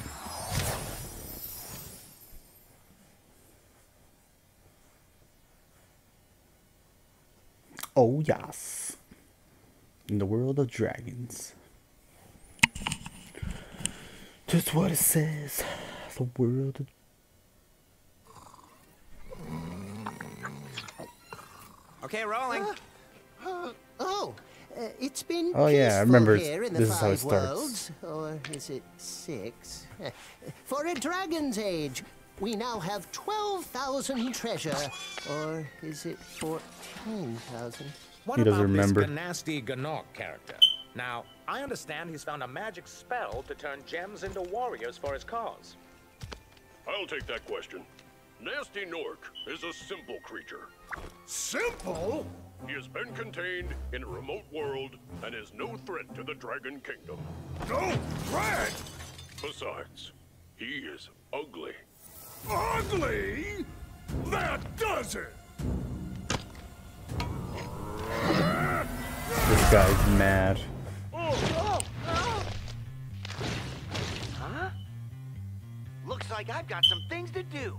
oh yes. In the world of dragons. Just what it says. The world of Okay, rolling. Uh, uh, oh, uh, it's been Oh, yeah, I peaceful remember here in the this is how it starts. worlds, or is it six? For a dragon's age, we now have 12,000 treasure, or is it 14,000? What He doesn't about remember. this Gnasty Gnorc character? Now, I understand he's found a magic spell to turn gems into warriors for his cause. I'll take that question. Gnasty Gnorc is a simple creature. Simple? He has been contained in a remote world and is no threat to the Dragon Kingdom. No threat? Besides, he is ugly. Ugly? That does it! This guy's mad. Huh? Looks like I've got some things to do.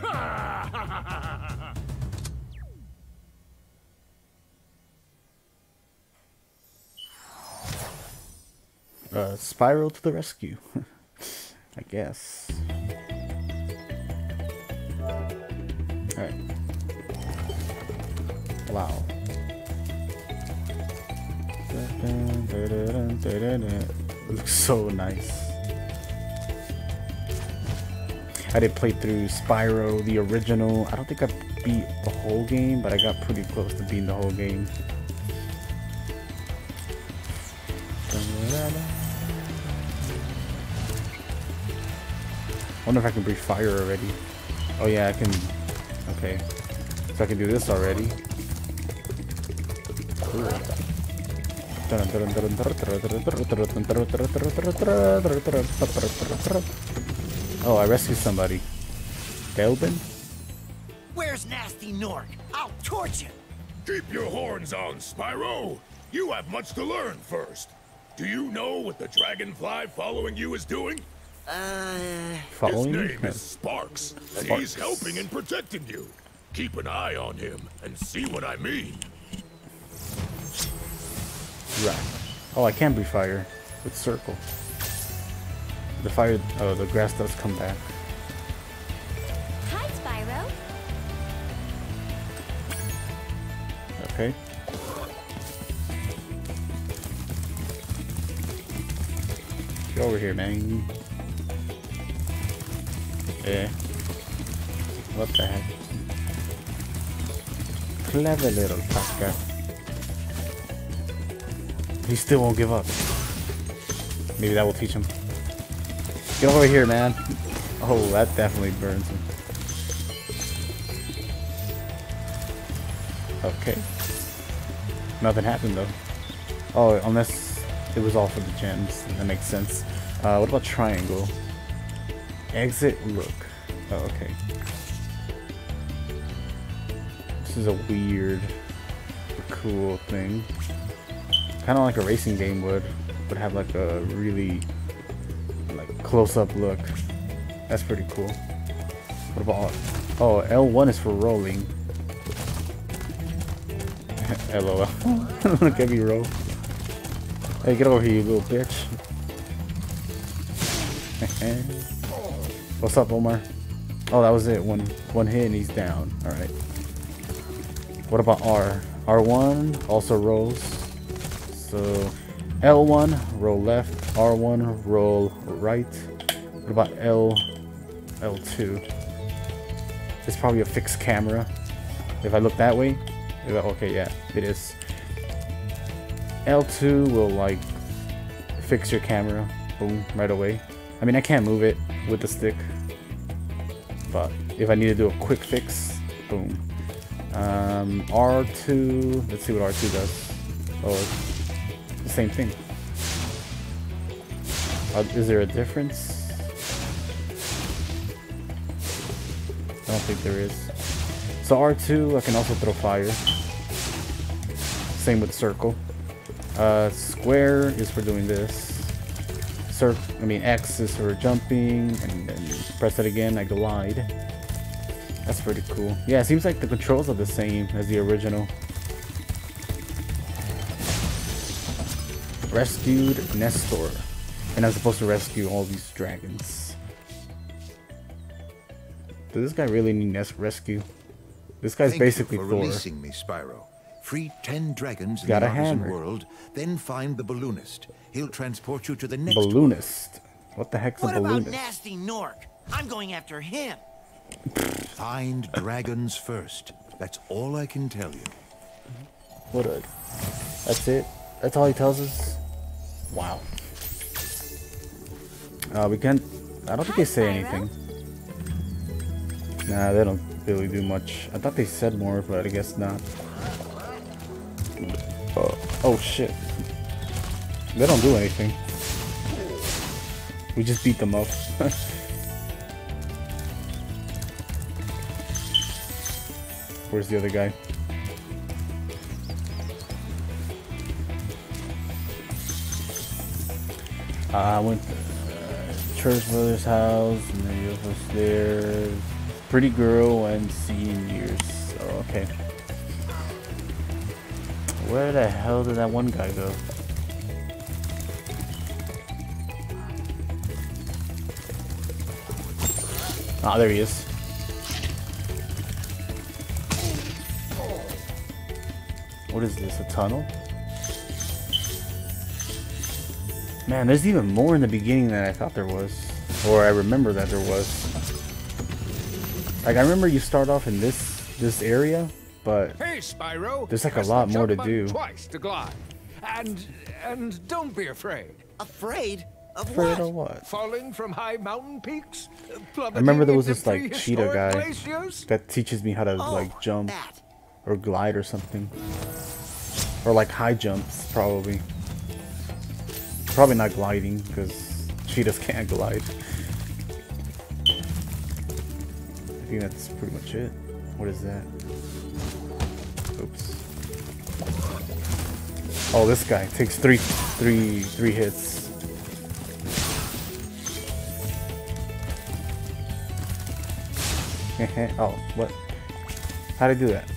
Uh, Spyro to the rescue. I guess. Alright. Wow. Looks so nice. I did play through Spyro, the original. I don't think I beat the whole game, but I got pretty close to beating the whole game. Wonder if I can breathe fire already. Oh yeah, I can. Okay. So I can do this already. Cool. Oh, I rescued somebody. Delbin? Where's Gnasty Gnorc? I'll torch him. Keep your horns on, Spyro. You have much to learn first. Do you know what the dragonfly following you is doing? Uh, Following? His name is Sparx, and Sparx. he's helping and protecting you. Keep an eye on him and see what I mean. Right. Oh, I can breathe fire with circle. The fire, oh, the grass does come back. Hi, Spyro. Okay. Get over here, man. Yeah. What the heck? Clever little fucker. He still won't give up. Maybe that will teach him. Get over here, man. Oh, that definitely burns him. Okay. Nothing happened though. Oh, unless it was all for the gems. That makes sense. Uh, what about triangle? Exit look. Oh, okay. This is a weird, cool thing. Kind of like a racing game would. Would have like a really, like close-up look. That's pretty cool. What about? Oh, L1 is for rolling. LOL. Look at me roll. Hey, get over here, you little bitch. What's up, Omar? Oh, that was it. One one hit and he's down. All right. What about R? R1 also rolls. So L1 roll left, R1 roll right. What about L L2? It's probably a fixed camera. If I look that way, I- okay, yeah, it is. L2 will like fix your camera, boom, right away. I mean, I can't move it with the stick, but if I need to do a quick fix, boom. Um, R2, let's see what R2 does. Oh, the same thing. Uh, is there a difference? I don't think there is. So R2, I can also throw fire. Same with circle. Uh, square is for doing this. Circ I mean X is for jumping, and then press it again, I glide. That's pretty cool. Yeah, it seems like the controls are the same as the original. Rescued Nestor. And I'm supposed to rescue all these dragons. Does this guy really need Nest rescue? This guy's Thank basically you for Thor. releasing me, Spyro. Free ten dragons in Got the a hammer. world, then find the balloonist. He'll transport you to the next Balloonist. What the heck's What a about balloonist? Gnasty Gnorc? I'm going after him. Find dragons first. That's all I can tell you. What a. That's it. That's all he tells us. Wow. Uh, we can't. I don't think they say anything. Nah, they don't really do much. I thought they said more, but I guess not. Uh, oh shit. They don't do anything. We just beat them up. Where's the other guy? I went to uh, Church Brothers' house, and you was there. Pretty girl and seniors. Oh, okay. Where the hell did that one guy go? Ah, there he is. What is this? A tunnel? Man, there's even more in the beginning than I thought there was. Or I remember that there was. Like, I remember you start off in this this area, but Hey, Spyro. There's like a Press the lot more jump to button do. Twice to glide, and and don't be afraid. Afraid of afraid what? of what? Falling from high mountain peaks. I remember there was this like cheetah guy glaciers? that teaches me how to Oh, like jump that. or glide or something. Or like high jumps, probably. Probably not gliding, because cheetahs can't glide. I think that's pretty much it. What is that? Oops. Oh, this guy takes three, three, three hits. oh, what? How'd I do that?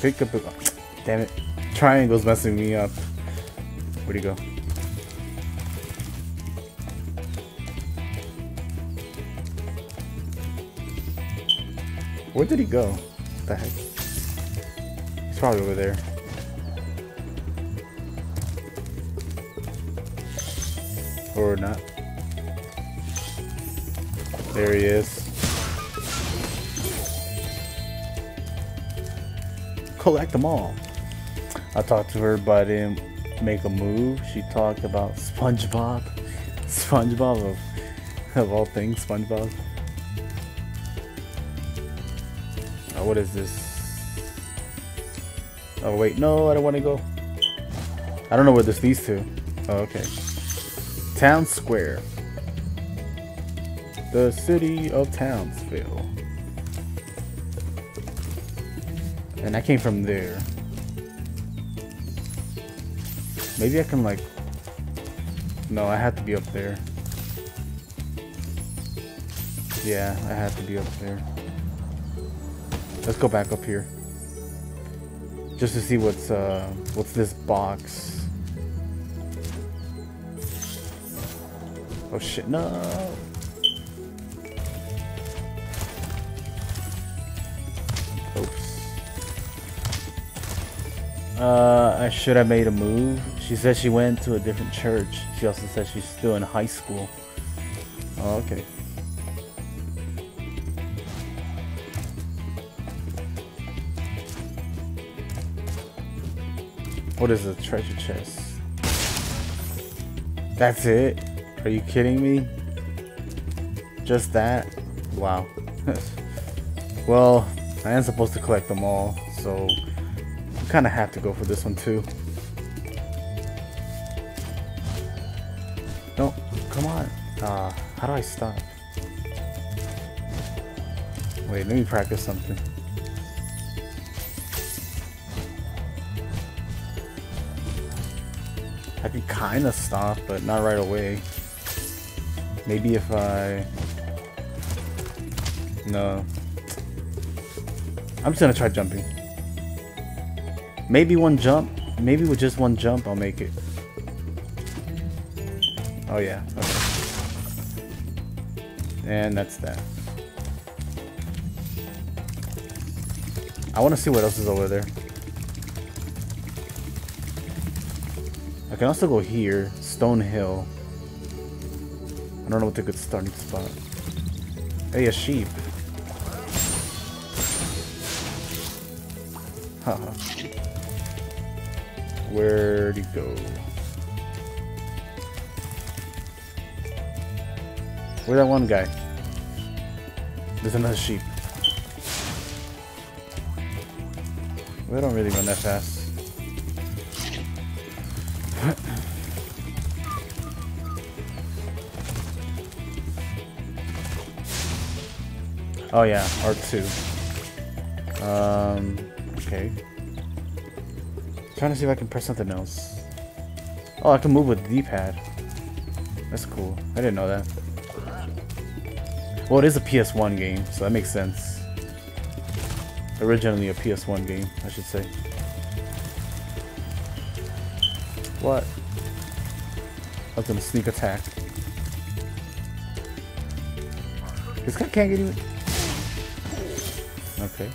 Pick up. a- Damn it! Triangle's messing me up. Where'd he go? Where did he go? What the heck? He's probably over there. Or not. There he is. Collect them all. I talked to her, but I didn't make a move. She talked about SpongeBob. SpongeBob of, of all things, SpongeBob. Oh, what is this? Oh wait, no, I don't want to go. I don't know where this leads to. Oh, okay. Town Square. The city of Townsville. And I came from there. Maybe I can like... No, I have to be up there. Yeah, I have to be up there. Let's go back up here. Just to see what's uh what's this box. Oh shit, no. Uh, I should have made a move. She said she went to a different church. She also said she's still in high school. Oh, okay. What is a treasure chest? That's it? Are you kidding me? Just that? Wow. well, I am supposed to collect them all, so I kind of have to go for this one too. No, come on. Uh, how do I stop? Wait, let me practice something. I can kind of stop, but not right away. Maybe if I... No. I'm just gonna try jumping. Maybe one jump. Maybe with just one jump, I'll make it. Oh yeah. Okay. And that's that. I want to see what else is over there. I can also go here, Stone Hill. I don't know what a good starting spot. Hey, a sheep. Haha. Where'd he go? Where's that one guy? There's another sheep. We don't really run that fast. oh yeah, R2. Um, okay. Trying to see if I can press something else. Oh, I can move with the D-pad. That's cool. I didn't know that. Well, it is a PS1 game, so that makes sense. Originally a PS1 game, I should say. What? I was gonna sneak attack. This guy can't get even... Okay.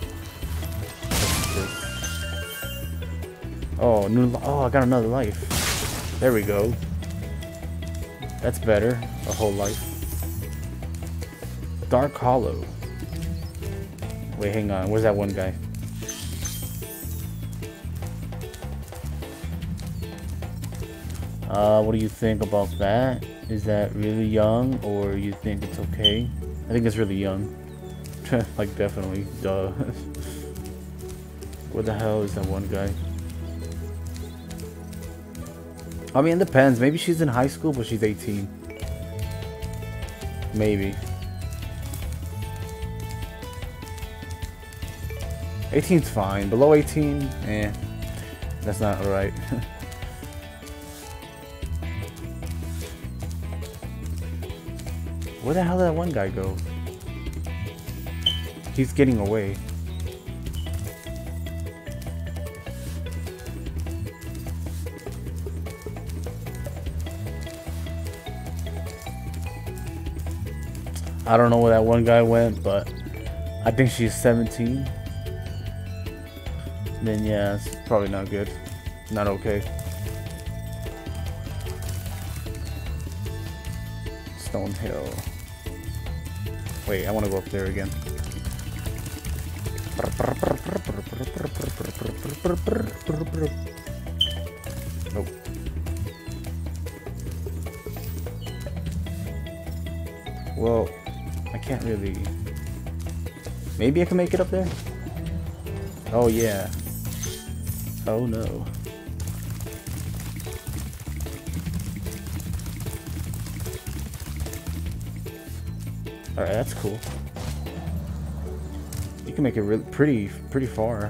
Oh, new. Oh, I got another life. There we go. That's better. A whole life. Dark Hollow. Wait, hang on. Where's that one guy? Uh, what do you think about that? Is that really young, or you think it's okay? I think it's really young. like, definitely. Duh. Where the hell is that one guy? I mean, it depends. Maybe she's in high school, but she's 18. Maybe. 18's fine. Below 18, eh. That's not right. Where the hell did that one guy go? He's getting away. I don't know where that one guy went, but I think she's 17. Then yeah, it's probably not good. Not okay. Stone Hill. Wait, I want to go up there again. Nope. Well, can't really... Maybe I can make it up there? Oh yeah. Oh no. Alright, that's cool. You can make it really pretty pretty far.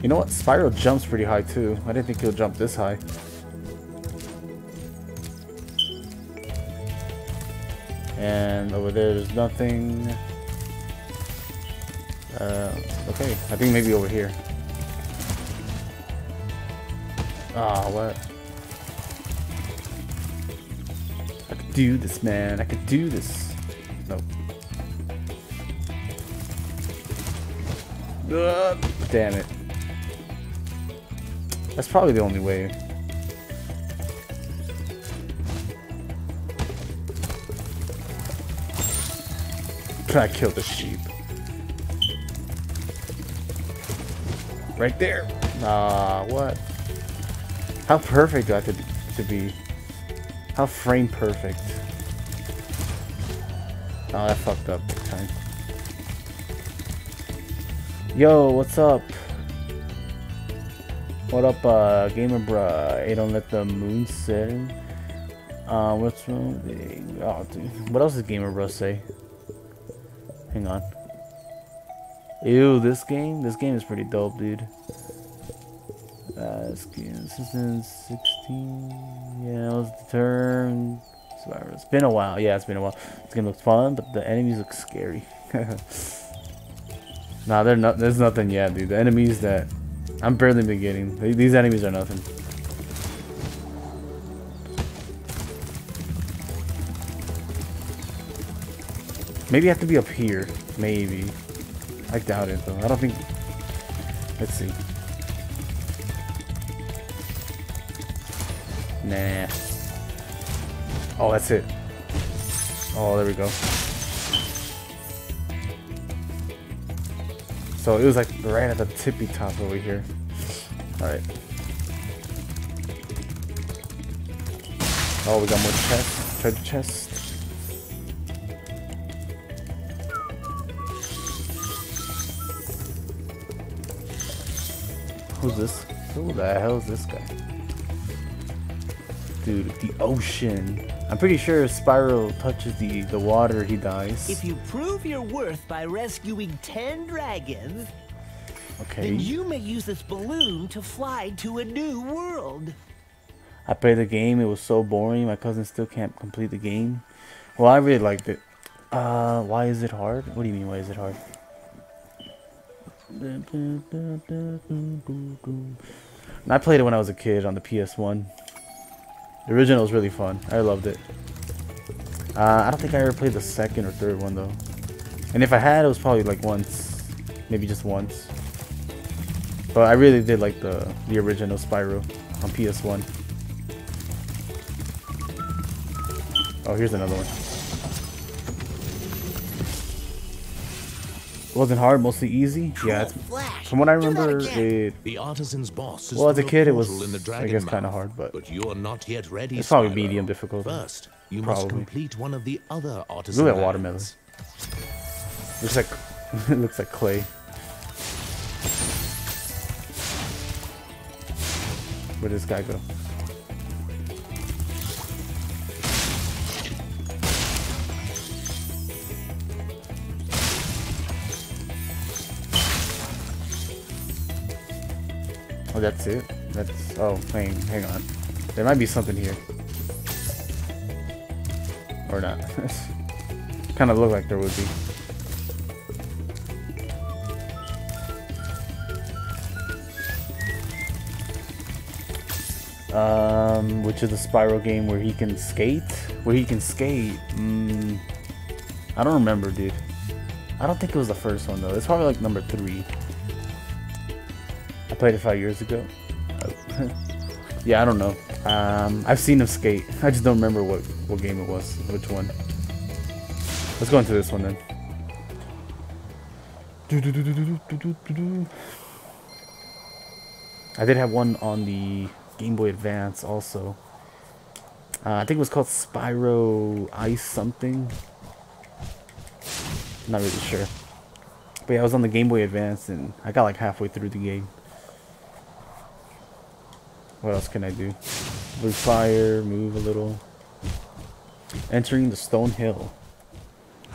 You know what? Spyro jumps pretty high too. I didn't think he'll jump this high. There's nothing. Uh, okay, I think maybe over here. Ah, oh, what? I could do this, man. I could do this. Nope. Uh, damn it. That's probably the only way. Try to kill the sheep. Right there. Ah, what? How perfect do I have to, to be? How frame perfect? Oh, that fucked up big time. Yo, what's up? What up, uh, gamer bruh? Hey, don't let the moon set in. Uh, what's wrong? Oh, dude. What else does gamer bruh say? Hang on. Ew, this game? This game is pretty dope, dude. Uh, skin since 16. Yeah, was the turn. Spyro. It's been a while. Yeah, it's been a while. This game looks fun, but the enemies look scary. nah, they're not. There's nothing yet, dude. The enemies that I'm barely beginning. These enemies are nothing. Maybe I have to be up here. Maybe. I doubt it though. I don't think. Let's see. Nah. Oh, that's it. Oh, there we go. So it was like right at the tippy top over here. Alright. Oh, we got more chests. Treasure chest. Who's this? Who the hell is this guy? Dude, the ocean. I'm pretty sure if Spyro touches the, the water, he dies. If you prove your worth by rescuing 10 dragons, okay. then you may use this balloon to fly to a new world. I played the game. It was so boring. My cousin still can't complete the game. Well, I really liked it. Uh, why is it hard? What do you mean, why is it hard? I played it when I was a kid on the PS1. The original was really fun. I loved it. Uh, I don't think I ever played the second or third one though. And if I had, it was probably like once, maybe just once. But I really did like the the original Spyro on PS1. Oh, here's another one. Wasn't hard, mostly easy. Yeah, it's, from what I remember, it. The artisan's boss well, as a kid, it was I guess kind of hard, but, but you're not yet ready. It's probably medium difficult. First, you probably. must complete one of the other artisan. Look at watermelon. Looks like it looks like clay. Where does this guy go? Oh, that's it? That's... Oh, hang, hang on. There might be something here. Or not. kind of look like there would be. Um, which is the Spyro game where he can skate? Where he can skate? Mm, I don't remember, dude. I don't think it was the first one, though. It's probably like number three. I played it five years ago. yeah, I don't know. Um, I've seen him skate. I just don't remember what, what game it was. Which one. Let's go into this one then. I did have one on the Game Boy Advance also. Uh, I think it was called Spyro Ice something. Not really sure. But yeah, I was on the Game Boy Advance and I got like halfway through the game. What else can I do? Blue fire, move a little. Entering the stone hill.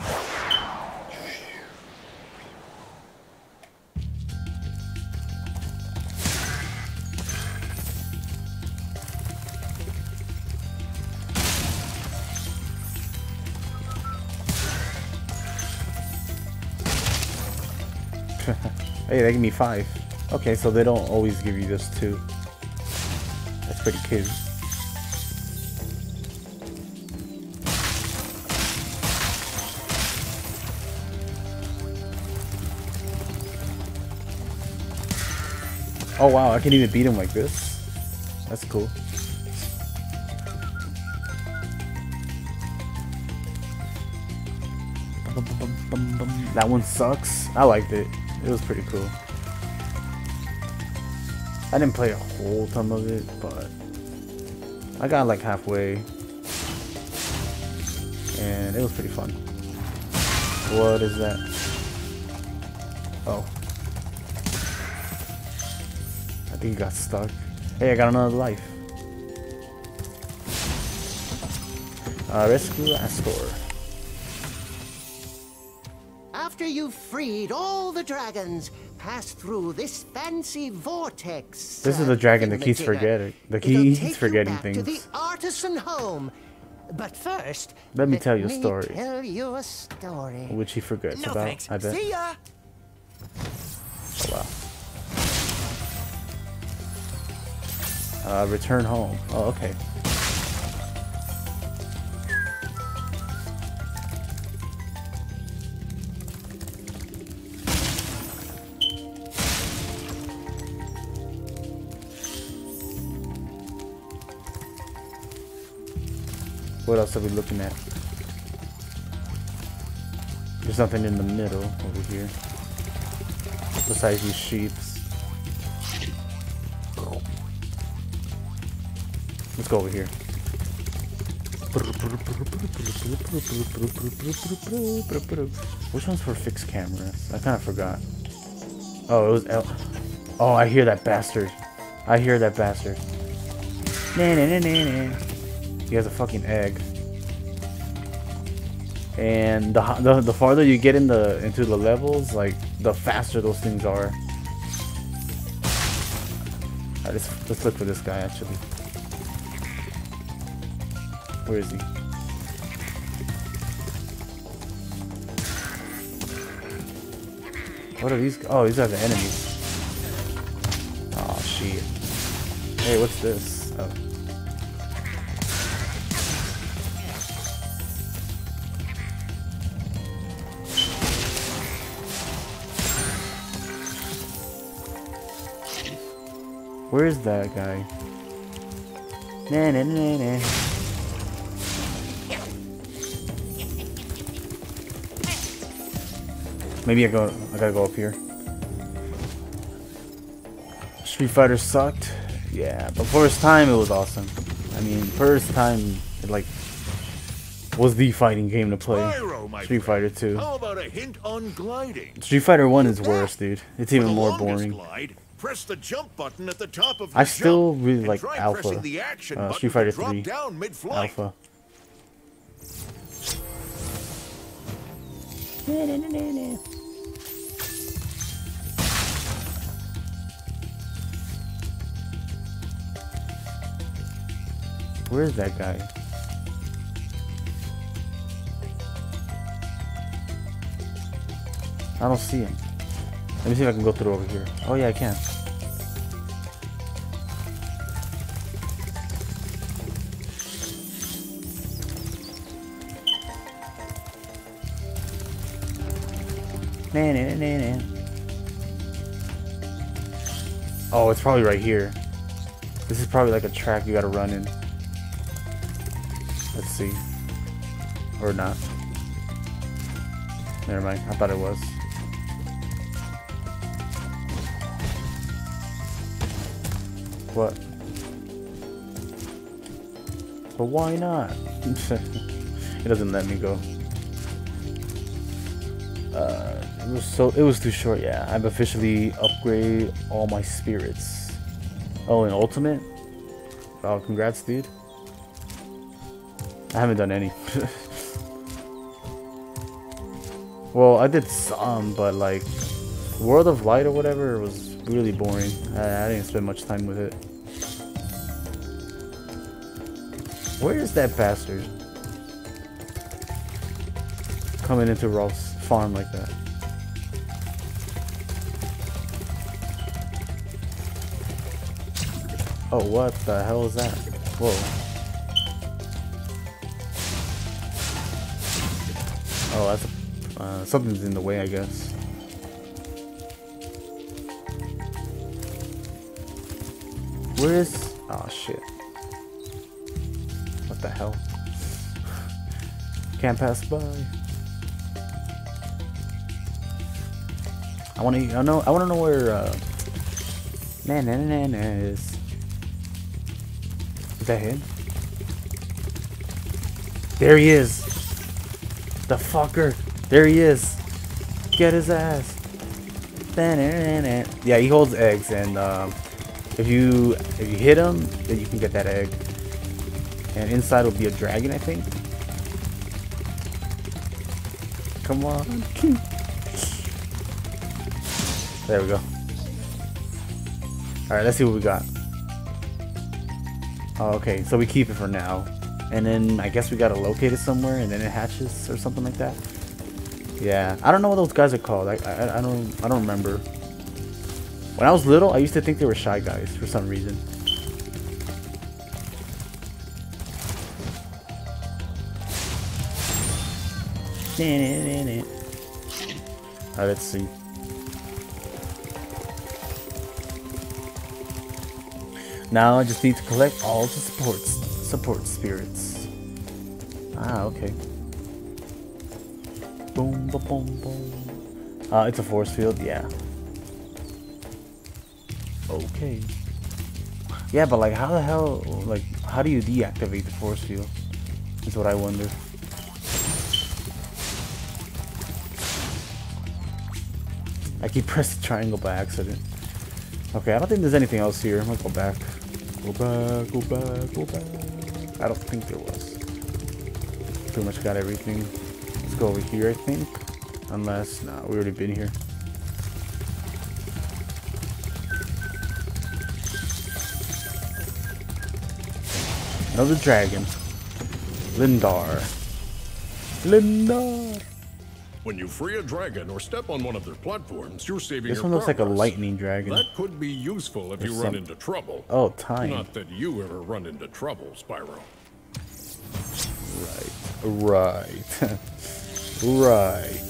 hey, they give me five. Okay, so they don't always give you just two pretty cool. Oh wow, I can even beat him like this. That's cool. That one sucks. I liked it. It was pretty cool. I didn't play a whole ton of it, but I got like halfway. And it was pretty fun. What is that? Oh. I think he got stuck. Hey, I got another life. Uh, rescue Astor. After you've freed all the dragons, pass through this fancy vortex. This is the dragon that keeps forgetting. The key take keeps forgetting back To the things. artisan home. But first, Let me tell you a story. Tell you a story. Which he forgets No about, thanks. I bet. See ya. Oh, wow. Uh, return home. Oh, okay. What else are we looking at? There's nothing in the middle over here. Besides these sheeps. Let's go over here. Which one's for fixed cameras? I kind of forgot. Oh, it was L. Oh, I hear that bastard. I hear that bastard. Nah, nah, nah, nah, nah. He has a fucking egg. And the, the the farther you get in the into the levels, like the faster those things are. Alright, let's let's look for this guy actually. Where is he? What are these? Oh, these are the enemies. Oh shit. Hey, what's this? Oh. Where's that guy? Maybe I go. I gotta go up here. Street Fighter sucked. Yeah, but for its time, it was awesome. I mean, first time, it like was the fighting game to play. Street Fighter 2. How about a hint on gliding? Street Fighter 1 is worse, dude. It's even more boring. Press the jump button at the top of I still jump, really like try Alpha. pressing the action Uh, Street Fighter 3 down mid-flight. Alpha. Where's that guy? I don't see him. Let me see if I can go through over here. Oh yeah, I can. Oh, it's probably right here. This is probably like a track you gotta run in. Let's see. Or not. Never mind. I thought it was. What? But why not? it doesn't let me go. Uh, it was so it was too short. Yeah, I've officially upgraded all my spirits. Oh, and ultimate. Oh, congrats, dude. I haven't done any. well, I did some, but like World of Light or whatever was really boring. I, I didn't spend much time with it. Where is that bastard? Coming into Rolf's farm like that. Oh, what the hell is that? Whoa. Oh, that's uh, something's in the way, I guess. Where is? Oh shit! What the hell? Can't pass by. I want to. I know. I want to know where. Uh, na na na na is. Is that him? There he is. The fucker. There he is. Get his ass. Yeah, he holds eggs, and um, if you if you hit him, then you can get that egg. And inside will be a dragon, I think. Come on. There we go. Alright, let's see what we got. Oh, okay, so we keep it for now. And then I guess we gotta locate it somewhere and then it hatches or something like that. Yeah, I don't know what those guys are called. I, I, I don't I don't remember. When I was little, I used to think they were shy guys for some reason. Alright, let's see. Now I just need to collect all the supports, support spirits. Ah, okay. Boom, boom, boom, boom. Uh, it's a force field, yeah. Okay. Yeah, but like, how the hell, like, how do you deactivate the force field? Is what I wonder. I keep pressing triangle by accident. Okay, I don't think there's anything else here. I'm gonna go back. Go back, go back, go back. I don't think there was. Pretty much got everything. Let's go over here, I think. Unless, nah, we already been here. Another dragon. Lindar. Lindar. When you free a dragon or step on one of their platforms, you're saving This one looks like a lightning dragon. That could be useful if There's you run some- into trouble. Oh, time. Not that you ever run into trouble, Spyro. Right. Right. right.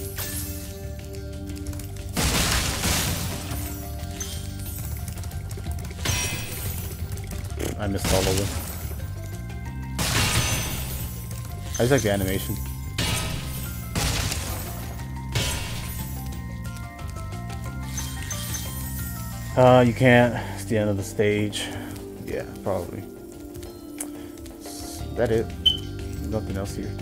I missed all of them. I just like the animation. Uh, you can't. It's the end of the stage. Yeah, probably. Is that it? Nothing else here.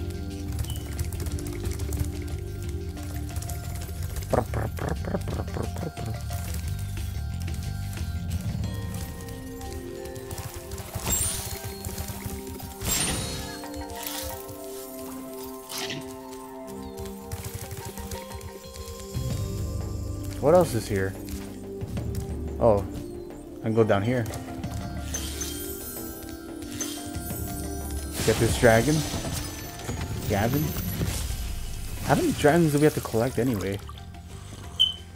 Here? Oh, I can go down here. Get this dragon. Gavin. How many dragons do we have to collect anyway?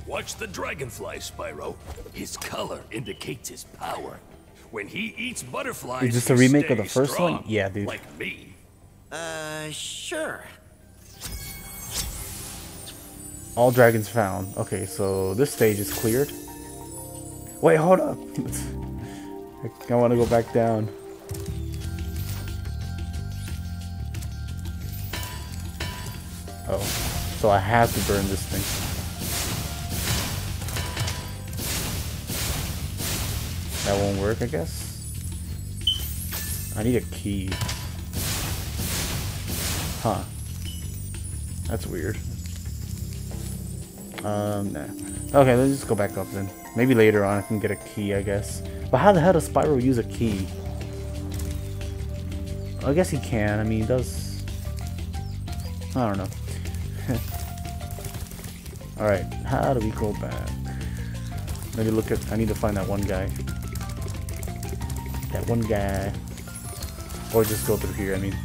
Watch the dragonfly, Spyro. His color indicates his power. When he eats butterflies, Is this a remake of the stays first one? Yeah, dude. Like me. Uh, sure. All dragons found. Okay, so this stage is cleared. Wait, hold up. I want to go back down. Oh, so I have to burn this thing. That won't work, I guess. I need a key. Huh. That's weird. Um. Okay, let's just go back up then. Maybe later on I can get a key, I guess. But how the hell does Spyro use a key? I guess he can. I mean, he does. I don't know. Alright, how do we go back? Maybe look at. I need to find that one guy. That one guy. Or just go through here, I mean.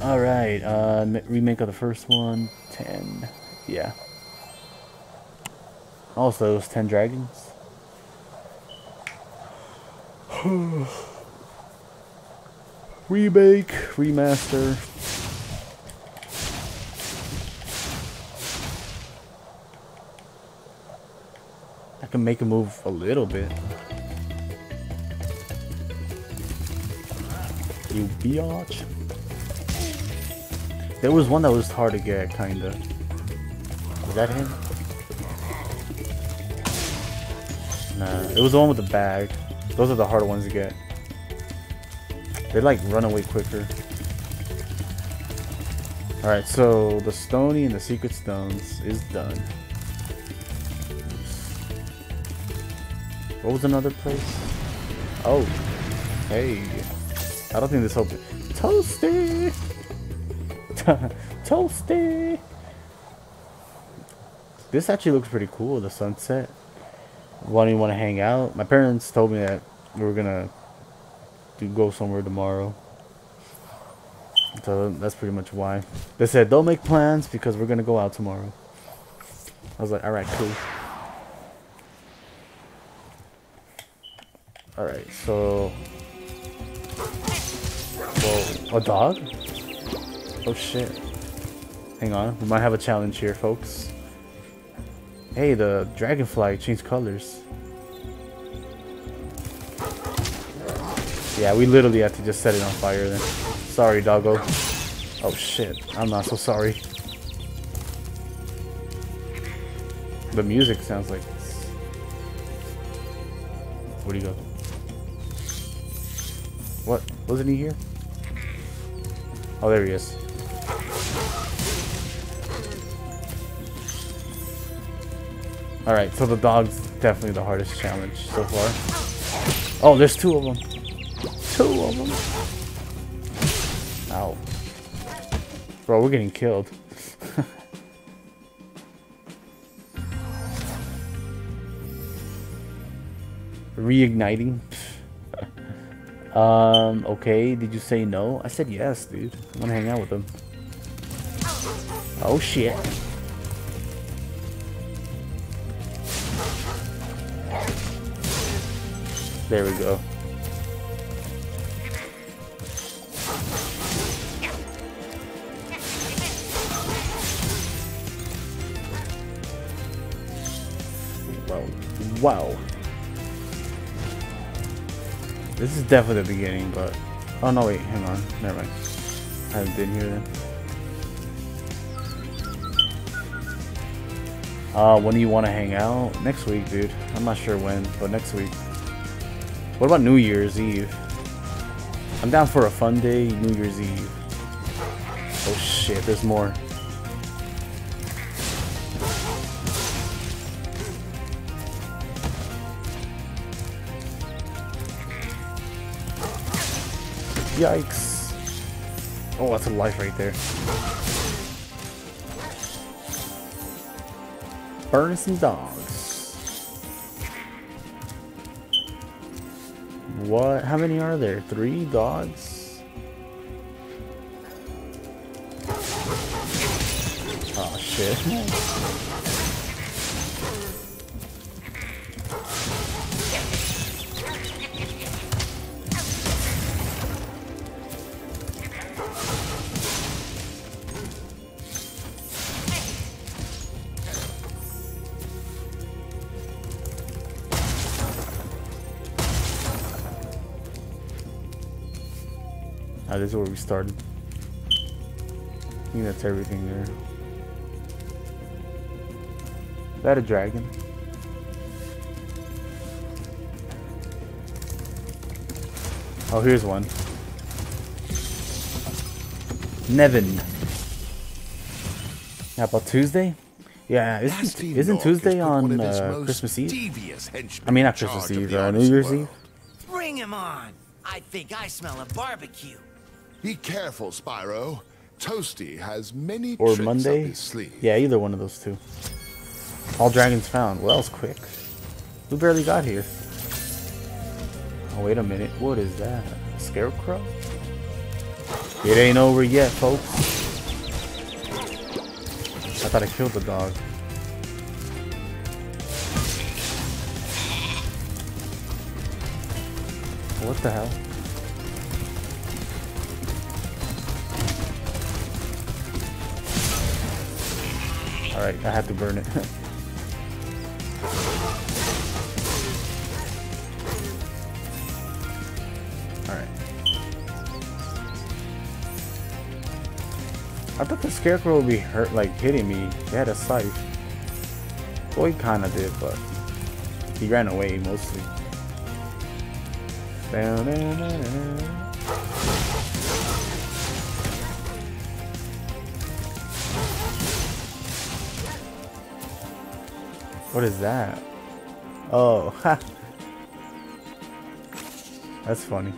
Alright, uh, remake of the first one. 10. Yeah. Also, was 10 dragons. Remake, remaster. I can make it move a little bit. You biatch. There was one that was hard to get, kinda. Is that him? Nah, it was the one with the bag. Those are the harder ones to get. They like run away quicker. Alright, so the Stony and the Secret Stones is done. What was another place? Oh, hey. I don't think this open. Toasty! Toasty! This actually looks pretty cool, the sunset. Why do you want to hang out? My parents told me that we were gonna do go somewhere tomorrow. So that's pretty much why. They said don't make plans because we're gonna go out tomorrow. I was like, alright, cool. Alright, so Whoa, a dog? Oh shit. Hang on, we might have a challenge here, folks. Hey, the dragonfly changed colors. Yeah, we literally have to just set it on fire then. Sorry, doggo. Oh shit, I'm not so sorry. The music sounds like this. Where'd he go? What? Wasn't he here? Oh, there he is. Alright, so the dog's definitely the hardest challenge so far. Oh, there's two of them. Two of them. Ow. Bro, we're getting killed. Reigniting. um, okay, did you say no? I said yes, dude. I wanna hang out with them. Oh shit. There we go. Wow. Wow. This is definitely the beginning, but... Oh no, wait, hang on. Never mind. I haven't been here Uh, when do you want to hang out? Next week, dude. I'm not sure when, but next week. What about New Year's Eve? I'm down for a fun day, New Year's Eve. Oh shit, there's more. Yikes. Oh, that's a life right there. Burn some dogs. What? How many are there? Three dogs? Oh shit. This is where we started. I think that's everything there. Is that a dragon? Oh, here's one. Nevin. How about Tuesday? Yeah, isn't, isn't Tuesday on uh, Christmas Eve? I mean, not Christmas Eve, the uh, New Year's world. Eve. Bring him on. I think I smell a barbecue. Be careful, Spyro. Toasty has many Or tricks up Monday? his sleeve. Yeah, either one of those two. All dragons found. Well, was quick. We barely got here. Oh, wait a minute. What is that? A scarecrow? It ain't over yet, folks. I thought I killed the dog. What the hell? Alright, I had to burn it. Alright. I thought the scarecrow would be hurt, like hitting me. He had a scythe. Well, he kinda did, but he ran away mostly. What is that? Oh, ha. That's funny.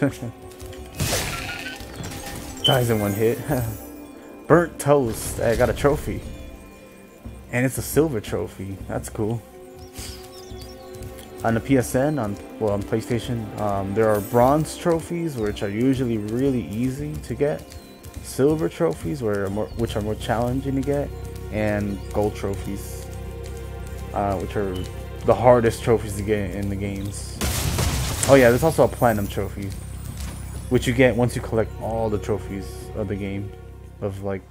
Dies in one hit. Burnt toast. I got a trophy. And it's a silver trophy. That's cool. On the PSN, on well on PlayStation, um, there are bronze trophies, which are usually really easy to get. Silver trophies, where are more, which are more challenging to get, and gold trophies, uh, which are the hardest trophies to get in the games. Oh yeah, there's also a platinum trophy, which you get once you collect all the trophies of the game, of like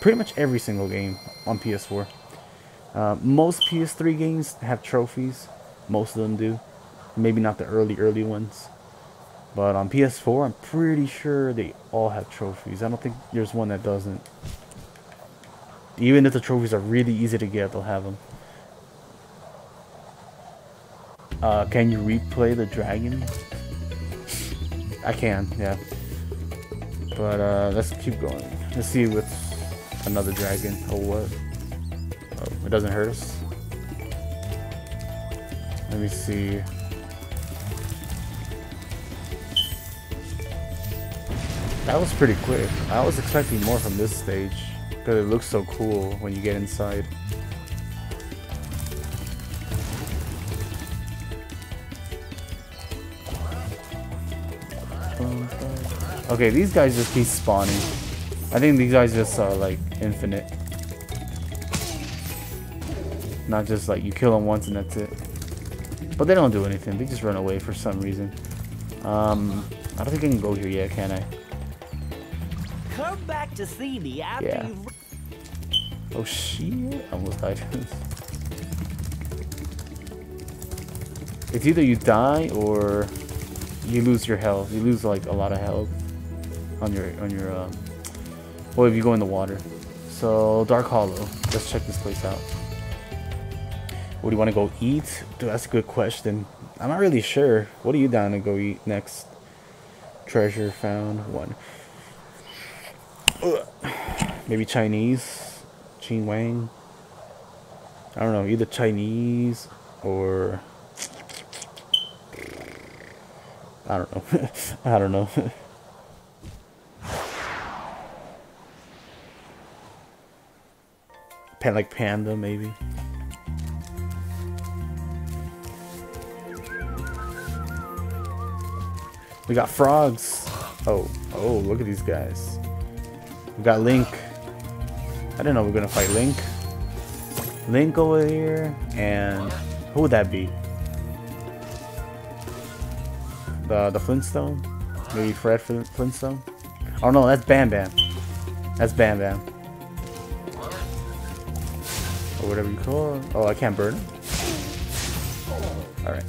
pretty much every single game on PS4. Uh, most PS3 games have trophies. Most of them do. Maybe not the early, early ones. But on PS4, I'm pretty sure they all have trophies. I don't think there's one that doesn't. Even if the trophies are really easy to get, they'll have them. Uh, can you replay the dragon? I can, yeah. But uh, let's keep going. Let's see what's another dragon or what. Oh, it doesn't hurt us. Let me see. That was pretty quick. I was expecting more from this stage because it looks so cool when you get inside. Okay, these guys just keep spawning. I think these guys just are like infinite. Not just like you kill them once and that's it. But they don't do anything. They just run away for some reason. Um, I don't think I can go here yet, can I? Come back to see me after Yeah. you've Oh shit! I almost died. it's either you die or you lose your health. You lose like a lot of health on your on your um. Well, if you go in the water. So Dark Hollow. Let's check this place out. What do you want to go eat? Dude, that's a good question. I'm not really sure. What are you down to go eat next? Treasure found one. Maybe Chinese. Qing Wang. I don't know, either Chinese or I don't know. I don't know. Pan like panda maybe. We got frogs. Oh, oh, look at these guys. We got Link. I didn't know we were gonna fight Link. Link over here, and who would that be? The the Flintstone? Maybe Fred Flintstone? Oh no, that's Bam Bam. That's Bam Bam. Or whatever you call it. Oh, I can't burn him? Alright.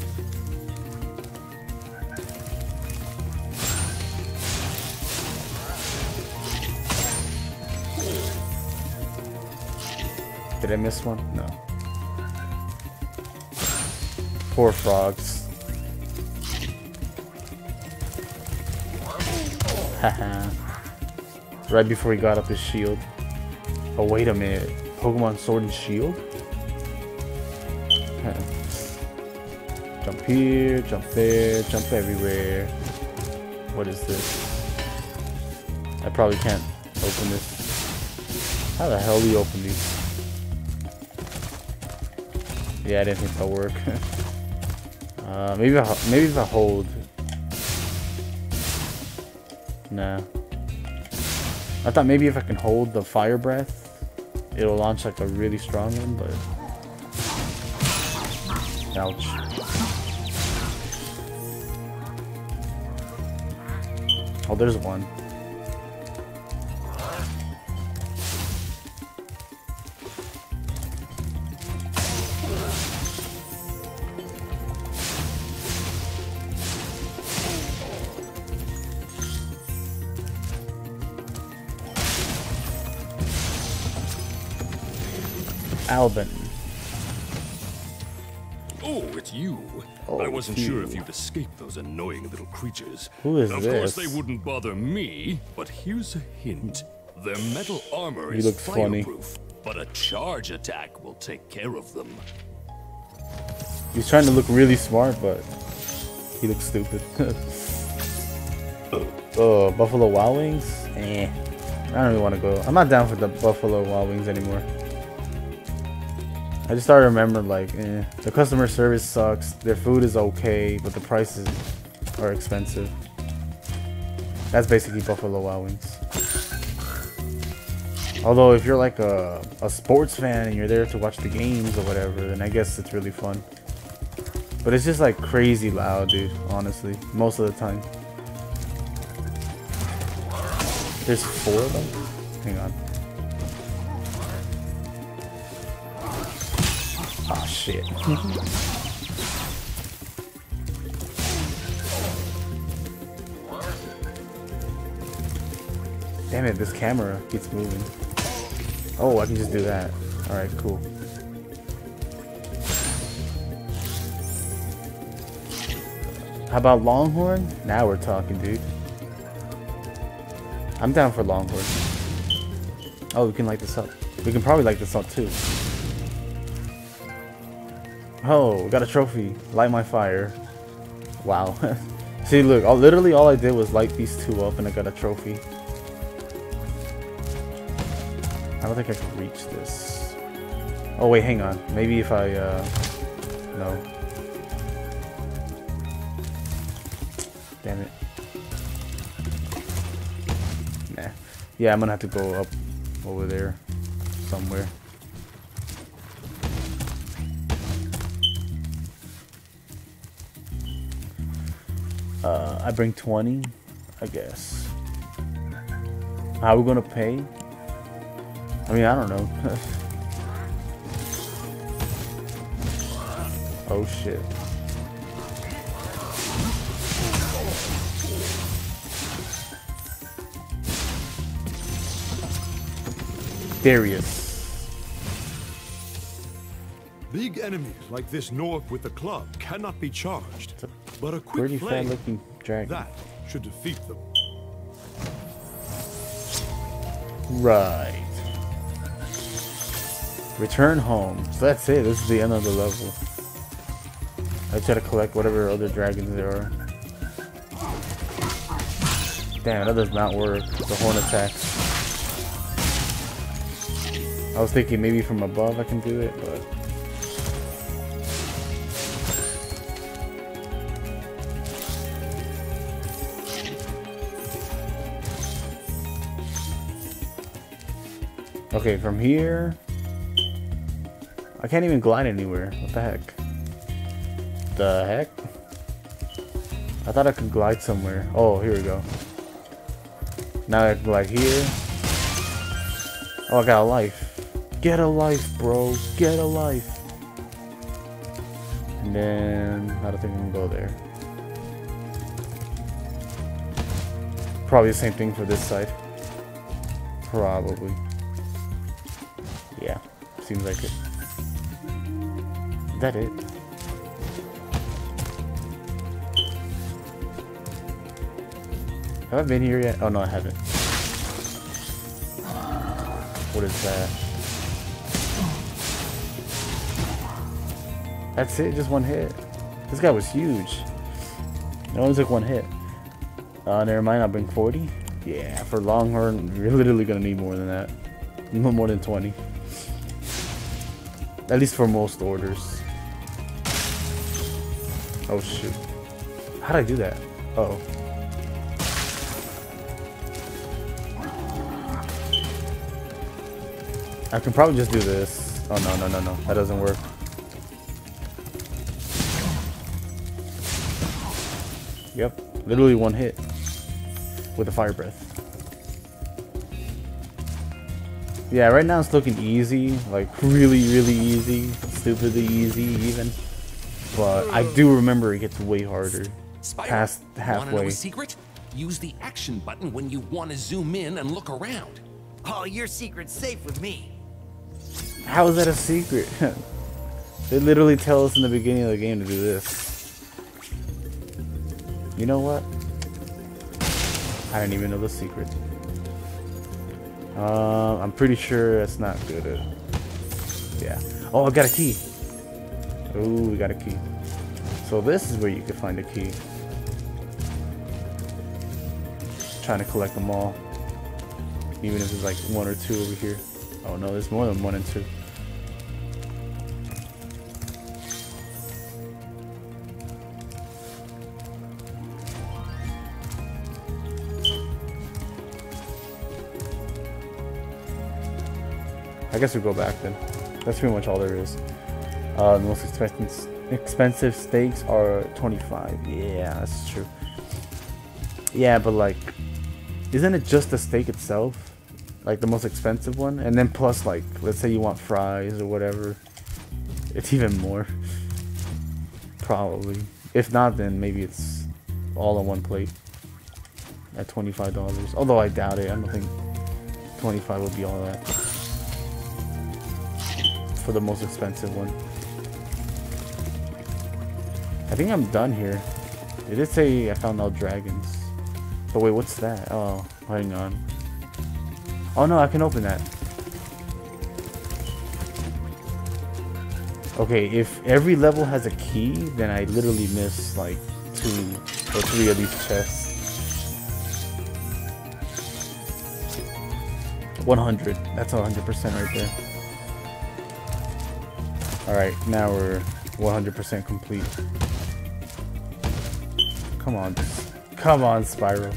Did I miss one? No. Poor frogs. Haha. right before he got up his shield. Oh, wait a minute. Pokemon Sword and Shield? Jump here, jump there, jump everywhere. What is this? I probably can't open this. How the hell do you open these? Yeah, I didn't think that'll work. uh, maybe I, maybe if I hold. Nah. I thought maybe if I can hold the fire breath, it'll launch like a really strong one, but. Ouch. Oh, there's one. Albin. Oh, it's you. Oh, I wasn't it's sure if you'd escape those annoying little creatures. Who is of course, they wouldn't bother me, but here's a hint. Their metal armor He is looks funny. fireproof, but a charge attack will take care of them. He's trying to look really smart, but he looks stupid. oh, Buffalo Wild Wings? Eh. I don't really want to go. I'm not down for the Buffalo Wild Wings anymore. I just started remembering like, eh, the customer service sucks. Their food is okay, but the prices are expensive. That's basically Buffalo Wild Wings. Although if you're like a, a sports fan and you're there to watch the games or whatever, then I guess it's really fun. But it's just like crazy loud, dude, honestly, most of the time. There's four of them? Hang on. Damn it, this camera keeps moving. Oh, I can just do that. Alright, cool. How about Longhorn? Now we're talking, dude. I'm down for Longhorn. Oh, we can light this up. We can probably light this up too. Oh, got a trophy. Light my fire. Wow. See, look, all, literally all I did was light these two up and I got a trophy. I don't think I can reach this. Oh, wait, hang on. Maybe if I, uh... No. Damn it. Nah. Yeah, I'm gonna have to go up over there somewhere. Uh, I bring 20, I guess. How are we gonna pay? I mean, I don't know. oh shit. Darius. Big enemies like this Gnorc with the club cannot be charged. But a quick Pretty flame, looking dragon. that should defeat them. Right. Return home. So that's it. This is the end of the level. I try to collect whatever other dragons there are. Damn, that does not work. The horn attack. I was thinking maybe from above I can do it, but... Okay, from here... I can't even glide anywhere. What the heck? The heck? I thought I could glide somewhere. Oh, here we go. Now I can glide here. Oh, I got a life. Get a life, bro. Get a life. And then, I don't think I can go there. Probably the same thing for this side. Probably. Yeah, seems like it. Is that it? Have I been here yet? Oh no, I haven't. What is that? That's it? Just one hit? This guy was huge. It only took one hit. Uh, never mind, I'll bring 40. Yeah, for Longhorn, you're literally gonna need more than that. No more than 20. At least for most orders. Oh shoot. How'd I do that? Uh oh. I can probably just do this. Oh no, no, no, no. That doesn't work. Yep. Literally one hit. With a fire breath. Yeah, right now it's looking easy. Like, really, really easy. Stupidly easy, even. But I do remember it gets way harder. Spyro, Past Wanna know a secret? Use the action button when you want to zoom in and look around. Oh, your secret's safe with me. How is that a secret? they literally tell us in the beginning of the game to do this. You know what? I didn't even know the secret. Uh, I'm pretty sure that's not good. uh, yeah. Oh, I got a key. Ooh, we got a key. So this is where you can find a key. Trying to collect them all. even if it's like one or two over here. Oh no, there's more than one and two. I guess we go back then. That's pretty much all there is. Uh, the most expensive expensive steaks are 25. Yeah, that's true. Yeah, but like, isn't it just the steak itself? Like the most expensive one? And then plus like, let's say you want fries or whatever. It's even more. Probably. If not, then maybe it's all on one plate at $25. Although I doubt it. I don't think 25 would be all that for the most expensive one. I think I'm done here. It did say I found out dragons. But wait, what's that? Oh, hang on. Oh no, I can open that. Okay, if every level has a key, then I literally miss like two or three of these chests. 100. That's 100% right there. Alright, now we're 100% complete. Come on. Come on, Spyro.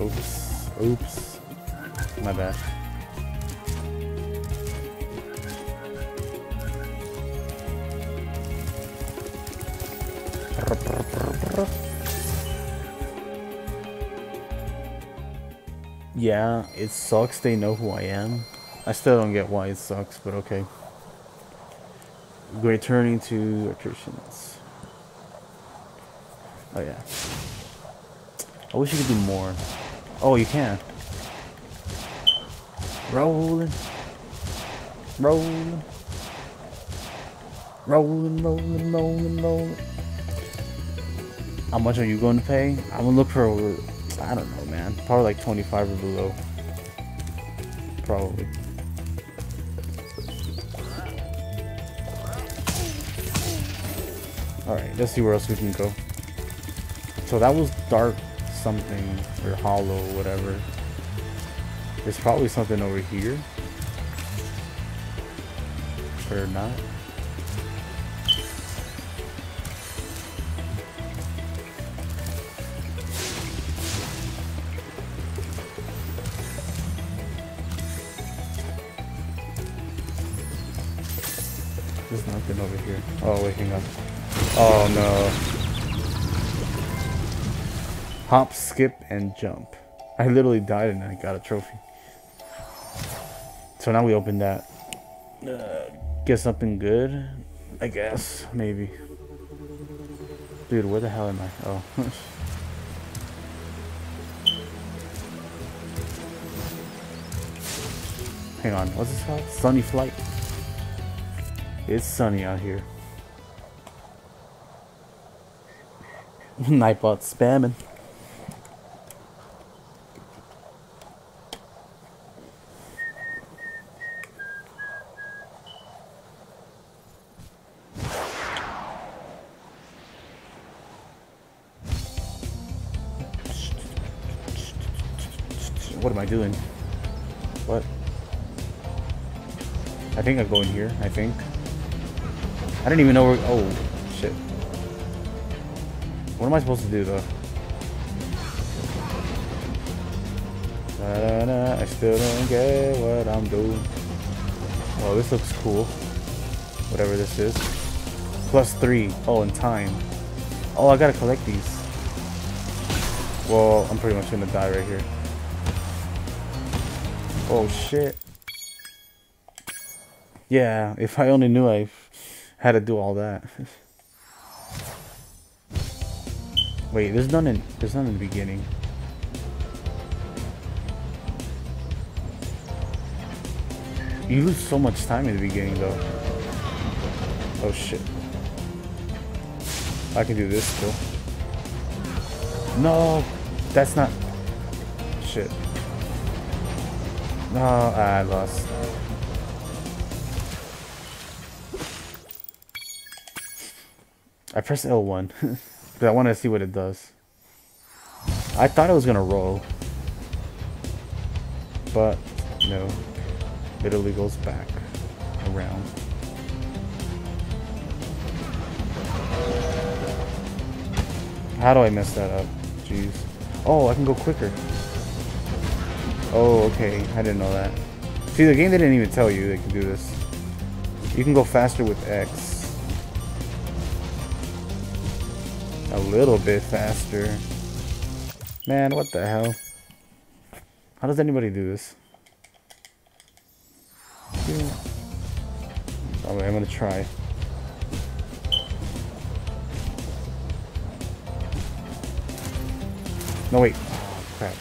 Oops. Oops. My bad. Yeah, it sucks they know who I am. I still don't get why it sucks, but okay. Returning to Artisans. Oh yeah. I wish you could do more. Oh, you can. Rolling. Rolling. Rolling, rolling, rolling, rolling. How much are you going to pay? I'm gonna look for, I don't know, man. Probably like 25 or below. Probably. Alright, let's see where else we can go. So that was dark something, or hollow, whatever. There's probably something over here. Or not. There's nothing over here. Oh, wait, hang on. Oh no. Hop, skip, and jump. I literally died and I got a trophy. So now we open that. Uh, get something good? I guess. Maybe. Dude, where the hell am I? Oh. Hang on, what's this called? Sunny Flight. It's sunny out here. Nightbot spamming. What am I doing? What? I think I go in here, I think. I didn't even know where- oh, shit. What am I supposed to do though? Da, da, da, I still don't get what I'm doing. Oh, this looks cool. Whatever this is. Plus three. Oh, in time. Oh, I gotta collect these. Well, I'm pretty much gonna die right here. Oh shit. Yeah, if I only knew I had to do all that. Wait, there's none in there's none in the beginning. You lose so much time in the beginning though. Oh shit. I can do this still. No, that's not shit. No, I lost. I pressed L1 I want to see what it does. I thought it was gonna roll. but no, it only goes back around. How do I mess that up? Jeez. Oh, I can go quicker. Oh, okay. I didn't know that. See, the game they didn't even tell you they can do this. You can go faster with X. A little bit faster. Man, what the hell? How does anybody do this? Oh, I'm gonna try. No, wait. Oh, crap.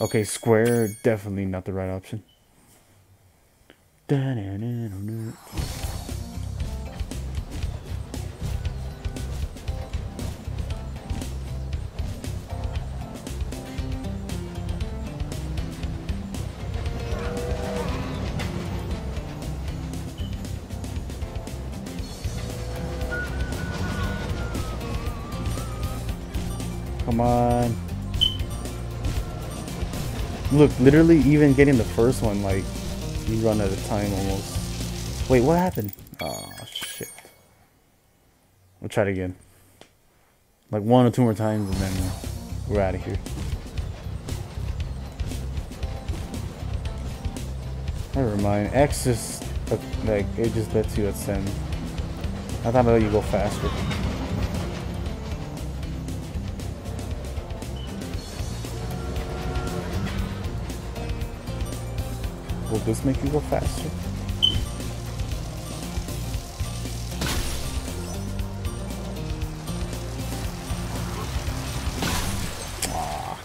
Okay, square, definitely not the right option. Come on. Look, literally even getting the first one, like, you run out of time almost. Wait, what happened? Oh, shit. We'll try it again. Like one or two more times and then we're out of here. Never mind. X just, like, it just lets you ascend. I thought maybe you go faster. Will this make you go faster? Ah.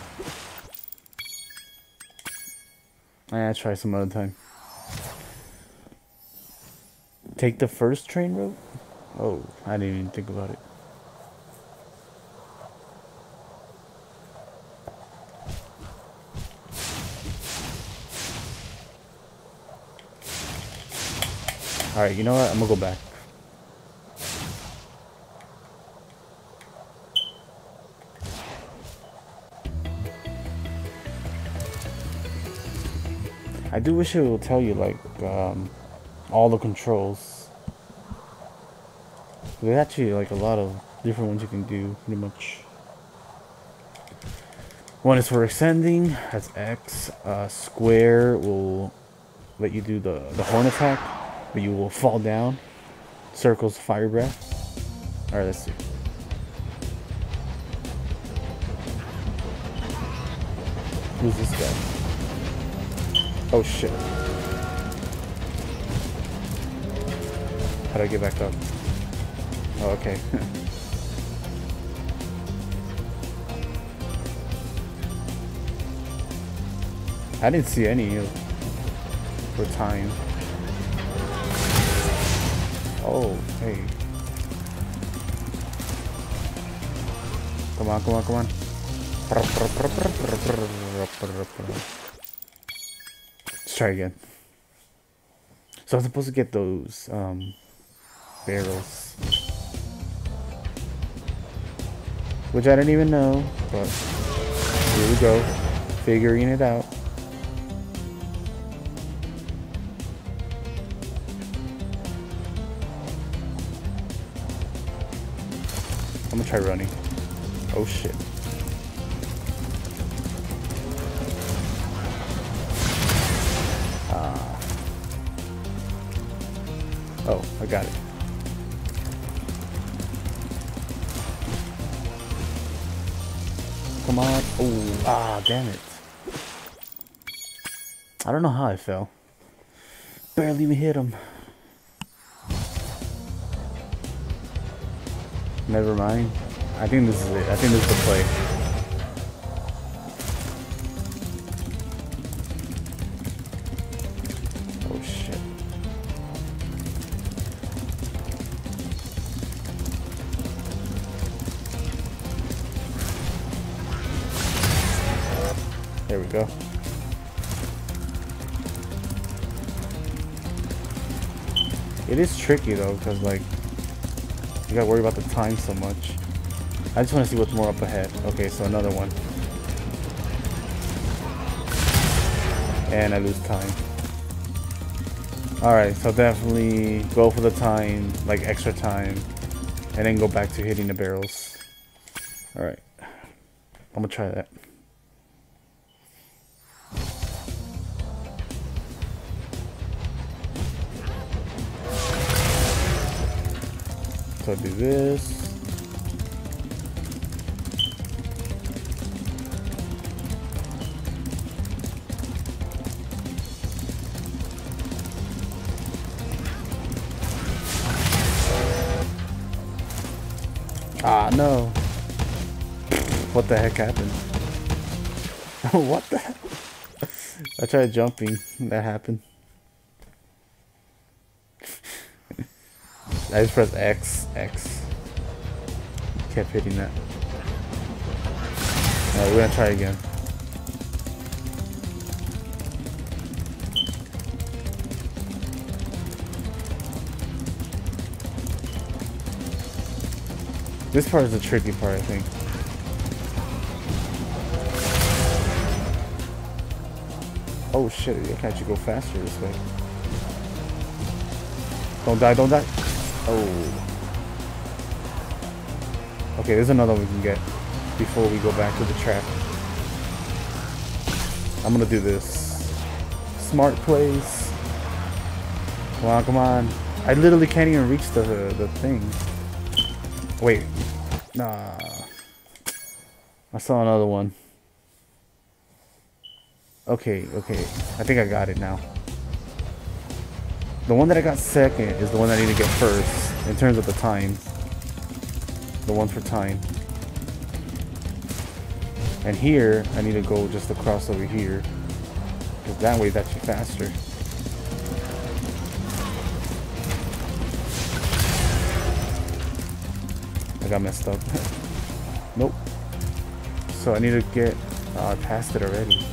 I'll try some other time. Take the first train route? Oh, I didn't even think about it. Alright, you know what? I'm gonna go back. I do wish it will tell you like um, all the controls. There's actually like a lot of different ones you can do, pretty much. One is for ascending, that's X. Uh, square will let you do the, the horn attack but you will fall down. Circles fire breath. Alright, let's see. Who's this guy? Oh shit. How do I get back up? Oh, okay. I didn't see any for time. Oh, hey. Come on, come on, come on. Let's try again. So I'm supposed to get those um, barrels. Which I didn't even know, but here we go. Figuring it out. Running. Oh shit. Ah. Oh, I got it. Come on. Oh, ah, damn it. I don't know how I fell. Barely even hit him. Never mind. I think this is it. I think this is the play. Oh shit. There we go. It is tricky though, because like you gotta worry about the time so much. I just want to see what's more up ahead. Okay, so another one. and I lose time. Alright, so definitely go for the time, like extra time, and then go back to hitting the barrels. Alright, I'm gonna try that. So do this. What the heck happened? what the heck? I tried jumping. That happened. I just pressed X, X. Kept hitting that. Alright, we're gonna try again. This part is the tricky part, I think. Oh shit, I can actually go faster this way. Don't die, don't die. Oh. Okay, there's another one we can get before we go back to the trap. I'm gonna do this. Smart plays. Come on, come on. I literally can't even reach the the thing. Wait. Nah. I saw another one. Okay, okay. I think I got it now. The one that I got second is the one I need to get first in terms of the time. The one for time. And here, I need to go just across over here. Because that way that's faster. I got messed up. nope. So I need to get uh, past it already.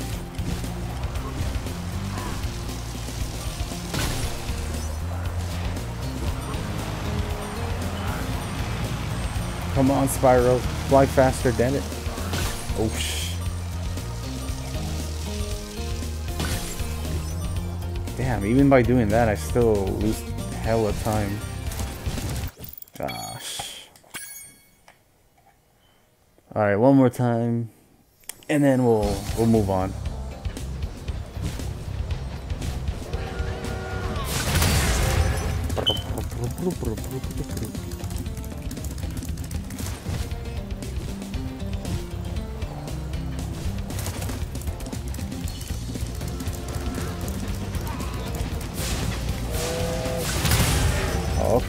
Come on, Spyro. Fly faster, damn it. Oh, sh. Damn, even by doing that, I still lose hell of time. Gosh. Alright, one more time. And then we'll we'll move on.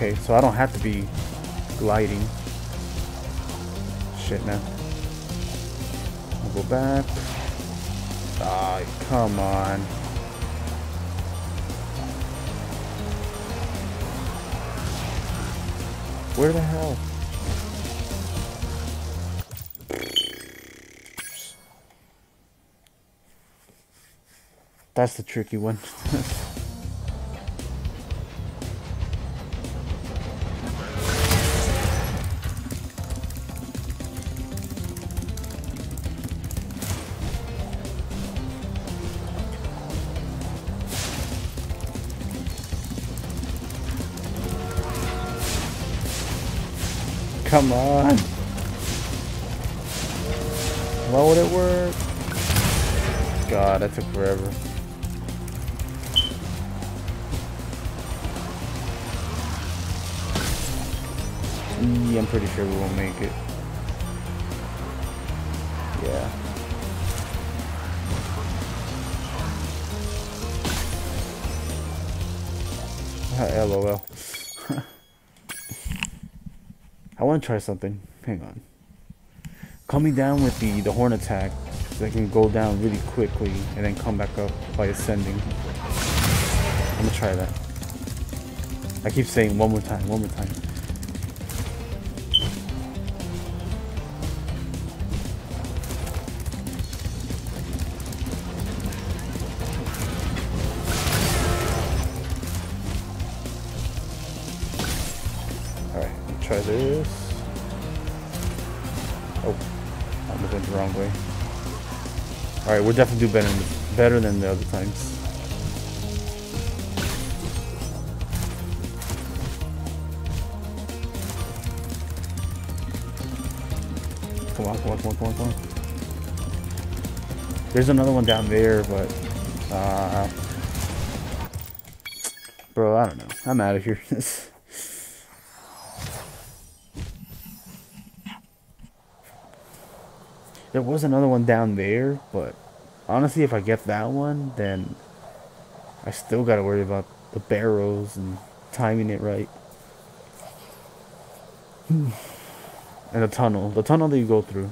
okay, so I don't have to be gliding. Shit, man. I'll go back. Ah, come on. Where the hell? That's the tricky one. took forever. Yeah, I'm pretty sure we won't make it. Yeah. LOL. I want to try something. Hang on. Coming down with the, the horn attack, I can go down really quickly and then come back up by ascending. I'm gonna try that. I keep saying one more time, one more time. Alright, we'll definitely do better in the better than the other times. Come on, come on, come on, come on, come on. There's another one down there, but uh, bro, I don't know. I'm out of here. there was another one down there, but honestly, if I get that one, then I still gotta worry about the barrels and timing it right. and the tunnel. The tunnel that you go through.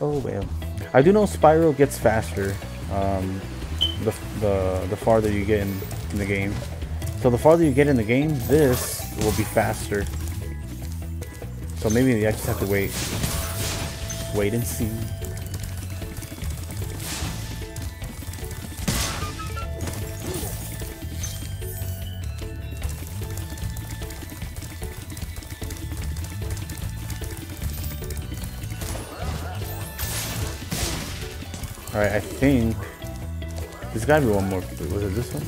Oh well. I do know Spyro gets faster. Um, the, the, the farther you get in, in the game. So the farther you get in the game, this will be faster. So maybe I just have to wait. Wait and see. Alright, I think there's gotta be one more. Was it this one?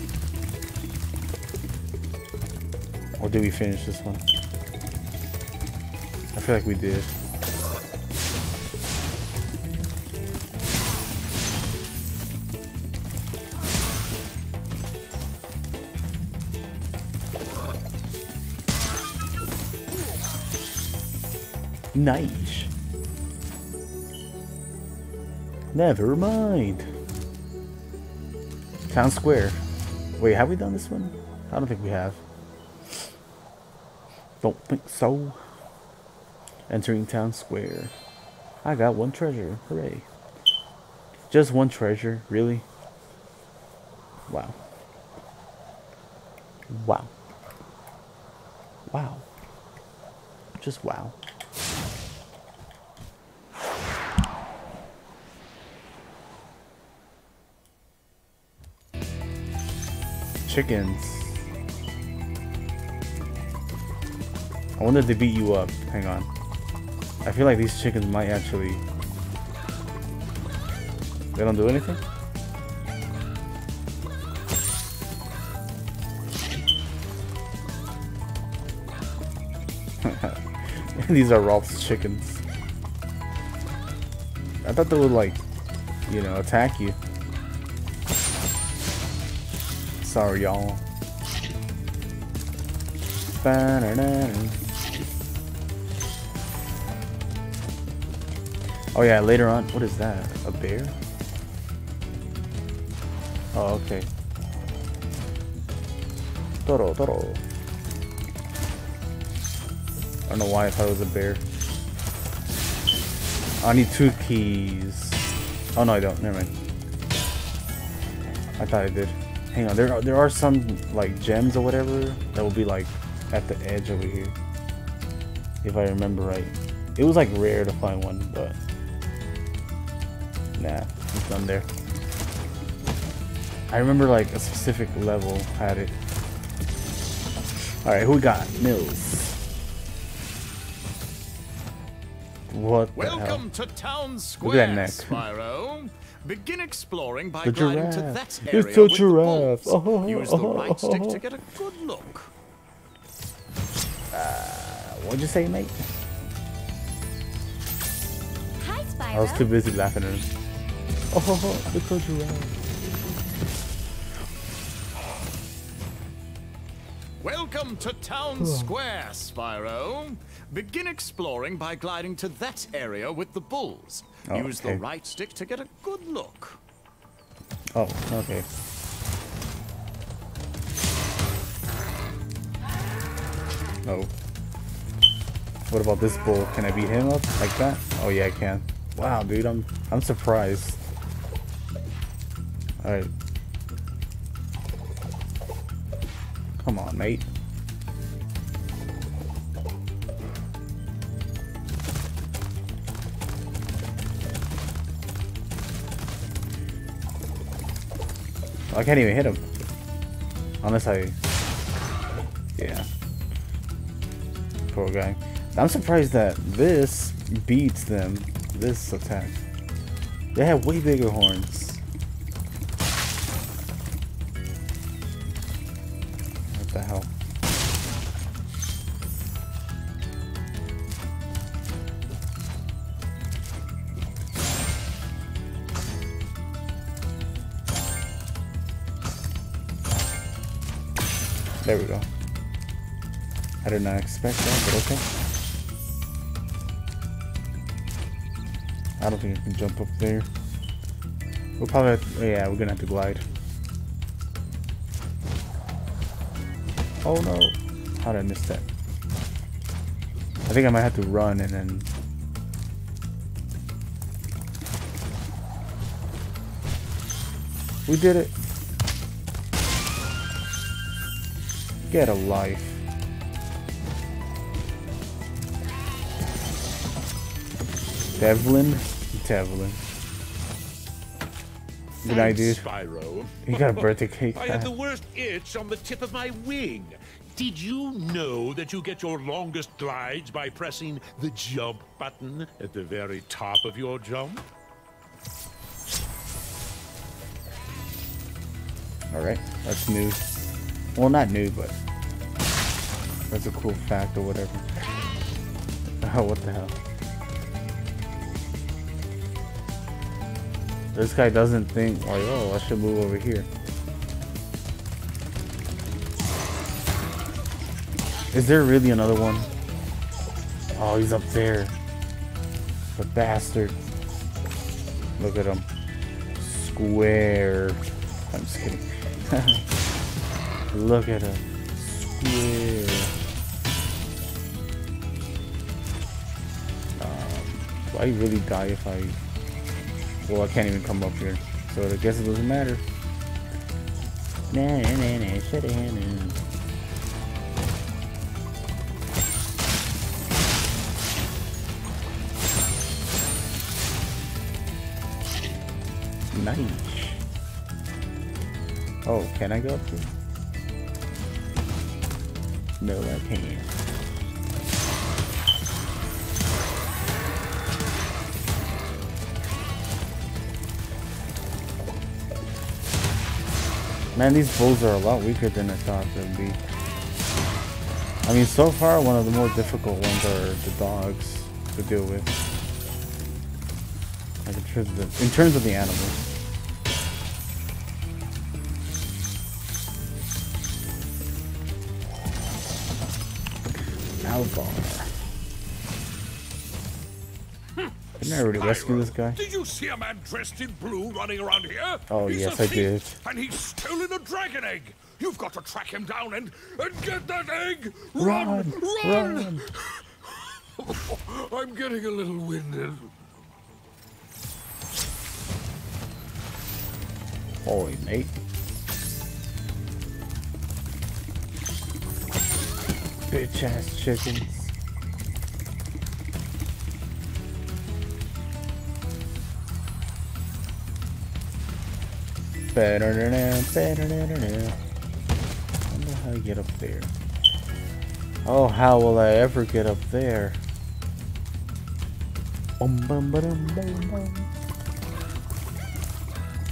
Or did we finish this one? I feel like we did. Nice. Never mind. Town Square. Wait, have we done this one? I don't think we have. Don't think so. Entering town square. I got one treasure. Hooray. Just one treasure? Really? Wow. Wow. Wow. Just wow. Chickens. I wonder if they beat you up. Hang on. I feel like these chickens might actually... They don't do anything? these are Rolf's chickens. I thought they would like, you know, attack you. Sorry, y'all. Oh yeah, later on, what is that? A bear? Oh, okay. Toro, Toro. I don't know why I thought it was a bear. I need two keys. Oh no, I don't. Never mind. I thought I did. Hang on, there are, there are some like gems or whatever that will be like at the edge over here. If I remember right. It was like rare to find one, but nah, it's none there. I remember like a specific level had it. Alright, who we got? Mills. What Welcome to Town Look at that Square, neck. Spyro. Begin exploring by The gliding to giraffe. that It's area the with giraffe. balls. Oh, Use the oh, right stick oh. to get a good look. Uh, what'd you say, mate? Hi, Spyro. I was too busy laughing at him. Oh, ho, ho, the giraffe. Welcome to Town Square, Spyro. Begin exploring by gliding to that area with the bulls. Oh, Use okay. the right stick to get a good look. Oh, okay. Oh. What about this bull? Can I beat him up like that? Oh yeah, I can. Wow, dude, I'm I'm surprised. All right. Come on, mate. I can't even hit him. Unless I... Yeah. Poor guy. I'm surprised that this beats them. This attack. They have way bigger horns. The hell? There we go. I did not expect that, but okay. I don't think I can jump up there. We'll probably to, yeah, we're gonna have to glide. Oh no. How did I miss that? I think I might have to run and then... We did it! Get a life. Devlin? Devlin. Good dude. Spyro. You got a birthday cake. I had the worst itch on the tip of my wing. Did you know that you get your longest glides by pressing the jump button at the very top of your jump? Alright, that's new. Well, not new, but that's a cool fact or whatever. Oh, what the hell? This guy doesn't think like, oh, I should move over here. Is there really another one? Oh, he's up there. The bastard. Look at him. Square. I'm just kidding. Look at him. Square. Um, will I really die if I... Well, I can't even come up here. So I guess it doesn't matter. Nah, nah, nah, shut. Nice. Oh, can I go up here? No, I can't. Man, these bulls are a lot weaker than I thought they'd be. I mean, so far, one of the more difficult ones are the dogs to deal with. Like in terms of the, in terms of the animals. Didn't I already rescue this guy? Did you see a man dressed in blue running around here? Oh, He's yes, I did. And he's stolen a dragon egg. You've got to track him down and, and get that egg. Run, run. run. I'm getting a little winded. Holy mate. Bitch ass chickens. Better than better than Wonder how you get up there. Oh, how will I ever get up there? Bum, bum, ba-dum, bum, bum.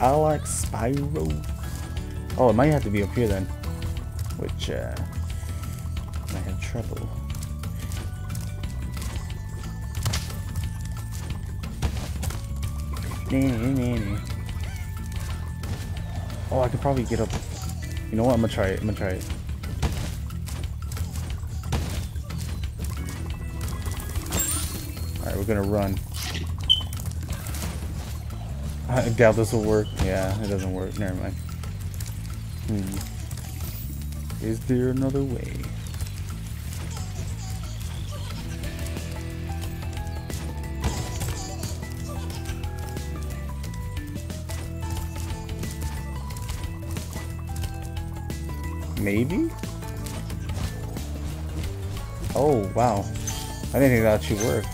I like Spyro. Oh, it might have to be up here then. Which, uh, might have trouble. Oh, I could probably get up. You know what? I'm gonna try it. I'm gonna try it. Alright, we're gonna run. I doubt this will work. Yeah, it doesn't work. Never mind. Hmm. Is there another way? Maybe? Oh, wow. I didn't think that actually work.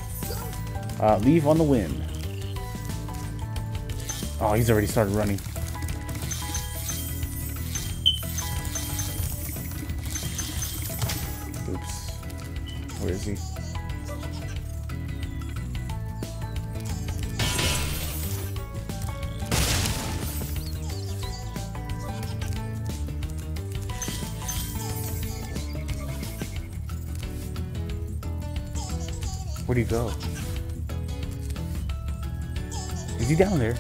Uh, leave on the wind. Oh, he's already started running. Where'd he go? Is he down there?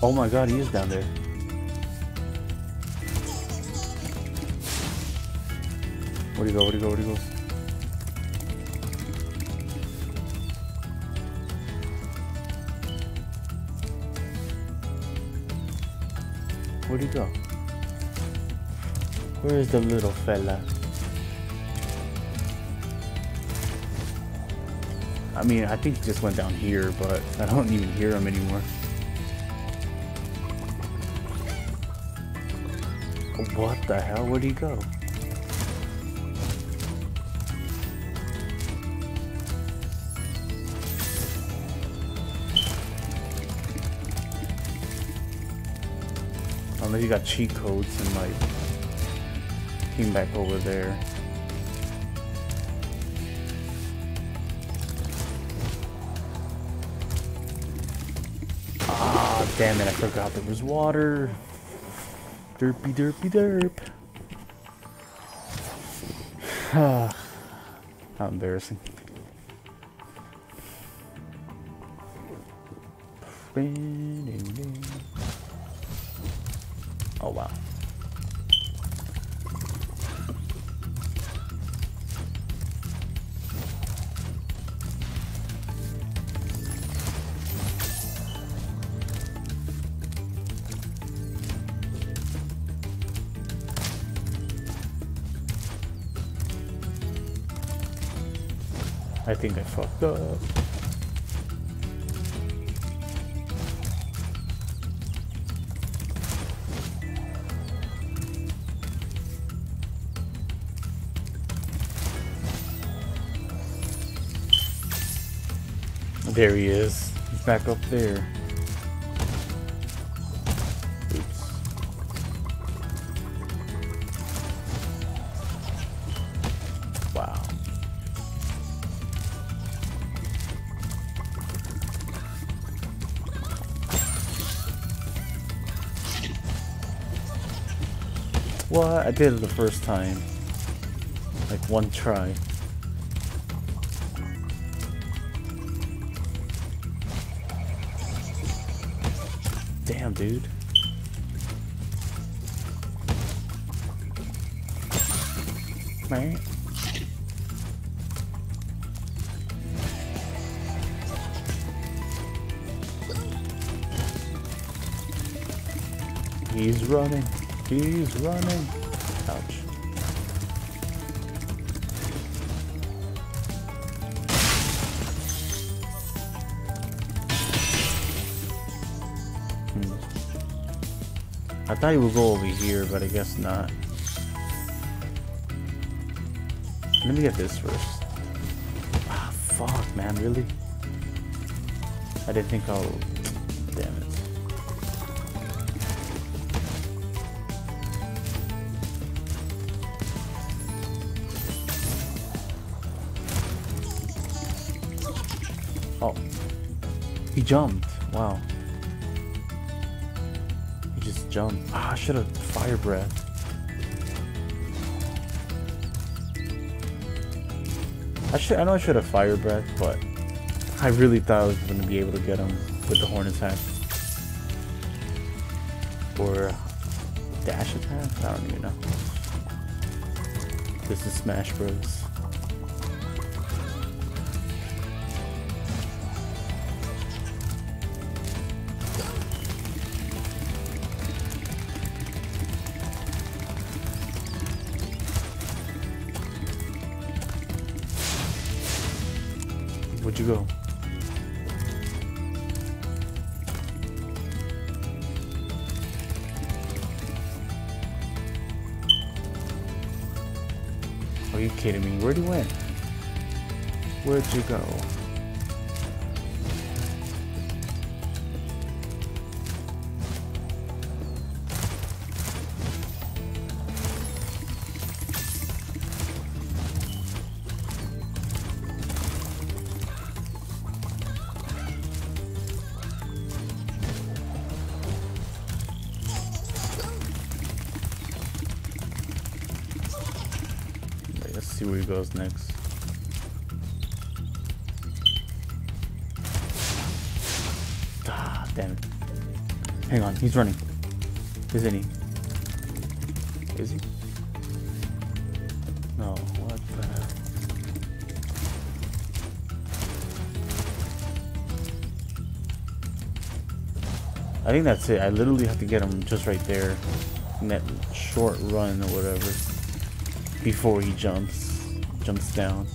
Oh my god, he is down there. Where'd he go? Where'd he go? Where'd he go? Where'd he go? Where's the little fella? I mean, I think he just went down here, but I don't even hear him anymore. What the hell? Where'd he go? Unless you got cheat codes and like came back over there. Damn it, I forgot there was water. Derpy derpy derp. How embarrassing. Back up there. Oops. Wow. What? I did it the first time. Like one try. He's running. Ouch. I thought he would go over here, but I guess not. Let me get this first. Ah, fuck, man, really? I didn't think I'll... jumped. Wow. He just jumped. Ah, I should have fire breath. I should. I know I should have fire breath, but I really thought I was gonna be able to get him with the horn attack or dash attack. I don't even know. This is Smash Bros. You go? He's running. Isn't he? Is he? No, what the hell? I think that's it. I literally have to get him just right there in that short run or whatever before he jumps jumps down.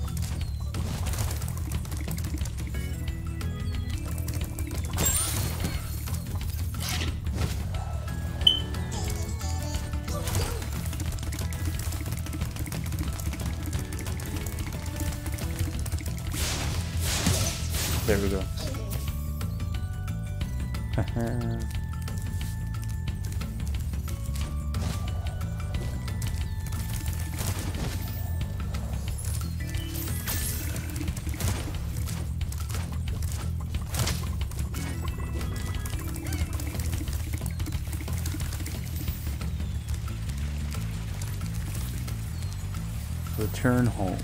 Return home.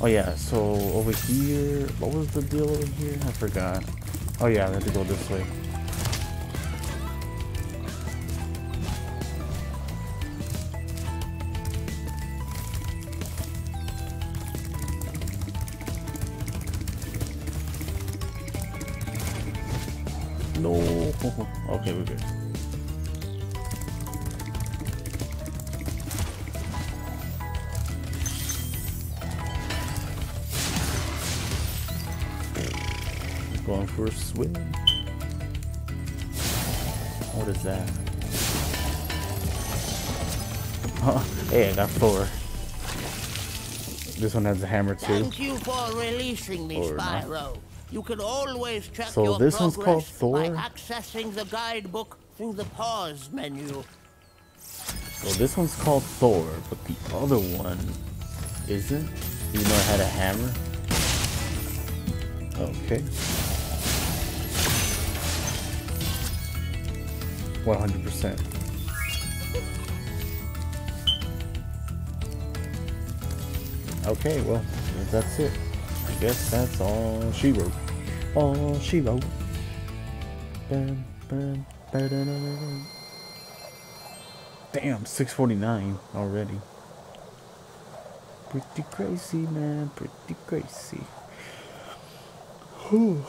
Oh yeah, so over here, what was the deal over here? I forgot. Oh yeah, I had to go this way. Has a hammer too. Thank you for releasing me, Or not. Spyro. You can always check So your this one's called progress by Thor? accessing the guidebook through the pause menu. So this one's called Thor, but the other one isn't. Even though it had a hammer. Okay. 100%. Okay, well, that's it. I guess that's all she wrote. All she wrote. Damn, 649 already. Pretty crazy, man. Pretty crazy. Whew.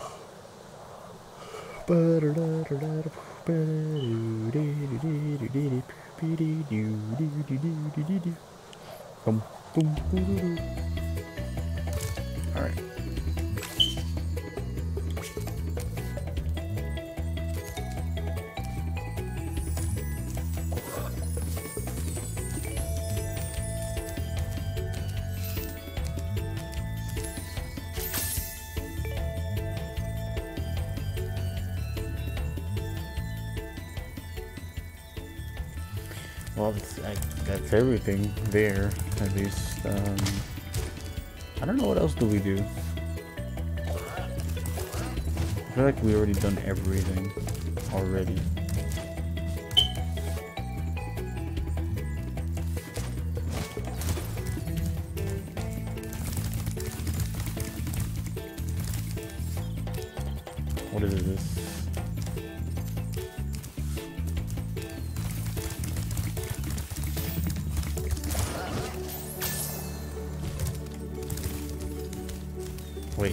Everything there, at least. Um, I don't know what else do we do. I feel like we already done everything already. So.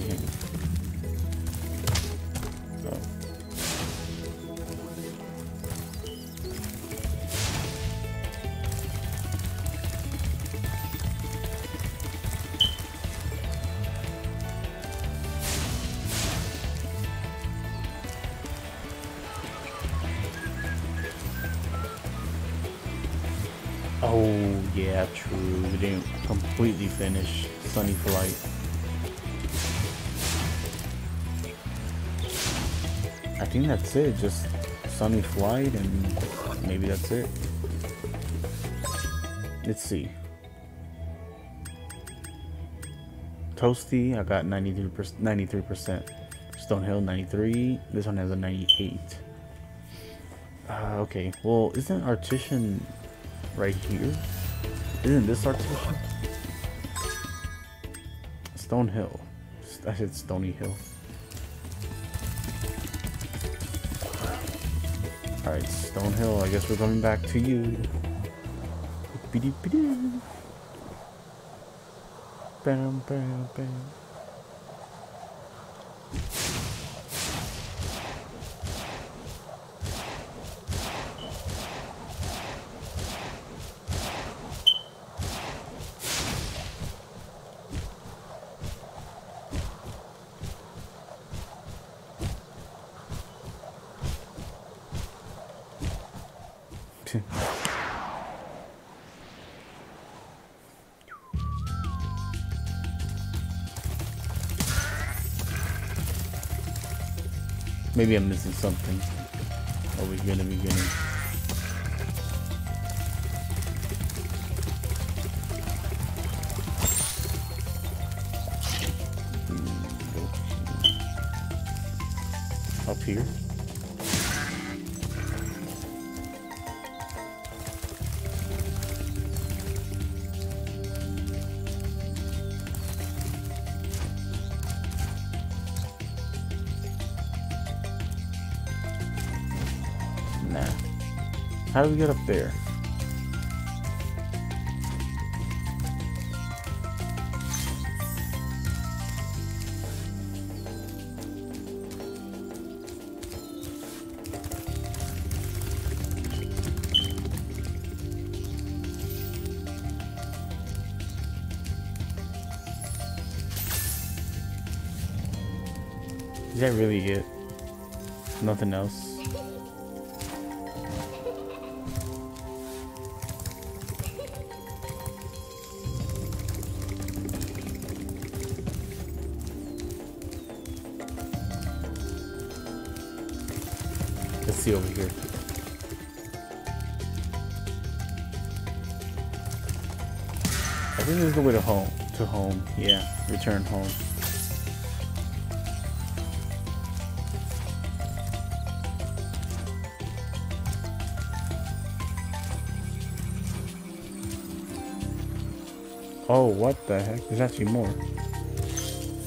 Oh yeah, true. We didn't completely finish Sunny Flight. Think that's it. Just Sunny Flight and maybe that's it. Let's see. Toasty, I got 93%. 93%. Stonehill, 93. This one has a 98. Uh, okay, well, isn't Artisan right here? Isn't this Artisan? Stone Hill. I said Stony Hill. Alright, Stonehill, I guess we're coming back to you. Bam, bam, bam. Maybe I'm missing something. Always gonna be beginning. Hmm, up here. How do we get up there? Is that really it? Nothing else? Return home. Oh, what the heck? There's actually more.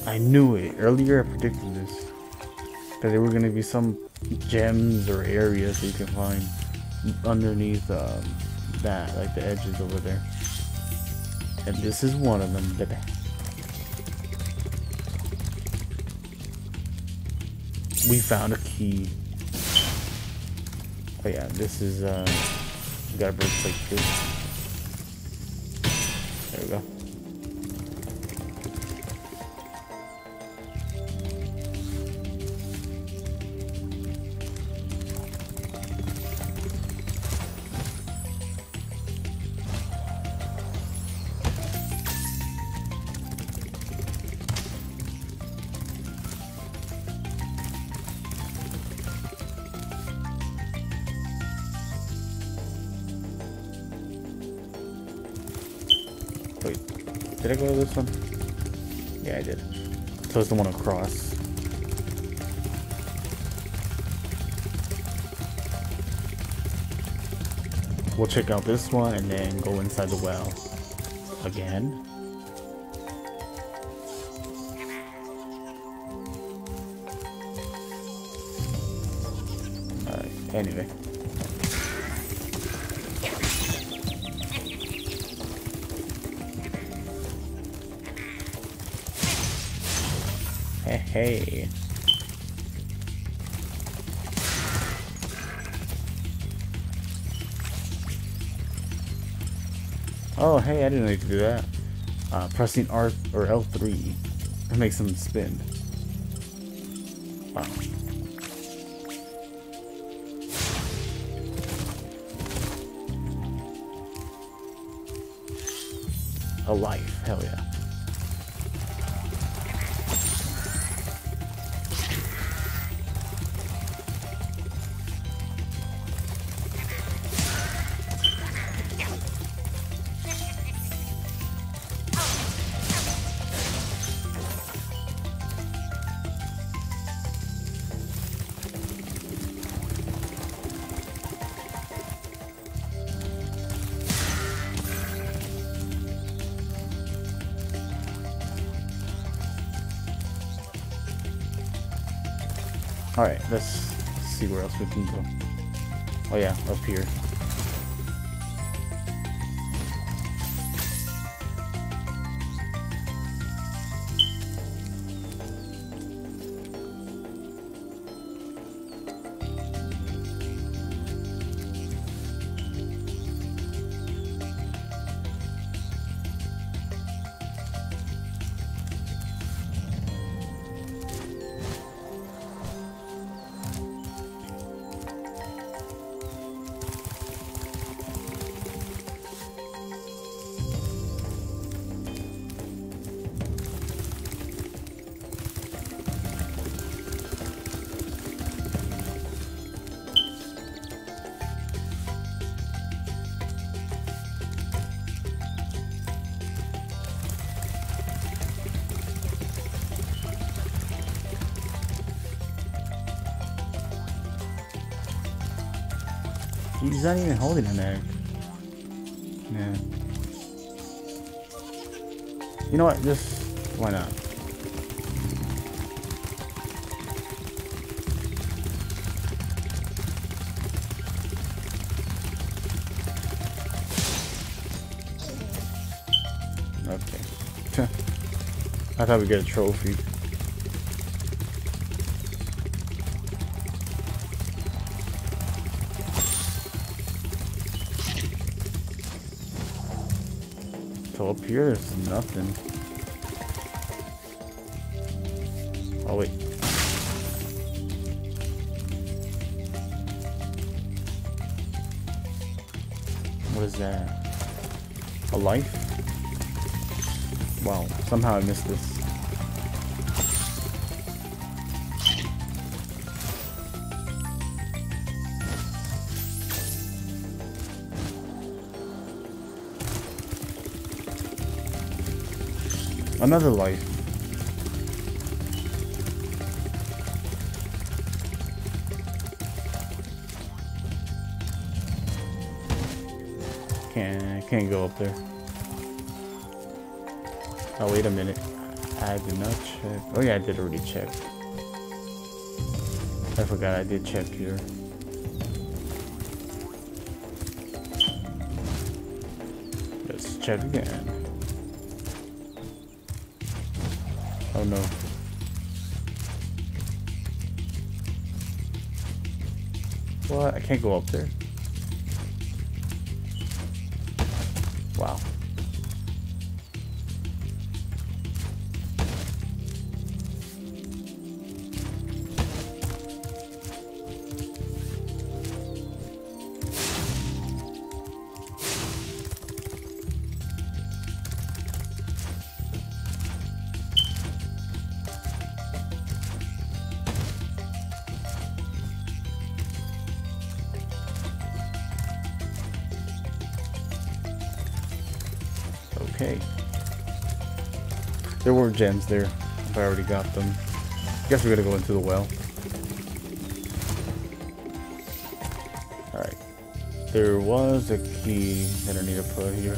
I knew it. Earlier I predicted this. That there were going to be some gems or areas that you can find underneath um, that, like the edges over there. And this is one of them, baby. We found a key. Oh yeah, this is, uh, we gotta break like this. Across. We'll check out this one and then go inside the well. Again. Alright, anyway. Oh, hey, I didn't need to do that. Uh, pressing R or L3 to make them spin. 15 Pro. Oh yeah, up here. He's not even holding an egg. Yeah. You know what? Just why not? Okay. I thought we'd get a trophy. Here, there's nothing. Oh, wait. What is that? A life? Wow, somehow I missed this. Another life. Can't can't go up there. Oh wait a minute. I did not check. Oh yeah, I did already check. I forgot I did check here. Let's check again. Oh no. What? I can't go up there. Gems there. If I already got them. Guess we're gonna go into the well. Alright. There was a key that I need to put here.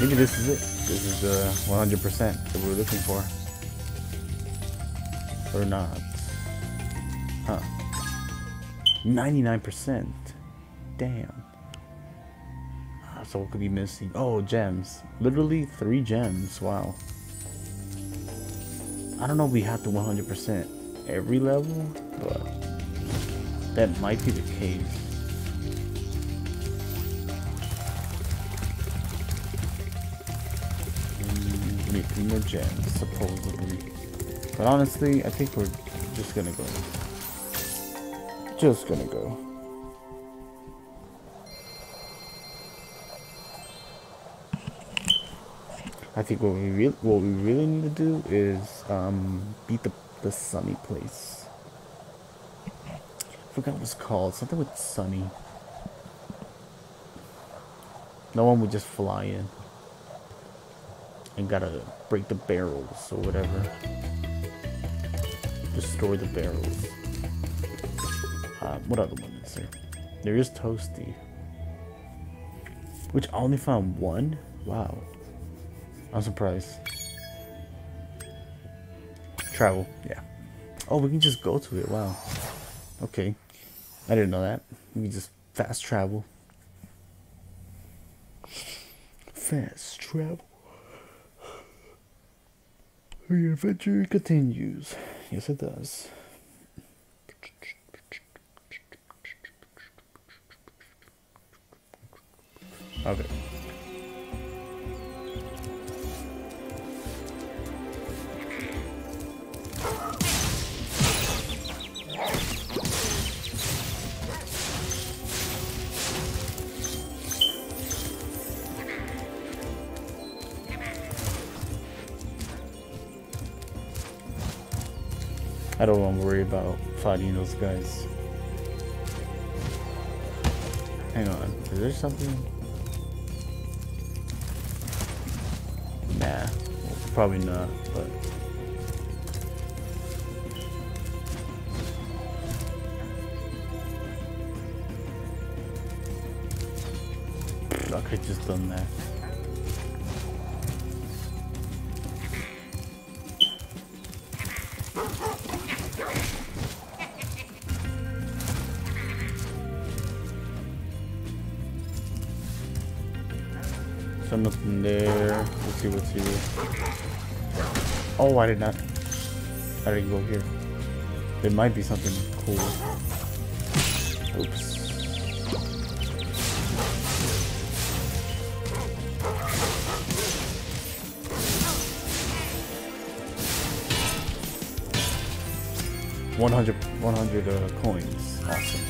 Maybe this is it. This is the 100% that we're looking for. Or not. Huh. 99%. Damn. Ah, So what could be missing? Oh, gems. Literally three gems. Wow. I don't know if we have to 100% every level, but that might be the case. Need more gems, supposedly. But honestly, I think we're just gonna go. Just gonna go. I think what we really what we really need to do is um, beat the the sunny place. Forgot what it's called. Something with sunny. No one would just fly in. And gotta break the barrels or whatever. Destroy the barrels. Uh, what other one is there? There is Toasty. Which I only found one? Wow. I'm surprised. Travel, yeah. Oh, we can just go to it. Wow. Okay. I didn't know that. We can just fast travel. Fast travel. The adventure continues. Yes, it does. Okay. Fighting those guys. Hang on, is there something? Nah, well, probably not, but... I could just done that. Oh, I did not. I didn't go here. There might be something cool. Oops. One hundred, one hundred uh, coins. Awesome.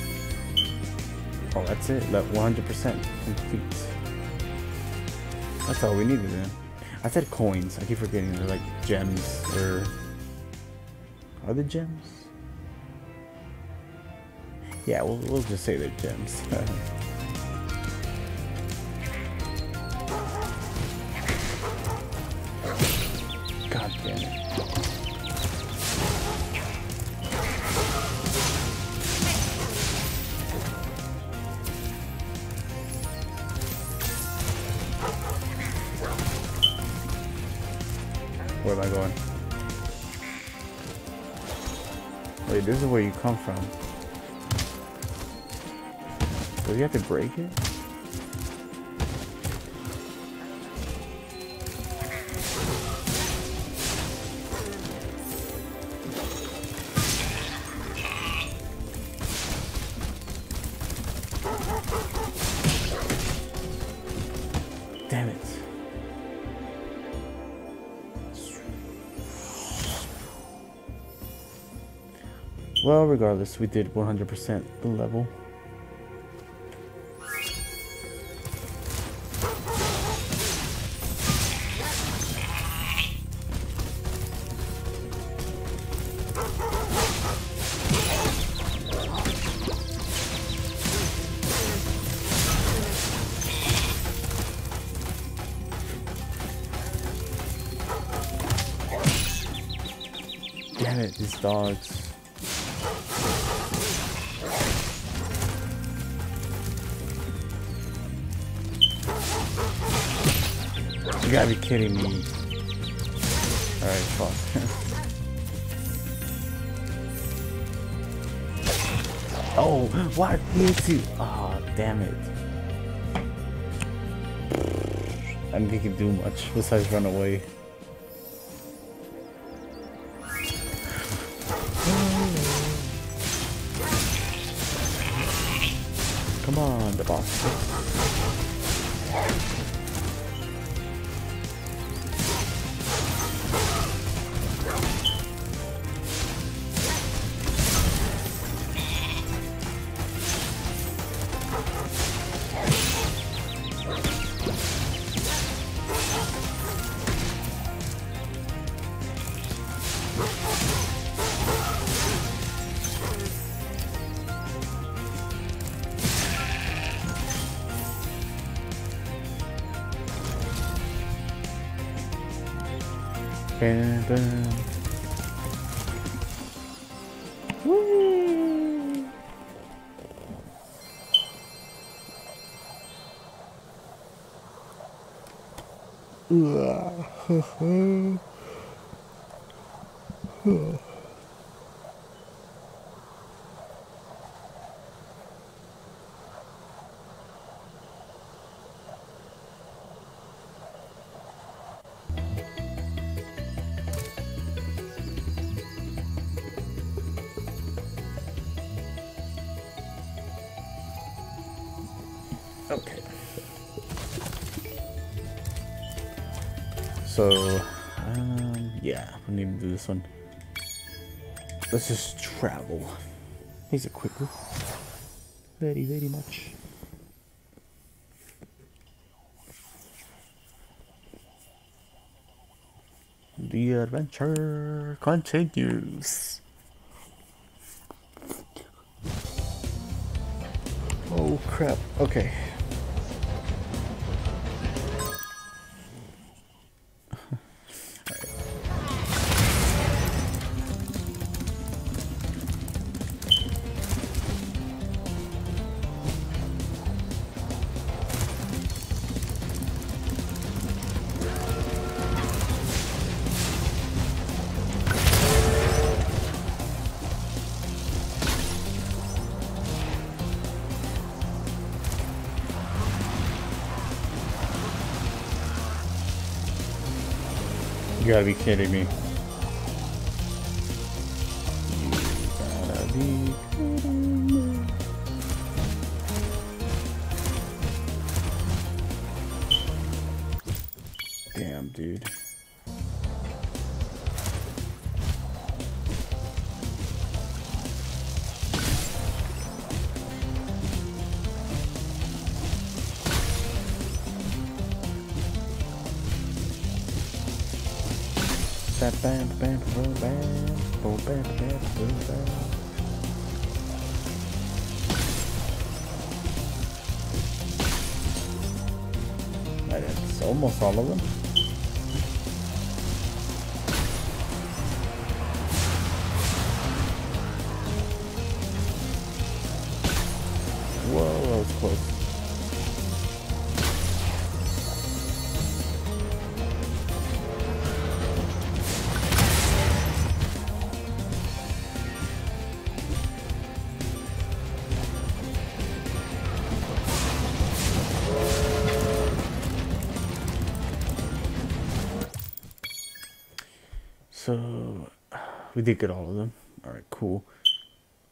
Oh, that's it. Let one hundred percent complete. That's all we needed then. I said coins. I keep forgetting they're like gems or are they gems? Yeah, we'll we'll just say they're gems. come from. Do you have to break it? Regardless, we did 100% the level. Much besides run away. So, um, yeah, we need to do this one. Let's just travel. He's a quicker. Very, very much. The adventure continues. Oh crap. Okay. Be kidding me. That's almost did get all of them. Alright, cool.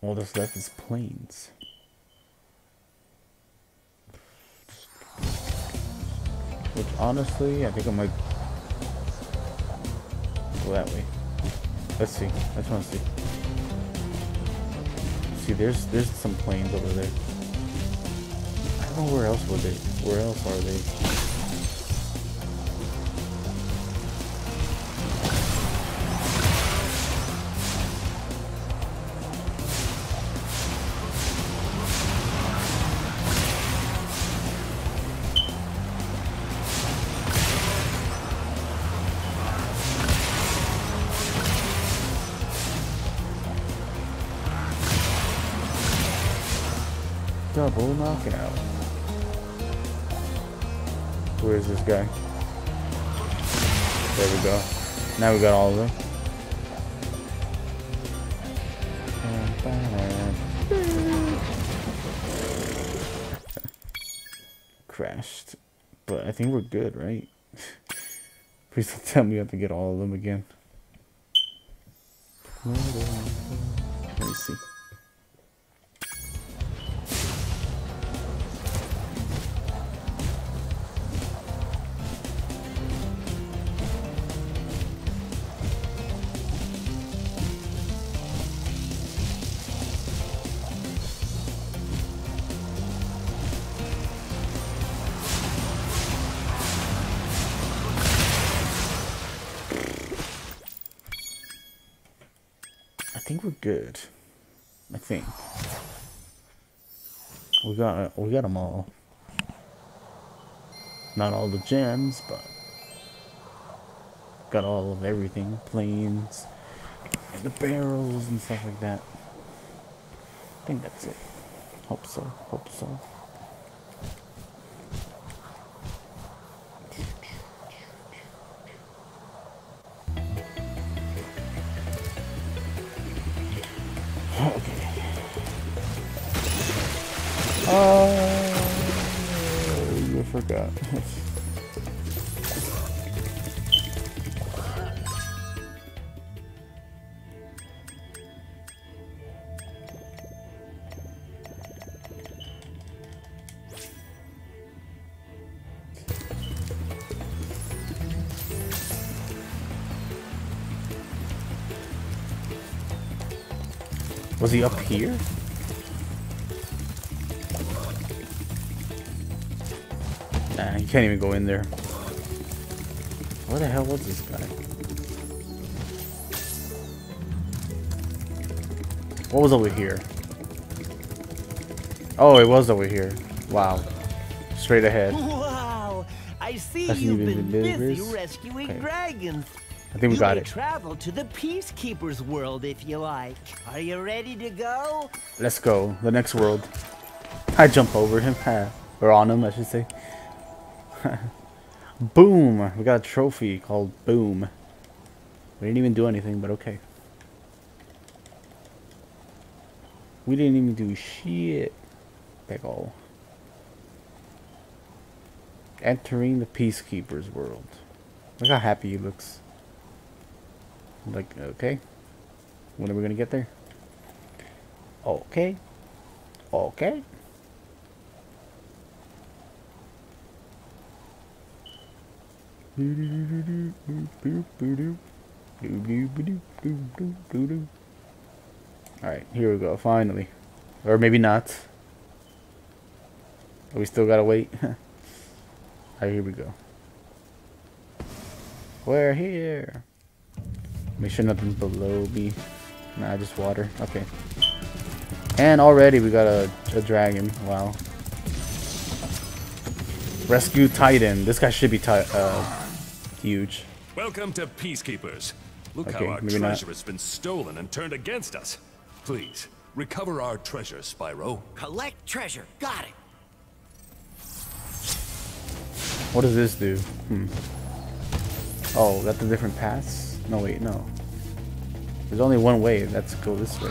All that's left is planes. Which, honestly, I think I might go that way. Let's see. I just want to see. See, there's there's some planes over there. I don't know where else were they. Where else are they? Now we got all of them. Crashed. But I think we're good, right? Please don't tell me you have to get all of them again. We got them all. Not all the gems, but got all of everything. Planes and the barrels and stuff like that. I think that's it. Hope so. Hope so. Here? Nah, you can't even go in there. Where the hell was this guy? What was over here? Oh, it was over here. Wow. Straight ahead. Wow! I see That's you've been busy. rescuing Okay. dragons. I think we got it. travel to the Peacekeepers world if you like. Are you ready to go? Let's go. The next world. I jump over him. or on him, I should say. Boom! We got a trophy called Boom. We didn't even do anything, but okay. We didn't even do shit. Big ol'. Entering the Peacekeeper's world. Look how happy he looks. Like, okay. When are we gonna get there? Okay. Okay. Alright, here we go, finally. Or maybe not. We still gotta wait. Alright, here we go. We're here. Make sure nothing below me. Nah, just water. Okay. And already we got a, a dragon. Wow. Rescue Titan. This guy should be uh, huge. Welcome to Peacekeepers. Look Okay, how our treasure not. has been stolen and turned against us. Please, recover our treasure, Spyro. Collect treasure. Got it. What does this do? Hmm. Oh, that's a different paths? No, wait, no. There's only one way. Let's go this way.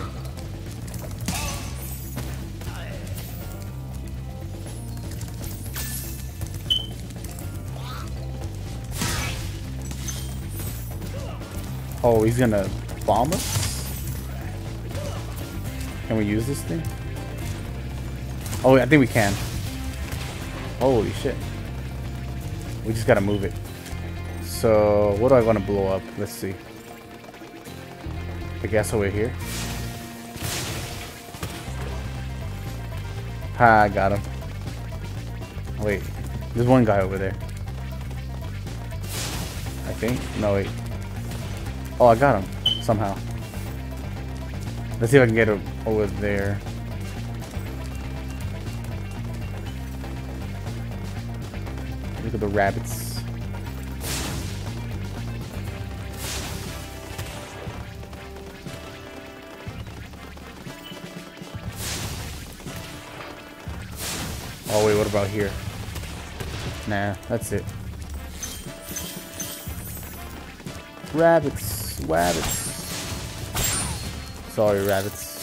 Oh, he's gonna bomb us? Can we use this thing? Oh, I think we can. Holy shit. We just gotta move it. So, what do I want to blow up? Let's see. I guess over here. Ha, I got him. Wait, there's one guy over there. I think. No, wait. Oh, I got him. Somehow. Let's see if I can get him over there. Look at the rabbits. Oh wait, what about here? Nah, that's it. Rabbits, rabbits. Sorry, rabbits.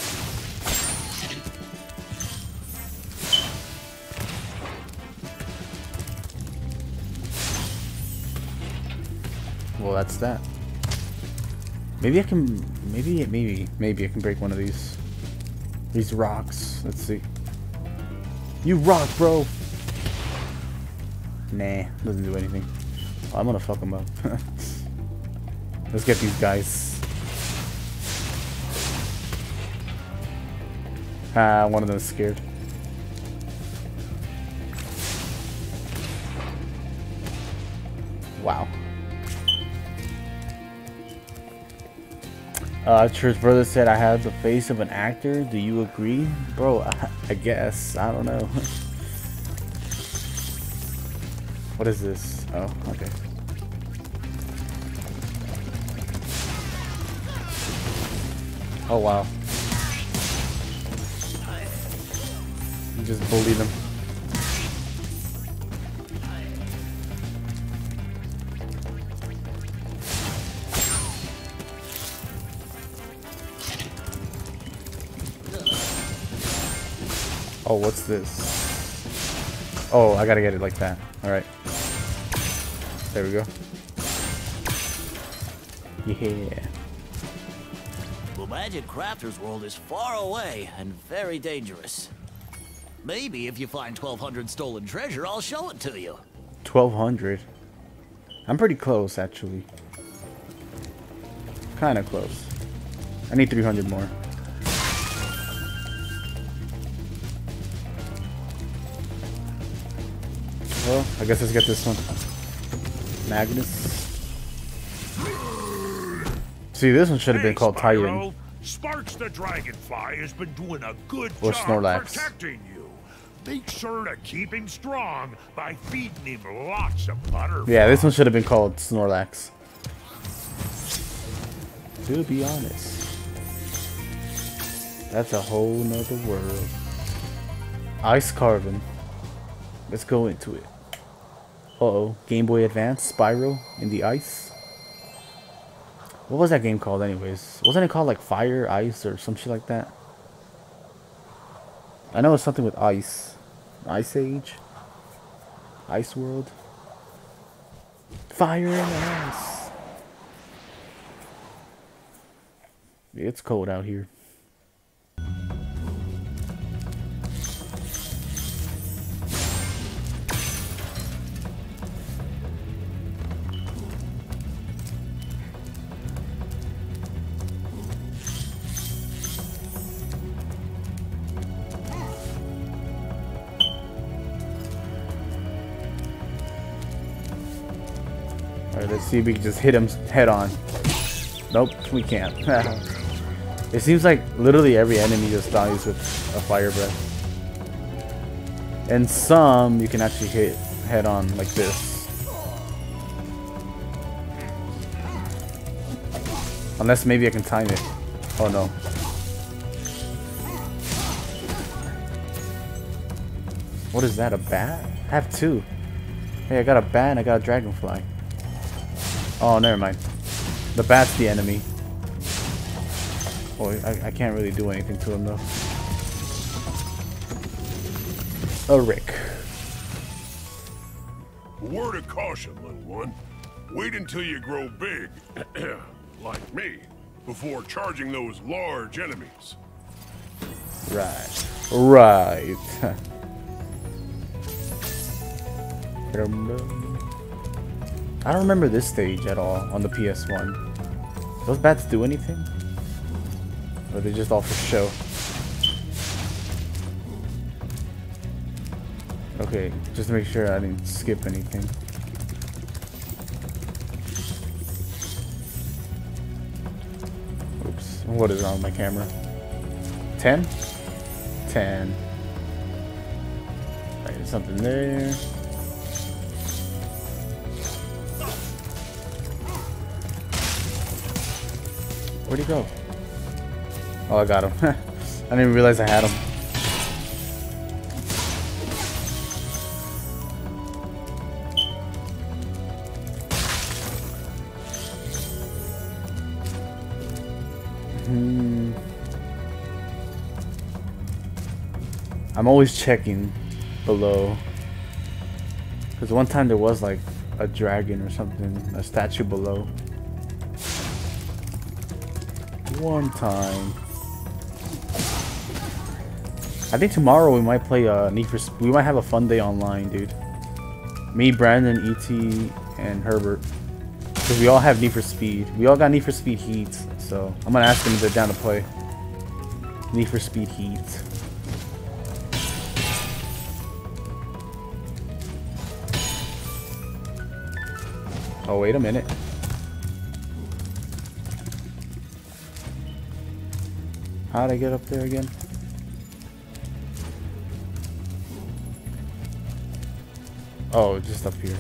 Well, that's that. Maybe I can, maybe, maybe, maybe I can break one of these, these rocks. Let's see. You rock, bro. Nah, doesn't do anything. I'm gonna fuck him up. Let's get these guys. Ah, one of them is scared. Uh, Church Brother said, I have the face of an actor. Do you agree? Bro, I, I guess. I don't know. what is this? Oh, okay. Oh, wow. You just bully them. Oh, what's this? Oh, I gotta get it like that. Alright. There we go. Yeah. The Magic Crafter's world is far away and very dangerous. Maybe if you find 1,200 stolen treasure, I'll show it to you. 1200. I'm pretty close, actually. Kinda close. I need 300 more. Well, I guess let's get this one. Magnus. See, this one should have been called Titan. Sparx the Dragonfly has been doing a good Or job Snorlax. protecting you. Make sure to keep him strong by feeding him lots of butter. Yeah, this one should have been called Snorlax. To be honest. That's a whole nother world. Ice carving. Let's go into it. Uh oh. Game Boy Advance, Spyro in the ice. What was that game called anyways? Wasn't it called like Fire, Ice, or some shit like that? I know it's something with ice. Ice Age? Ice World? Fire and ice. It's cold out here. See if we can just hit him head on. Nope, we can't. it seems like literally every enemy just dies with a fire breath. And some you can actually hit head on like this. Unless maybe I can time it. Oh no. What is that, a bat? I have two. Hey, I got a bat and I got a dragonfly. Oh, never mind. The bat's the enemy. Boy, I, I can't really do anything to him though. A Rick. Word of caution, little one. Wait until you grow big, like me, before charging those large enemies. Right. Right. I don't remember this stage at all on the PS1. Those bats do anything? Or are they just all for show? Okay, just to make sure I didn't skip anything. Oops. What is wrong with my camera? 10? 10. Right, something there. Where'd he go? Oh, I got him. I didn't even realize I had him. Hmm. I'm always checking below. Because one time there was like a dragon or something, a statue below. One time. I think tomorrow we might play uh, Need for Sp we might have a fun day online, dude. Me, Brandon, ET, and Herbert. Because we all have Need for Speed. We all got Need for Speed Heat, so I'm gonna ask them if they're down to play. Need for Speed Heat. Oh, wait a minute. How'd I get up there again? Oh, just up here.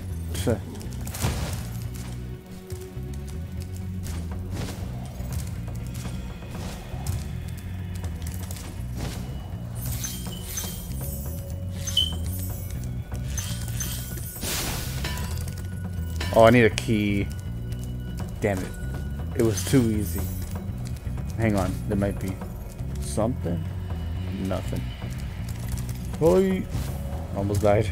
Oh, I need a key. Damn it. It was too easy. Hang on. There might be something. Nothing. Boy. Almost died.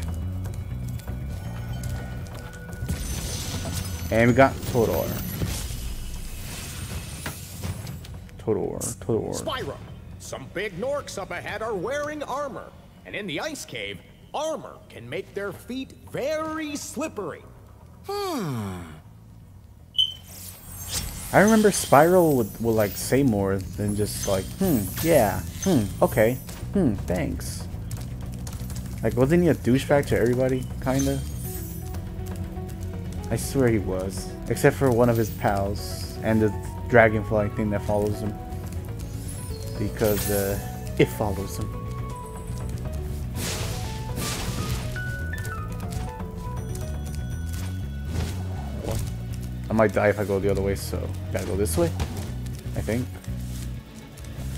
And we got Todor. Todor. Todor. Spyro, some big Gnorcs up ahead are wearing armor. And in the ice cave, armor can make their feet very slippery. Hmm. I remember Spyro would, would like say more than just like, hmm, yeah, hmm, okay, hmm, thanks. Like, wasn't he a douchebag to everybody? Kinda? I swear he was. Except for one of his pals and the dragonfly thing that follows him. Because, uh, it follows him. I might die if I go the other way, so gotta go this way. I think.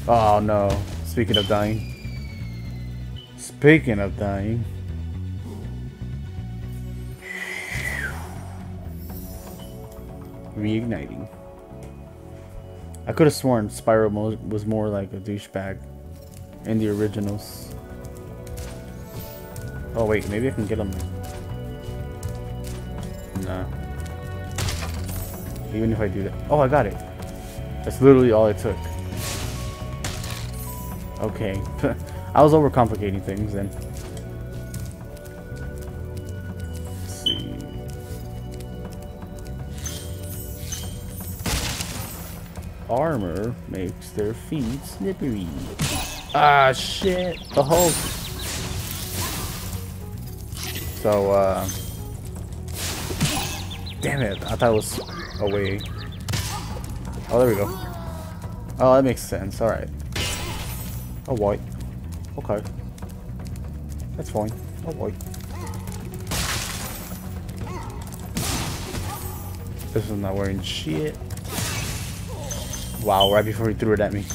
Oh no. Speaking of dying. Speaking of dying. Reigniting. I could have sworn Spyro was more like a douchebag in the originals. Oh wait, maybe I can get him. Nah. Even if I do that. Oh, I got it. That's literally all it took. Okay. I was overcomplicating things then. Let's see. Armor makes their feet slippery. Ah, shit. The Hulk. So, uh... Damn it. I thought it was away. Oh, there we go. Oh, that makes sense. Alright. Oh, white. Okay. That's fine. Oh, white. This is not wearing shit. Wow, right before he threw it at me.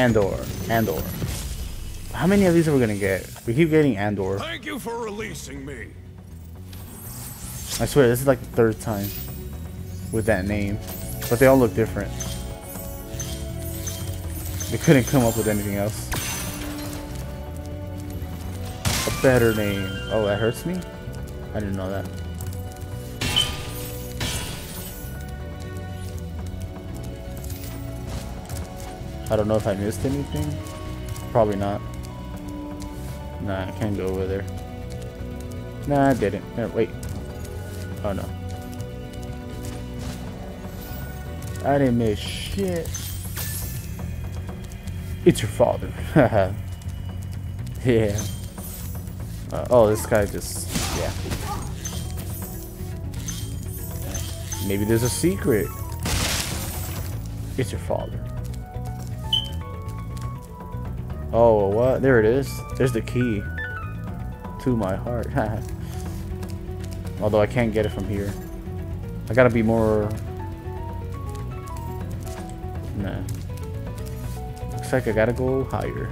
Andor. Andor. How many of these are we gonna get? We keep getting Andor. Thank you for releasing me. I swear, this is like the third time with that name. But they all look different. They couldn't come up with anything else. A better name. Oh, that hurts me? I didn't know that. I don't know if I missed anything. Probably not. Nah, I can't go over there. Nah, I didn't. Here, wait. Oh no. I didn't miss shit. It's your father. yeah. Uh, oh, this guy just... Yeah. Maybe there's a secret. It's your father. Oh, what? There it is. There's the key to my heart. Although I can't get it from here. I gotta be more... Nah. Looks like I gotta go higher.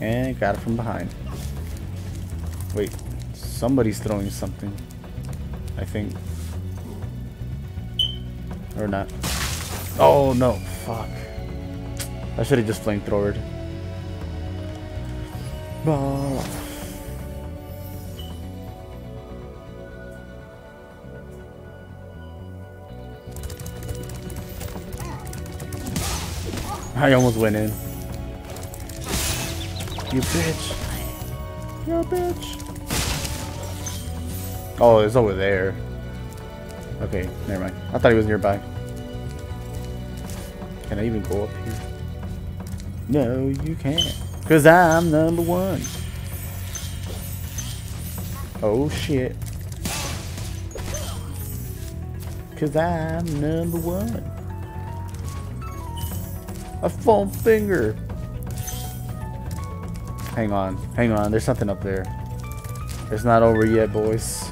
Got it from behind. Wait. Somebody's throwing something. I think. Or not. Oh no, fuck. I should have just flamethrowered. Bah. I almost went in. You bitch. You bitch. Oh, it's over there. Okay, never mind. I thought he was nearby. Can I even go up here? No, you can't. Because I'm number one. Oh, shit. Because I'm number one. A foam finger. Hang on. Hang on. There's something up there. It's not over yet, boys.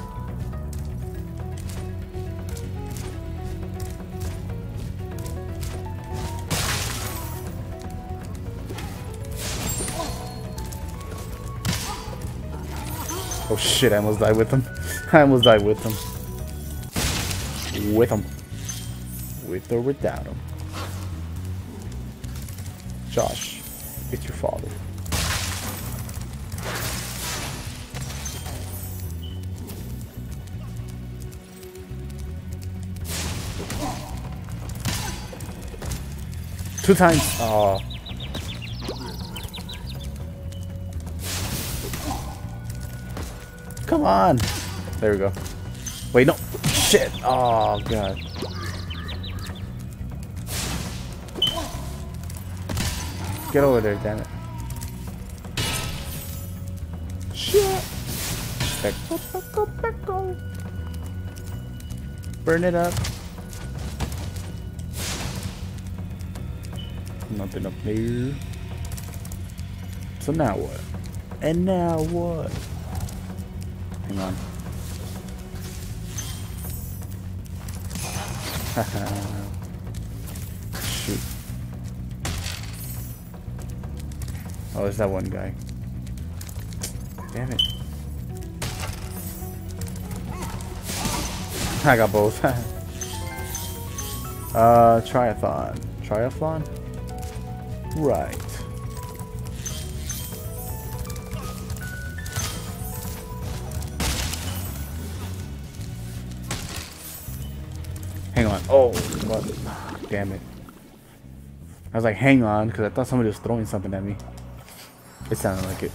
Oh shit, I almost died with them. I almost died with them. With them. With or without them. Josh, it's your father. Two times. Oh. Come on. There we go. Wait, no. Shit. Oh, God. Get over there, damn it. Shit. Burn it up. Nothing up there. So now what? And now what? Hang on. Shoot. Oh, there's that one guy. Damn it. I got both. uh, triathlon. Triathlon? Right. On. Oh, what? Damn it. I was like, hang on, because I thought somebody was throwing something at me. It sounded like it.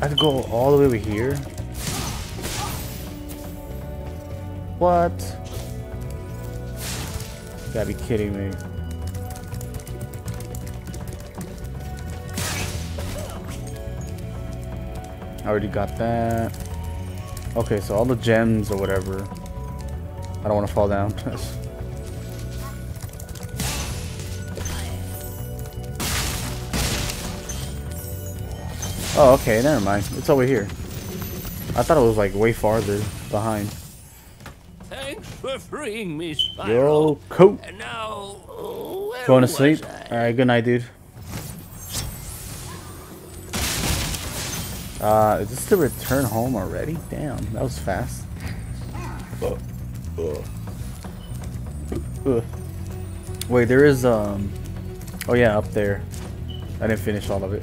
I could go all the way over here. What? You gotta be kidding me. I already got that. Okay, so all the gems or whatever. I don't want to fall down. oh, okay, never mind. It's over here. I thought it was like way farther behind. Thanks for freeing me, Spyro. Yo, coat. And now, uh, where Going to sleep? I? Alright, good night, dude. Uh, is this the return home already? Damn, that was fast. Uh, uh. Wait, there is, um... Oh yeah, up there. I didn't finish all of it.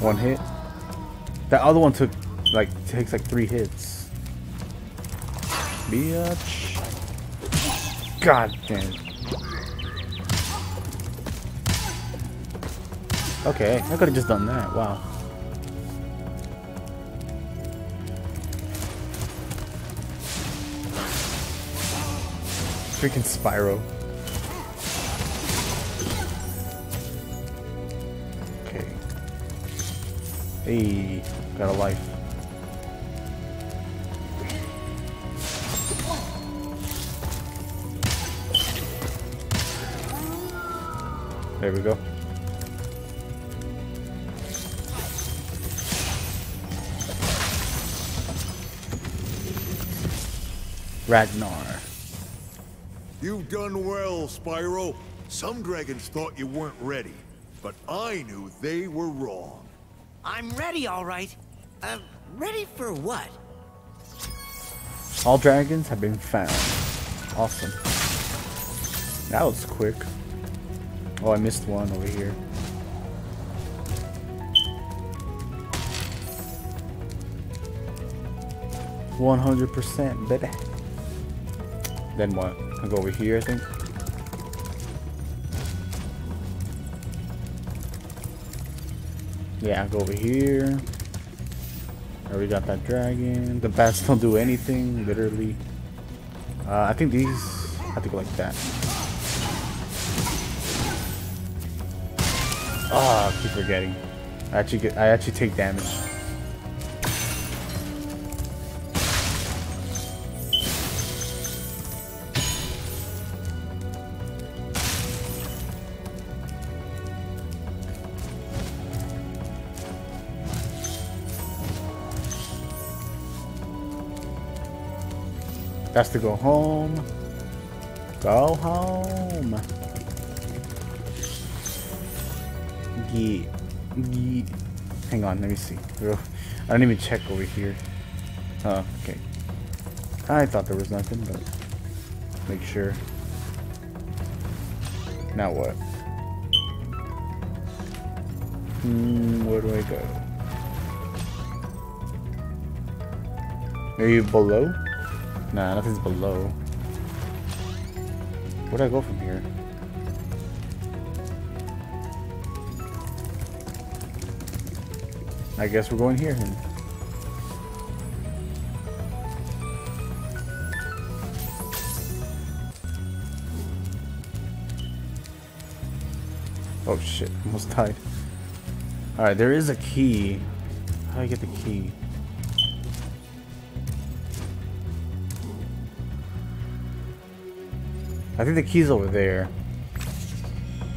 One hit. That other one took, like, takes like three hits. Bitch. God damn. Okay, I could have just done that. Wow. Freaking Spyro. Okay. Hey, got a life. There we go. Ragnar. You've done well, Spyro. Some dragons thought you weren't ready, but I knew they were wrong. I'm ready, all right. Uh, ready for what? All dragons have been found. Awesome. That was quick. Oh, I missed one over here. One hundred percent, baby. Then what? I go over here, I think. Yeah, I go over here. I already got that dragon. The bats don't do anything, literally. Uh, I think these to go like that. Ah, I keep forgetting. I actually get, I actually take damage. That's to go home. Go home. Hang on, let me see. I don't even check over here. Oh, okay. I thought there was nothing, but make sure. Now what? Hmm, where do I go? Are you below? Nah, nothing's below. Where'd I go from here? I guess we're going here then. Oh shit, almost died. Alright, there is a key. How do I get the key? I think the key's over there.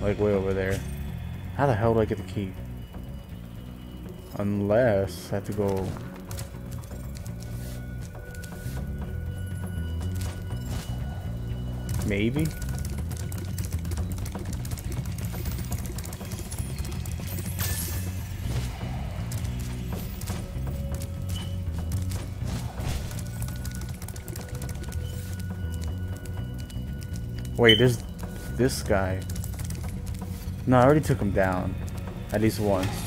Like way over there. How the hell do I get the key? Unless I have to go... Maybe? Wait, there's this guy. No, I already took him down. At least once.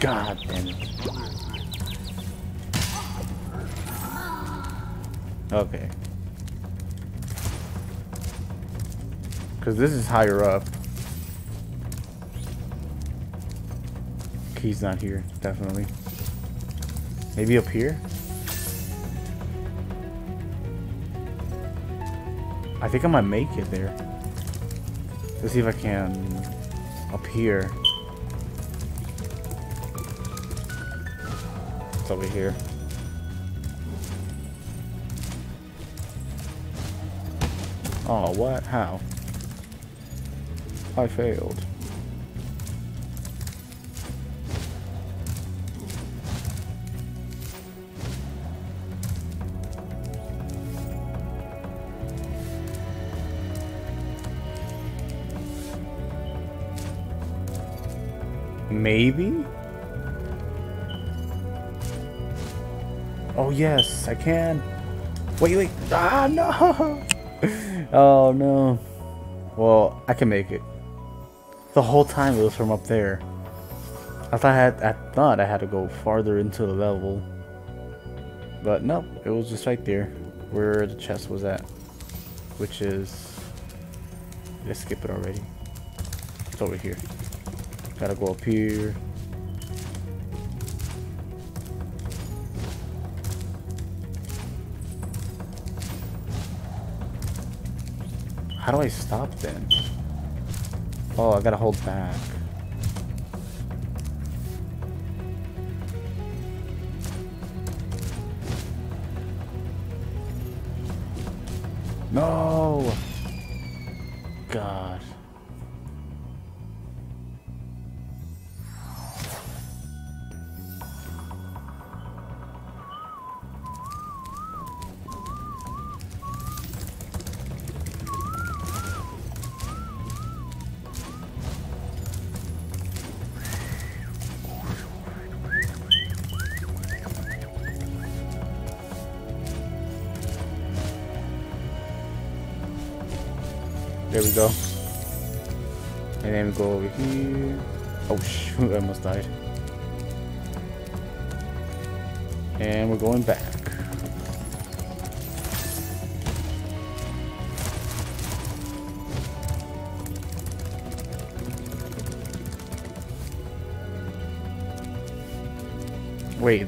God damn it. Okay. Because this is higher up. Key's not here, definitely. Maybe up here? I think I might make it there. Let's see if I can up here. Over here. Oh, what? How? I failed. Maybe? Yes, I can. Wait, wait. Ah, no. oh no. Well, I can make it. The whole time it was from up there. I thought I had I thought I had to go farther into the level. But nope, it was just right there where the chest was at. Which is let's skip it already. It's over here. Gotta go up here. How do I stop then? Oh, I gotta hold back.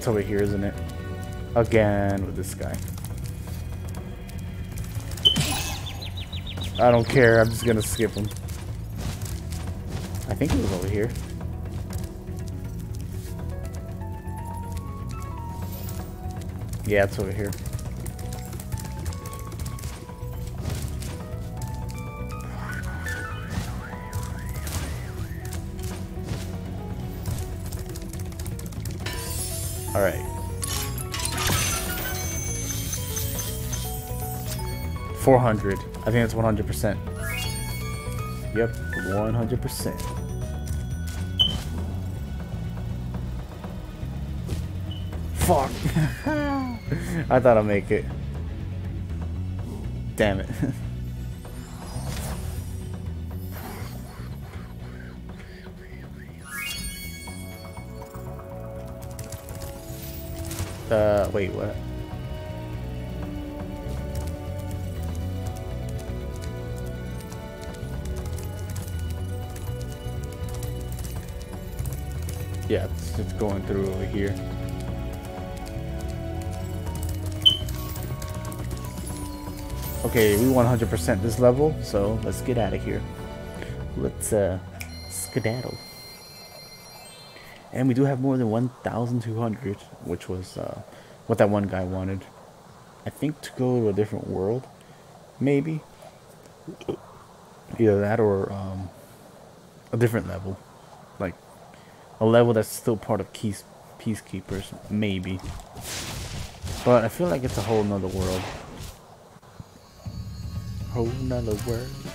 It's over here, isn't it? Again with this guy. I don't care. I'm just gonna skip him. I think it was over here. Yeah, it's over here. 400. I think that's 100%. Yep, 100%. Fuck. I thought I'd make it. Damn it. uh, wait, what? Here. Okay, we 100% this level, so let's get out of here. Let's uh, skedaddle. And we do have more than 1,200, which was uh, what that one guy wanted. I think to go to a different world, maybe. Either that or um, a different level. Like, a level that's still part of Keys Peacekeepers, maybe. But I feel like it's a whole nother world. Whole nother world.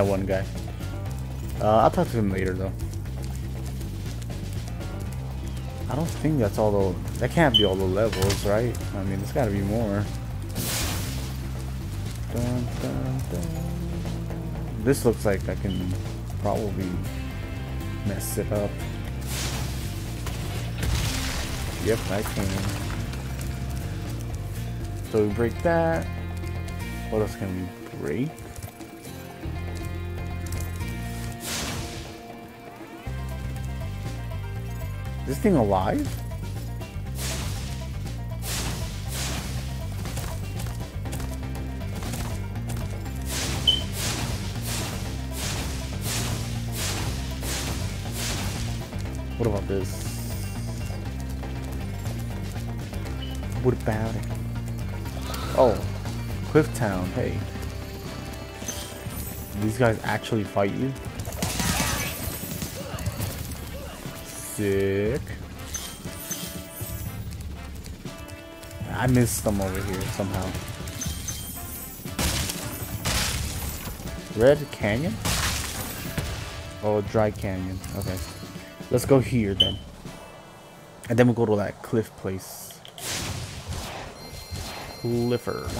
That one guy. Uh, I'll talk to him later, though. I don't think that's all the... That can't be all the levels, right? I mean, there's gotta be more. Dun, dun, dun. This looks like I can probably mess it up. Yep, I can. So we break that. What else can we break? This thing alive? What about this? What about it? Oh, Clifftown, hey. These guys actually fight you? I missed them over here somehow. Red Canyon? Oh, Dry Canyon. Okay. Let's go here then. And then we'll go to that cliff place. Clifford.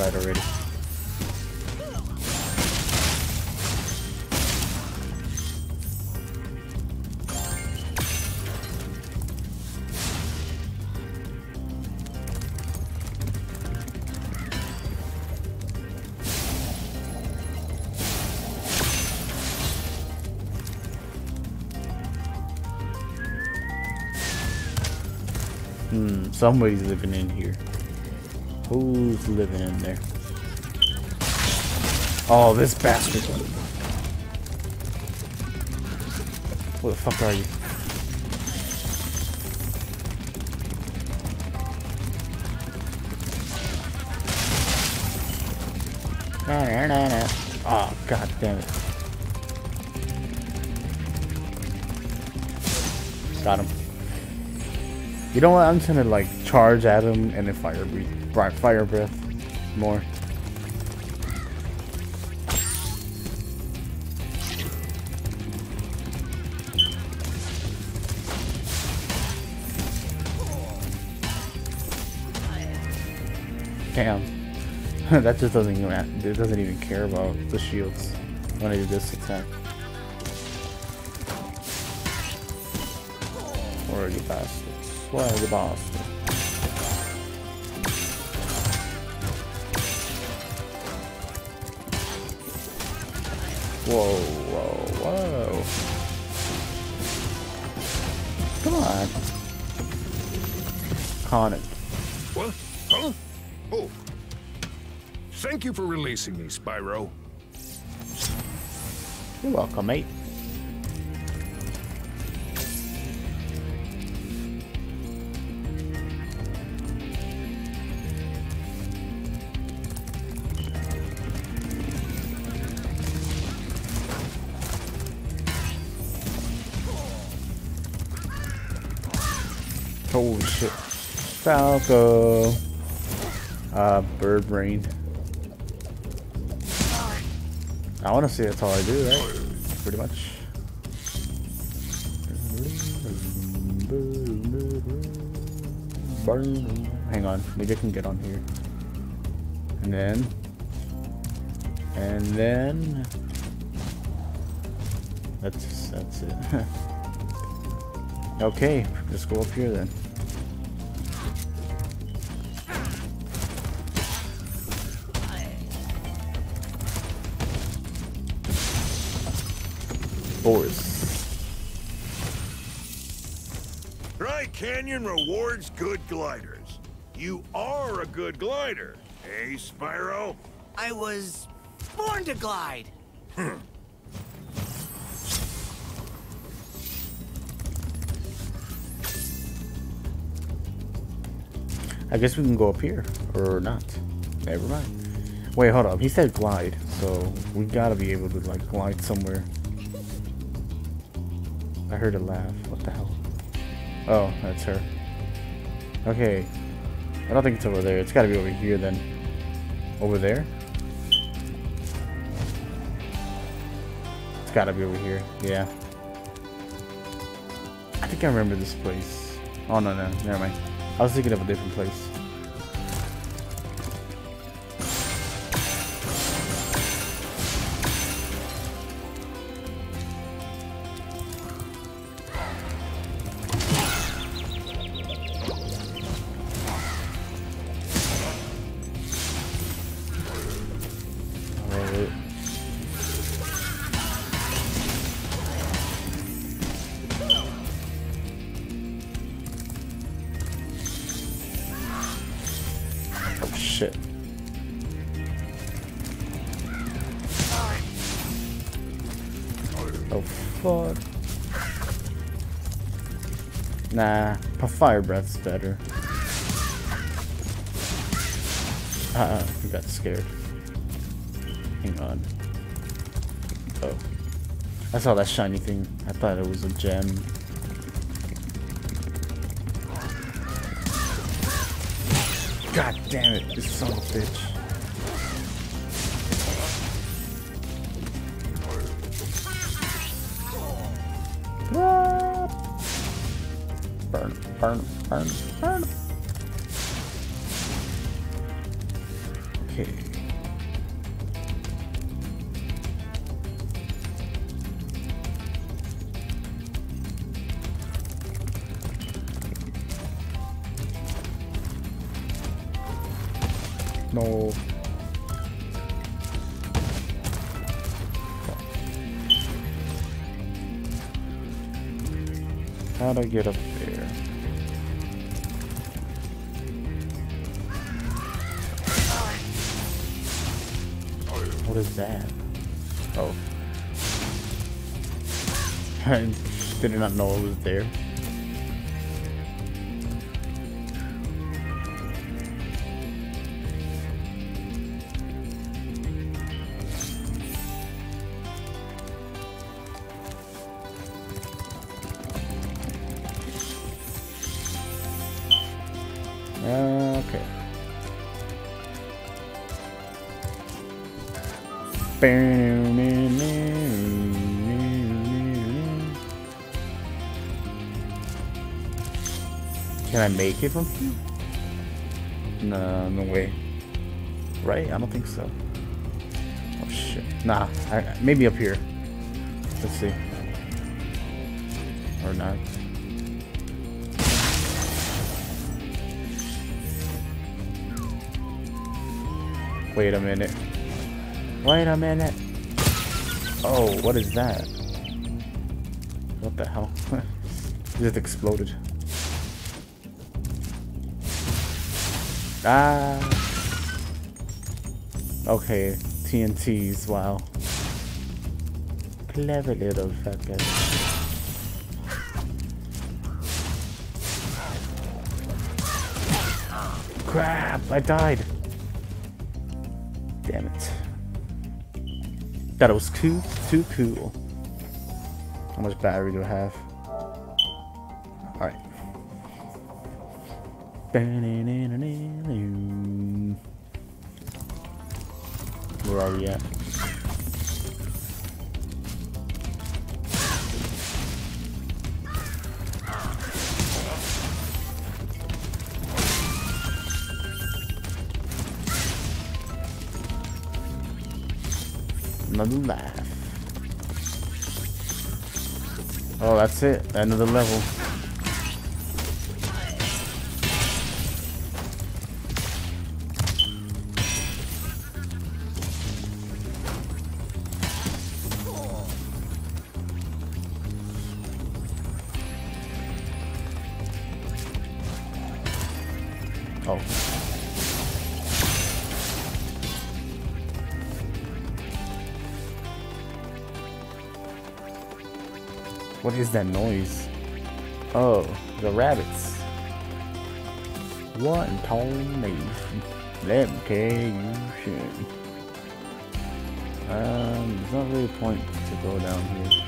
Died already. Hmm, somebody's living in here. Living in there? Oh, this bastard. What the fuck are you? Oh, god damn it. Got him. You know what? I'm just gonna like charge at him and then fire breathe, fire, fire breath more. Damn. that just doesn't even it doesn't even care about the shields when I do this attack. Where are you bastards? Whoa, whoa, whoa. Come on. Con it. What? Huh? Oh. Thank you for releasing me, Spyro. You're welcome, mate. Falco. Uh, bird brain. I want to see that's all I do, right? Pretty much. Hang on, maybe I can get on here. And then... And then... That's, that's it. okay, let's go up here then. Forest. Dry Canyon rewards good gliders. You are a good glider, eh, Spyro? I was born to glide. Hmm. I guess we can go up here, or not. Never mind. Wait, hold up. He said glide, so we gotta be able to like glide somewhere. I heard a laugh. What the hell? Oh, that's her. Okay. I don't think it's over there. It's gotta be over here then. Over there? It's gotta be over here. Yeah. I think I remember this place. Oh, no, no. Never mind. I was thinking of a different place. Fire breath's better. Uh, we got scared. Hang on. Oh. I saw that shiny thing. I thought it was a gem. God damn it, this son of a bitch. Get up there? What is that? Oh. I did not know it was there. Make it from here? No, no way. Right? I don't think so. Oh shit. Nah, I, maybe up here. Let's see. Or not. Wait a minute. Wait a minute. Oh, what is that? What the hell? just exploded. Ah. Okay, TNTs, wow. Clever little fucker. Crap, I died. Damn it. That was too, too cool. How much battery do I have? Where are we at? Another laugh. Oh, that's it. The level. Is that noise? Oh, the rabbits. One Tony. Let me tell. Um, there's not really a point to go down here.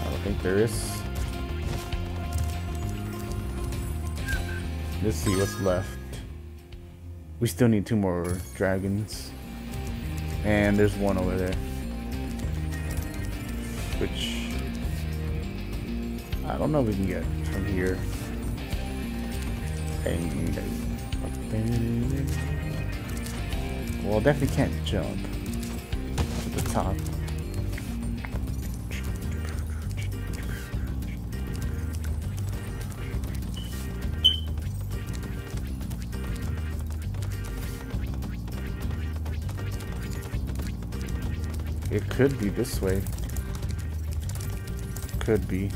I don't think there is. Let's see what's left. We still need two more dragons. And there's one over there. Don't know if we can get from here. Well, definitely can't jump to the top. It could be this way. Could be.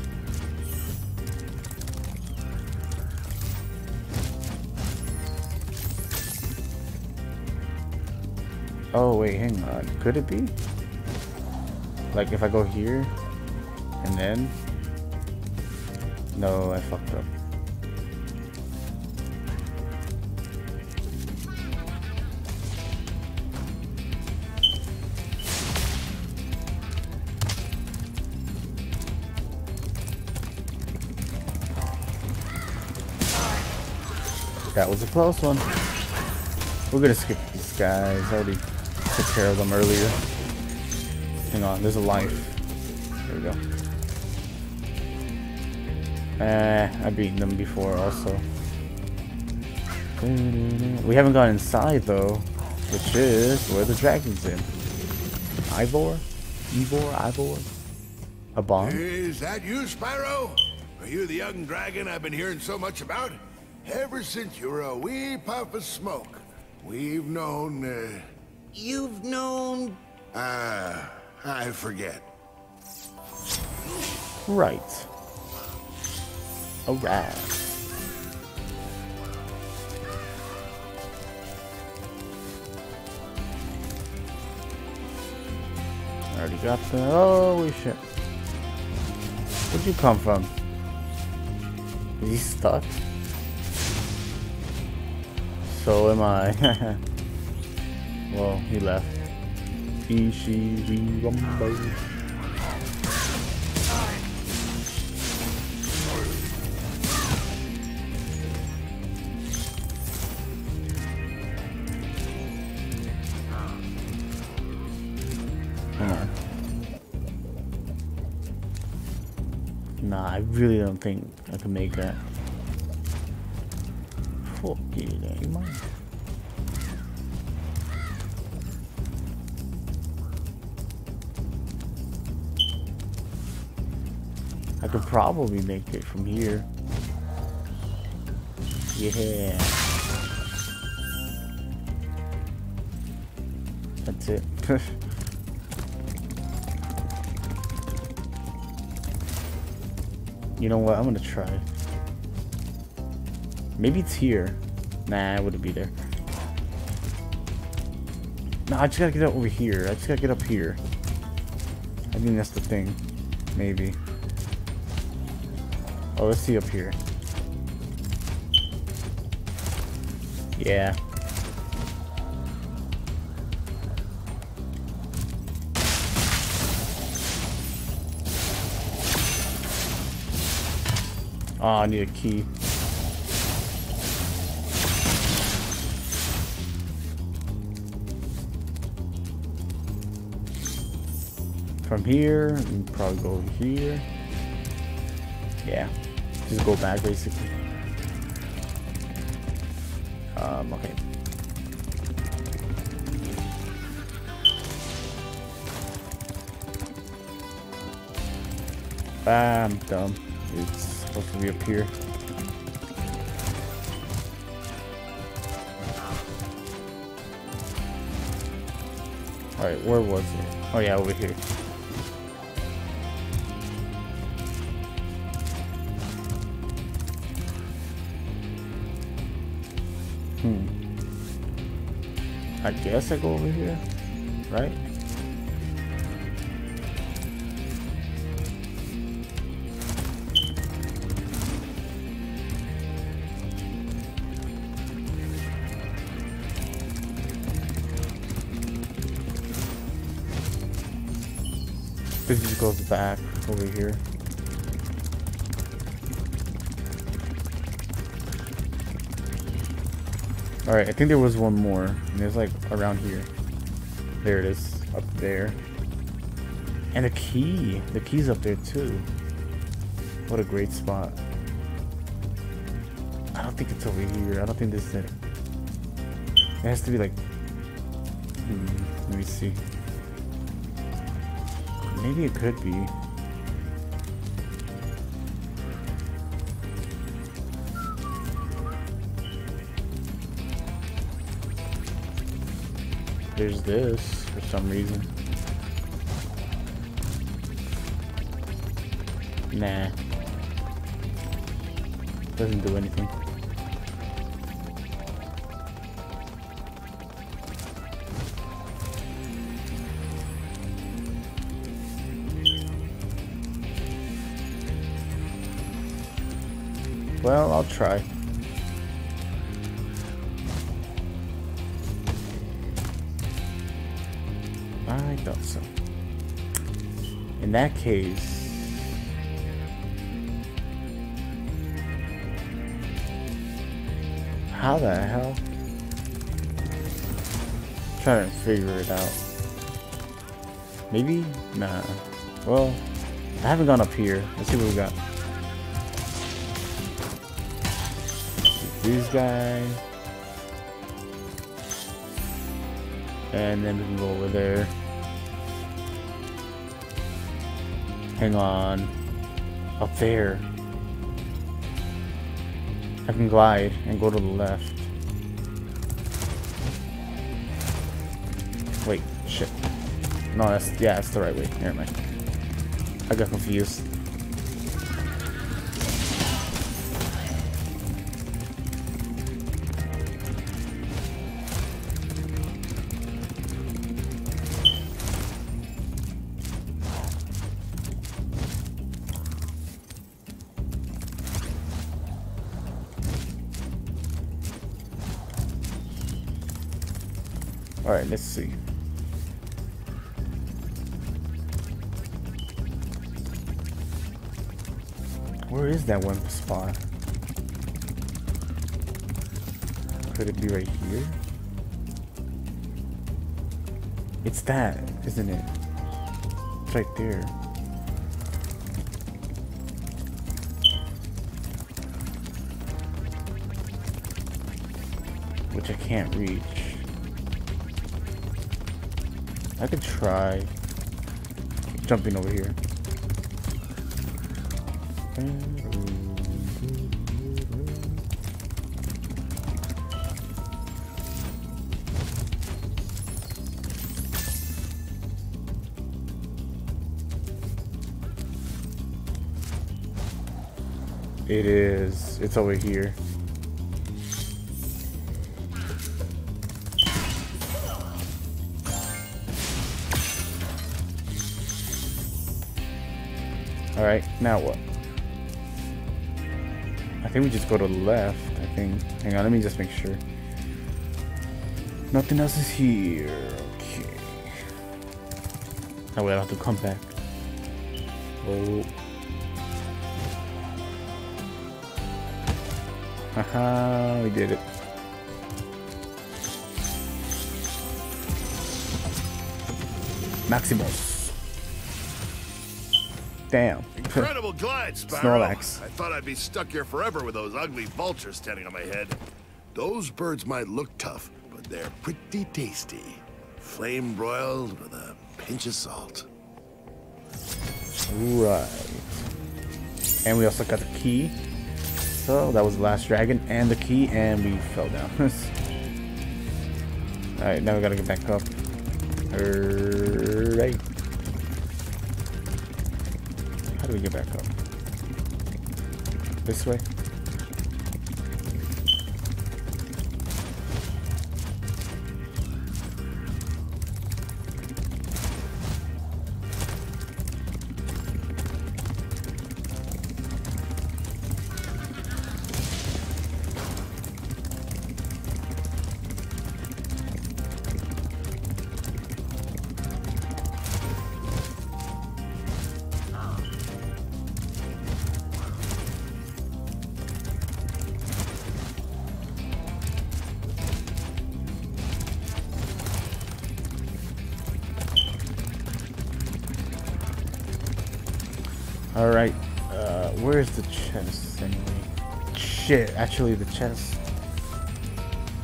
Oh, wait, hang on. Could it be? Like, if I go here, and then... No, I fucked up. That was a close one. We're gonna skip these guys. Already took care of them earlier. Hang on, there's a life. There we go. Eh, I've beaten them before also. We haven't gone inside though, which is where the dragon's in. Ivor? Ivor? Ivor? A bomb? Is that you, Spyro? Are you the young dragon I've been hearing so much about? Ever since you were a wee puff of smoke, we've known, uh... You've known... Ah, I forget. Right. Alright. Already got the... Holy shit. Where'd you come from? Is he stuck? So am I. well, he left. Ishi Rumbo. Nah, I really don't think I can make that. Fuck you, man. I could probably make it from here. Yeah. That's it. You know what? I'm gonna try. Maybe it's here. Nah, it wouldn't be there. No, I just gotta get up over here. I just gotta get up here. I think that's the thing. Maybe. Oh, let's see up here. Yeah. Oh, I need a key. From here, probably go over here. Yeah, just go back basically. Um, okay. Ah, I'm dumb. It's supposed to be up here. Alright, where was it? Oh yeah, over here. Guess I go over here, right? This just goes back over here. Alright, I think there was one more. And there's like around here. There it is. Up there. And a key. The key's up there too. What a great spot. I don't think it's over here. I don't think this is it. It has to be like... Hmm, let me see. Maybe it could be. There's this for some reason. Nah. Doesn't do anything. Well, I'll try. Case... How the hell? trying to figure it out. Maybe? Nah. Well, I haven't gone up here. Let's see what we got. These guys. And then we can go over there. Hang on. Up there. I can glide and go to the left. Wait, shit. No, that's, yeah, that's the right way. Never mind. I got confused. Alright, let's see. Where is that one spot? Could it be right here? It's that, isn't it? It's right there. Which I can't reach. I could try jumping over here. It is. It's over here. Now what? I think we just go to the left, I think. Hang on, let me just make sure. Nothing else is here. Okay. Now we have to come back. Oh. Haha, we did it. Maximus. Damn. Incredible glide, Spyro. Snorlax. I thought I'd be stuck here forever with those ugly vultures standing on my head. Those birds might look tough, but they're pretty tasty. Flame broiled with a pinch of salt. Right. And we also got the key. So that was the last dragon and the key, and we fell down. Alright, now we gotta get back up. Alright. We get back up? This way? Actually the chest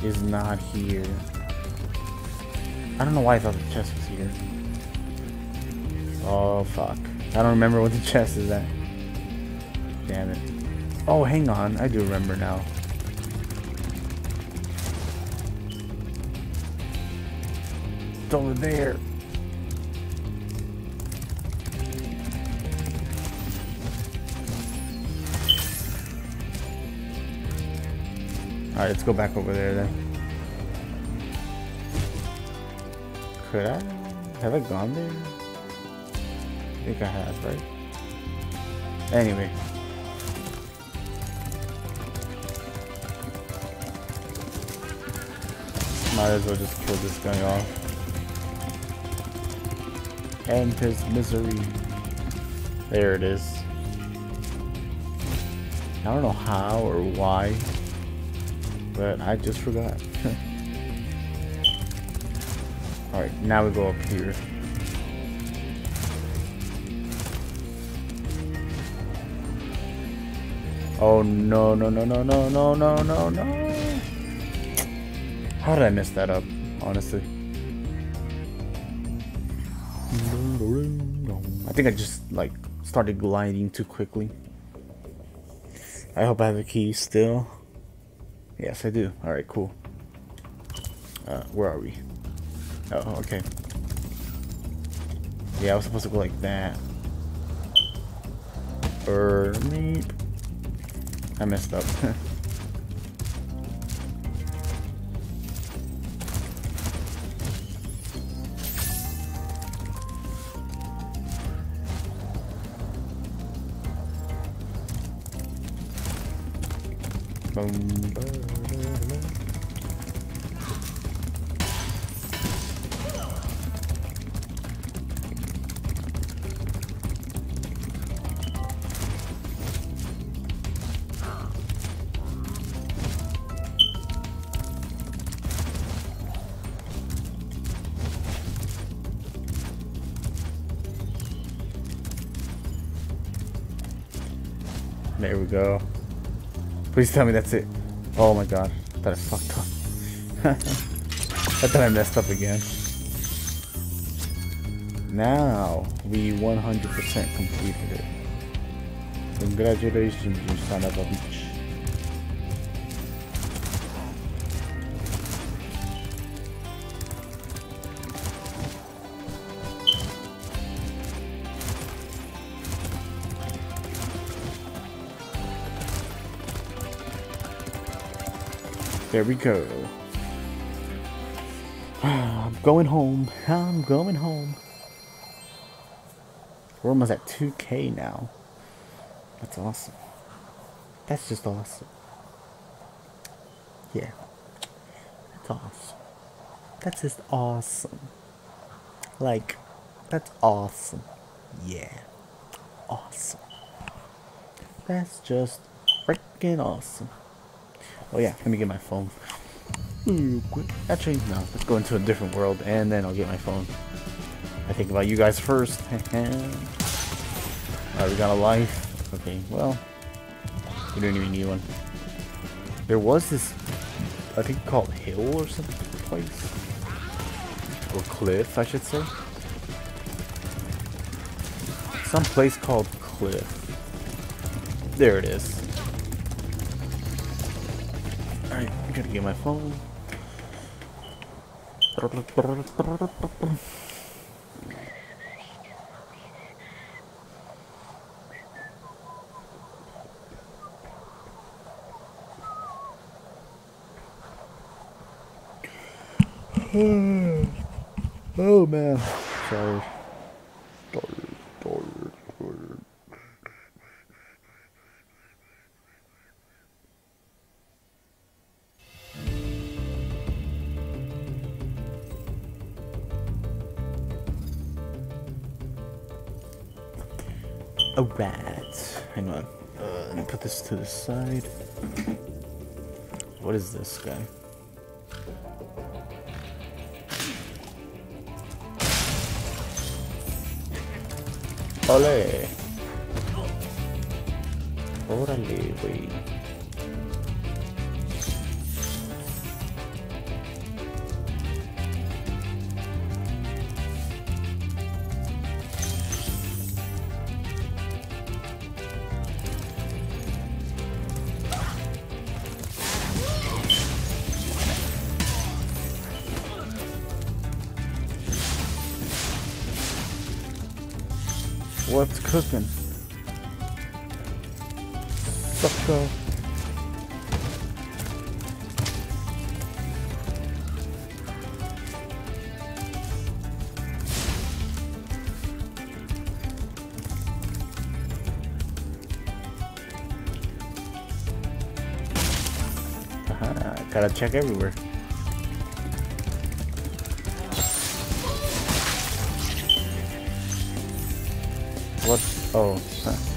is not here. I don't know why I thought the chest was here. Oh, fuck. I don't remember what the chest is at. Damn it. Oh, hang on. I do remember now. It's over there. Alright, let's go back over there then. Could I? Have I gone there? I think I have, right? Anyway. Might as well just kill this guy off. End his misery. There it is. I don't know how or why but I just forgot. Alright, now we go up here. Oh no no no no no no no no no How did I mess that up, honestly? I think I just like started gliding too quickly. I hope I have a key still. Yes, I do. Alright, cool. Uh, where are we? Oh, okay. Yeah, I was supposed to go like that. Or me. I messed up. Boom, Please tell me that's it. Oh my god. I thought I fucked up. I thought I messed up again. Now, we 100% completed it. Congratulations, you son of a bitch. There we go. I'm going home. I'm going home. We're almost at 2k now. That's awesome. That's just awesome. Yeah. That's awesome. That's just awesome. Like, that's awesome. Yeah. Awesome. That's just freaking awesome. Oh yeah, let me get my phone. Actually, no, let's go into a different world and then I'll get my phone. I think about you guys first. Alright, we got a life. Okay, well, we don't even need one. There was this, I think called Hill or something place. Or Cliff, I should say. Some place called Cliff. There it is. Gotta get my phone. To the side. What is this guy? Ole. Órale, güey. Check everywhere. What? Oh. Huh.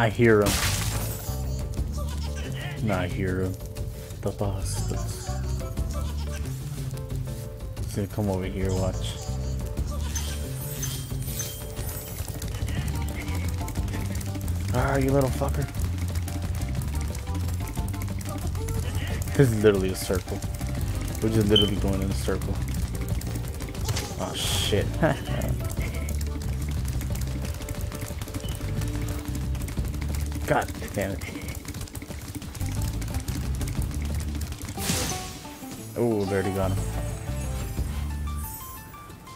Die, hero. Not hero. The bastards. He's gonna come over here, watch. Ah, you little fucker. This is literally a circle. We're just literally going in a circle. Oh shit. damn it. Oh, already got him.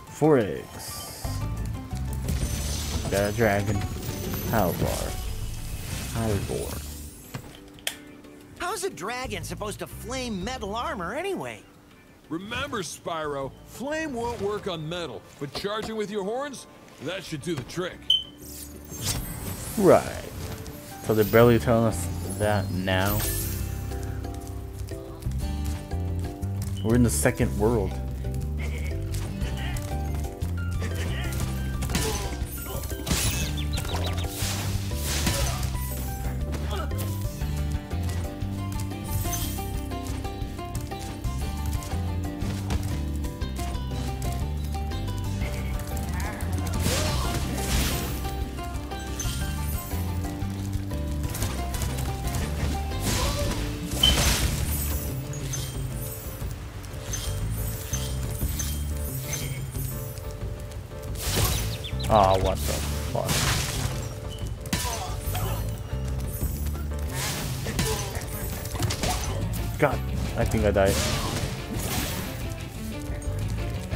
Four eggs. Got a dragon. Halvar. Halvor. How's a dragon supposed to flame metal armor anyway? Remember, Spyro, flame won't work on metal, but charging with your horns, that should do the trick. Right. So they're barely telling us that now. We're in the second world.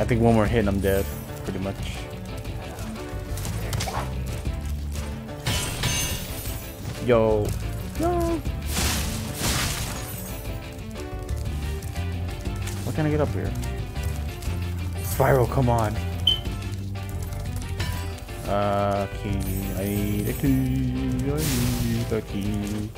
Think one more hit and I'm dead, pretty much. Yo. No. What can I get up here? Spiral, come on. Uh, key. I need a key. I need a key.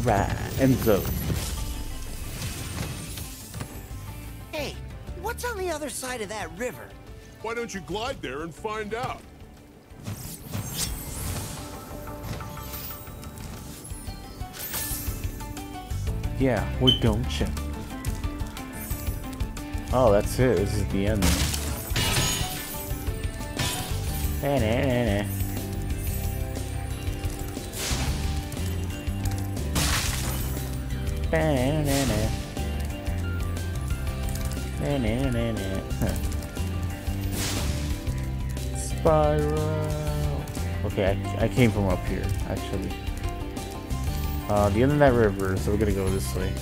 Alright, Enzo. Hey, what's on the other side of that river? Why don't you glide there and find out? Yeah, we're going to. Oh, that's it. This is the end. Na, na, na, Spiral. Okay, I, I came from up here, actually. Uh, the end of that river, so we're gonna go this way.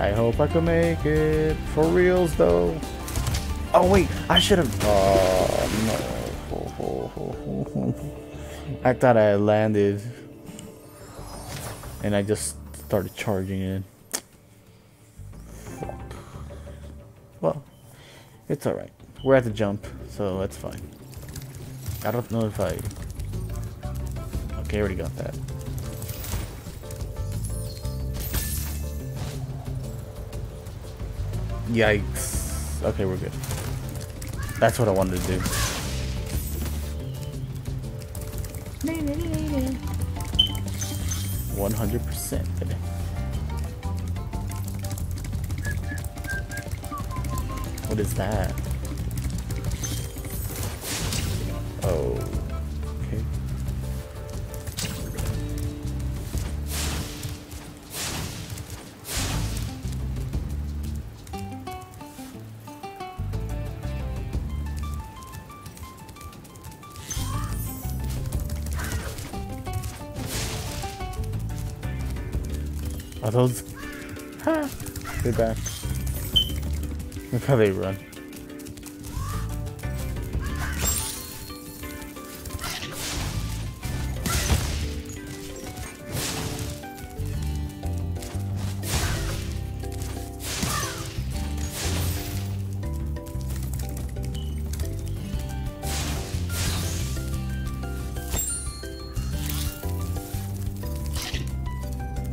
I hope I can make it. For reals, though. Oh, wait, I should have... Oh, no. I thought I landed. And I just started charging it. Fuck. Well, it's alright. We're at the jump, so that's fine. I don't know if I... Okay, I already got that. Yikes. Okay, we're good. That's what I wanted to do. One hundred percent. What is that? Oh. Those? They're back. Look how they run.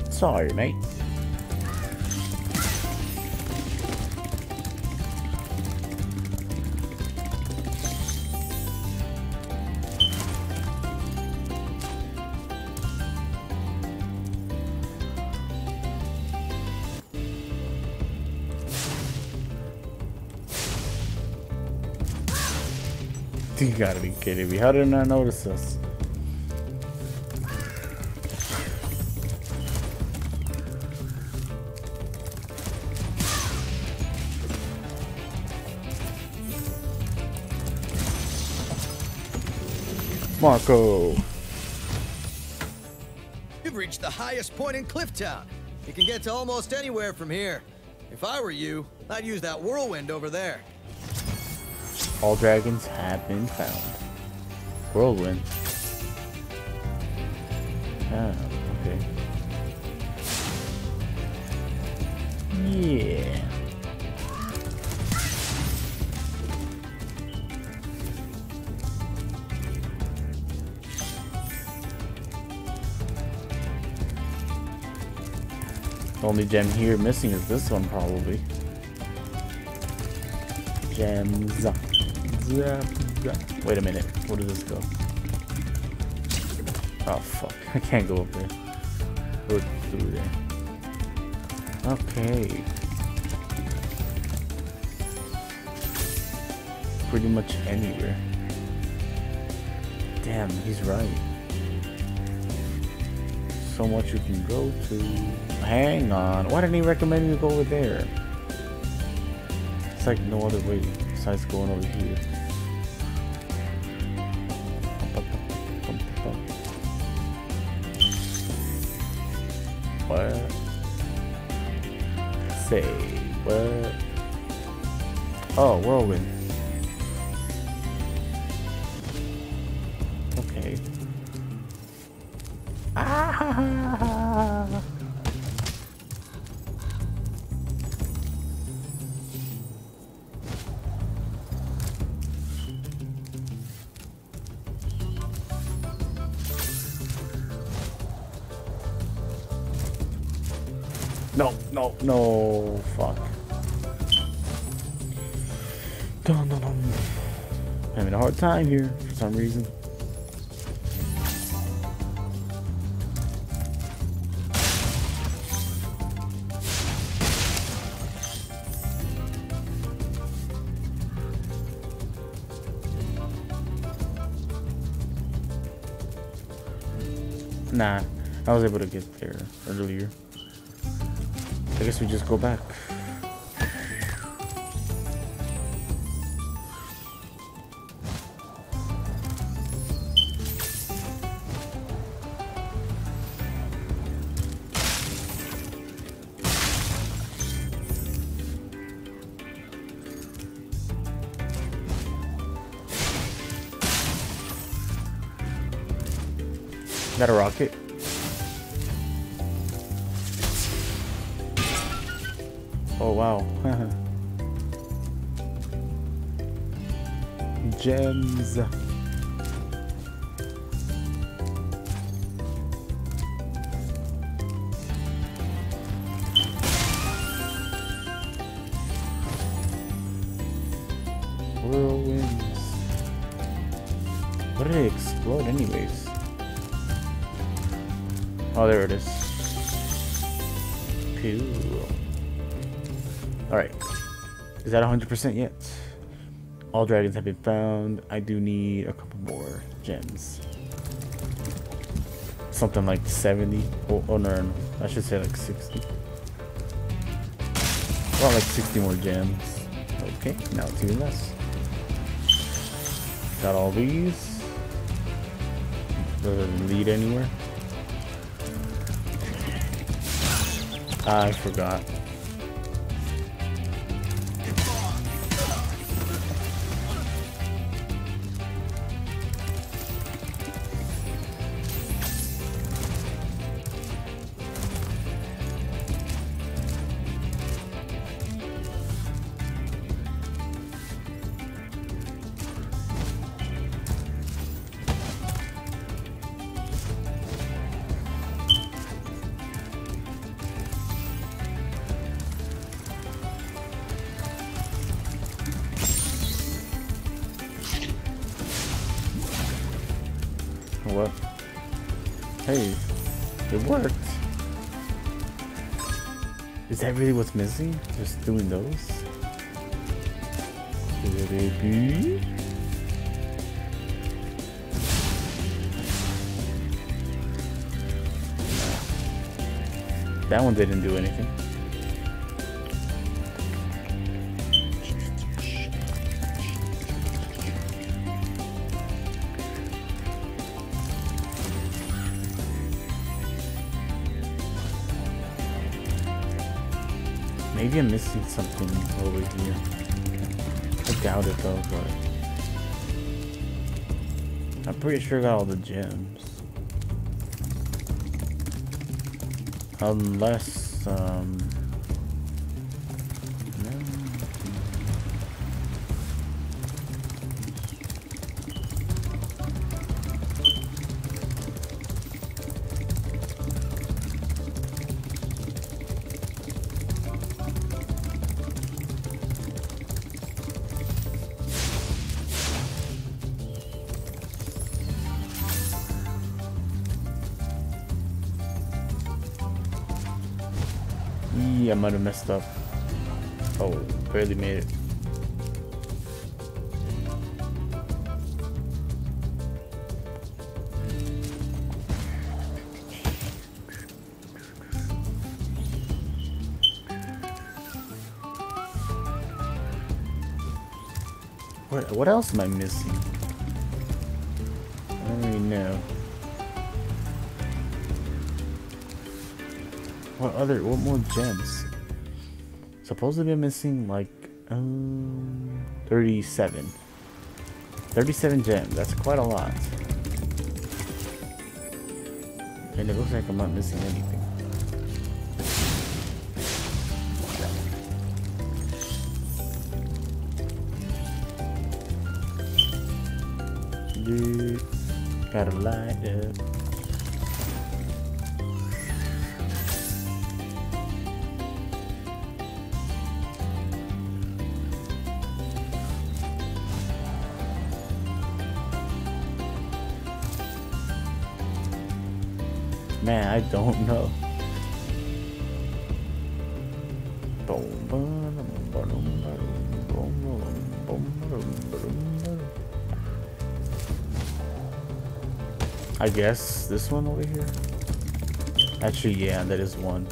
Sorry, mate. Gotta be kidding me. How did I not notice this? Marco. You've reached the highest point in Clifftown. You can get to almost anywhere from here. If I were you, I'd use that whirlwind over there. All dragons have been found. Whirlwind. Ah, okay. Yeah. The only gem here missing is this one, probably. Gems. Zap, zap. Wait a minute. Where does this go? Oh, fuck. I can't go up there. Go through there. Okay. Pretty much anywhere. Damn, he's right. so much you can go to. Hang on. Why didn't he recommend me to go over there? It's like no other way besides going over here. No, fuck. Dun, dun, dun. Having a hard time here for some reason. Nah, I was able to get there earlier. Guess we just go back. 100% yet? All dragons have been found. I do need a couple more gems. Something like 70. Oh, oh no, no, I should say like 60. Well, like 60 more gems. Okay, now even less. Got all these. Doesn't lead anywhere. I forgot. Really what's missing? Just doing those? That one didn't do anything. Maybe something over here. I doubt it though, but I'm pretty sure I got all the gems. Unless, um... stuff. Oh, barely made it. What, what else am I missing? I don't even know. What other, what more gems? Supposedly I'm missing like, um, 37. 37 gems, that's quite a lot. And it looks like I'm not missing anything. Gotta don't know. I guess this one over here? Actually, yeah, that is one.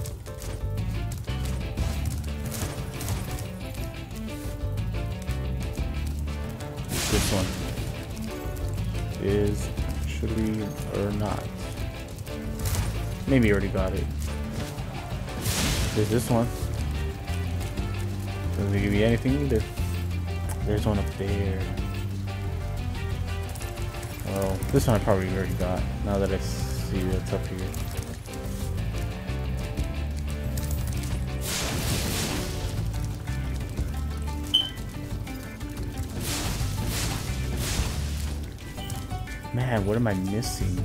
This one is actually or not. Maybe you already got it. There's this one. Doesn't give you anything either. There's one up there. Well, this one I probably already got, now that I see what's up here. Man, what am I missing?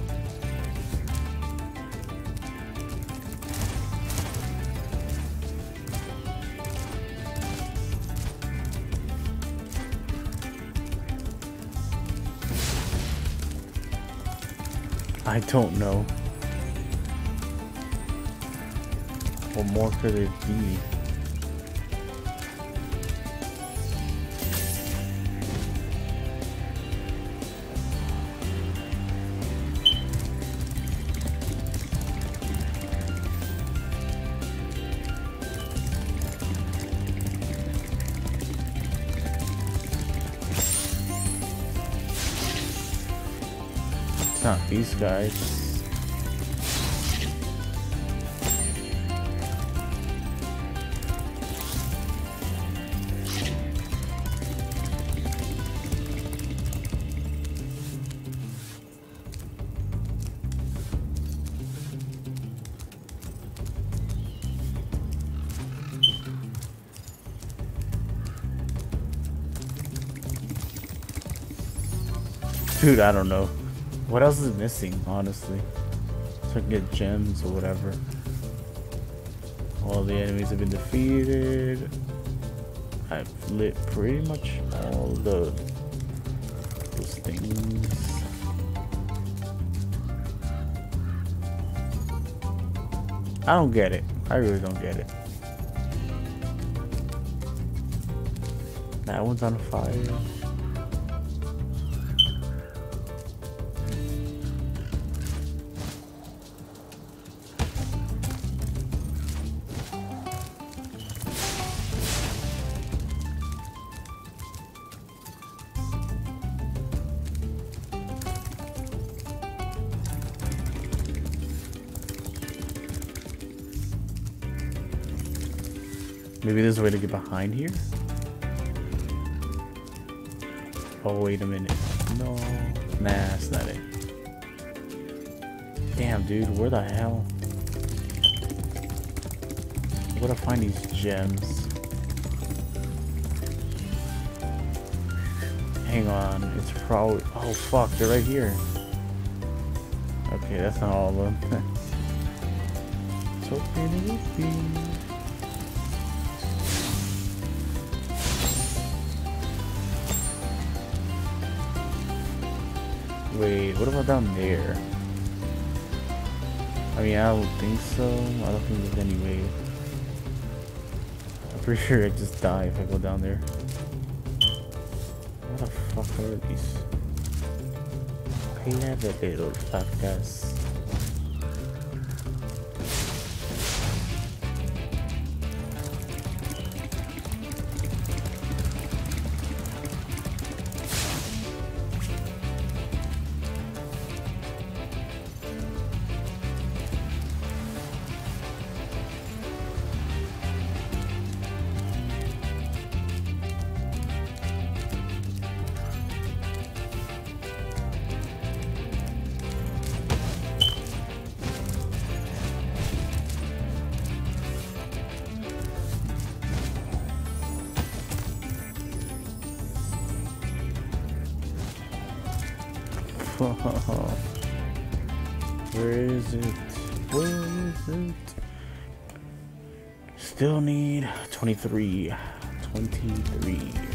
I don't know. What more could it be? Guys. Dude, I don't know. Else is missing, honestly? So I can get gems or whatever. All the enemies have been defeated. I've lit pretty much all the those things. I don't get it. I really don't get it. That one's on fire. To get behind here? Oh, wait a minute. No. Nah, that's not it. Damn, dude, where the hell? I gotta find these gems. Hang on, it's probably... Oh, fuck, they're right here. Okay, that's not all of them. Let's open Wait, what about down there? I mean, I don't think so. I don't think there's any way. I'm pretty sure I just die if I go down there. What the fuck are these? Clever little fuckers. 23. 23.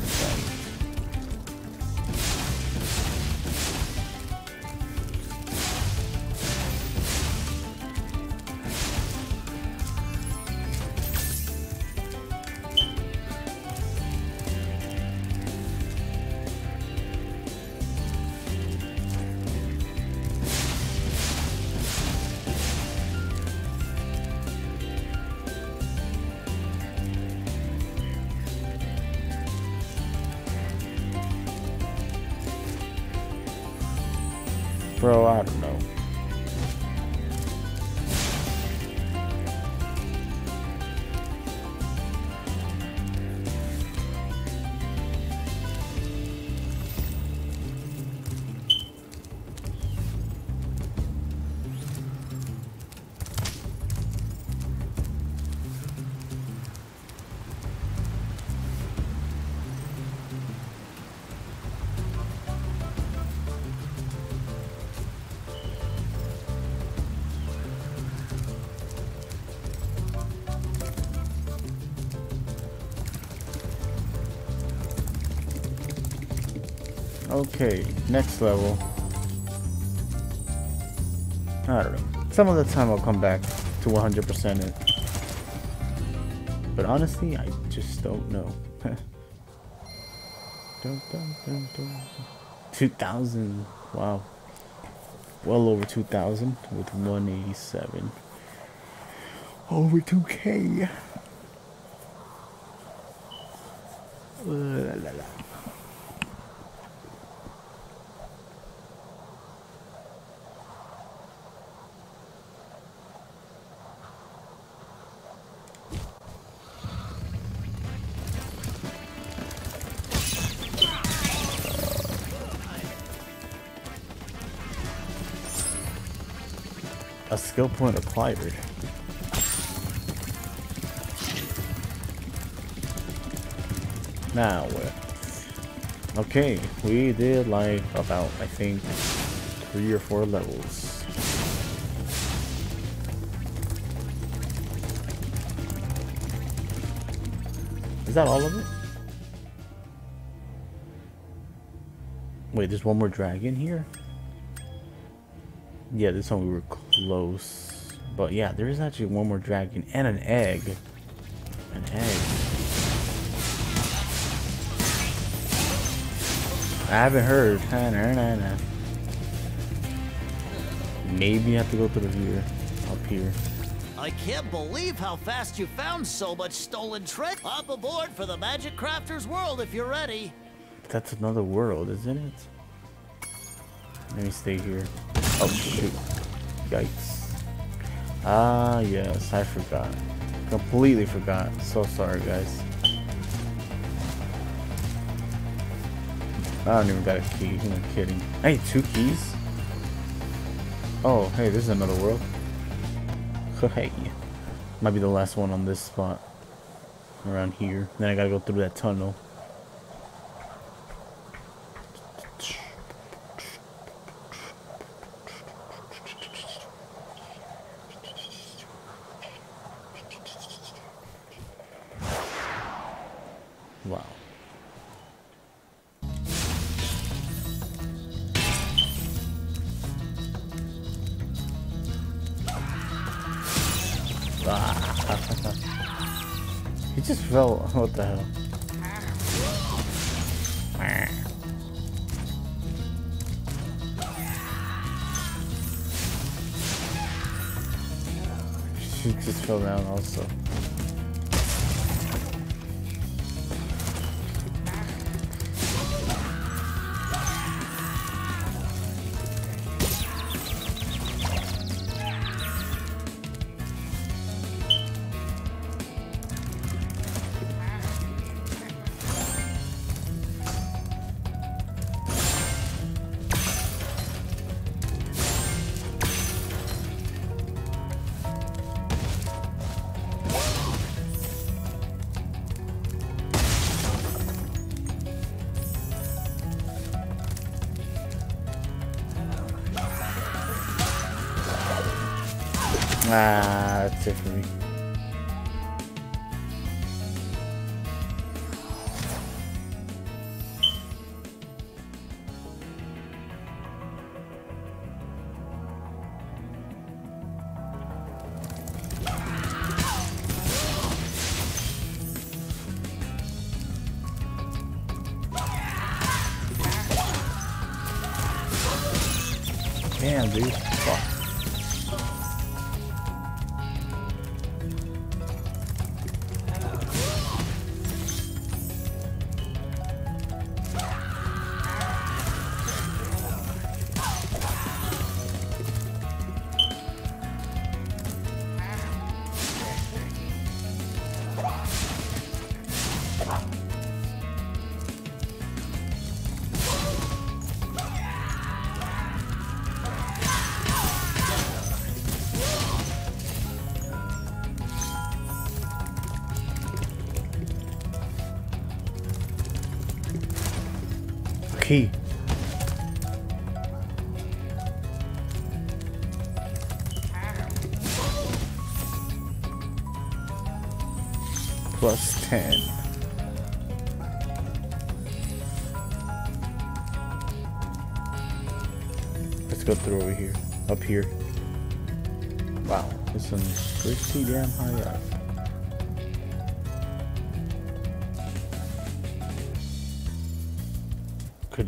Okay, next level. I don't know. Some of the time I'll come back to 100% it. But honestly, I just don't know. dun, dun, dun, 2000. Wow. Well over 2000 with 187. Over 2k. Skill point acquired. Now, uh, okay, we did like about, I think, three or four levels. Is that all of it? Wait, there's one more dragon here? Yeah, this one we were. But yeah, there is actually one more dragon and an egg. An egg. I haven't heard. Maybe you have to go through here. Up here. I can't believe how fast you found so much stolen treasure. Hop aboard for the Magic Crafter's world if you're ready. That's another world, isn't it? Let me stay here. Oh shoot. Yikes. Ah, yes, I forgot. Completely forgot. So sorry, guys. I don't even got a key. I'm kidding. Hey, two keys? Oh, hey, this is another world. hey. Might be the last one on this spot. Around here. Then I gotta go through that tunnel.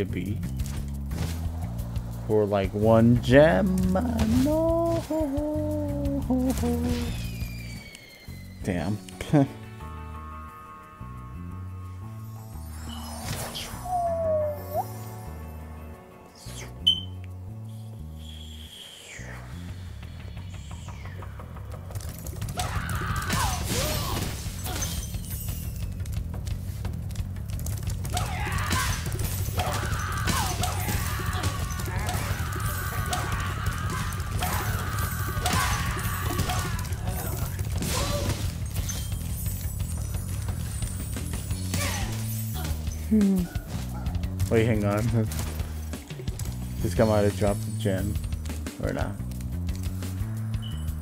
It be? For like one gem? On. Come out to drop the gem. Or not.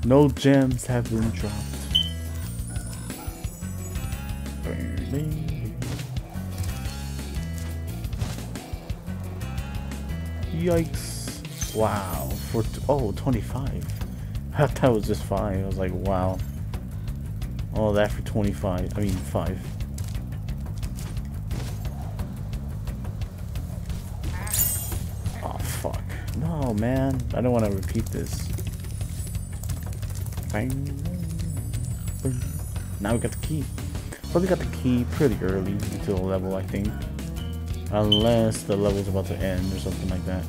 No gems have been dropped. Yikes. Wow. For oh, 25. I thought that was just 5. I was like, wow. All that for 25. I mean, 5. Man. I don't want to repeat this. Now we got the key. We got the key pretty early into the level, I think. Unless the level's about to end or something like that.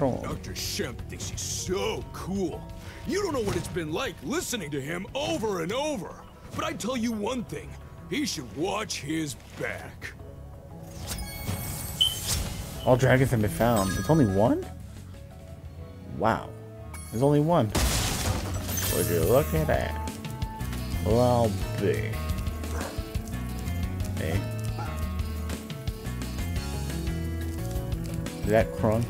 Dr. Shemp thinks he's so cool. You don't know what it's been like listening to him over and over. But I tell you one thing, he should watch his back. All dragons have been found. It's only one? Wow. There's only one. Would you look at that? Well, big. Hey. Is that crunch?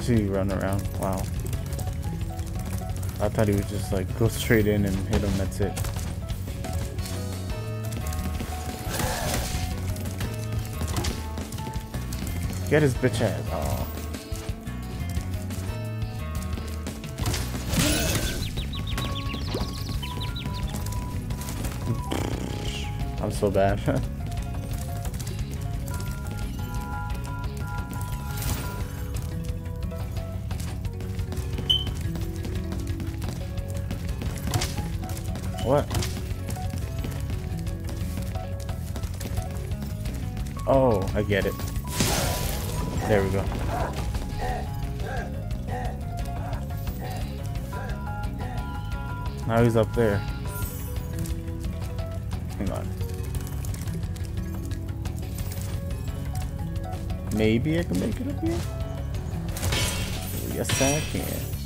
Actually run around? Wow. I thought he would just like go straight in and hit him, that's it. Get his bitch ass. Oh. I'm so bad. get it. There we go. Now he's up there. Hang on. Maybe I can make it up here? Yes, I can.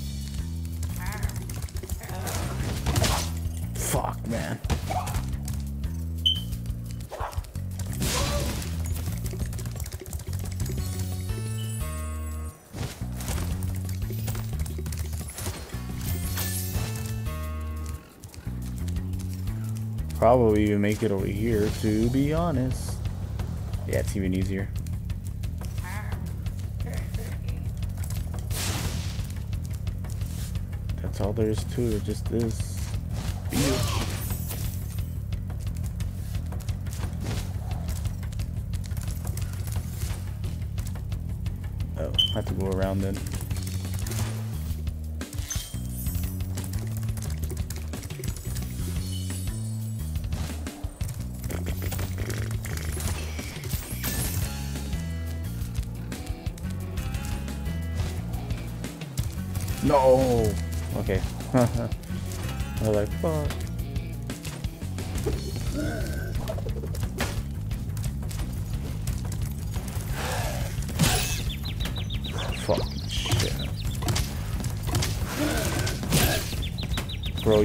Probably even make it over here, to be honest. Yeah, it's even easier. That's all there is to it, just this.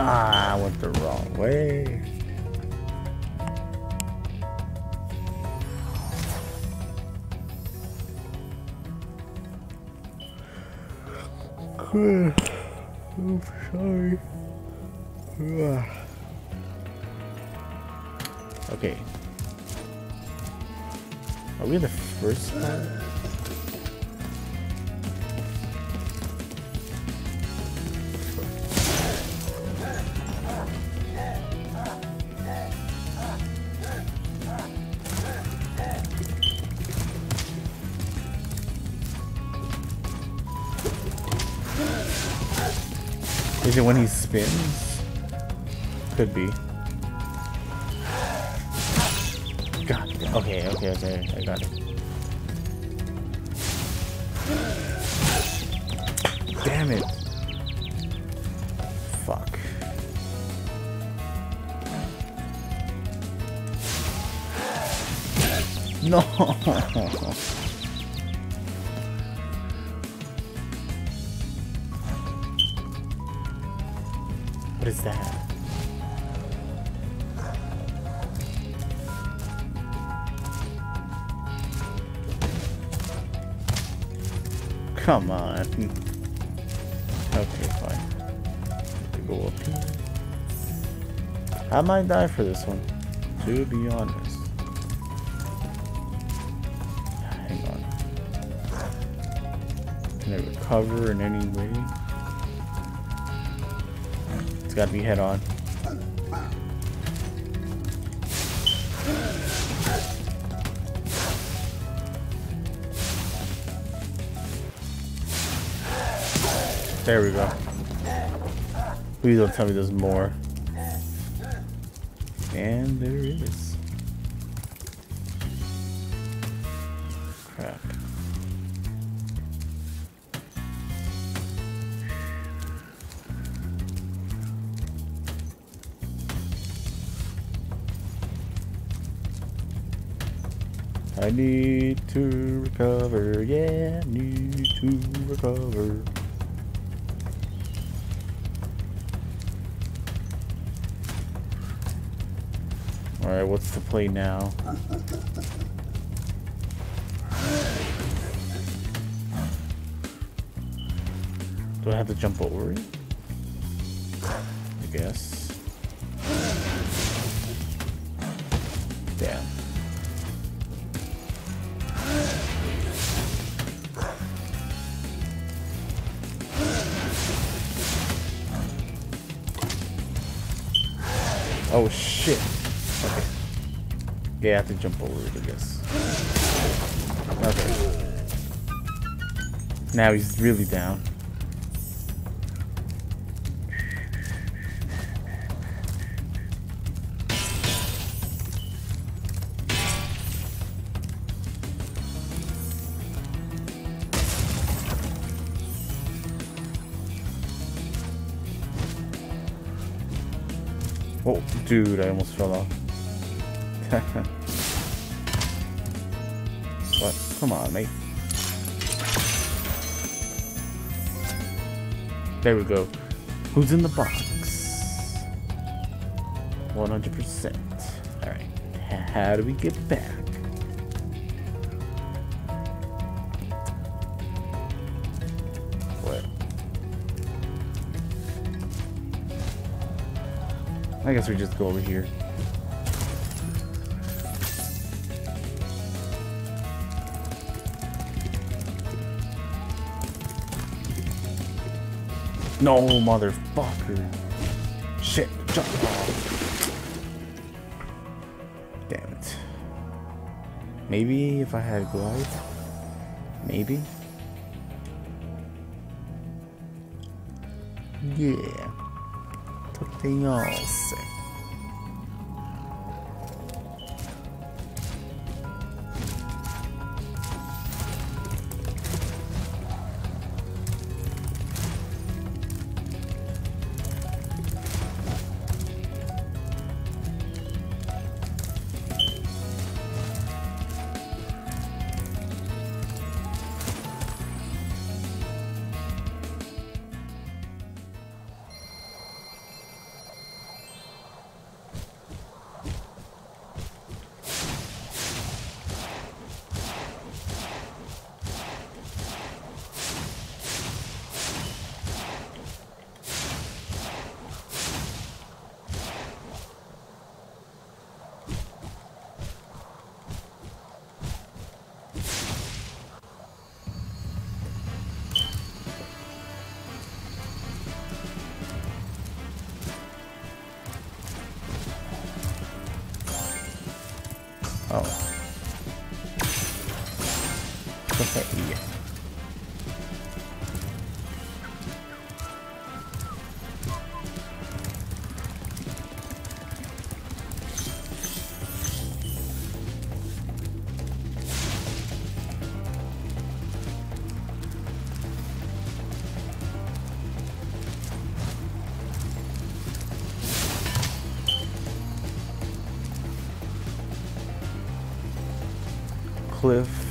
Ah, I went the wrong way. I'm sorry. Okay. Are we the first part? It when he spins? Could be. God. Okay, okay, okay. I got it. Damn it. Fuck. No. What is that? Come on. Okay, fine. Go up here. I might die for this one. To be honest. Hang on. Can I recover in any way? Gotta be head on. There we go. Please don't tell me there's more. Alright, what's the play now? Do I have to jump over it? I guess. Yeah, I have to jump over it, I guess. Okay. Now he's really down. Oh, dude, I almost fell off. Come on, mate. There we go. Who's in the box? 100%. Alright. How do we get back? What? I guess we just go over here. No, motherfucker. Shit, jump. Damn it. Maybe if I had glide? Maybe? Yeah. They all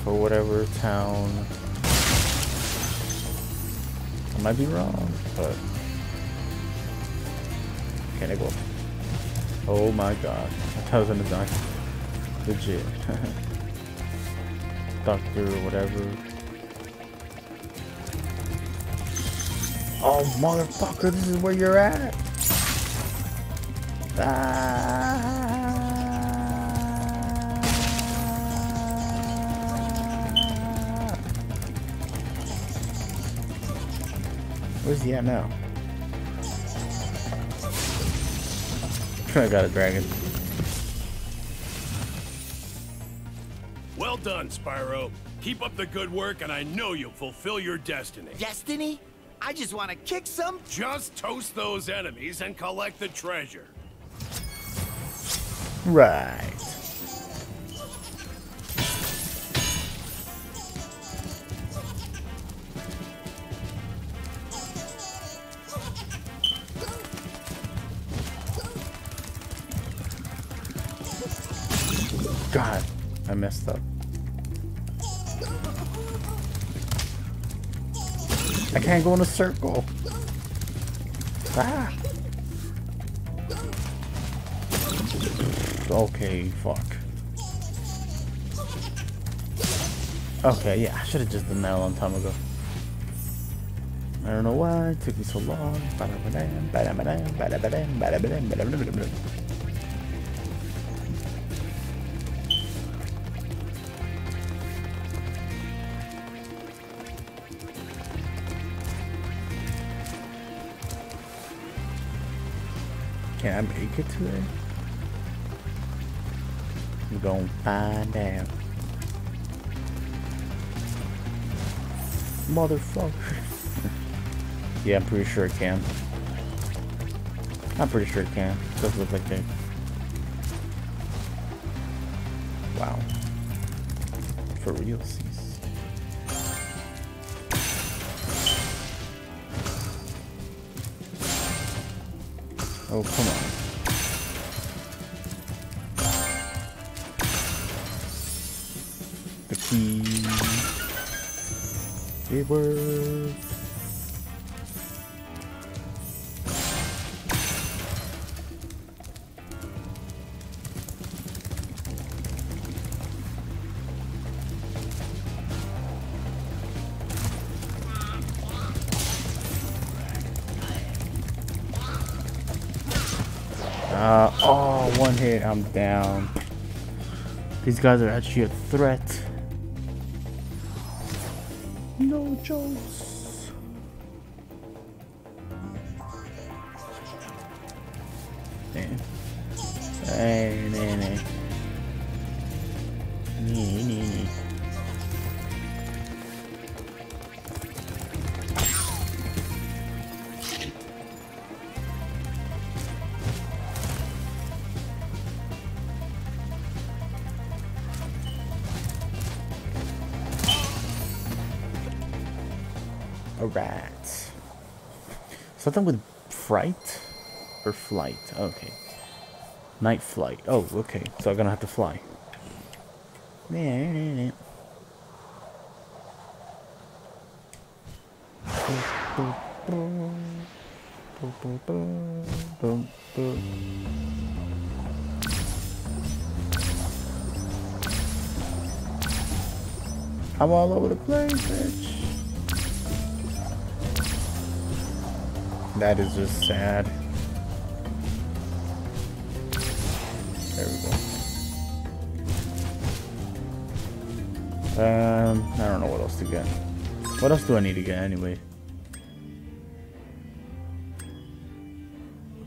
or whatever town. I might be wrong, but can I go? Oh my god, I was gonna die. Legit. Doctor, or whatever. Oh motherfucker, this is where you're at. Ah. Where's he at now? I got a dragon. Well done, Spyro. Keep up the good work, and I know you'll fulfill your destiny. Destiny? I just want to kick some. Just toast those enemies and collect the treasure. Right. Messed up. I can't go in a circle. Ah. Okay, fuck. Okay, yeah, I should have just done that a long time ago. I don't know why it took me so long. I make it today? We're gonna find out. Motherfucker. yeah, I'm pretty sure it can. I'm pretty sure it can. It Does look like it. Wow. For real, Oh, come one down. These guys are actually a threat. No jokes. Something with fright? Or flight? Okay. Night flight. Oh, okay. So I'm gonna have to fly. I'm all over the place, bitch. That is just sad. There we go. Um, I don't know what else to get. What else do I need to get anyway?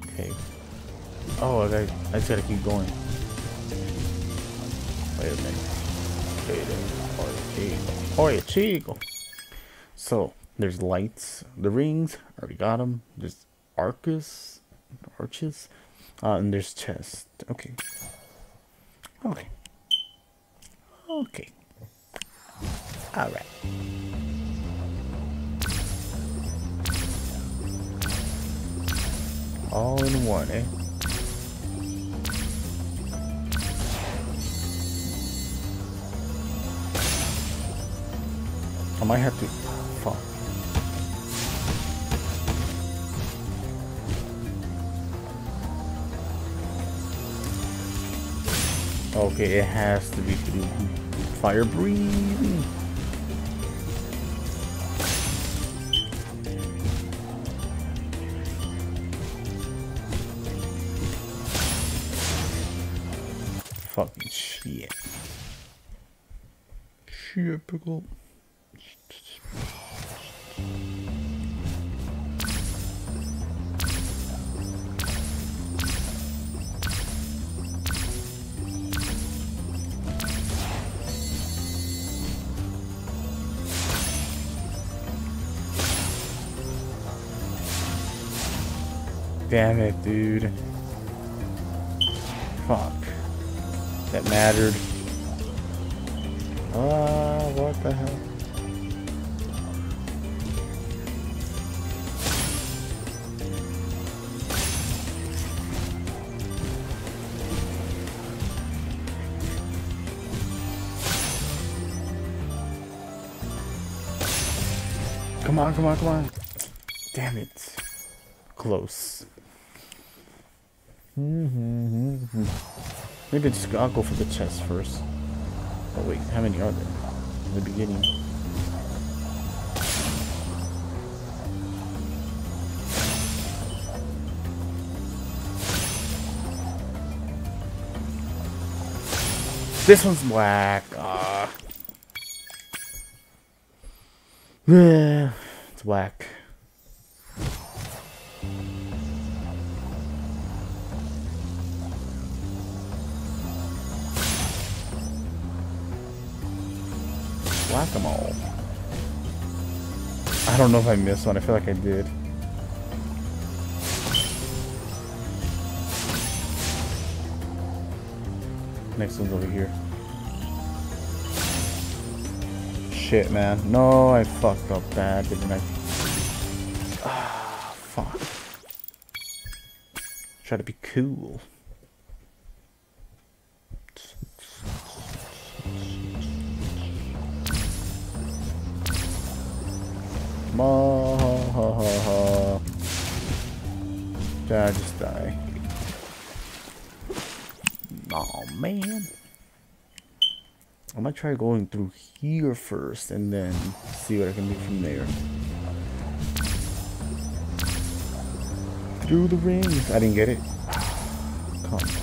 Okay. Oh, I, got, I just gotta keep going. Wait a minute. Wait a chico. So, there's lights. The rings, got them. There's arcus, arches. Uh, and there's chest. Okay. Okay. Okay. Alright. All in one, eh? I might have to... Okay, it has to be through fire breathing. Damn it, dude. Fuck. That mattered. Ah, what the hell? Come on, come on, come on. Damn it. Close. Maybe it's, I'll go for the chest first. Oh wait, how many are there? In the beginning. This one's black. Ah. It's black. Whack-a-mole. I don't know if I missed one. I feel like I did. Next one's over here. Shit, man. No, I fucked up bad, didn't I? Ah, fuck. Try to be cool. On, ha, ha, ha. Yeah, just die. Oh man. I might try going through here first and then see what I can do from there. Through the rings. I didn't get it. Come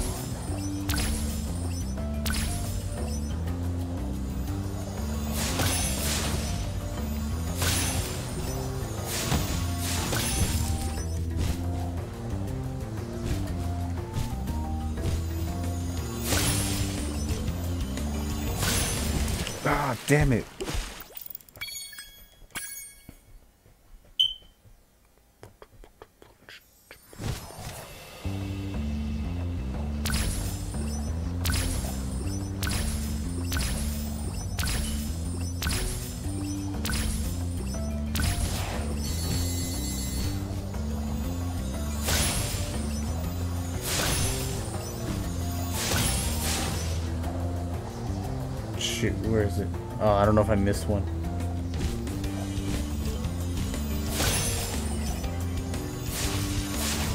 damn it. If I missed one.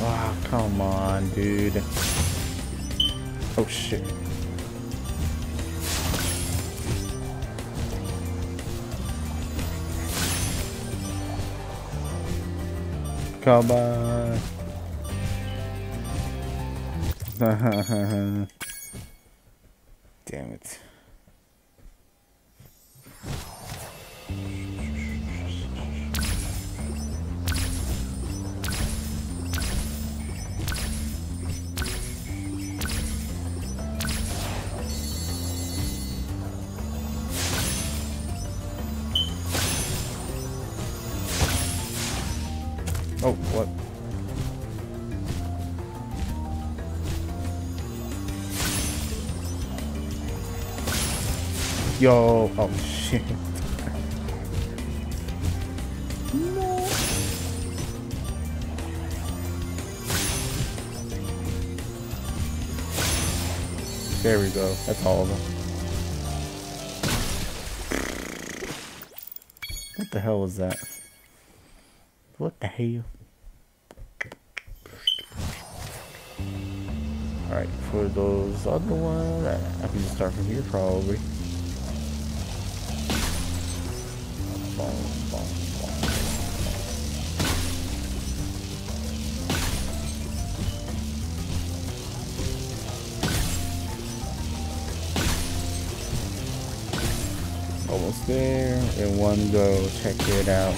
Ah, oh, come on, dude. Oh, shit. Come on. No. There we go. That's all of them. What the hell was that? What the hell? Alright, for those other ones, I can just start from here probably. One go. Check it out.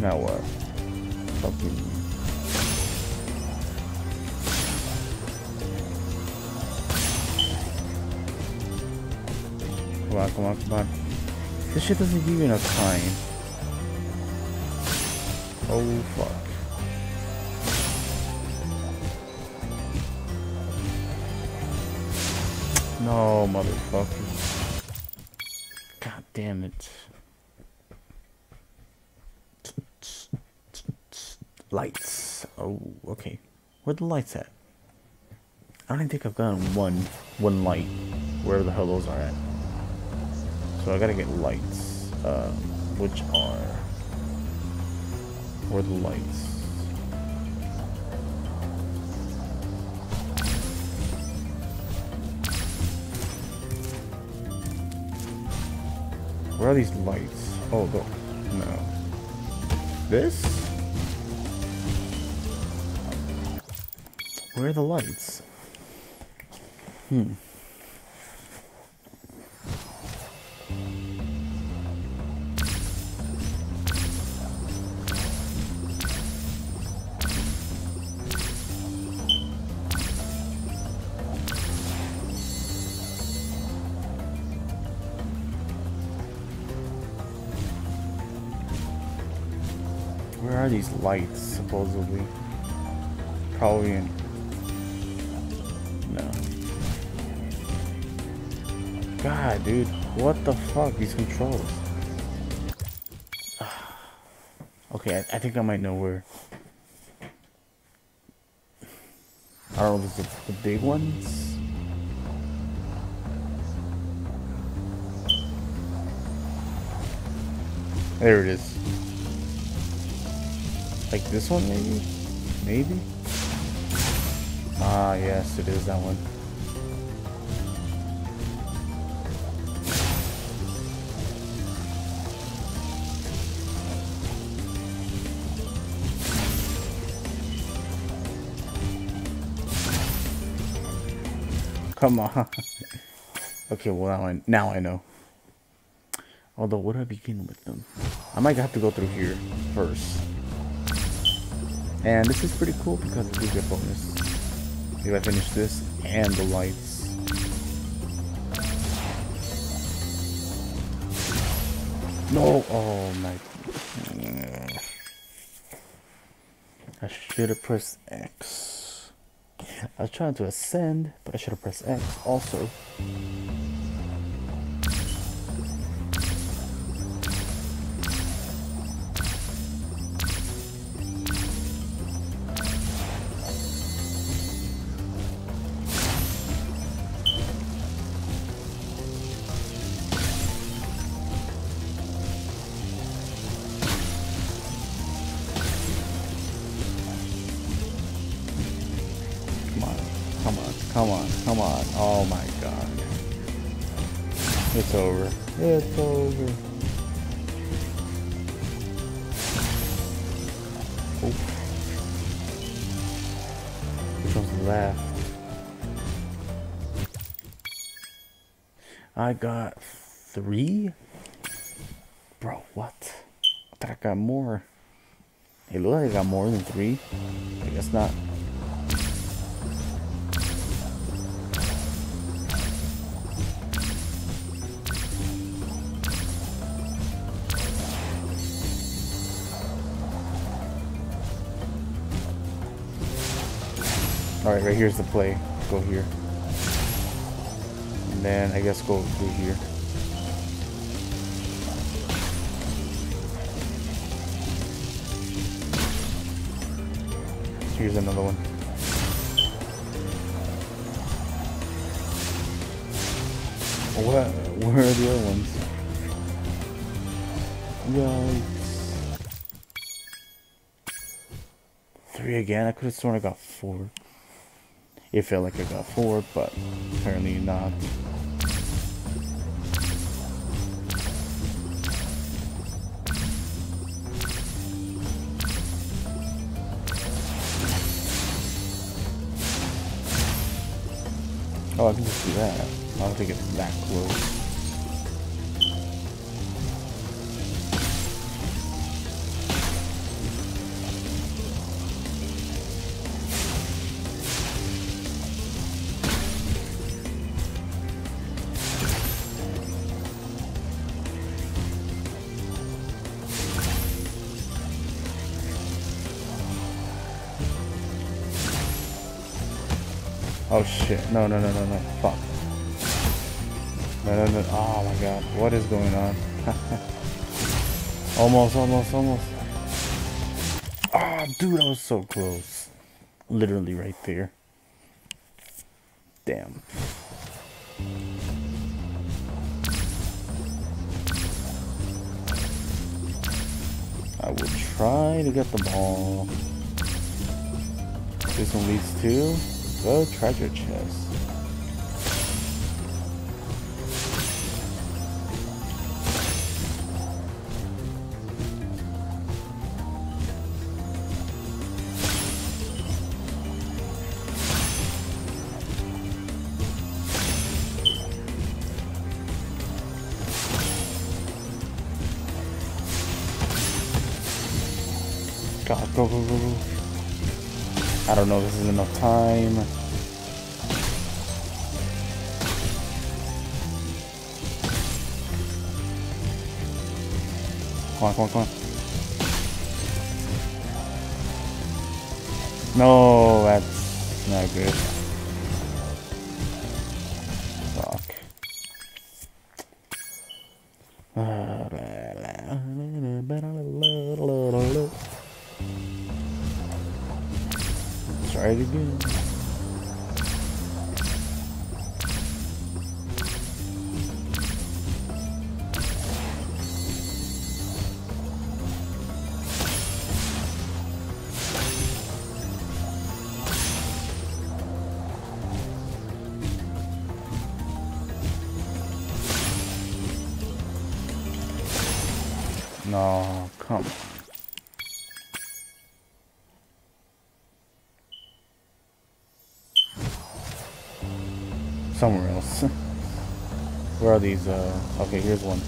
Now what? Fucking. Come on, come on, come on. This shit doesn't give you enough time. Oh, fuck. No, motherfucker. God damn it. Lights. Oh, okay. Where the lights at? I don't think I've gotten one one light. Wherever the hell those are at. So I gotta get lights. Um, which are where the lights? Where are these lights? Oh, no. This? Where are the lights? Hmm. Where are these lights, supposedly? Probably in... God, dude. What the fuck? These controls. okay, I, I think I might know where. I don't know if it's the, the big ones. There it is. Like this one, maybe? Maybe? Ah, yes, it is that one. Come on. okay, well now I, now I know. Although, what do I begin with them? I might have to go through here first. And this is pretty cool because it gives you a bonus. If I finish this and the lights. No! Oh my... I should have pressed X. I was trying to ascend, but I should have pressed X also. Three. I guess not. Alright, right here's the play. Go here. And then I guess go through here. Here's another one. What? Where are the other ones? Yikes. Three again? I could have sworn I got four. It felt like I got four, but apparently not. Oh, I can just do that. I don't think it's that close. Oh shit. No, no, no, no, no. Fuck. No, no, no. Oh my god. What is going on? almost, almost, almost. Oh, dude, I was so close. Literally right there. Damn. I will try to get the ball. This one leads to the treasure chest. Don't know if this is enough time. Come on, come on, come on. No, these? Uh, okay, here's one.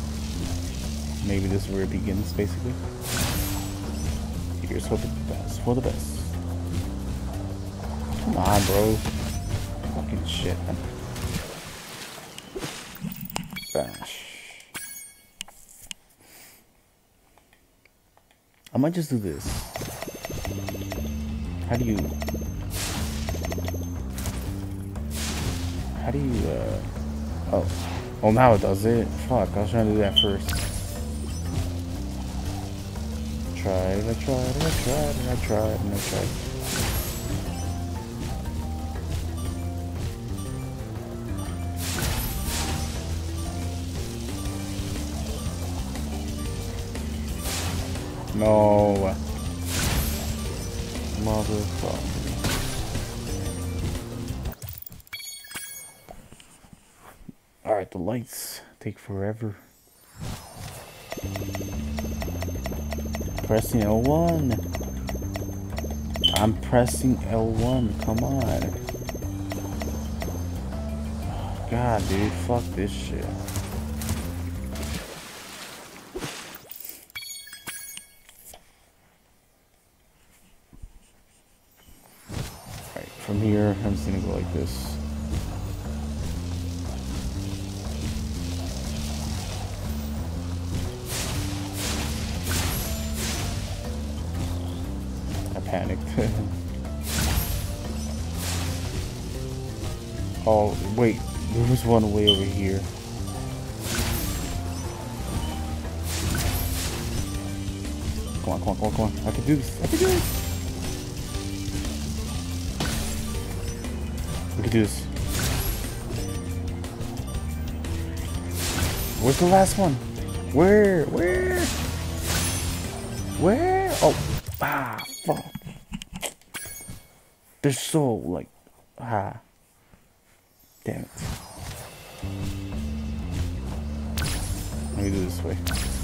Maybe this is where it begins, basically. Here's for the best, for the best. Come on, bro. Fucking shit. Bash. I might just do this. How do you... How do you, uh... Oh. Oh, now it does it. Fuck, I was trying to do that first. I Tried, I tried, I tried, and I tried, and I tried. No. Forever. Pressing L1. I'm pressing L1. Come on. God, dude. Fuck this shit. From here, I'm just gonna go like this. One way over here. Come on, come on, come on, come on. I can do this. I can do this. We can do this. Where's the last one? Where? Where? Where? Oh, ah, fuck. They're so, like, ah. Damn it. Let me do this way.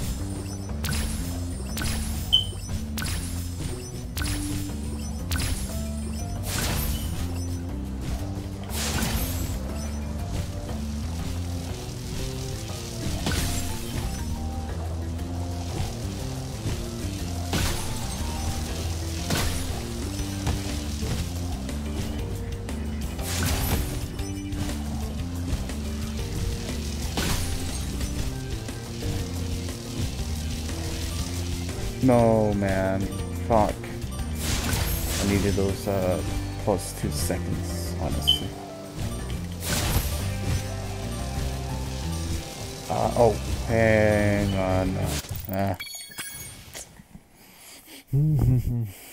No, man. Fuck. I needed those uh, plus two seconds, honestly. Uh, oh, hang on. Ah.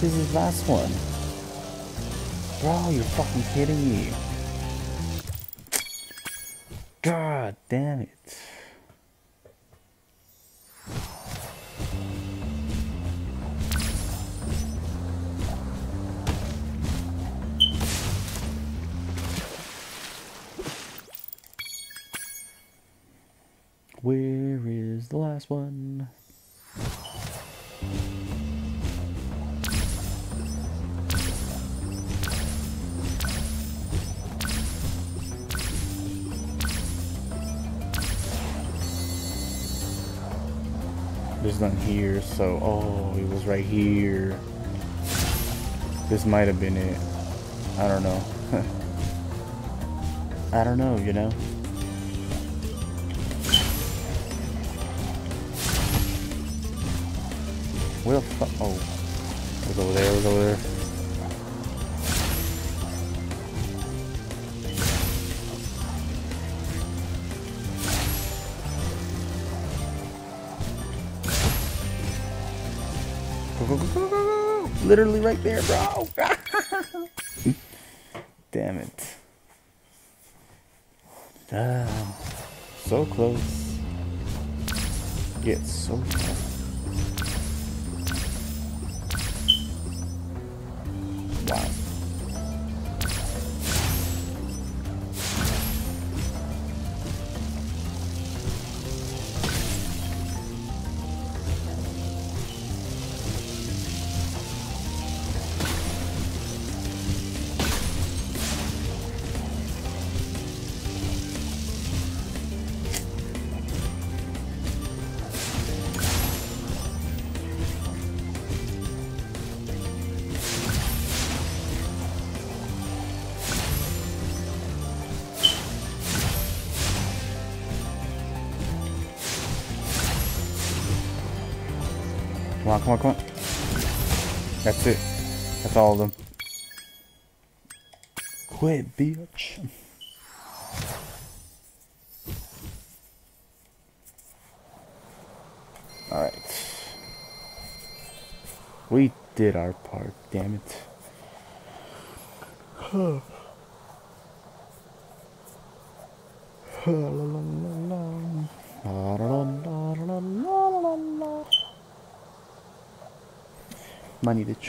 This is last one. Bro, you're fucking kidding me. So oh, it was right here. This might have been it. I don't know. I don't know, you know. Where the fuck? Oh, it was over there. It was over there. Literally right there, bro.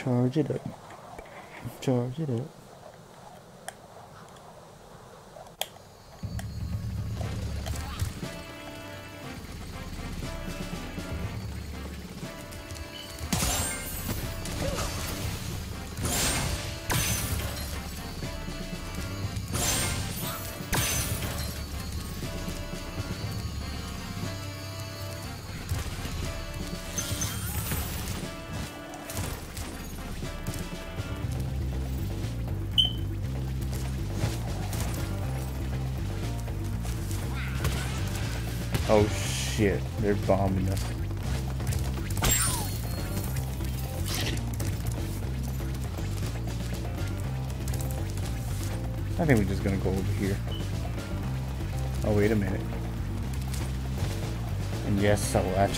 Charge it up. Charge it up.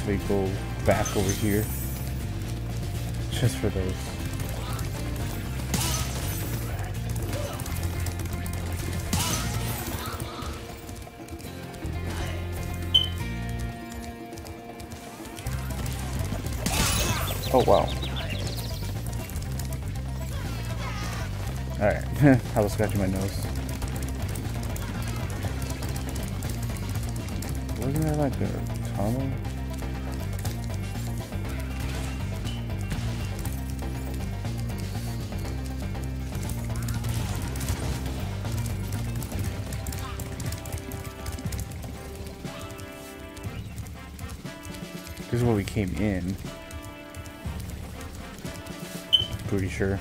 Actually go back over here. Just for those. Oh, wow. Alright, I was scratching my nose. Wasn't there like a tunnel? Came in. Pretty sure.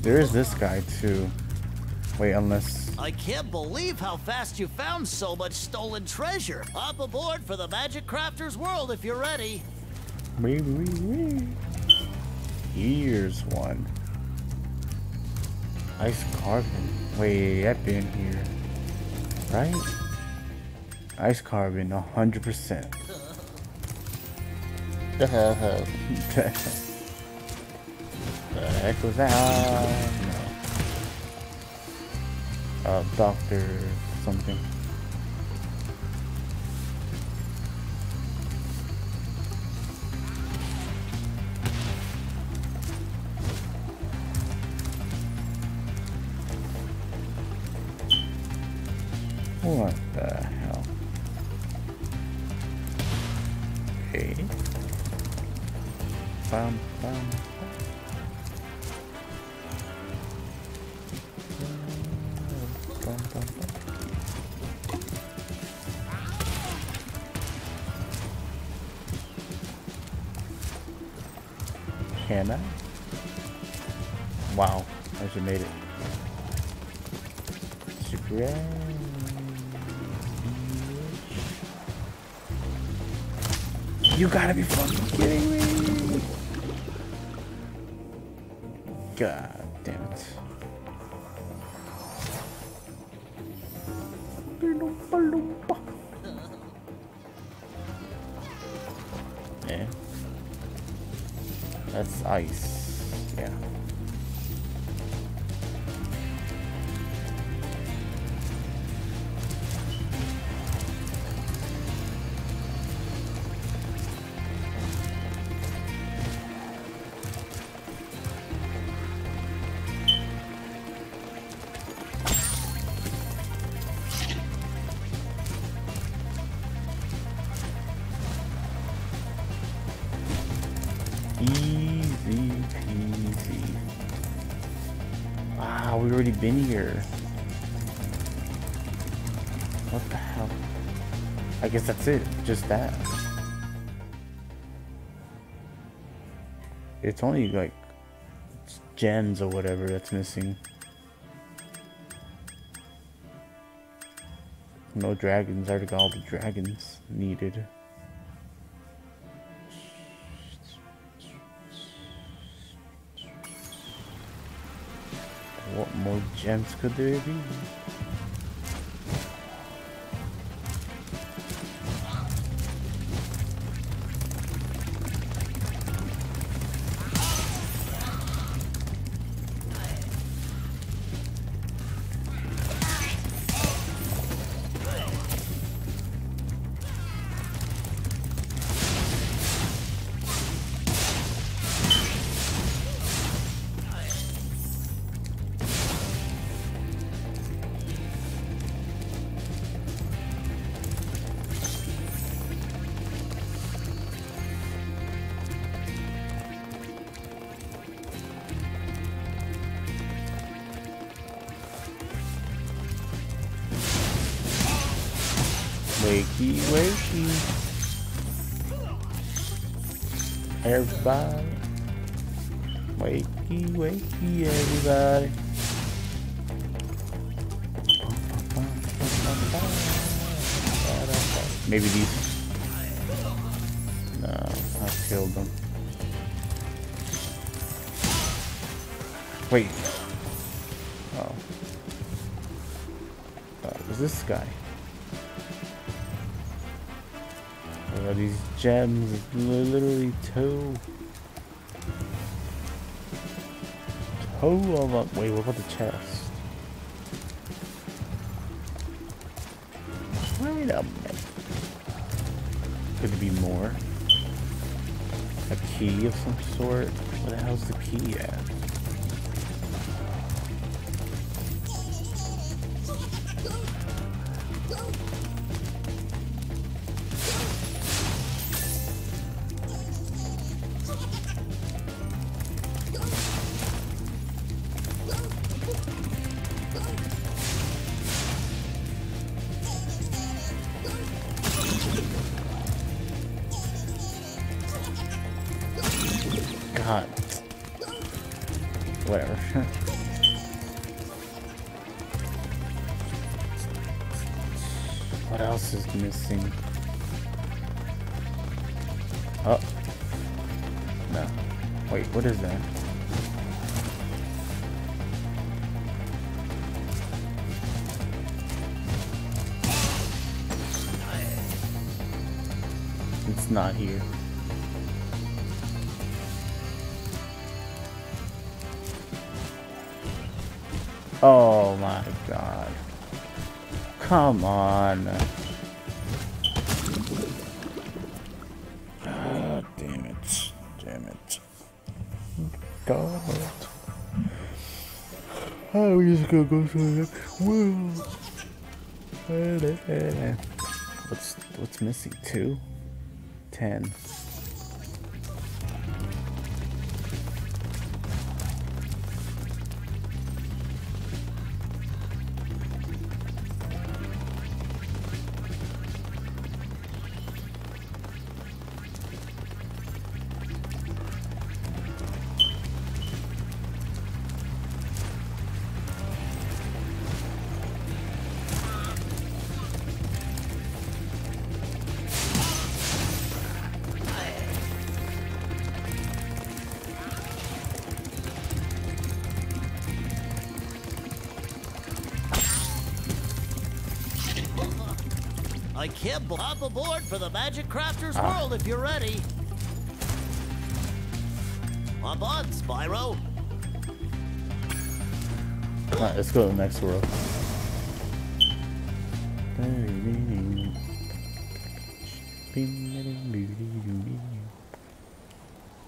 There is this guy too. Wait, unless... I can't believe how fast you found so much stolen treasure. Hop aboard for the Magic Crafter's World if you're ready. Wee, wee, wee. Here's one. Ice Cavern. Wait, I've been here. Right? Ice Cavern, 100%. the heck was that? Doctor something. Guess that's it. Just that. It's only like gems or whatever that's missing. No dragons. I already got all the dragons needed. What more gems could there be? Wait, what about the chest? Wait a minute. Could there be more? A key of some sort? Where the hell's the key at? Not here. Oh my god. Come on. God damn it. Damn it. God. How we just gonna go to the next world? What's what's missing? Two? 10. For the Magic Crafters Ah. World if you're ready. Hop on, Spyro. Alright, let's go to the next world.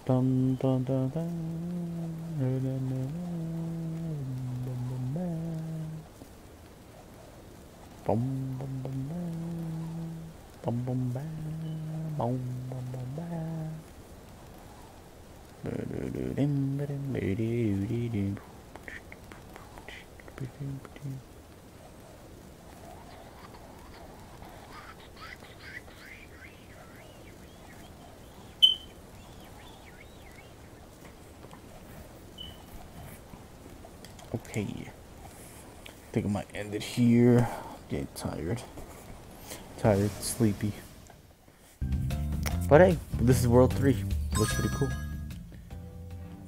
Dum, dum, dum, dum. Bum, bum, bum, bum. Bum, bum, bam. Bum, bum, bum, ba-do-do-do. Okay. I think I might end it here. Getting tired. Tired, sleepy. But hey, this is World 3. Looks pretty cool.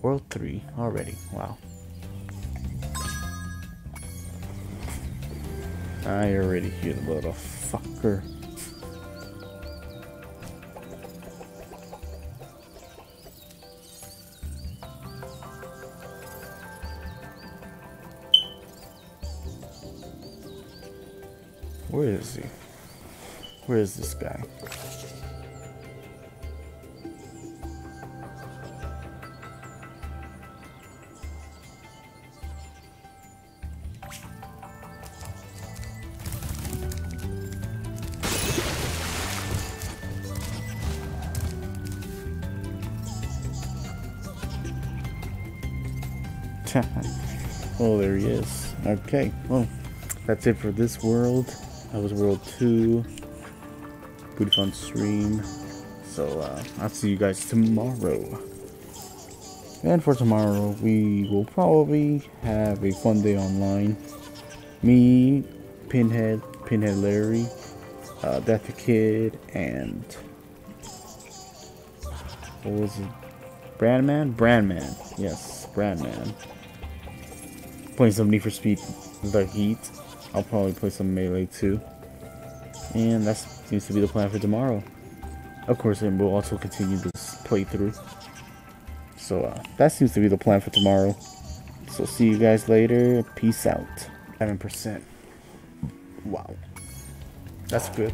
World 3 already. Wow. I already hear the little fucker. Where is he? Where is this guy? oh, there he is. Okay, well, that's it for this world. That was World 2. Pretty fun stream. So, uh, I'll see you guys tomorrow. And for tomorrow, we will probably have a fun day online. Me, Pinhead, Pinhead Larry, uh, Death the Kid, and what was it? Brandman? Brandman. Yes, Brandman. Playing some Need for Speed The Heat. I'll probably play some Melee too. And that seems to be the plan for tomorrow. Of course, and we'll also continue this playthrough. So uh, that seems to be the plan for tomorrow. So see you guys later. Peace out. 7%. Wow. That's good.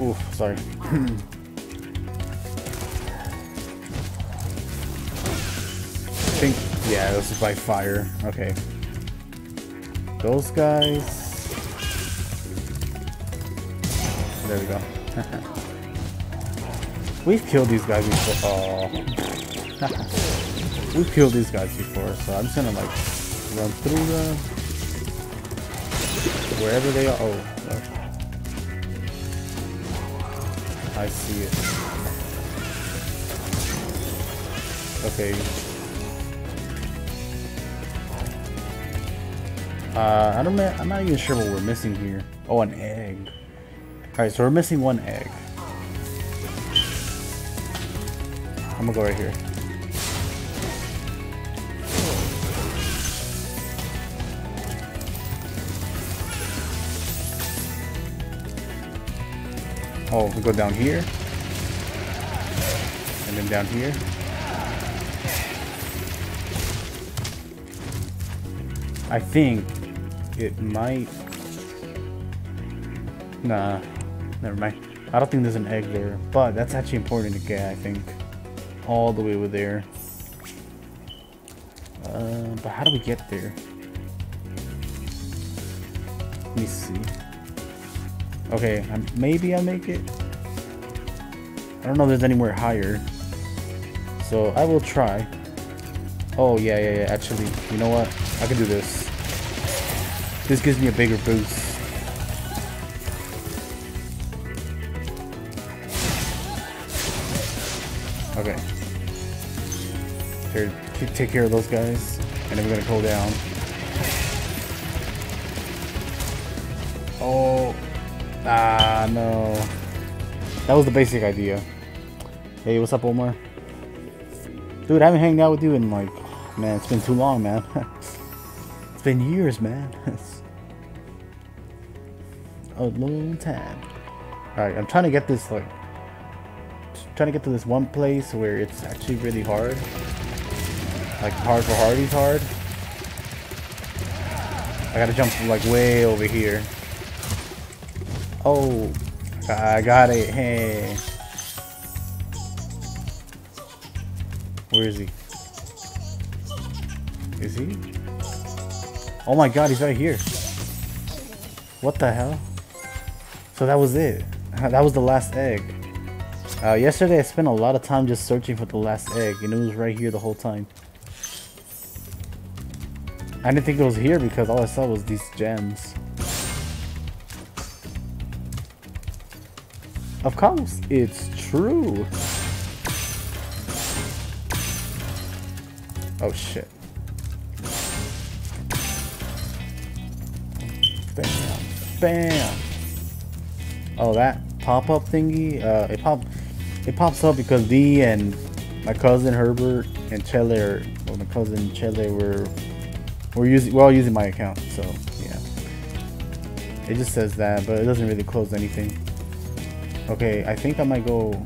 Oof, sorry. I think, yeah, this is by fire. Okay. Those guys. There we go. We've killed these guys before. Oh. We've killed these guys before, so I'm just gonna like run through them. Wherever they are. Oh, look. I see it. Okay. Uh, I don't. I'm not even sure what we're missing here. Oh, an egg. Alright, so we're missing one egg. I'm gonna go right here. Oh, we go down here. And then down here. I think it might... Nah, never mind. I don't think there's an egg there, but that's actually important to get, I think. All the way over there. Uh, but how do we get there? Let me see. Okay, um, maybe I'll make it. I don't know if there's anywhere higher. So I will try. Oh, yeah, yeah, yeah. Actually, you know what? I can do this. This gives me a bigger boost. Take care of those guys. And then we're gonna go down. Oh. Ah, no. That was the basic idea. Hey, what's up, Omar? Dude, I haven't hanged out with you in like, man, it's been too long, man. it's been years, man. a long time. Alright, I'm trying to get this, like, trying to get to this one place where it's actually really hard. Like, hard for Hardy's hard. I gotta jump from, like, way over here. Oh, I got it. Hey. Where is he? Is he? Oh my god, he's right here. What the hell? So that was it. That was the last egg. Uh, yesterday I spent a lot of time just searching for the last egg and it was right here the whole time. I didn't think it was here because all I saw was these gems. Of course, it's true. Oh shit. Bam. Bam. Oh, that pop-up thingy, uh, it pop, it pops up because D and my cousin Herbert and Chele, or my cousin Chele were, we're using, we're all using my account, so yeah. It just says that, but it doesn't really close anything. Okay, I think I might go...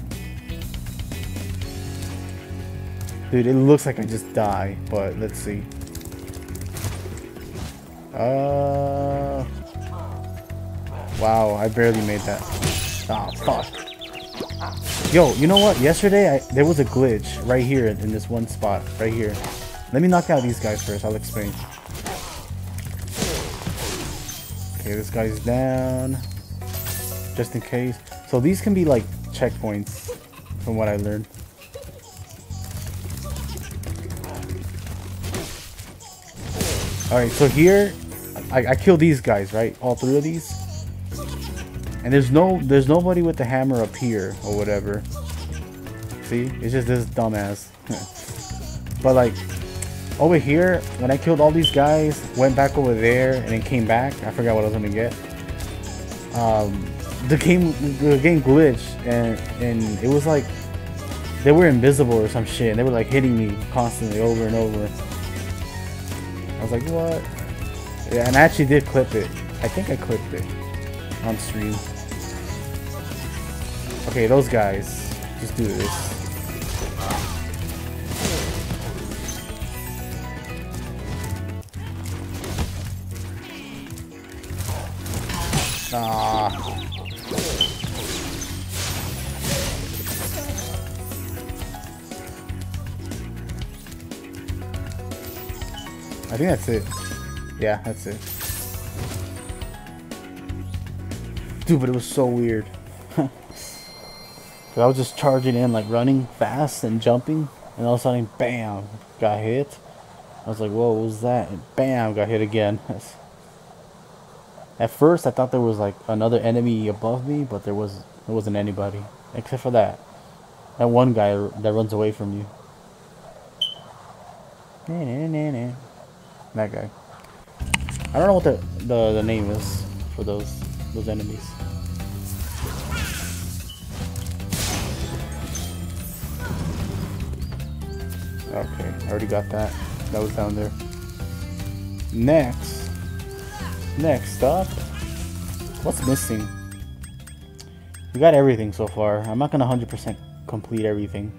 Dude, it looks like I just die, but let's see. Uh... Wow, I barely made that. Oh, fuck. Yo, you know what? Yesterday, I, there was a glitch right here in this one spot. Right here. Let me knock out these guys first. I'll explain. Okay, this guy's down. Just in case. So these can be like checkpoints from what I learned. Alright, so here I, I kill these guys, right? All three of these. And there's no there's nobody with the hammer up here or whatever. See? It's just this dumbass. but like over here, when I killed all these guys, went back over there and then came back. I forgot what I was gonna get. Um the game the game glitched and and it was like they were invisible or some shit and they were like hitting me constantly over and over. I was like what? Yeah and I actually did clip it. I think I clipped it on stream. Okay those guys just do this I think that's it. Yeah, that's it. Dude, but it was so weird. I was just charging in, like running fast and jumping, and all of a sudden, bam, got hit. I was like, whoa, what was that? And bam, got hit again. At first, I thought there was like another enemy above me, but there was there wasn't anybody except for that that one guy that runs away from you. That guy. I don't know what the, the, the name is for those those enemies. Okay, I already got that. That was down there. Next. Next up. What's missing? We got everything so far. I'm not gonna 100% complete everything.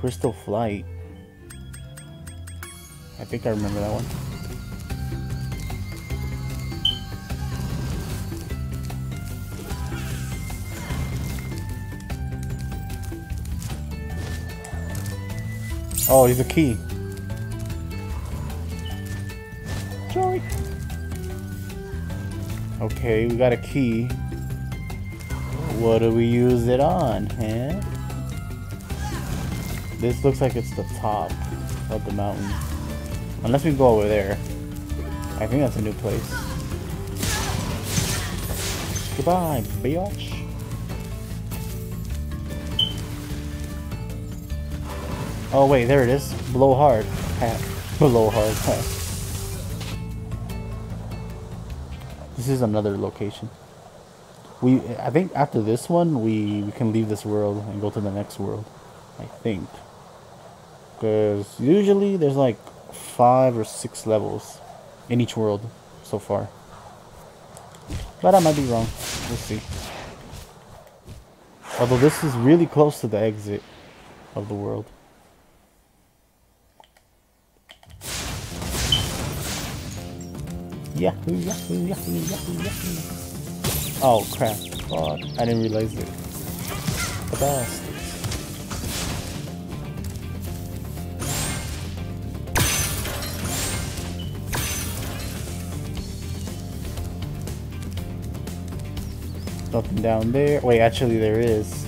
Crystal Flight. I think I remember that one. Oh, he's a key. Joy. Okay, we got a key. What do we use it on, huh? This looks like it's the top of the mountain. Unless we go over there. I think that's a new place. Goodbye, bitch. Oh wait, there it is. Blow hard. Blow hard. This is another location. We, I think after this one, we, we can leave this world and go to the next world. I think. Because usually there's like five or six levels in each world so far. But I might be wrong. We'll see. Although this is really close to the exit of the world. Yahoo, yahoo, yahoo, yahoo, yahoo. Oh crap. Fuck. I didn't realize it. The bastards. Nothing down there. Wait, actually there is.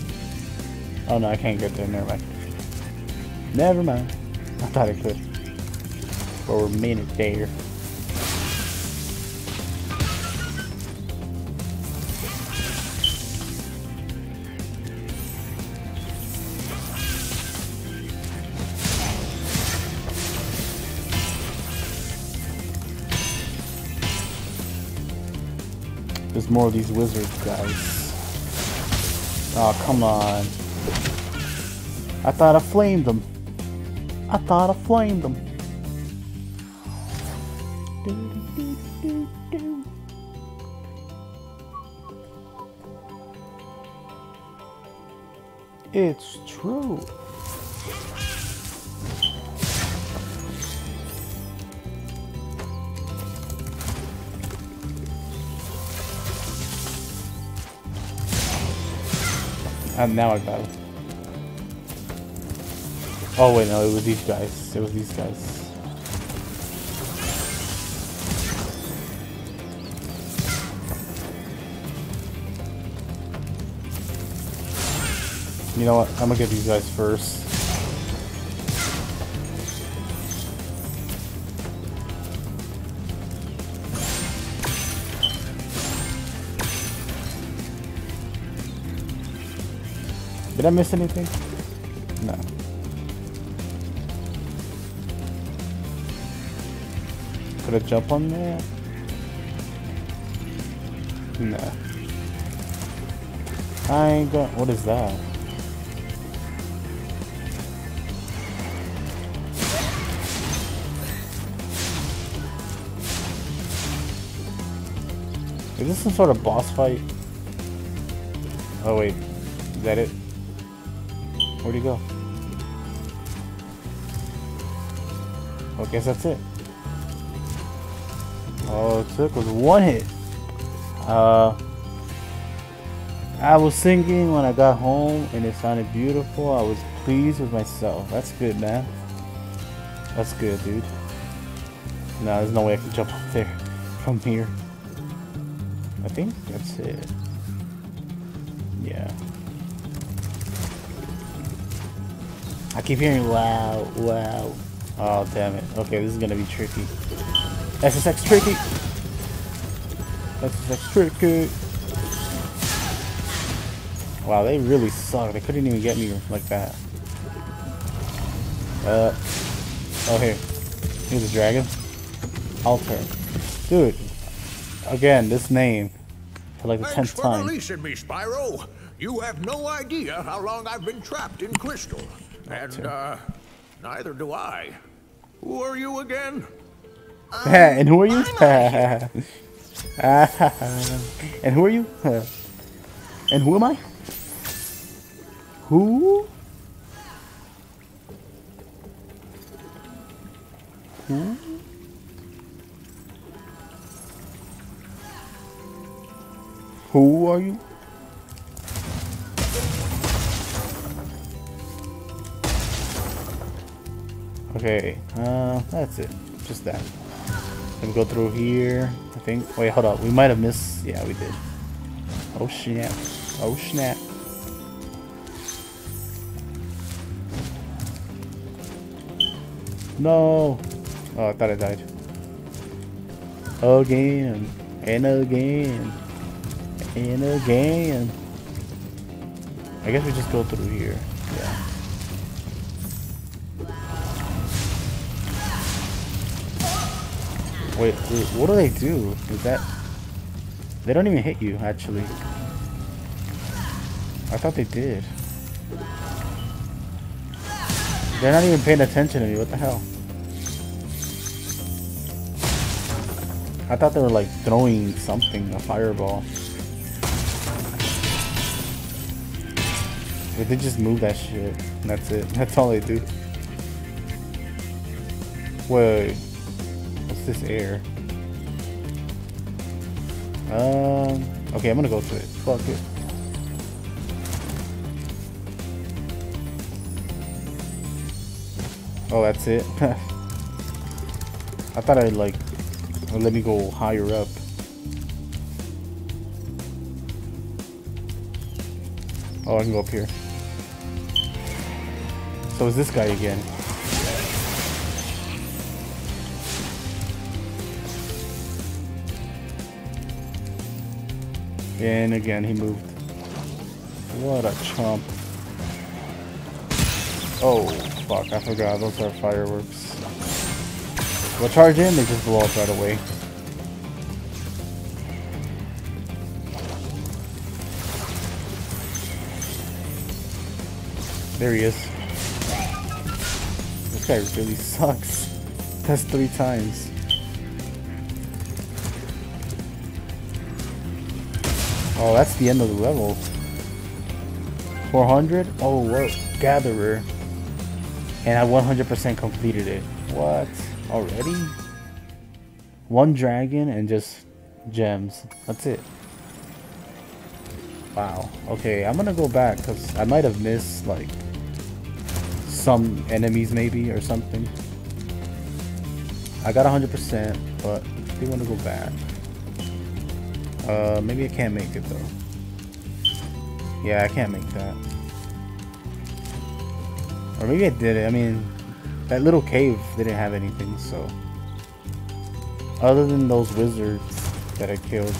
Oh no, I can't get there. Never mind. Never mind. I thought I could. For a minute there. There's more of these wizards, guys. Oh, come on. I thought I flamed them. I thought I flamed them. It's true. And now I got it. Oh wait, no, it was these guys. It was these guys. You know what? I'm gonna get these guys first. Did I miss anything? No. Could I jump on that? No. I ain't got. What is that? Is this some sort of boss fight? Oh wait, is that it? Where'd he go? Well, I guess that's it. All it took was one hit. Uh, I was singing when I got home and it sounded beautiful. I was pleased with myself. That's good, man. That's good, dude. No, there's no way I can jump up there from here. I think that's it. Yeah. I keep hearing wow, wow. Oh, damn it. Okay, this is gonna be tricky. SSX tricky! SSX tricky! Wow, they really suck. They couldn't even get me like that. Uh, oh, here. Here's a dragon. Alter. Dude, again, this name for like the Thanks tenth for time. releasing me, Spyro. You have no idea how long I've been trapped in Crystal. And, uh, neither do I. Who are you again? and who are you? and who are you? and who am I? Who? Who? Who are you? Okay, uh, that's it. Just that. Let me go through here. I think. Wait, hold up. We might have missed. Yeah, we did. Oh snap! Oh snap! No! Oh, I thought I died. Again and again and again. I guess we just go through here. Yeah. Wait, what do they do? Is that... They don't even hit you, actually. I thought they did. They're not even paying attention to me, what the hell? I thought they were like throwing something, a fireball. But they just move that shit. That's it. That's all they do. Wait. This air? Um. Okay, I'm gonna go to it. Fuck it. Oh, that's it. I thought I'd like let me go higher up. Oh, I can go up here. So is this guy again. And again, he moved. What a chump. Oh, fuck, I forgot. Those are fireworks. We'll charge in, they just blow up right away. There he is. This guy really sucks. That's three times. Oh, that's the end of the level. 400? Oh, what? Gatherer. And I 100% completed it. What? Already? One dragon and just gems. That's it. Wow. Okay, I'm gonna go back because I might have missed like some enemies maybe or something. I got 100%, but I do want to go back. Uh, maybe I can't make it though. Yeah, I can't make that. Or maybe I did it. I mean, that little cave didn't have anything, so. Other than those wizards that I killed.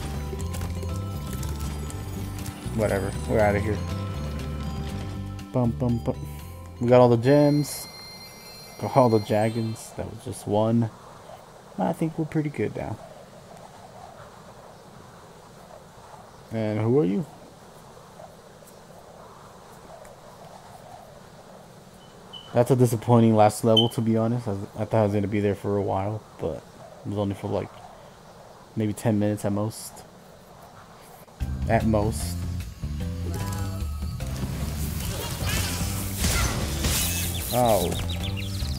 Whatever. We're out of here. Bum bum bum. We got all the gems. Got all the dragons. That was just one. I think we're pretty good now. And who are you? That's a disappointing last level, to be honest. I, I thought I was going to be there for a while, but it was only for like maybe 10 minutes at most. At most. Oh.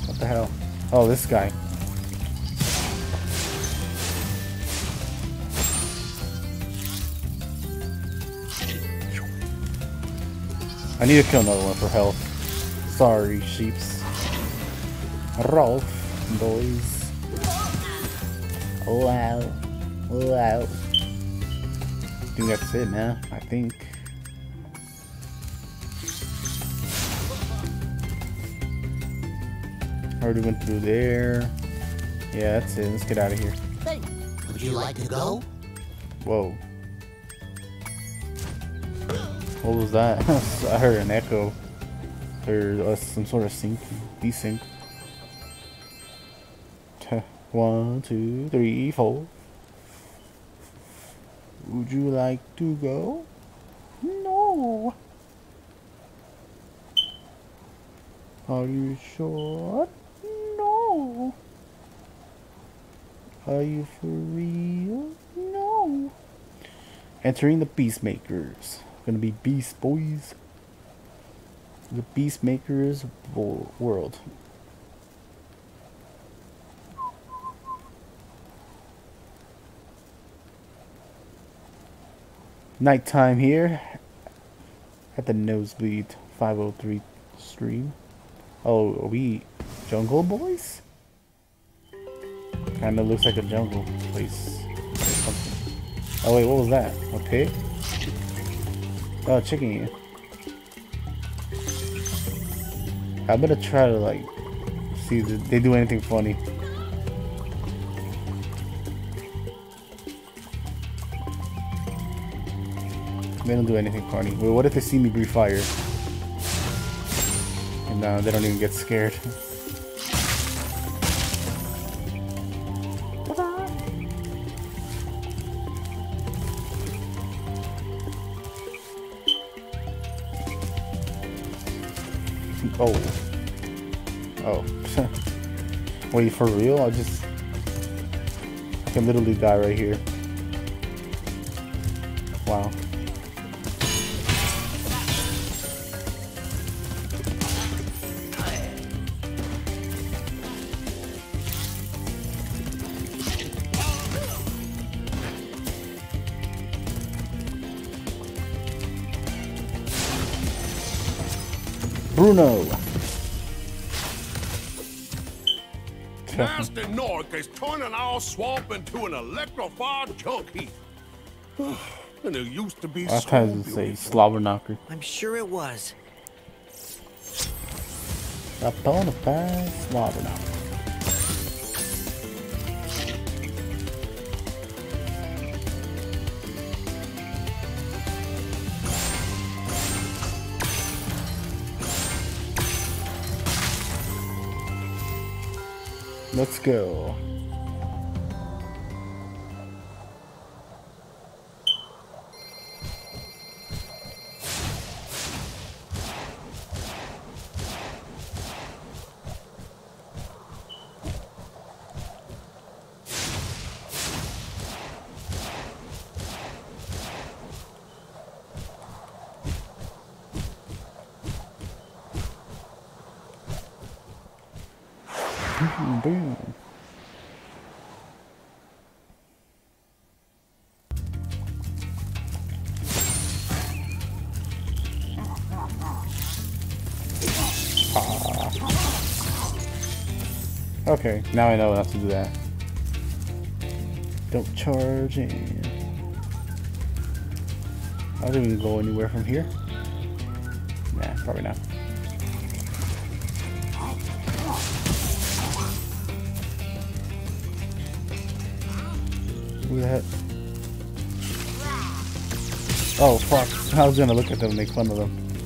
What the hell? Oh, this guy. I need to kill another one for health. Sorry, sheeps. Rolf, boys. Oh, wow. Oh, wow. I think that's it, man. I think. Already went through there. Yeah, that's it. Let's get out of here. Hey, would you like to go? Whoa. What was that? I heard an echo. Or uh, some sort of sync. Desync. One, two, three, four. Would you like to go? No. Are you sure? No. Are you for real? No. Entering the Beast Makers. Gonna be Beast Boys. The Beast Makers wo- world. Nighttime here at the Nozebleed 503 stream. Oh, are we Jungle Boys? Kinda looks like a jungle place. Oh wait, what was that? Pig? Oh, chicken. I better try to like see if they do anything funny. They don't do anything funny. Wait, what if they see me breathe fire? And uh, they don't even get scared. Wait, for real? I just... I can literally die right here. Wow. Bruno. Gnasty Gnorc is turning our swamp into an electrified junk heap. and it used to be Last so time it say slobber knocker. I'm sure it was. A bona fide slobber knocker. Let's go. Okay, now I know not to do that. Don't charge in. I don't even go anywhere from here. Nah, probably not. Who the heck? Oh fuck! I was gonna look at them and make fun of them.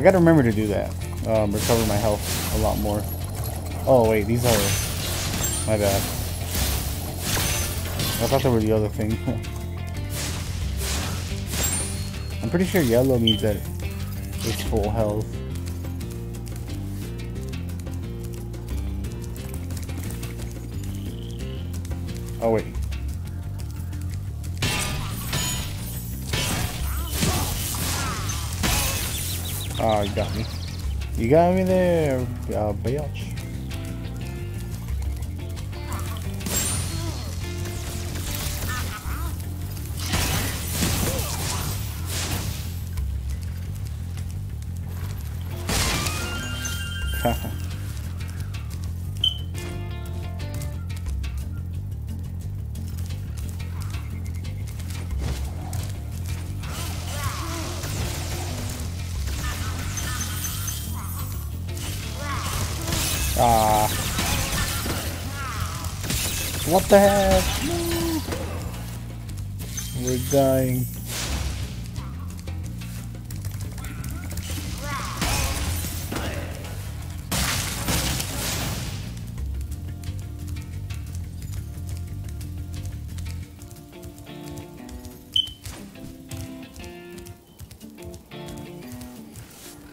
I gotta remember to do that. Um, recover my health a lot more. Oh wait, these are... My bad. I thought they were the other thing. I'm pretty sure yellow means that it's full health. Oh, you got me. You got me there, uh, bitch. The heck? We're dying.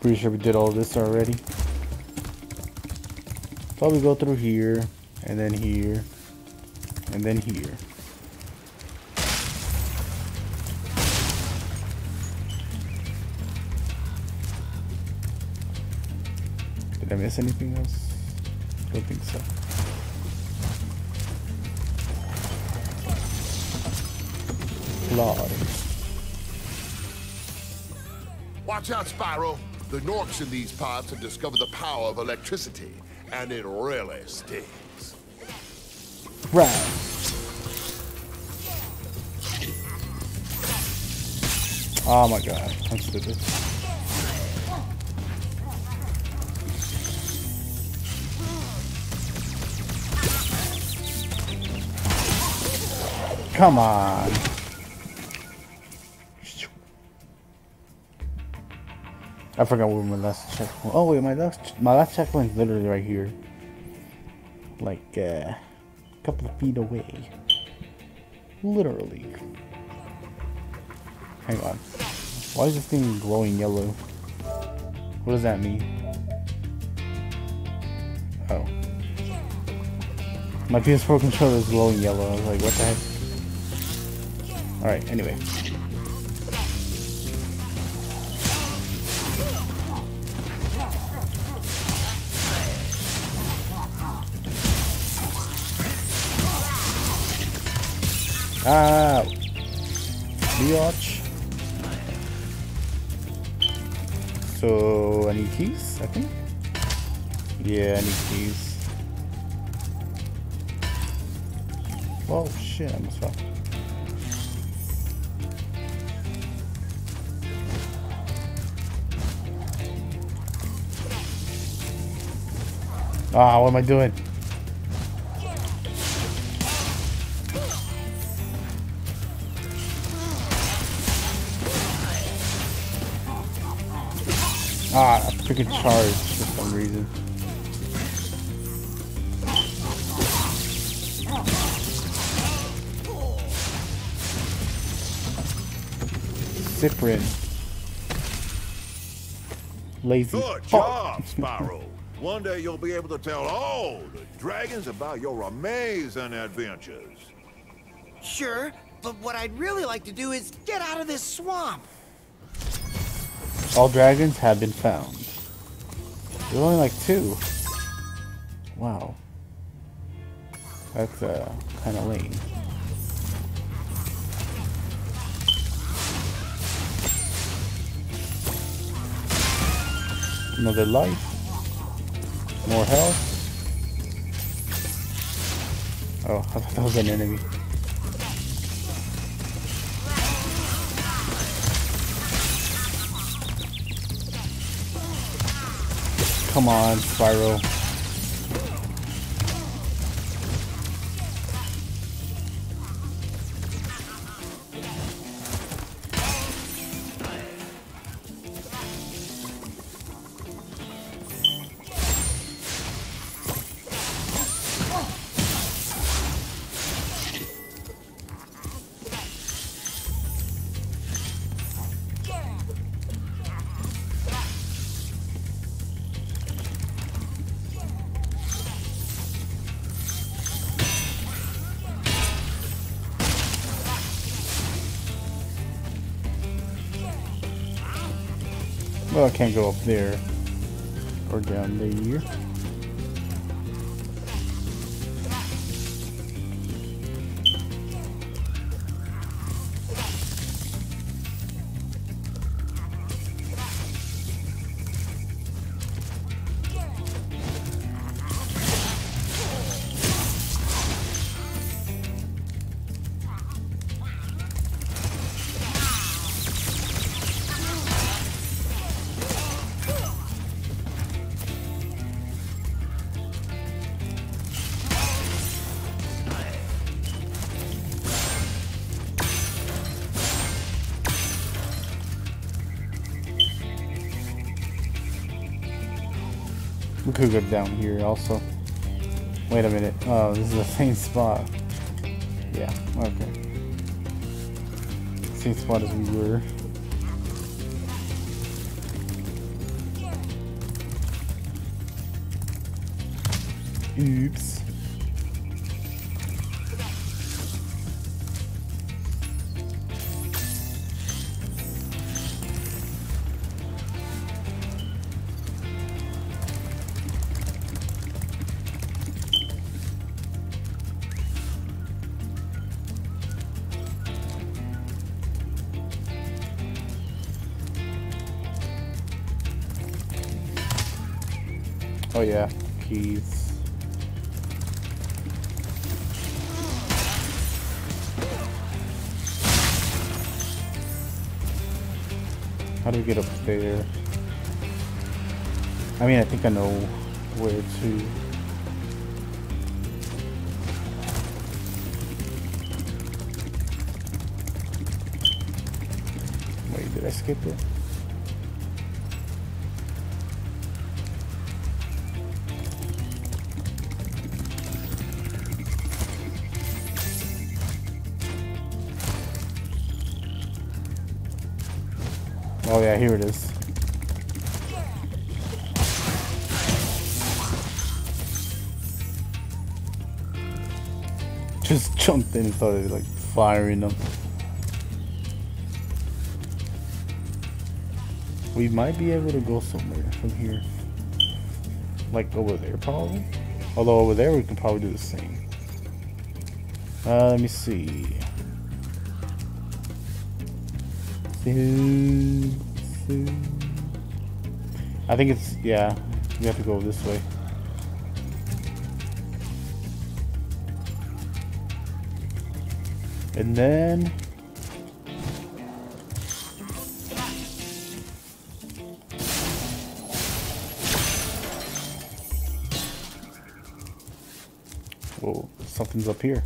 Pretty sure we did all this already. Probably go through here, and then here, and then here. Did I miss anything else? Don't think so. Claude. Watch out, Spyro. The Gnorcs in these parts have discovered the power of electricity, and it really stings. Right. Oh my god, I'm stupid. Come on. I forgot where my last checkpoint. Oh wait, my last my last checkpoint is literally right here, like uh, a couple of feet away. Literally. Hang on. Why is this thing glowing yellow? What does that mean? Oh. My PS4 controller is glowing yellow. I was like, what the heck? Alright, anyway. Ah, biatch. So I need keys, I think. Yeah, I need keys. Oh shit, I must fell. Ah, what am I doing? Freaking charged for some reason. Cyprian. Lazy. Good job, Spyro. One day you'll be able to tell all the dragons about your amazing adventures. Sure, but what I'd really like to do is get out of this swamp. All dragons have been found. There's only like two. Wow. That's uh, kind of lame. Another life. More health. Oh, I thought that was an enemy. Come on, Spyro. Can't go up there or down there. Go down here also. Wait a minute. Oh, this is the same spot. Yeah, okay. Same spot as we were. Oops. Think I know where to. Wait, did I skip it? Oh yeah, here it is. Jumped in and started like firing them. We might be able to go somewhere from here. Like over there probably. Although over there we can probably do the same. Uh, let me see. I think it's, yeah, we have to go this way. And then... Whoa, something's up here.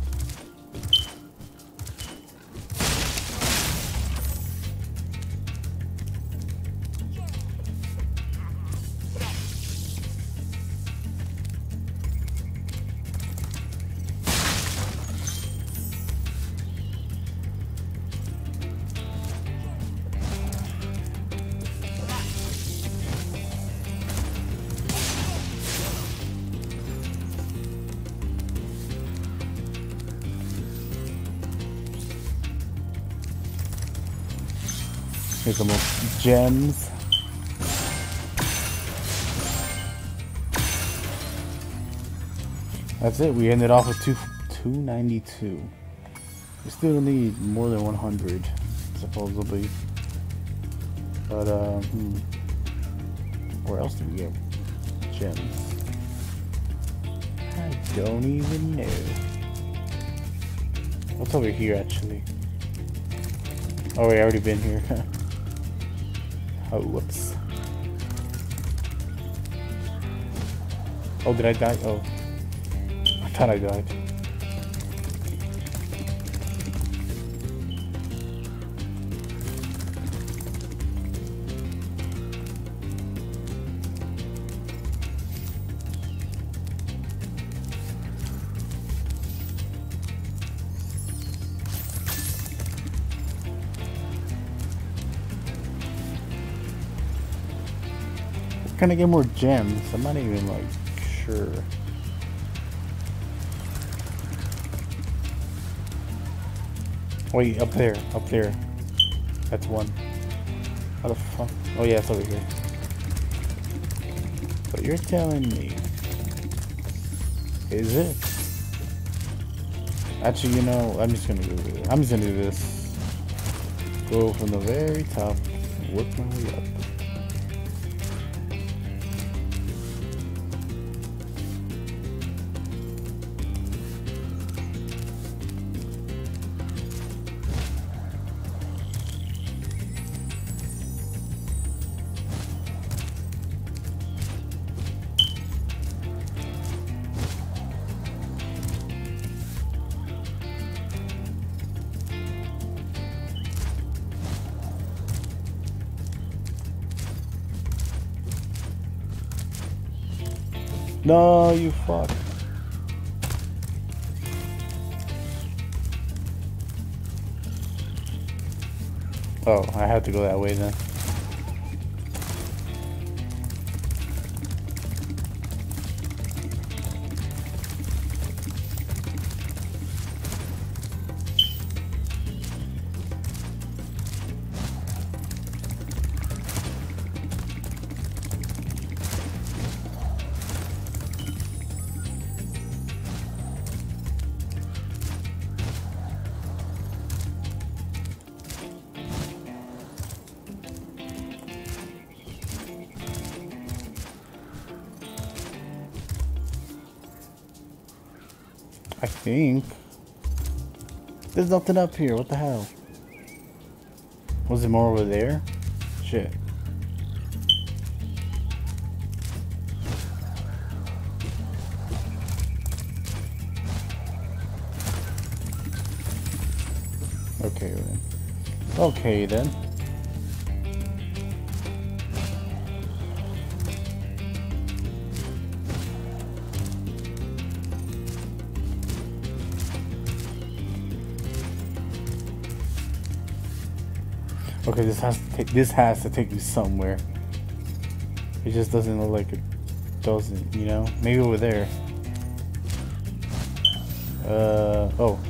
Gems. That's it. We ended off with two, 292. We still need more than 100, supposedly. But, uh, hmm. Where else do we get gems? I don't even know. What's over here, actually? Oh, we already been here. oh, whoops. Oh, did I die? Oh. I thought I died. I get more gems? I'm not even like sure. Wait, up there, up there. That's one. How the fuck? Oh yeah, it's over here. But you're telling me. Is it? Actually, you know, I'm just gonna do this. I'm just gonna do this. Go from the very top, work my way up. No, you fuck. Oh, I have to go that way then. Think. There's nothing up here. What the hell? Was it more over there? Shit. Okay then. Okay then. Okay, this has to take, this has to take you somewhere. It just doesn't look like it doesn't, you know? Maybe over there. Uh, oh.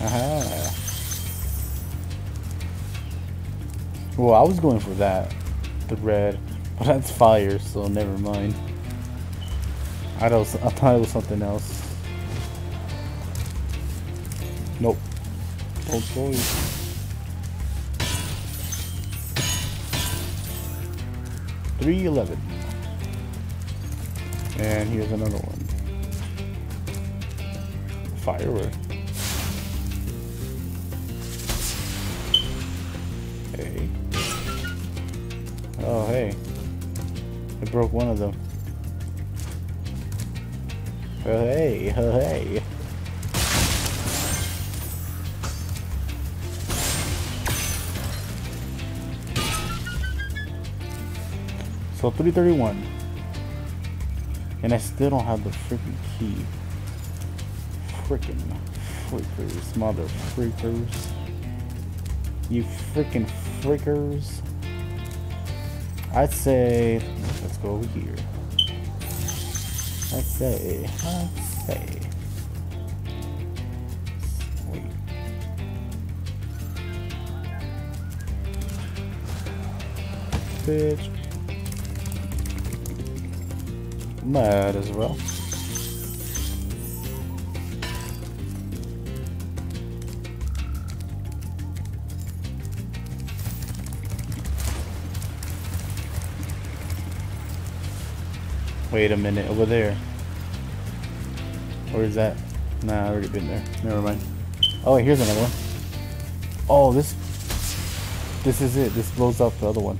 Aha. Well, I was going for that. The red. But that's fire, so never mind. I, was, I thought it was something else. Nope. Old boys. 311. And here's another one. Firework. Hey. Oh, hey. I broke one of them. Oh, hey, oh, hey. So 331. And I still don't have the freaking key. Freaking freakers, mother freakers. You freaking freakers. I'd say, let's go over here. I'd say, I'd say. Wait. Bitch. Might as well. Wait a minute, over there. Where is that? Nah, I've already been there. Never mind. Oh, wait, here's another one. Oh, this... This is it. This blows up the other one.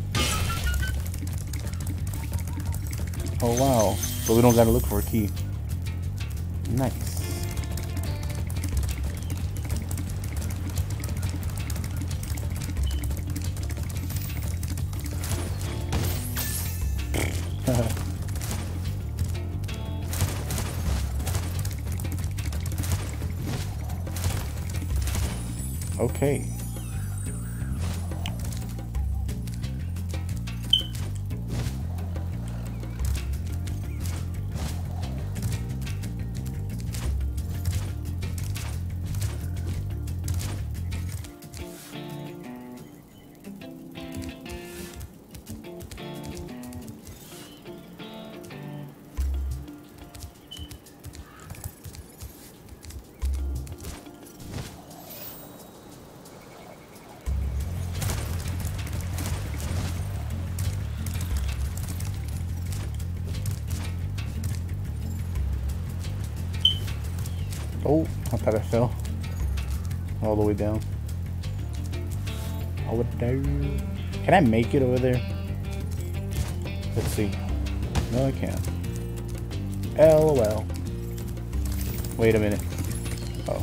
Oh, wow. But we don't gotta look for a key. Nice. All down. Over there. Can I make it over there? Let's see. No, I can't. LOL. Wait a minute. Oh.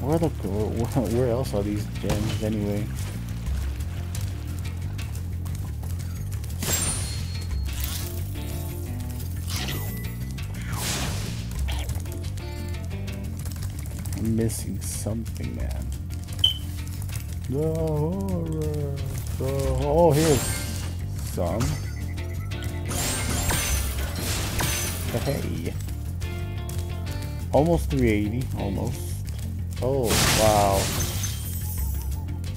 Where the where else are these gems anyway? Something, man. The horror. The, oh, here's some. Hey. Almost 380. Almost. Oh, wow.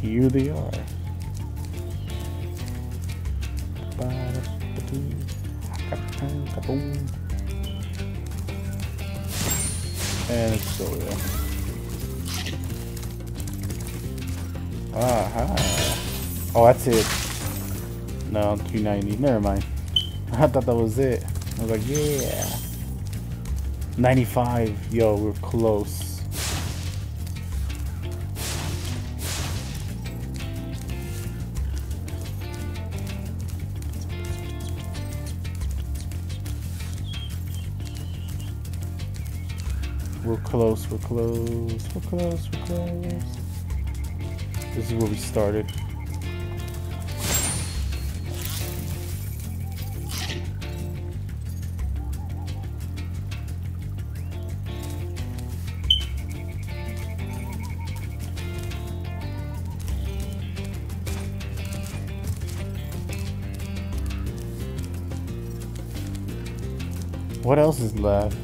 Here they are. And it's so real. Aha. Oh, that's it. No, 290. Never mind. I thought that was it. I was like, yeah. 95. Yo, we're close. We're close, we're close, we're close, we're close. This is where we started. What else is left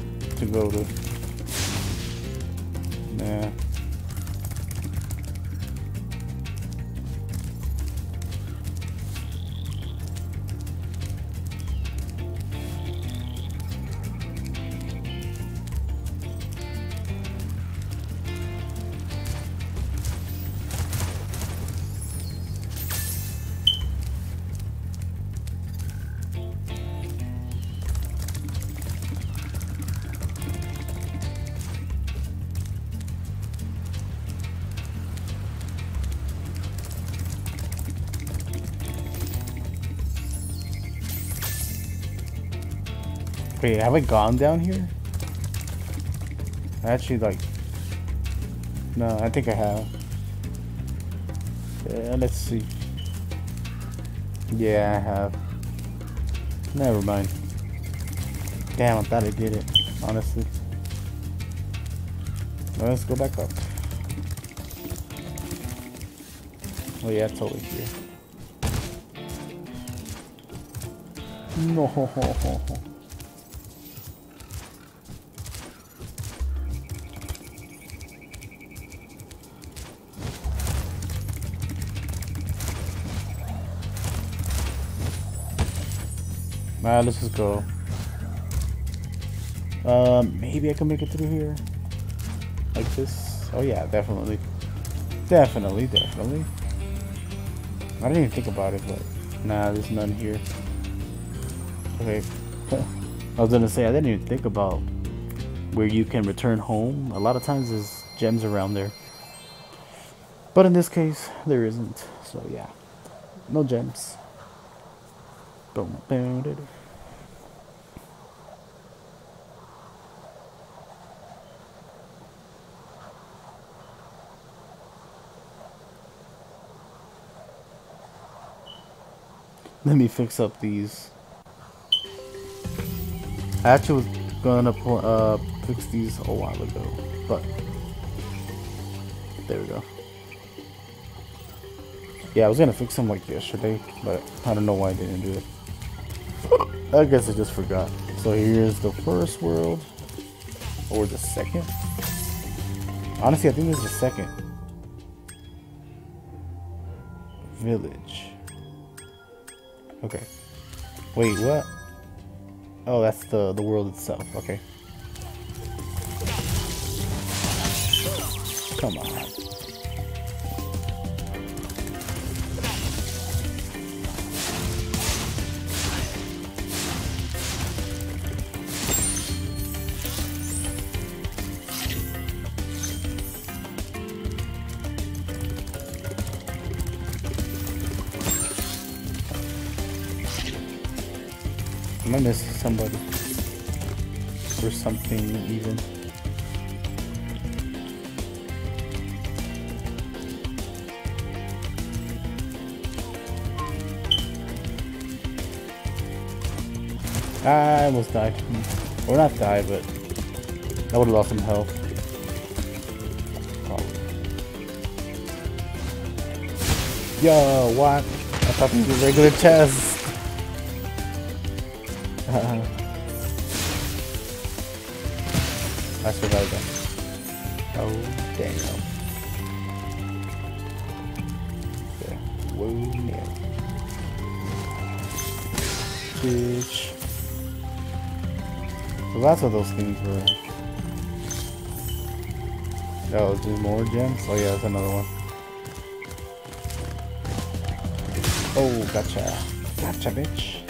Have I gone down here? Actually, like... No, I think I have. Yeah, let's see. Yeah, I have. Never mind. Damn, I thought I did it, honestly. Let's go back up. Oh yeah, over here. No. Let's just go. Um, maybe I can make it through here. Like this. Oh yeah, definitely. Definitely, definitely. I didn't even think about it, but nah, there's none here. Okay. I was gonna say, I didn't even think about where you can return home. A lot of times there's gems around there. But in this case, there isn't. So yeah, no gems. Boom, Let me fix up these. I actually was gonna uh, fix these a while ago, but there we go. Yeah, I was gonna fix them like yesterday, but I don't know why I didn't do it. I guess I just forgot. So here's the first world, or the second. Honestly, I think this is the second. Village. Okay. Wait, what? Oh, that's the the world itself. Okay. almost died. Well, not die, but I would have lost some health. Oh. Yo, what? I thought this was a regular chest. I survived that. Oh, damn. Whoa, yeah. So that's what those things were. Oh, do more gems? Oh yeah, that's another one. Oh, gotcha. Gotcha, bitch.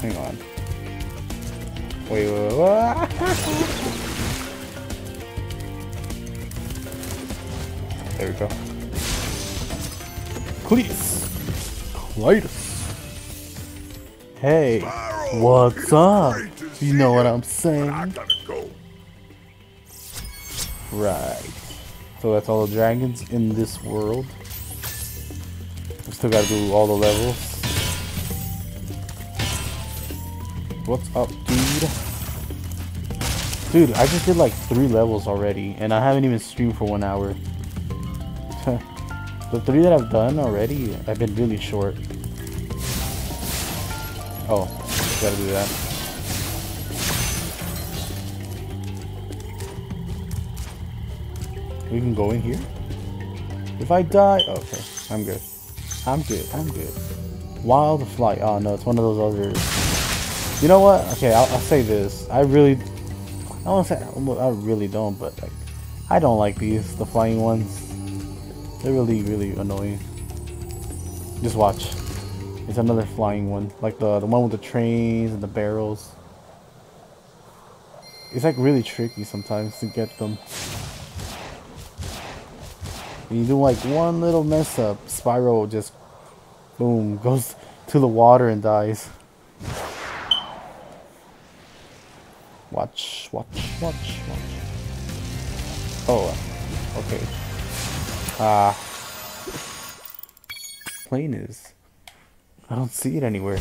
Hang on. Wait, wait, wait. There we go. Cletus. Cletus. Hey, what's up? You know what I'm saying? Right. So that's all the dragons in this world. Still gotta do all the levels. What's up, dude? Dude, I just did like three levels already, and I haven't even streamed for one hour. the three that I've done already, I've been really short. Gotta do that. We can go in here? If I die... Oh, okay, I'm good. I'm good, I'm good. Wild flight. Oh no, it's one of those other... You know what? Okay, I'll, I'll say this. I really... I don't say... I really don't, but like... I don't like these, the flying ones. They're really, really annoying. Just watch. It's another flying one. Like the, the one with the trains and the barrels. It's like really tricky sometimes to get them. When you do like one little mess up, Spyro just boom goes to the water and dies. Watch, watch, watch, watch. Oh, okay. Ah, uh, plane is. I don't see it anywhere.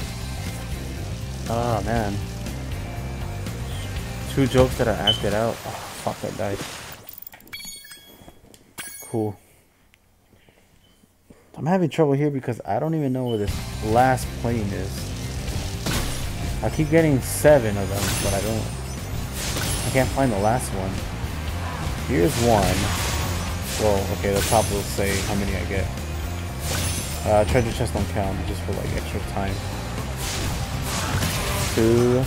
Oh man. Two jokes that I acted out. Oh, fuck, I died. Cool. I'm having trouble here because I don't even know where this last plane is. I keep getting seven of them, but I don't... I can't find the last one. Here's one. Well, okay, the top will say how many I get. Uh, treasure chest don't count, just for like extra time. Two.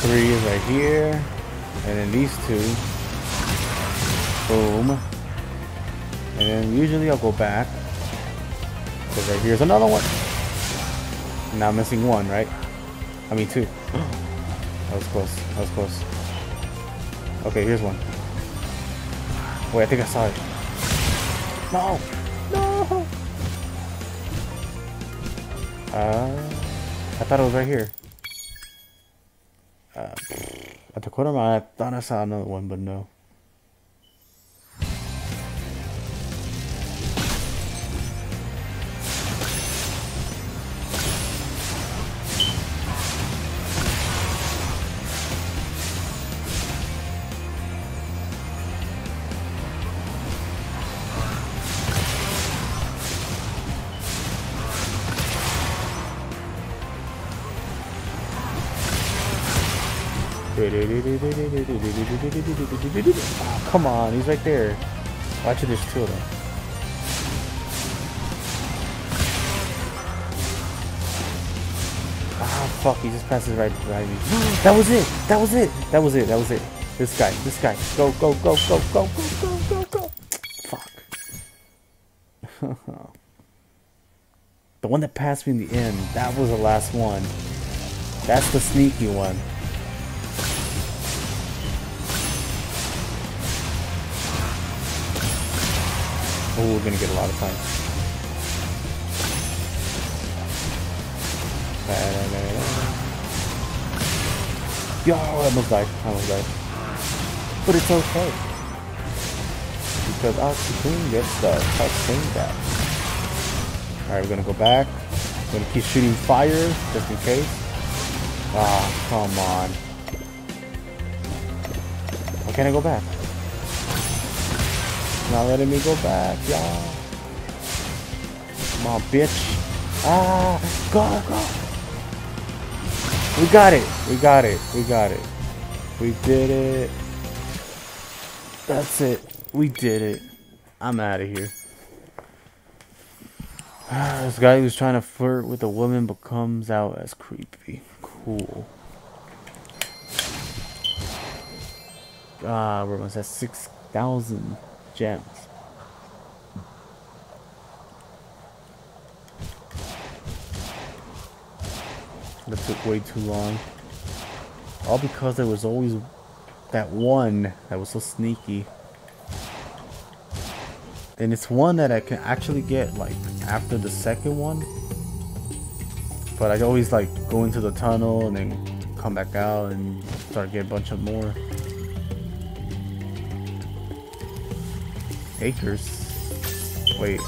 Three is right here. And then these two. Boom. And then usually I'll go back. Because right here's another one. Now I'm missing one, right? I mean two. that was close. That was close. Okay, here's one. Wait, I think I saw it. No! No! Uh, I thought it was right here. Uh, at the corner of my eye, I thought I saw another one, but no. Oh, come on, he's right there. Watch it, there's two of them. Ah, fuck, he just passes right by me. that was it! That was it! That was it, that was it. This guy, this guy. Go, go, go, go, go, go, go, go, go! Fuck. the one that passed me in the end, that was the last one. That's the sneaky one. Oh, we're gonna get a lot of time. Yo, I almost died. I almost died. But it's okay. Because Oxy gets the cutscene back. Alright, we're gonna go back. We're gonna keep shooting fire, just in case. Ah, come on. can't I go back? Not letting me go back, y'all. Come on, bitch. Ah, go, go. We got it. We got it. We got it. We did it. That's it. We did it. I'm out of here. this guy who's trying to flirt with a woman but comes out as creepy. Cool. Ah, we're almost at 6,000 gems. That took way too long. All because there was always that one that was so sneaky. And it's one that I can actually get like after the second one. But I always like go into the tunnel and then come back out and start getting a bunch of more. Acres. Wait.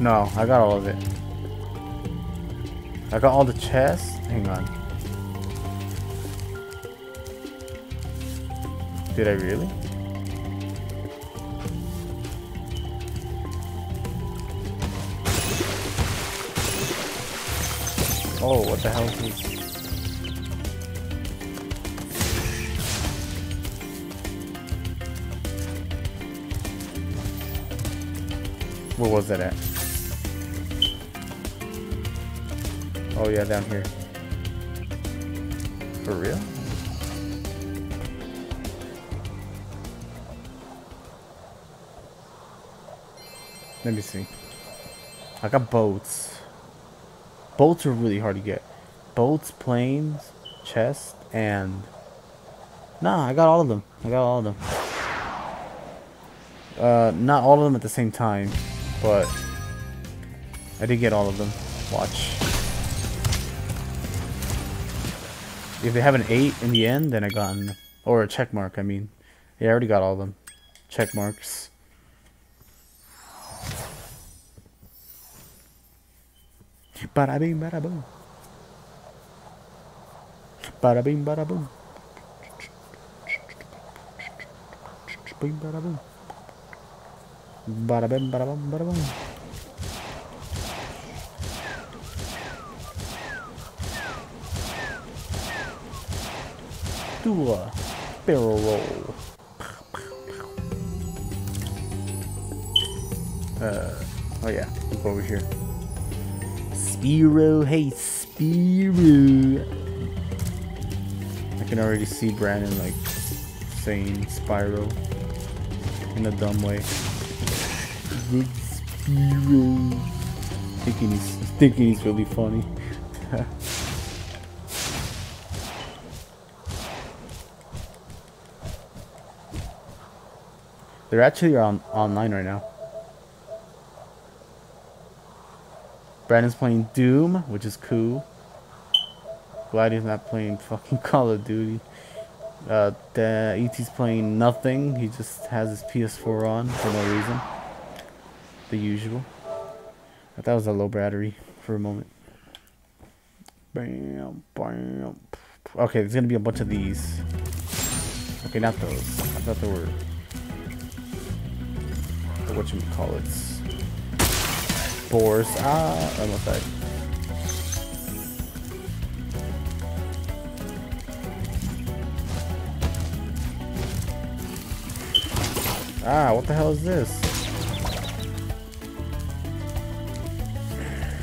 No, I got all of it. I got all the chests. Hang on. Did I really? Oh, what the hell is this? Where was that at? Oh yeah, down here. For real? Let me see. I got boats. Boats are really hard to get. Boats, planes, chest, and... Nah, I got all of them. I got all of them. Uh, not all of them at the same time, but... I did get all of them. Watch. If they have an 8 in the end, then I got an... Or a check mark, I mean. Yeah, I already got all of them. Check marks. Bada bing, bada boom. Bada bing, bada boom. Bing, bada boom. Bada bing, bada boom, bada. Do a barrel roll. Uh, oh yeah, go over here. Spiro, hey Spiro. I can already see Brandon like saying Spyro in a dumb way. Spiro. Thinking he's thinking he's really funny. They're actually on online right now. Brandon's playing Doom, which is cool. Glad he's not playing fucking Call of Duty. Uh, the ET's playing nothing. He just has his PS4 on for no reason. The usual. I thought it was a low battery for a moment. Bam, bam. Okay, there's gonna be a bunch of these. Okay, not those. I thought there were. What you call it? Boars. Ah, I almost died. Ah, what the hell is this?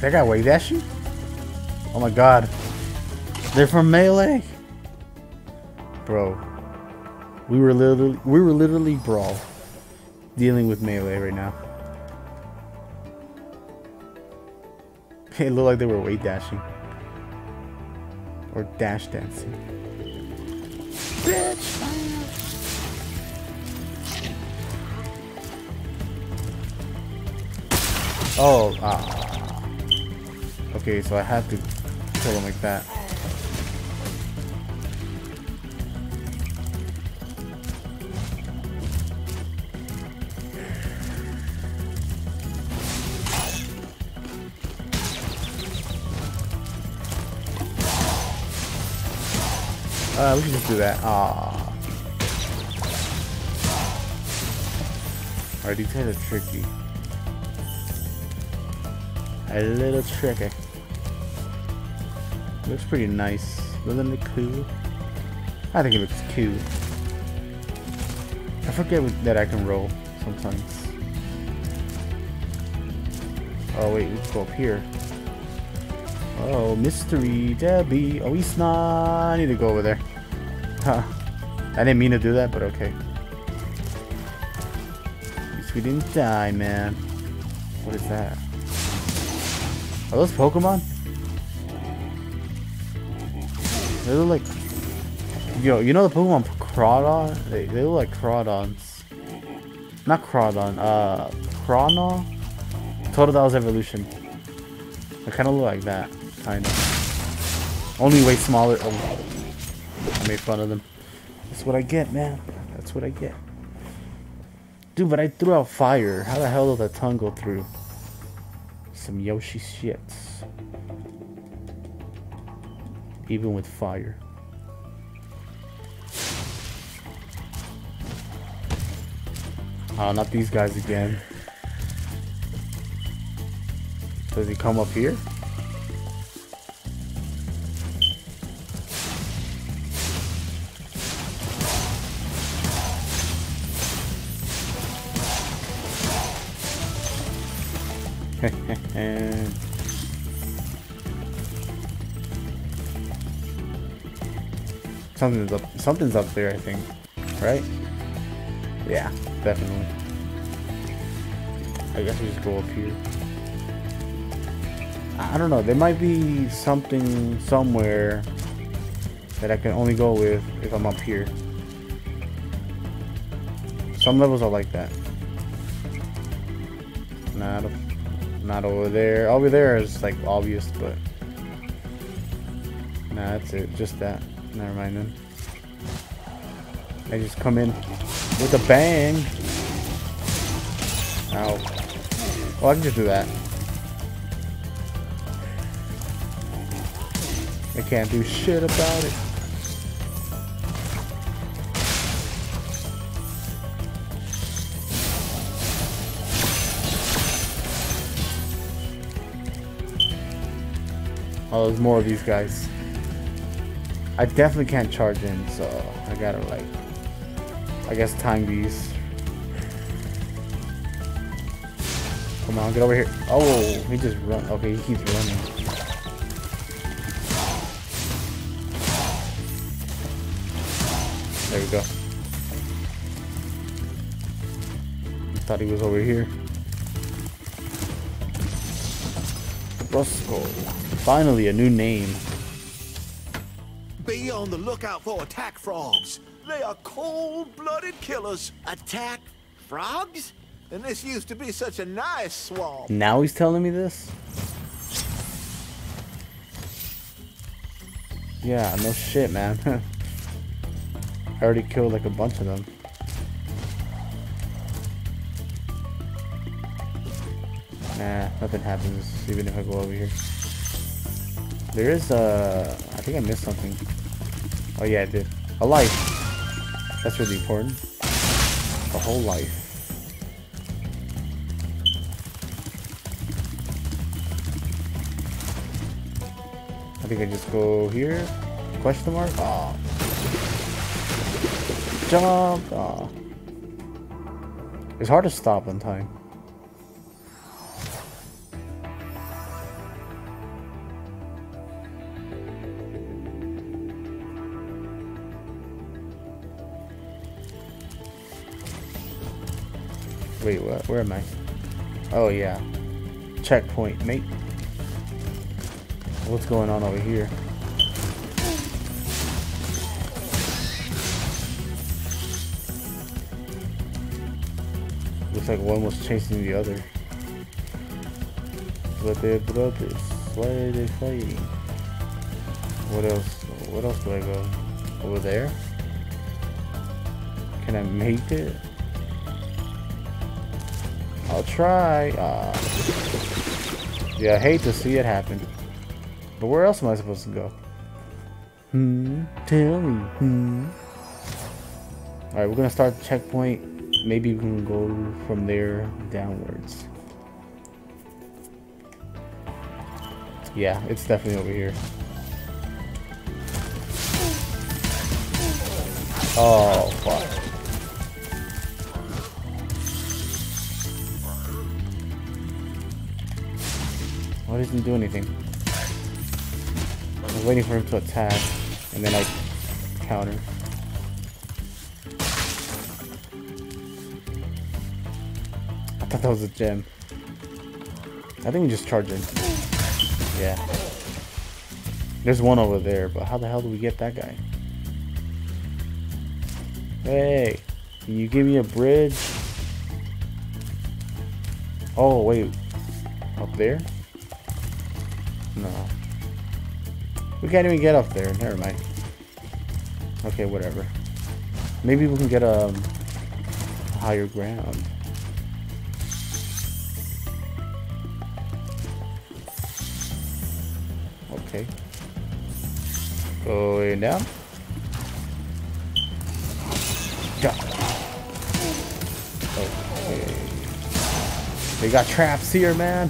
That guy wave dashing? Oh my god. They're from Melee. Bro. We were literally we were literally brawl dealing with Melee right now. It looked like they were wave dashing. Or dash dancing. Bitch! Oh, ah. Okay, so I have to kill him like that. Uh, we can just do that. Ah. Alright, these guys are tricky. A little tricky. Looks pretty nice. Doesn't it cool? I think it looks cute. I forget that I can roll sometimes. Oh wait, let's go up here. Oh, mystery Debbie. Oh, he's not. I need to go over there. Huh. I didn't mean to do that, but okay. At least we didn't die, man. What is that? Are those Pokemon? They look like... Yo, you know the Pokemon Crawdon? They, they look like Crawdons. Not Crawdon, uh... Chrono? Totodile's Evolution. They kind of look like that, kind of. Only way smaller. Oh, I made fun of them. That's what I get, man. That's what I get. Dude, but I threw out fire. How the hell did that tongue go through? Some Yoshi shits. Even with fire. Oh, not these guys again. Does he come up here? something's up something's up there I think right? Yeah definitely. I guess we just go up here. I don't know there might be something somewhere that I can only go with if I'm up here. Some levels are like that. Not not over there. Over there is like obvious but nah that's it just that Never mind then. I just come in with a bang. Ow. Oh, I can just do that. I can't do shit about it. Oh, there's more of these guys. I definitely can't charge in, so I gotta like, I guess time these. Come on, get over here. Oh, he just run. Okay, he keeps running. There we go. Thought he was over here. Roscoe. Finally, a new name. Be on the lookout for attack frogs. They are cold-blooded killers. Attack frogs? And this used to be such a nice swamp. Now he's telling me this? Yeah, no shit, man. I already killed like a bunch of them. Nah, nothing happens even if I go over here. There is a... I think I missed something. Oh yeah, I did. A life. That's really important. A whole life. I think I just go here. Question mark? Oh. Jump! Oh. It's hard to stop on time. Wait, what? Where am I? Oh, yeah. Checkpoint, mate. What's going on over here? Looks like one was chasing the other. But they're brothers. Why are they fighting? What else? What else do I go? Over there? Can I make it? I'll try. Uh, yeah, I hate to see it happen. But where else am I supposed to go? Hmm. Tell me. Hmm. Alright, we're gonna start the checkpoint. Maybe we can go from there downwards. Yeah, it's definitely over here. Oh, fuck. Why doesn't do anything? I was waiting for him to attack, and then I counter. I thought that was a gem. I think we just charge him. Yeah. There's one over there, but how the hell do we get that guy? Hey, can you give me a bridge? Oh, wait. Up there? No. We can't even get up there. Never mind. Okay, whatever. Maybe we can get um, a higher ground. Okay. Going down. Go. They got traps here, man.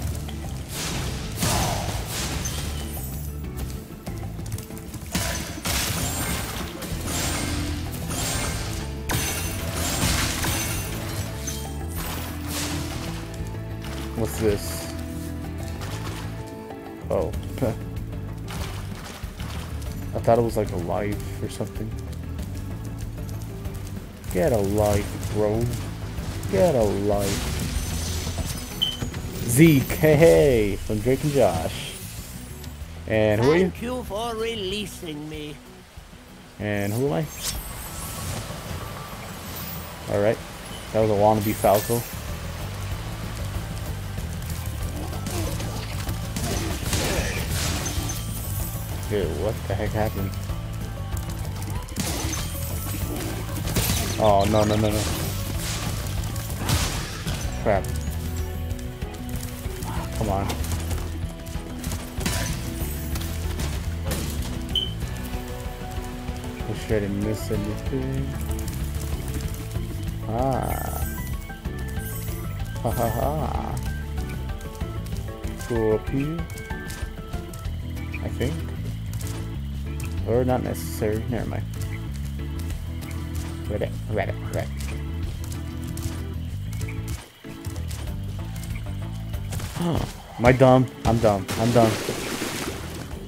What's this? Oh. I thought it was like a life or something. Get a life, bro. Get a life. Zeke, hey, hey, from Drake and Josh. And who are you? Thank you for releasing me. And who am I? Alright. That was a wannabe Falco. What the heck happened? Oh, no, no, no, no. Crap. Come on. I sure I didn't miss anything. Ah. Ha ha ha. Go up here. I think. Or not necessary. Never mind. Read it. Read it. Read it. Am I dumb? I'm dumb. I'm dumb.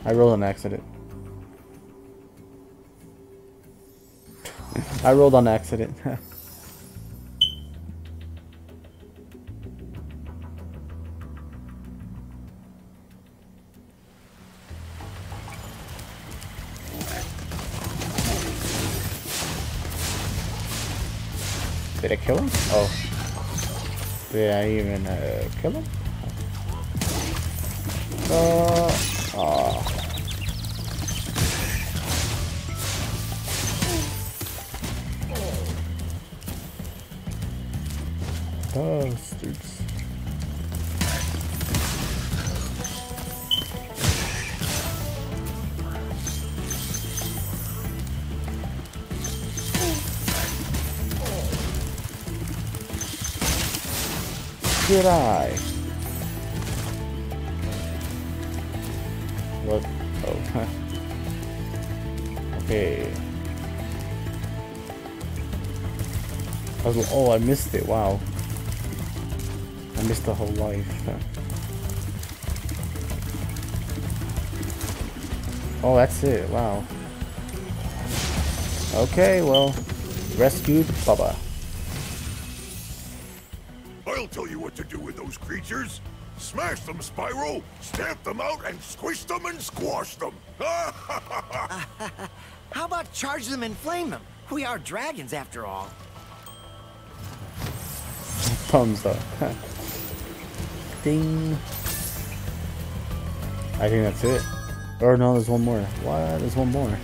I rolled an accident. I rolled on accident. Did I kill him? Oh. Did I even uh, kill him? Uh, oh. Did I? What? Oh. okay. I was, oh, I missed it. Wow. I missed the whole life. Oh, that's it. Wow. Okay, well, rescued Bubba. I'll tell you what to do with those creatures. Smash them, Spyro! Stamp them out and squish them and squash them! How about charge them and flame them? We are dragons after all. Thumbs up. Ding. I think that's it. Or no, there's one more. What? There's one more.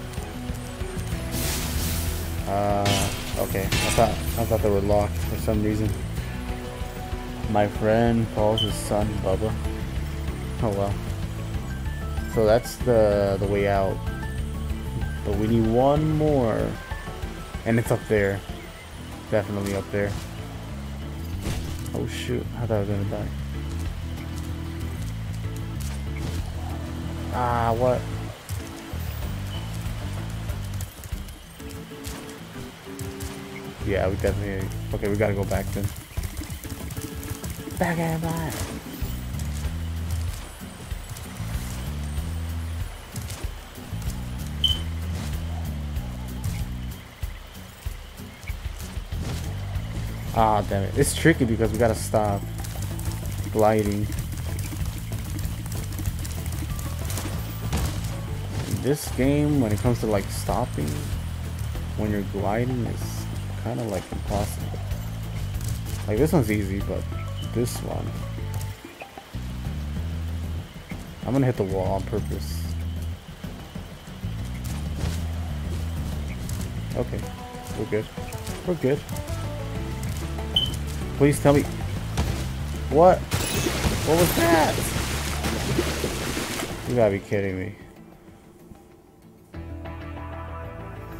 Uh, okay. I thought I thought they were locked for some reason. My friend calls his son Bubba. Oh well. So that's the the way out. But we need one more. And it's up there. Definitely up there. Oh shoot, I thought I was gonna die. Ah, what? Yeah, we definitely... Okay, we gotta go back then. Back and back. Ah, damn it. It's tricky because we gotta stop gliding. This game, when it comes to like stopping, when you're gliding, is kind of like impossible. Like this one's easy, but this one, I'm gonna hit the wall on purpose. Okay, we're good. We're good. Please tell me. What? What was that? You gotta be kidding me.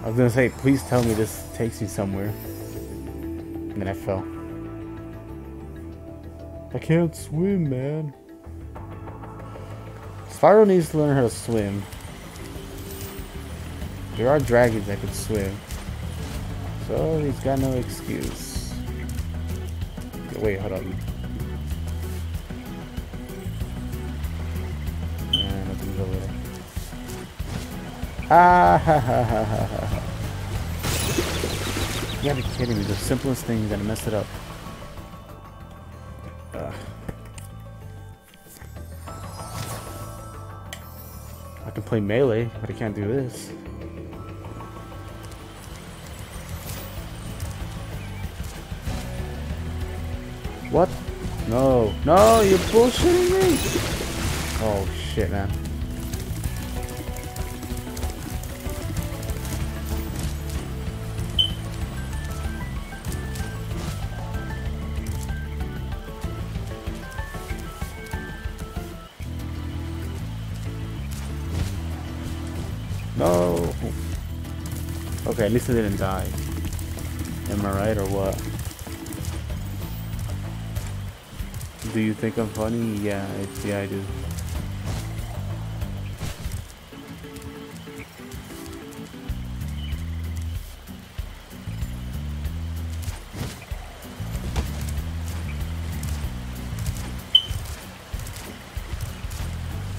I was gonna say, please tell me this takes me somewhere. And then I fell. I can't swim, man. Spyro needs to learn how to swim. There are dragons that can swim. So he's got no excuse. Wait, hold on. Ah ha ha ha ha ha. You gotta be kidding me. The simplest thing, you're gonna mess it up. Ugh. I can play melee, but I can't do this. What? No. No, you're bullshitting me! Oh, shit, man. At least I didn't die. Am I right or what? Do you think I'm funny? Yeah, it's, yeah, I do.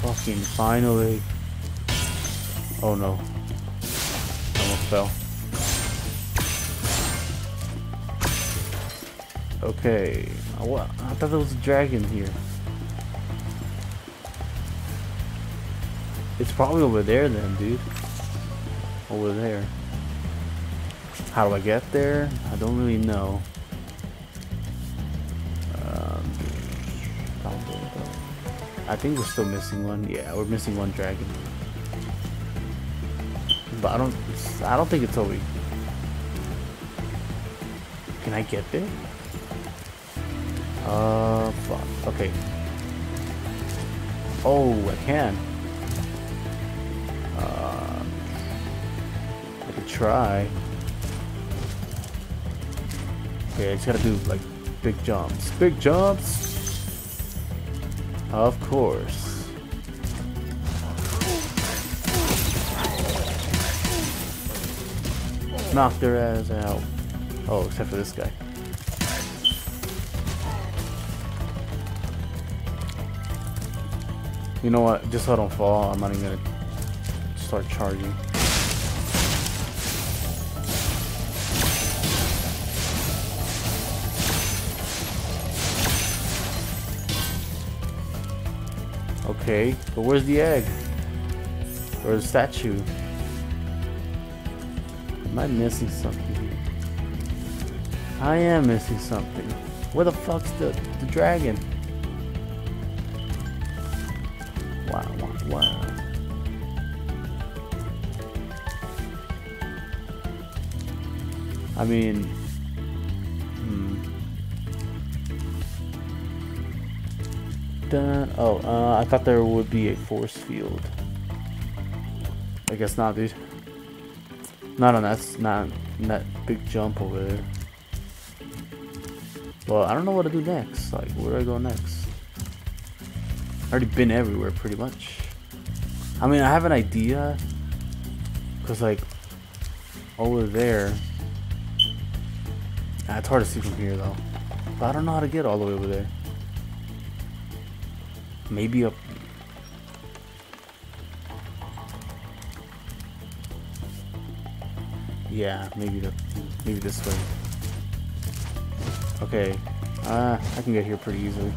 Fucking finally. Oh no. Almost fell. Okay. What? I thought there was a dragon here. It's probably over there then, dude. Over there. How do I get there? I don't really know. Um, I think we're still missing one. Yeah, we're missing one dragon. But I don't. I don't think it's over. Can I get there? Uh, fuck. Okay. Oh, I can. Uh, I could try. Okay, I just gotta do like big jumps. Big jumps. Of course. Knock their ass out. Oh, except for this guy. You know what? Just so I don't fall, I'm not even gonna start charging. Okay, but where's the egg? Or the statue? Am I missing something here? I am missing something. Where the fuck's the, the dragon? I mean, hmm. Dun, oh, uh, I thought there would be a force field. I guess not, dude. Not on that, not that big jump over there. Well, I don't know what to do next. Like, where do I go next? I Already been everywhere, pretty much. I mean, I have an idea. Because, like, over there... It's hard to see from here, though. But I don't know how to get all the way over there. Maybe up... Yeah, maybe the, maybe this way. Okay, uh, I can get here pretty easily.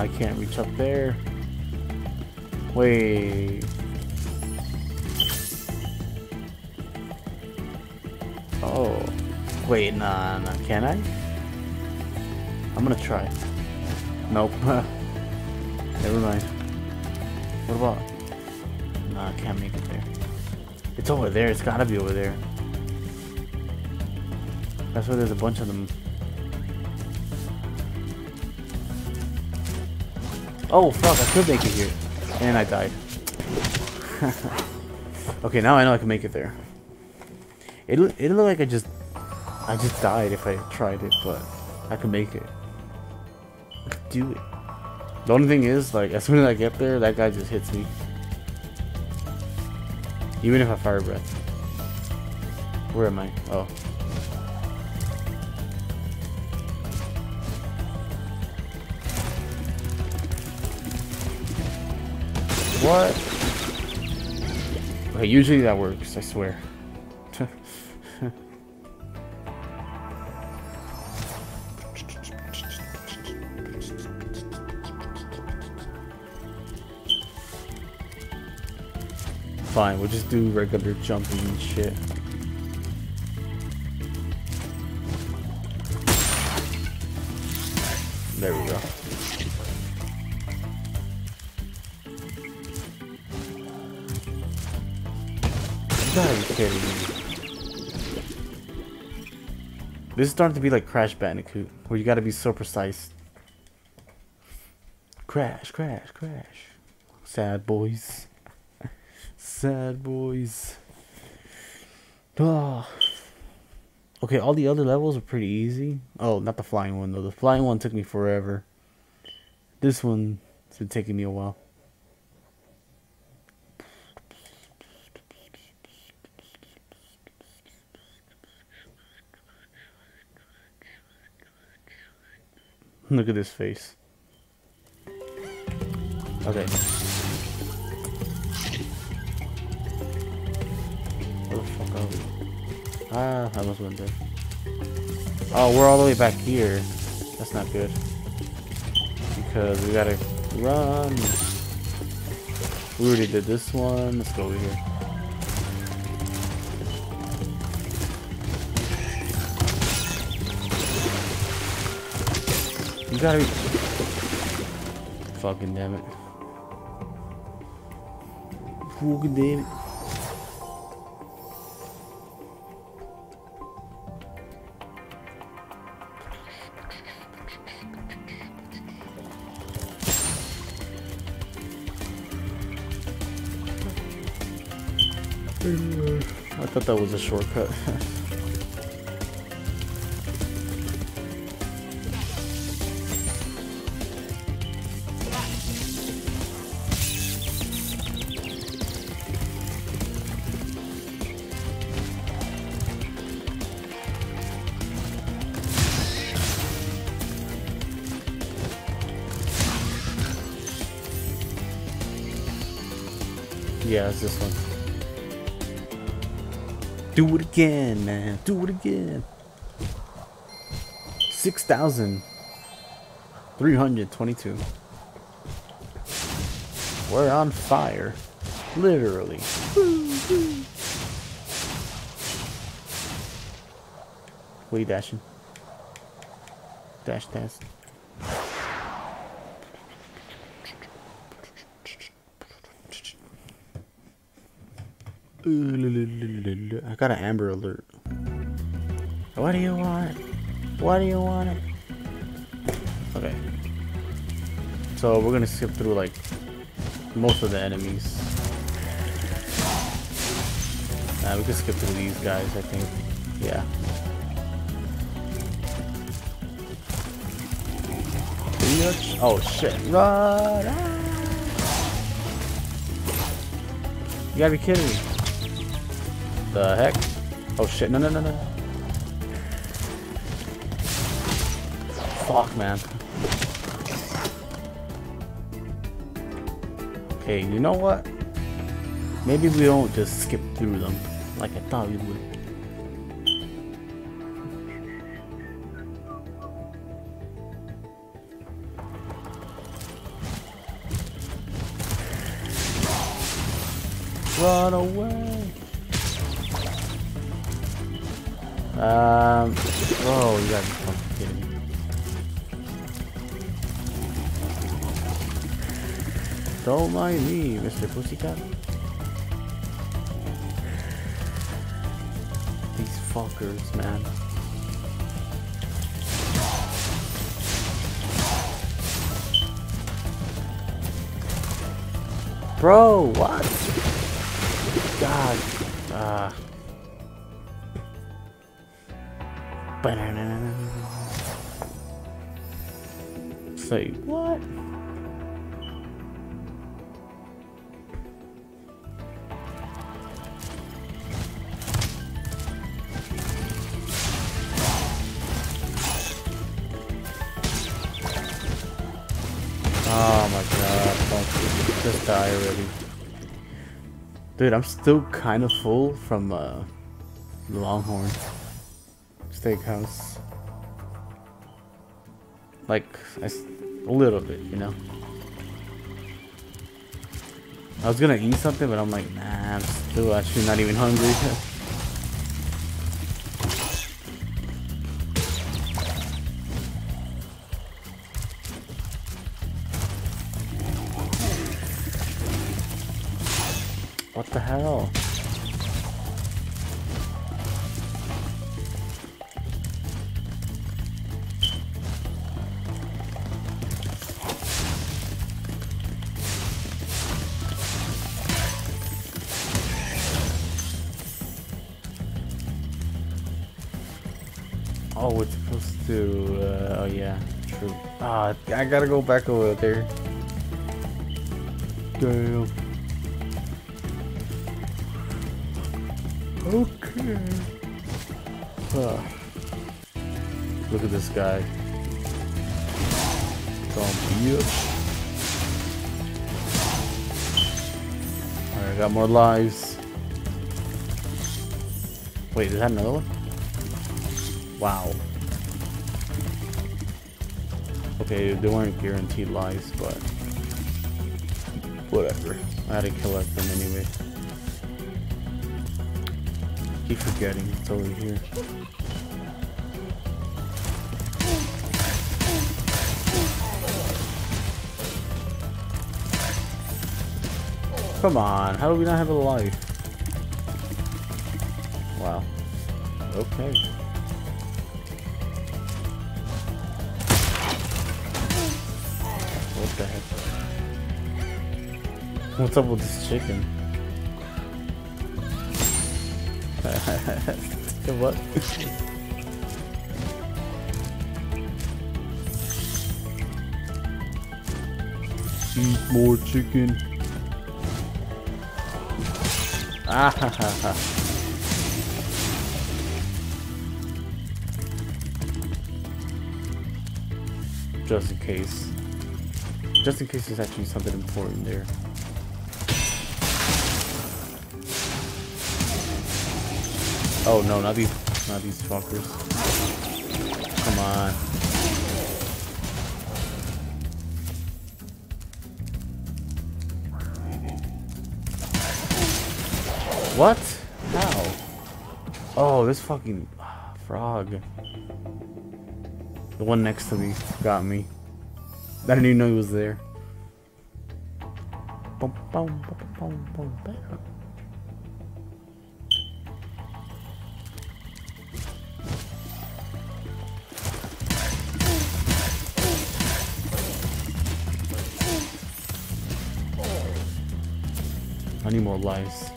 I can't reach up there. Wait. Oh. Wait, nah, nah, can I? I'm gonna try. Nope. Never mind. What about? Nah, I can't make it there. It's over there. It's gotta be over there. That's why there's a bunch of them. Oh, fuck. I could make it here. And I died. okay, now I know I can make it there. It, it looked like I just... I just died if I tried it, but I can make it. Could do it. The only thing is, like, as soon as I get there, that guy just hits me. Even if I fire breath. Where am I? Oh. What? Okay, usually that works, I swear. Fine, we'll just do regular jumping and shit. This is starting to be like Crash Bandicoot, where you gotta be so precise. Crash, crash, crash. Sad boys. Sad boys. Oh. Okay, all the other levels are pretty easy. Oh, not the flying one though. The flying one took me forever. This one's been taking me a while. Look at this face. Okay. Ah, I almost went there. Oh, we're all the way back here. That's not good. Because we gotta run. We already did this one. Let's go over here. You gotta be... Fucking damn it. Fucking damn it. I thought that was a shortcut. this one. Do it again, man. Do it again. 6,322. We're on fire. Literally. What are you dashing? Dash, dash. I got an Amber Alert. What do you want? What do you want? Okay. So we're gonna skip through like most of the enemies. Nah, we can skip through these guys, I think. Yeah. Oh shit. Run! Ah! You gotta be kidding me. The heck? Oh shit, no no no no. Fuck man. Okay, you know what? Maybe we don't just skip through them like I thought we would. Run away. Um, oh, you gotta be fucking kidding me. Don't mind me, Mr. Pussycat. These fuckers, man. Bro, what? God. Dude, I'm still kind of full from uh, Longhorn Steakhouse. Like, a little bit, you know? I was gonna eat something, but I'm like, nah, I'm still actually not even hungry. Gotta go back over there. Damn. Okay. Ah. Look at this guy. Bitch. Alright, I got more lives. Wait, is that another one? Wow. Okay, they weren't guaranteed lives, but whatever. I had to collect them anyway. Keep forgetting it's over here. Come on, how do we not have a life? Wow. Okay. What's up with this chicken? what? Eat more chicken. Ah ha ha ha. Just in case. Just in case there's actually something important there. Oh no, not these, not these fuckers. Come on. What? How? Oh, this fucking ah, frog. The one next to me got me. I didn't even know he was there. Boom, boom, boom, I need more lives.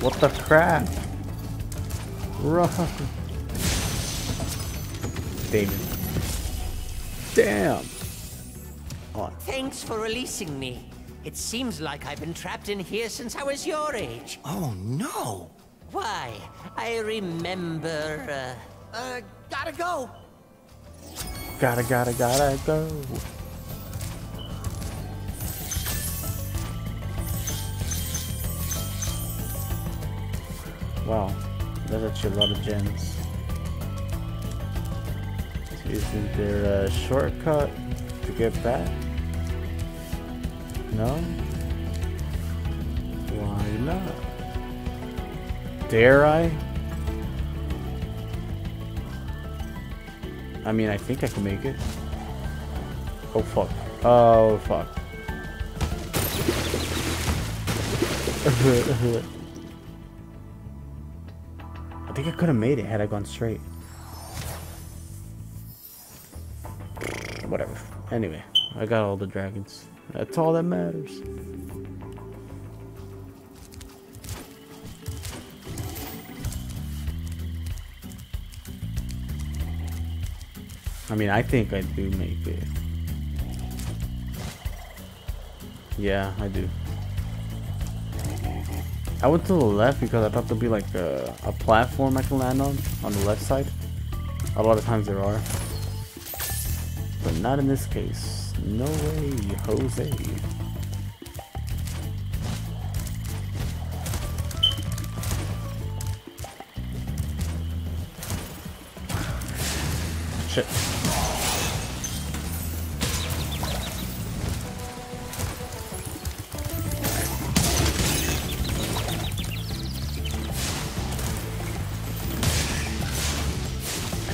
What the crap? Run. Damon. Damn. Oh, Thanks for releasing me. It seems like I've been trapped in here since I was your age. Oh, no. Why, I remember, uh... Uh, gotta go. gotta, gotta, gotta go. Wow, that's actually a lot of gems. Isn't there a shortcut to get back? No? Why not? Dare I? I mean, I think I can make it. Oh, fuck. Oh, fuck. I could have made it had I gone straight. Whatever. Anyway, I got all the dragons. That's all that matters. I mean, I think I do make it. Yeah, I do. I went to the left because I thought there'd be like a, a platform I can land on, on the left side. A lot of times there are. But not in this case. No way, Jose.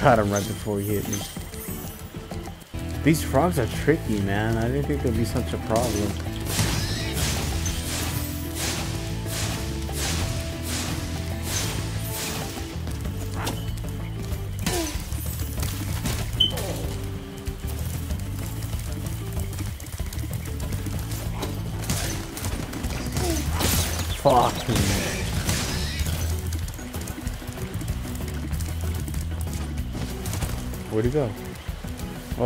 Got him right before he hit me. These frogs are tricky, man. I didn't think there'd be such a problem.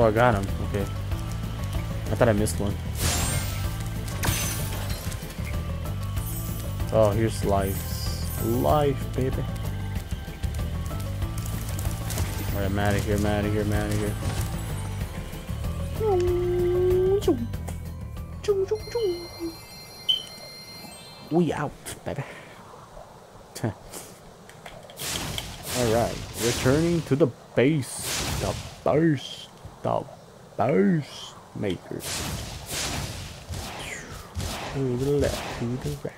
I got him. Okay. I thought I missed one. Oh, here's life. Life, baby. Alright, I'm out of here, I'm out of here, I'm out of here. We out, baby. Alright, returning to the base. The base. The Beast Makers. To the left, to the right.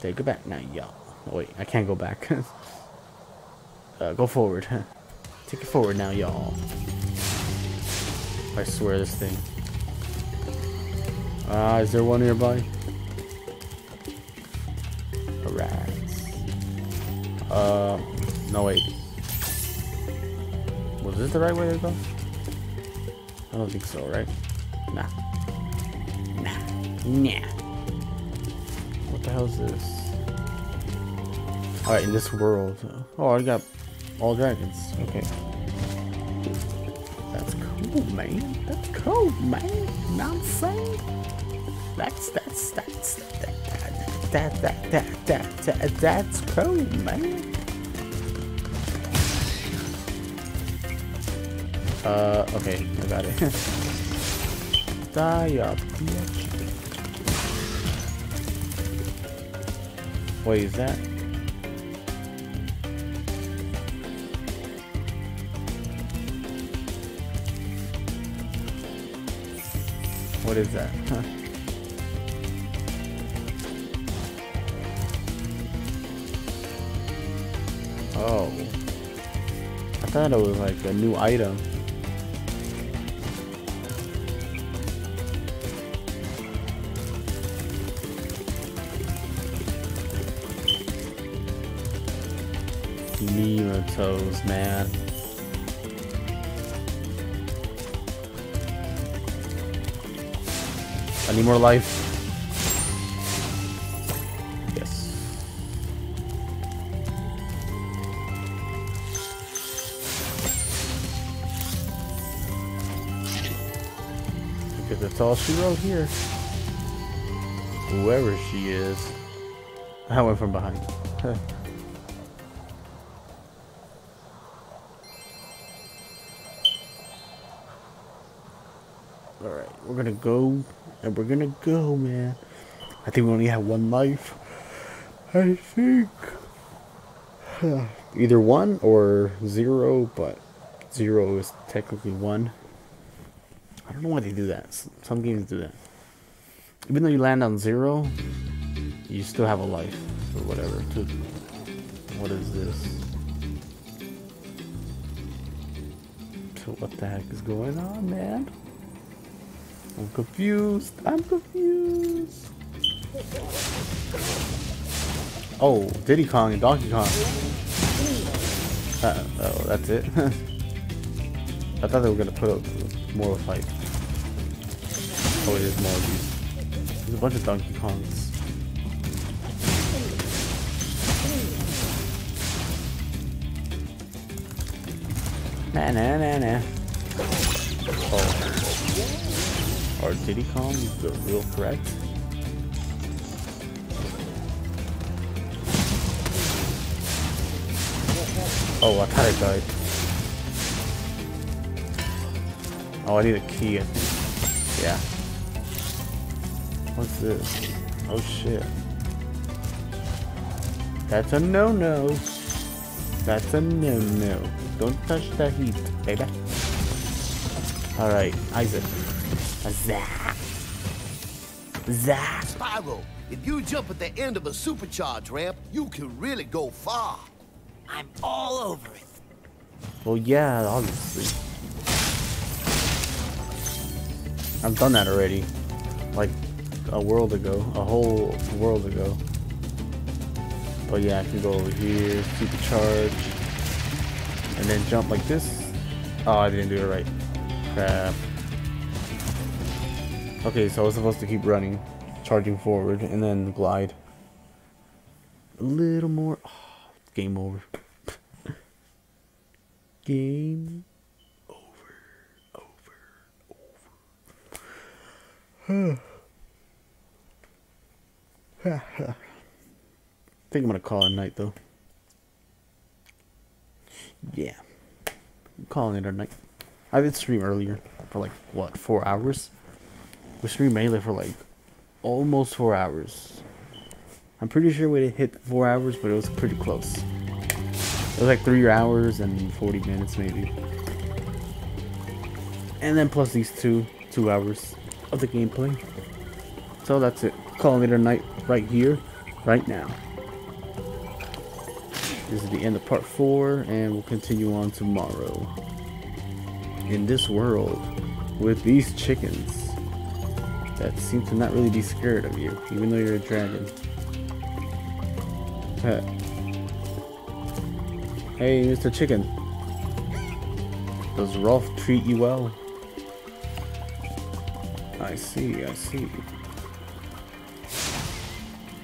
Take it back now, y'all. Oh, wait, I can't go back. uh, go forward. Take it forward now, y'all. I swear this thing. Ah, uh, is there one nearby? Alright. Uh, no wait. Was this the right way to go? I don't think so, right? Nah. Nah. Nah. What the hell is this? Alright, in this world. Oh, I got all dragons. Okay. That's cool, man. That's cool, man. Know I'm saying? That's, that's, that's, that, that, that, that, that, that, that's cool, man. Uh, okay, I got it. Die up, bitch. Wait, is that? What is that? Huh. Oh. I thought it was like a new item. Nematodes, man. I need more life. Yes. Because that's all she wrote here. Whoever she is. I went from behind. we're gonna go, and we're gonna go, man. I think we only have one life. I think. Either one or zero, but zero is technically one. I don't know why they do that. Some games do that. Even though you land on zero, you still have a life or whatever. What is this? So what the heck is going on, man? I'm confused. I'm confused. Oh, Diddy Kong and Donkey Kong. Uh, oh, that's it. I thought they were gonna put up more of a fight. Oh, it is more of these. There's a bunch of Donkey Kongs. Nah, nah, nah, nah. Oh. Are Diddy Kong the real threat? Oh, I thought I died. Oh, I need a key, I think. Yeah. What's this? Oh shit. That's a no-no. That's a no-no. Don't touch the heat, baby. Alright, Isaac. Zah. Zah. Spyro, if you jump at the end of a supercharge ramp, you can really go far. I'm all over it. Well, yeah, obviously. I've done that already. Like, a world ago. A whole world ago. But yeah, I can go over here, supercharge, and then jump like this. Oh, I didn't do it right. Crap. Okay, so I was supposed to keep running, charging forward, and then glide. A little more. Oh, game over. game over. Over. Over. I think I'm gonna call it a night though. Yeah. I'm calling it a night. I did stream earlier for like what, four hours? We streamed mainly for like almost four hours. I'm pretty sure we didn't hit four hours, but it was pretty close. It was like three hours and 40 minutes maybe. And then plus these two, two hours of the gameplay. So that's it. Calling it a night right here, right now. This is the end of part four, and we'll continue on tomorrow. In this world, with these chickens that seem to not really be scared of you, even though you're a dragon. Hey, Mr. Chicken. Does Rolf treat you well? I see, I see.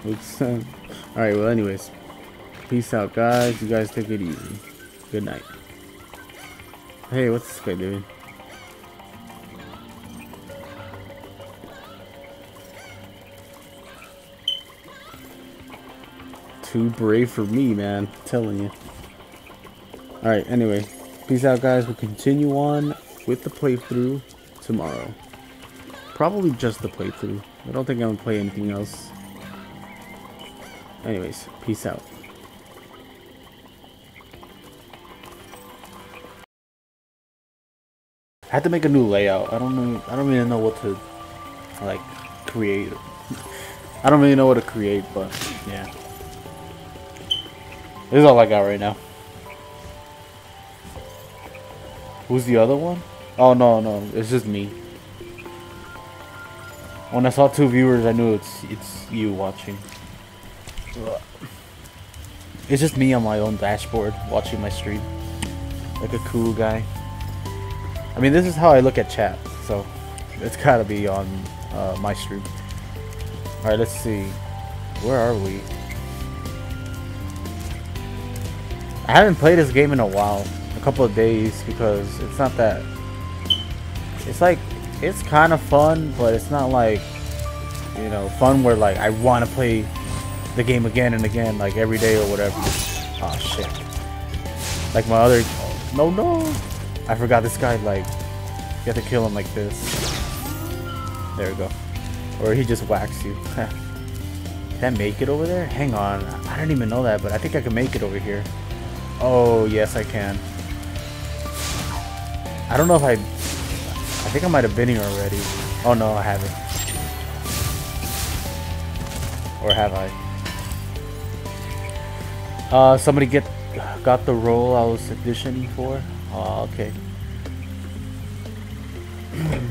Looks, uh, Alright, well anyways. Peace out, guys. You guys take it easy. Good night. Hey, what's this guy doing? Too brave for me, man. I'm telling you. Alright, anyway. Peace out, guys. We'll continue on with the playthrough tomorrow. Probably just the playthrough. I don't think I'm going to play anything else. Anyways, peace out. I had to make a new layout. I don't know. I don't even know what to like create. I don't really know what to create, but yeah. This is all I got right now. Who's the other one? Oh, no, no. It's just me. When I saw two viewers, I knew it's it's you watching. It's just me on my own dashboard watching my stream. Like a cool guy. I mean, this is how I look at chat, so it's gotta be on uh, my stream. Alright, let's see. Where are we? I haven't played this game in a while, a couple of days, because it's not that. It's like it's kind of fun, but it's not like you know fun where like I want to play the game again and again, like every day or whatever. Oh shit! Like my other. No no! I forgot this guy. Like you have to kill him like this. There we go. Or he just whacks you. Can I make it over there? Hang on. I don't even know that, but I think I can make it over here. Oh, yes, I can. I don't know if I... I think I might have been here already. Oh, no, I haven't. Or have I? Uh, somebody get got the role I was auditioning for? Oh, okay.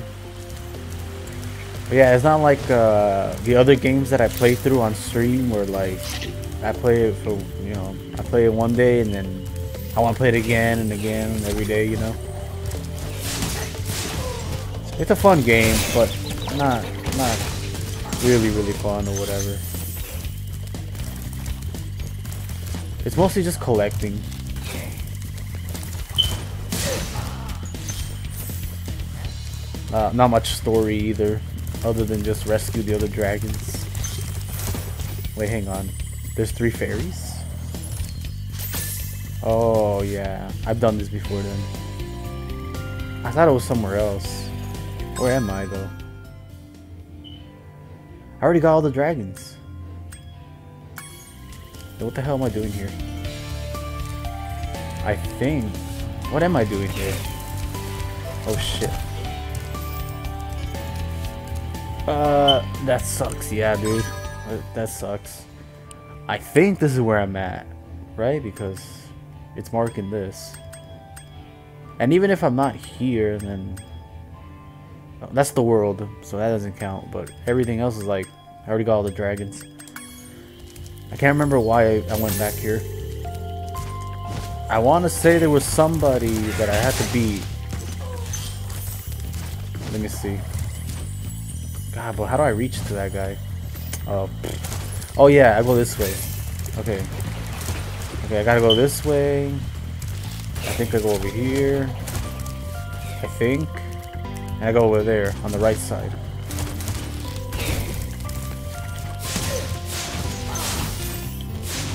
Yeah, it's not like uh, the other games that I play through on stream where like I play it for, you know, I play it one day and then I want to play it again and again every day, you know. It's a fun game, but not not really really fun or whatever. It's mostly just collecting. Uh, not much story either, other than just rescue the other dragons. Wait, hang on. There's three fairies? Oh, yeah. I've done this before then. I thought it was somewhere else. Where am I, though? I already got all the dragons. What the hell am I doing here? I think... What am I doing here? Oh, shit. Uh, that sucks. Yeah, dude. That sucks. I think this is where I'm at, right? Because it's marking this. And even if I'm not here, then... Oh, that's the world, so that doesn't count. But everything else is like... I already got all the dragons. I can't remember why I went back here. I want to say there was somebody that I had to beat. Let me see. God, but how do I reach to that guy? Oh, oh yeah, I go this way. Okay. Okay, I gotta go this way. I think I go over here. I think. And I go over there on the right side.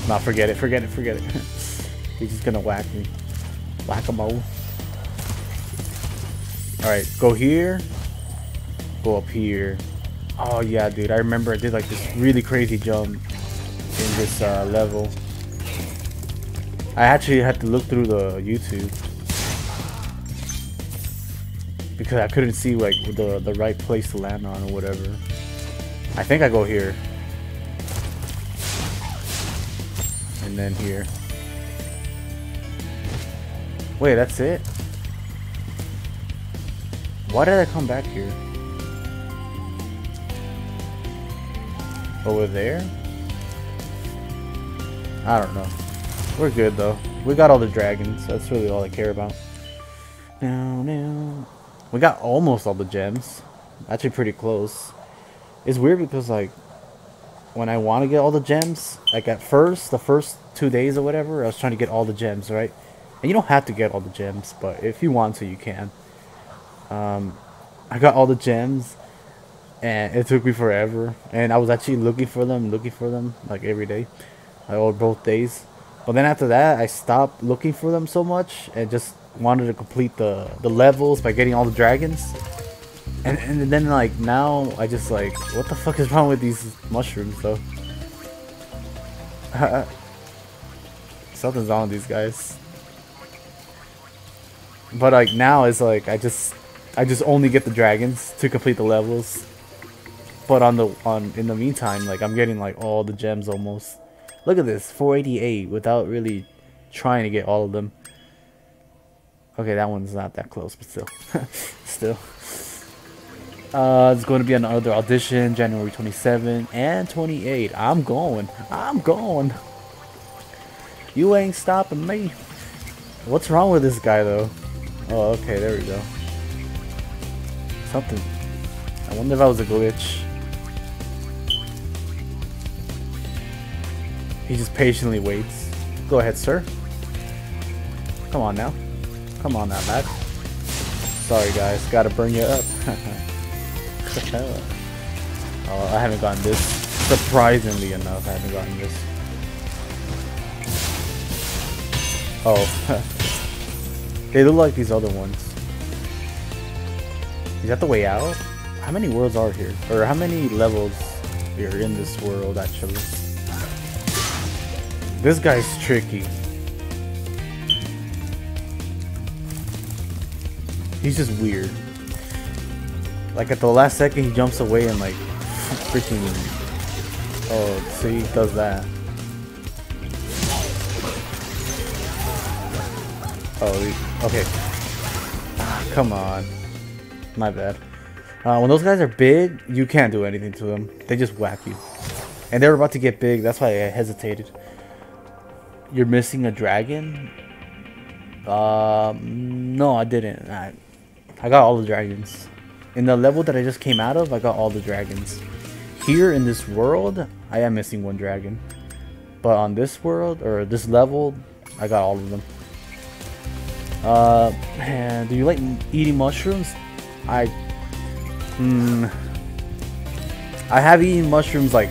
Nah, forget it, forget it, forget it. He's just gonna whack me. Whack-a-mole. Alright, go here. Go up here. Oh yeah, dude. I remember I did like this really crazy jump in this uh, level. I actually had to look through the YouTube because I couldn't see like the the right place to land on or whatever. I think I go here. And then here. Wait, that's it? Why did I come back here? Over there? I don't know. We're good though. We got all the dragons. That's really all I care about. Now, now. We got almost all the gems. Actually pretty close. It's weird because like when I want to get all the gems, like at first, the first two days or whatever, I was trying to get all the gems, right? And you don't have to get all the gems, but if you want to, you can. Um, I got all the gems, and it took me forever. And I was actually looking for them, looking for them, like every day, like, or both days. But then after that, I stopped looking for them so much, and just wanted to complete the the levels by getting all the dragons. And, and then like now I just like what the fuck is wrong with these mushrooms though? Something's wrong with these guys. But like now it's like I just I just only get the dragons to complete the levels. But on the on in the meantime like I'm getting like all the gems almost. Look at this 488 without really trying to get all of them. Okay, that one's not that close, but still. still. Uh, it's going to be another audition January 27 and 28. I'm going. I'm going. You ain't stopping me. What's wrong with this guy, though? Oh, okay, there we go. Something. I wonder if that was a glitch. He just patiently waits. Go ahead, sir. Come on now. Come on now, Matt. Sorry, guys. Gotta burn you up. oh, I haven't gotten this. Surprisingly enough, I haven't gotten this. Oh. they look like these other ones. Is that the way out? How many worlds are here? Or how many levels are in this world, actually? This guy's tricky. He's just weird. Like at the last second he jumps away and like freaking Oh, see he does that. Oh, okay. Ah, come on. My bad. Uh, when those guys are big, you can't do anything to them. They just whack you. And they were about to get big, that's why I hesitated. You're missing a dragon? Um, no, I didn't. I, I got all the dragons. In the level that I just came out of, I got all the dragons. Here in this world, I am missing one dragon. But on this world, or this level, I got all of them. Uh, man, do you like eating mushrooms? I, hmm, I have eaten mushrooms like,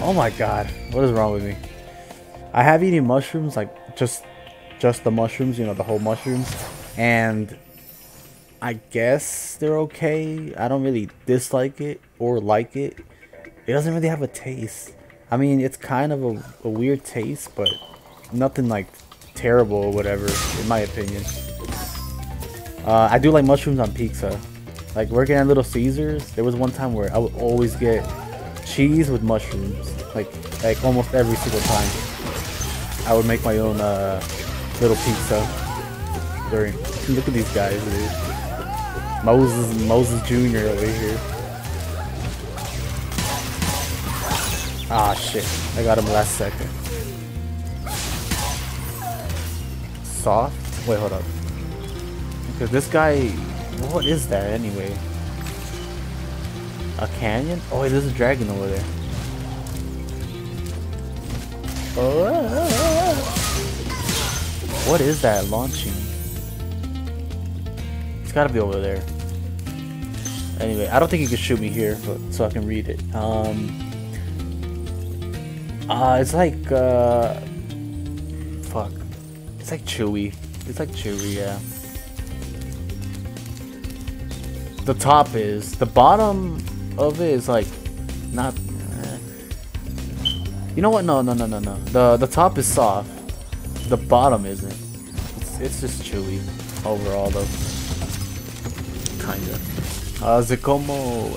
oh my god, what is wrong with me? I have eaten mushrooms, like, just, just the mushrooms, you know, the whole mushrooms. And I guess they're okay. I don't really dislike it or like it. It doesn't really have a taste. I mean, it's kind of a, a weird taste, but nothing like terrible or whatever, in my opinion. Uh, I do like mushrooms on pizza. Like working at Little Caesars, there was one time where I would always get cheese with mushrooms. Like, like almost every single time. I would make my own uh, little pizza. During look at these guys, dude. Moses Moses Jr. over here. Ah shit, I got him last second. Soft? Wait, hold up. Because this guy, what is that anyway? A canyon? Oh wait, there's a dragon over there. What is that launching? It's gotta be over there. Anyway, I don't think you can shoot me here, but so I can read it. Um, uh, it's like uh, fuck, it's like chewy. It's like chewy, yeah. The top is the bottom of it is like not you know what? No, no, no, no, no. The the top is soft. The bottom isn't. It's, it's just chewy overall, though. Kinda. It como?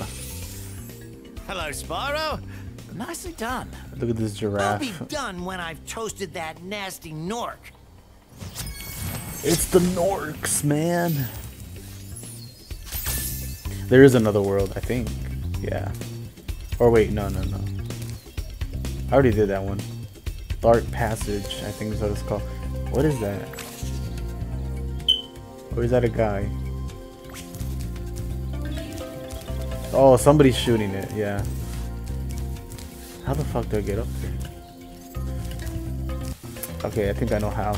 Hello, Spyro. Nicely done. Look at this giraffe. I'll be done when I've toasted that Gnasty Gnorc. It's the Gnorcs, man. There is another world, I think. Yeah. Or wait, no, no, no. I already did that one. Dark Passage, I think is what it's called. What is that? Or is that a guy? Oh, somebody's shooting it, yeah. How the fuck do I get up there? Okay, I think I know how.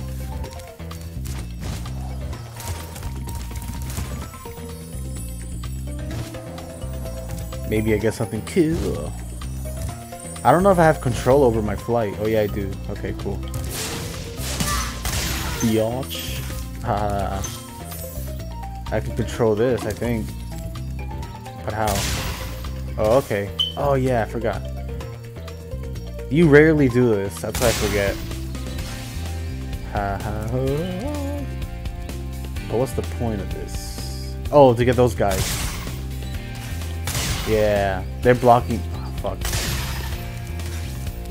Maybe I get something cool. I don't know if I have control over my flight. Oh yeah, I do. Okay, cool. Biatch. Uh, I can control this, I think. But how? Oh, okay. Oh yeah, I forgot. You rarely do this. That's why I forget. Ha ha ha. But what's the point of this? Oh, to get those guys. Yeah, they're blocking. Oh, fuck.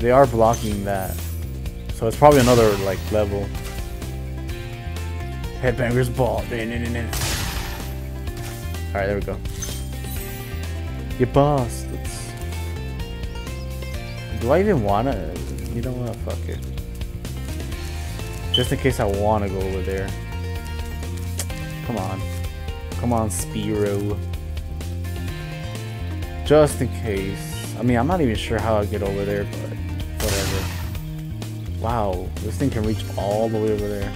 They are blocking that. So it's probably another like level. Headbanger's ball. Alright, there we go. You bastards. Do I even wanna? You know what? Fuck it. Just in case I wanna go over there. Come on. Come on, Spyro. Just in case. I mean, I'm not even sure how I get over there, but. Wow, this thing can reach all the way over there.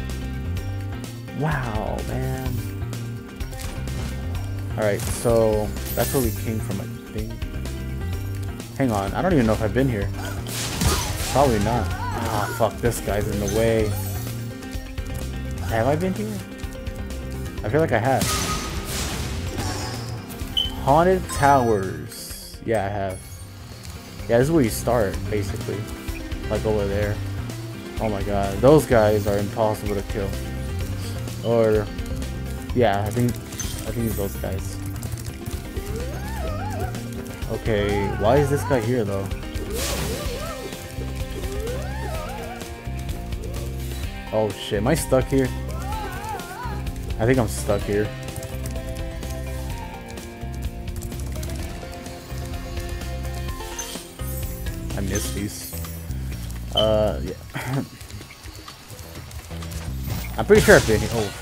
Wow, man. Alright, so that's where we came from, I think. Hang on, I don't even know if I've been here. Probably not. Ah, fuck, this guy's in the way. Have I been here? I feel like I have. Haunted Towers. Yeah, I have. Yeah, this is where you start, basically. Like over there. Oh my god, those guys are impossible to kill. Or, yeah, I think, I think it's those guys. Okay, why is this guy here though? Oh shit, am I stuck here? I think I'm stuck here. I missed these. Uh, yeah. I'm pretty sure been here. Oh,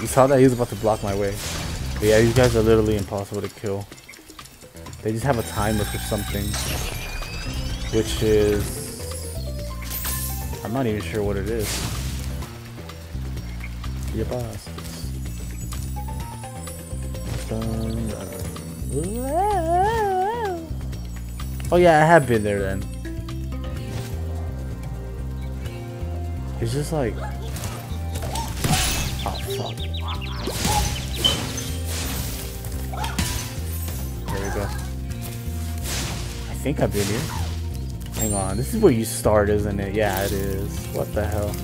you saw that? He was about to block my way. But yeah, these guys are literally impossible to kill. They just have a timer for something. Which is... I'm not even sure what it is. Your boss. Oh yeah, I have been there then. It's just like... Oh fuck. There we go. I think I've been here. Hang on, this is where you start, isn't it? Yeah, it is. What the hell?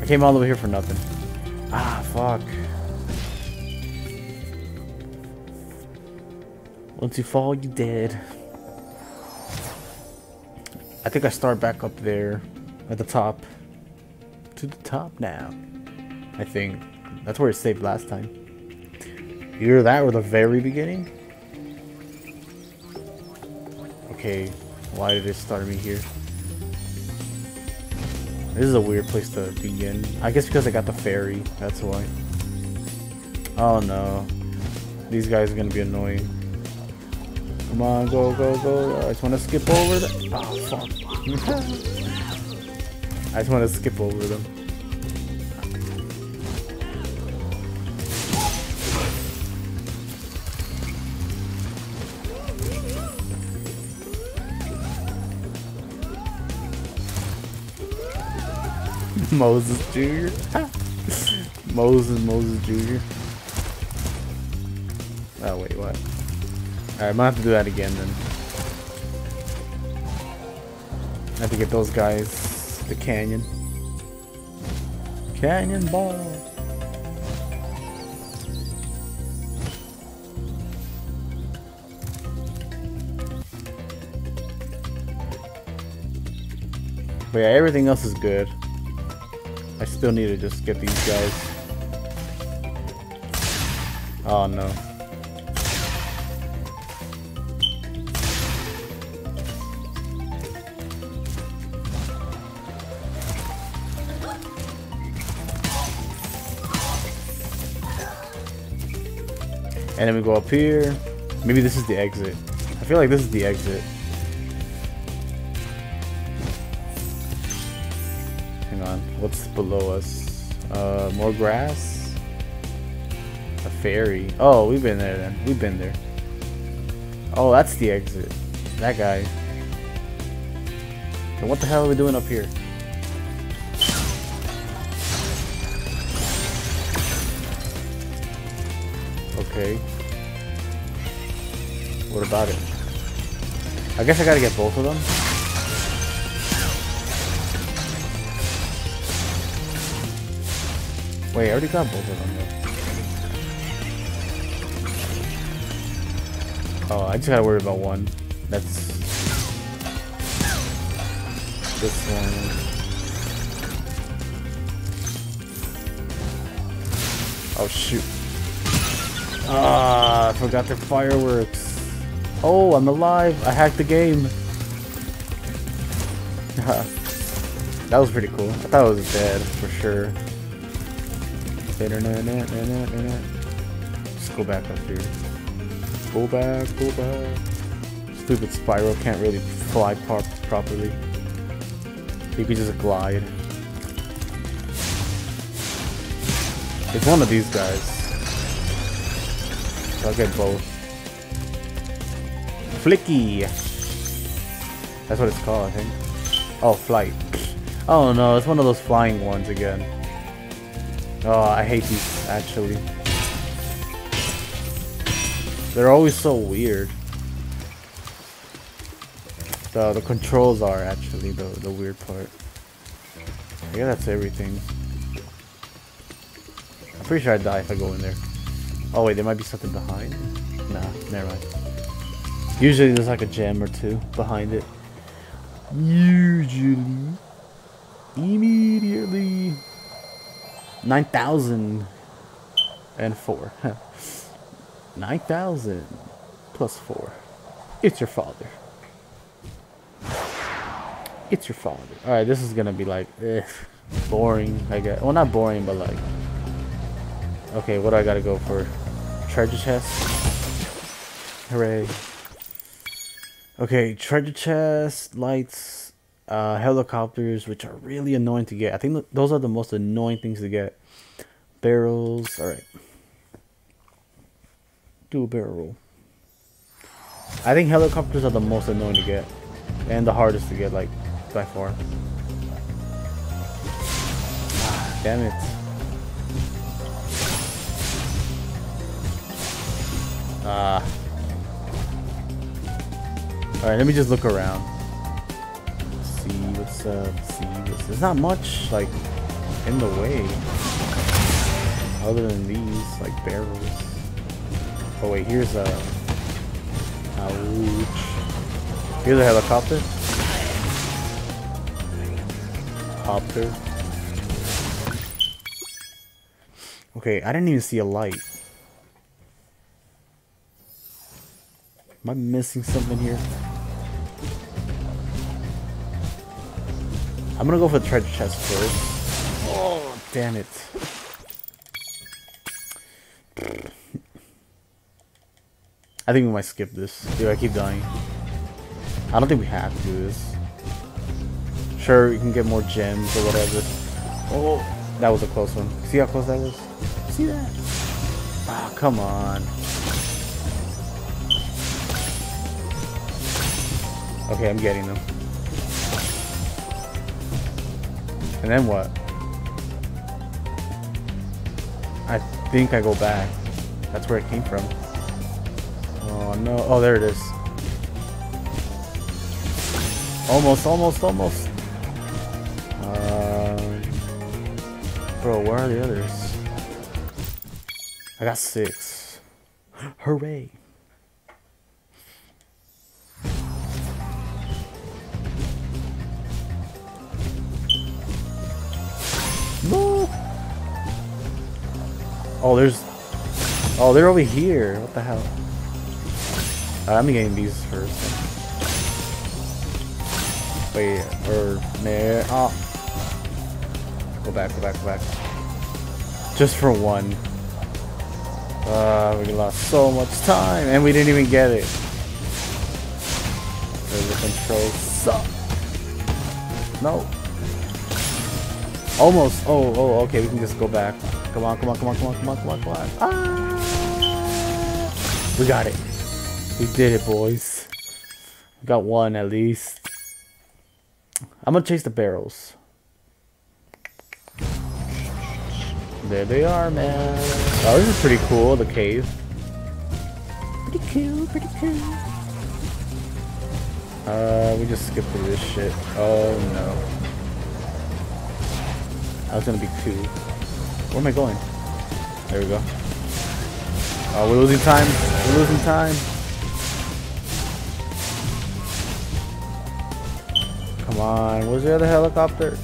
I came all the way here for nothing. Ah, fuck. Once you fall, you dead. I think I start back up there at the top. To the top now. I think. That's where it saved last time. Either that or the very beginning? Okay, why did it start me here? This is a weird place to begin. I guess because I got the ferry, that's why. Oh no. These guys are gonna be annoying. Come on, go, go, go. I just want to skip over them. Oh, fuck. I just want to skip over them. Moses Jr. Moses Moses Jr. Oh wait, what? Alright, I might have to do that again then. I have to get those guys the canyon. Canyon ball. But yeah, everything else is good. I still need to just get these guys. Oh no. And then we go up here. Maybe this is the exit. I feel like this is the exit. Hang on. What's below us? Uh, more grass? A ferry. Oh, we've been there then. We've been there. Oh, that's the exit. That guy. And what the hell are we doing up here? Okay. What about it? I guess I gotta get both of them. Wait, I already got both of them though. Oh, I just gotta worry about one. That's this one. Oh shoot. Ah, I forgot the fireworks. Oh, I'm alive. I hacked the game. that was pretty cool. I thought it was dead for sure. Just go back up here. Go back, go back. Stupid Spyro can't really fly properly. You could just glide. It's one of these guys. I'll get both. Flicky! That's what it's called, I think. Oh, flight. Oh no, it's one of those flying ones again. Oh, I hate these, actually. They're always so weird. The, the controls are actually the, the weird part. Yeah, that's everything. I'm pretty sure I'd die if I go in there. Oh wait, there might be something behind. Nah, never mind. Usually there's like a gem or two behind it. Usually. Immediately. 9,004. 9,000 plus 4. It's your father. It's your father. Alright, this is gonna be like, eh, boring, I guess. Well, not boring, but like... Okay, what do I gotta go for? Treasure chest? Hooray. Okay, treasure chest, lights, uh, helicopters, which are really annoying to get. I think those are the most annoying things to get. Barrels, alright. Do a barrel roll. I think helicopters are the most annoying to get. And the hardest to get, like, by far. Ah, damn it. Ah. Alright, let me just look around. See what's up, see what's... There's not much, like, in the way. Other than these, like, barrels. Oh wait, here's a... Ouch. Here's a helicopter. Copter. Okay, I didn't even see a light. Am I missing something here? I'm gonna go for the treasure chest first. Oh, damn it. I think we might skip this. Dude, I keep dying. I don't think we have to do this. Sure, we can get more gems or whatever. Oh, that was a close one. See how close that was? See that? Ah, oh, come on. Okay, I'm getting them. And then what? I think I go back. That's where it came from. Oh no. Oh, there it is. Almost, almost, almost. Um, bro, where are the others? I got six. Hooray. Oh, there's. Oh, they're over here. What the hell? Right, I'm getting these first. Wait, or there. Oh. Go back, go back, go back. Just for one. Uh, we lost so much time, and we didn't even get it. The controls suck. No. Almost. Oh, oh, okay. We can just go back. Come on, come on, come on, come on, come on, come on, come on. Ah! We got it. We did it, boys. We got one at least. I'm gonna chase the barrels. There they are, man. Oh, this is pretty cool, the cave. Pretty cool, pretty cool. Uh, we just skip through this shit. Oh, no. That was gonna be cool. Where am I going? There we go. Oh, we're losing time. We're losing time. Come on. Where's the other helicopter?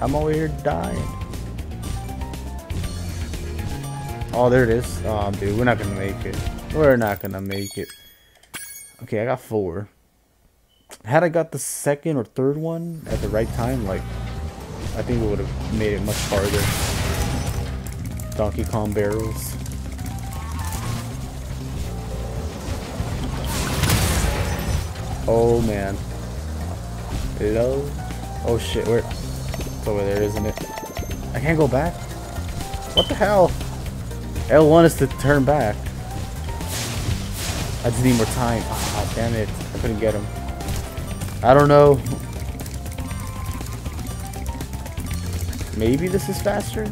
I'm over here dying. Oh, there it is. Oh, dude, we're not gonna make it. We're not gonna make it. Okay, I got four. Had I got the second or third one at the right time, like, I think it would have made it much farther. Donkey Kong barrels. Oh man. Hello? Oh shit, where? It's over there, isn't it? I can't go back? What the hell? L1 is to turn back. I just need more time. Ah, damn it. I couldn't get him. I don't know. Maybe this is faster?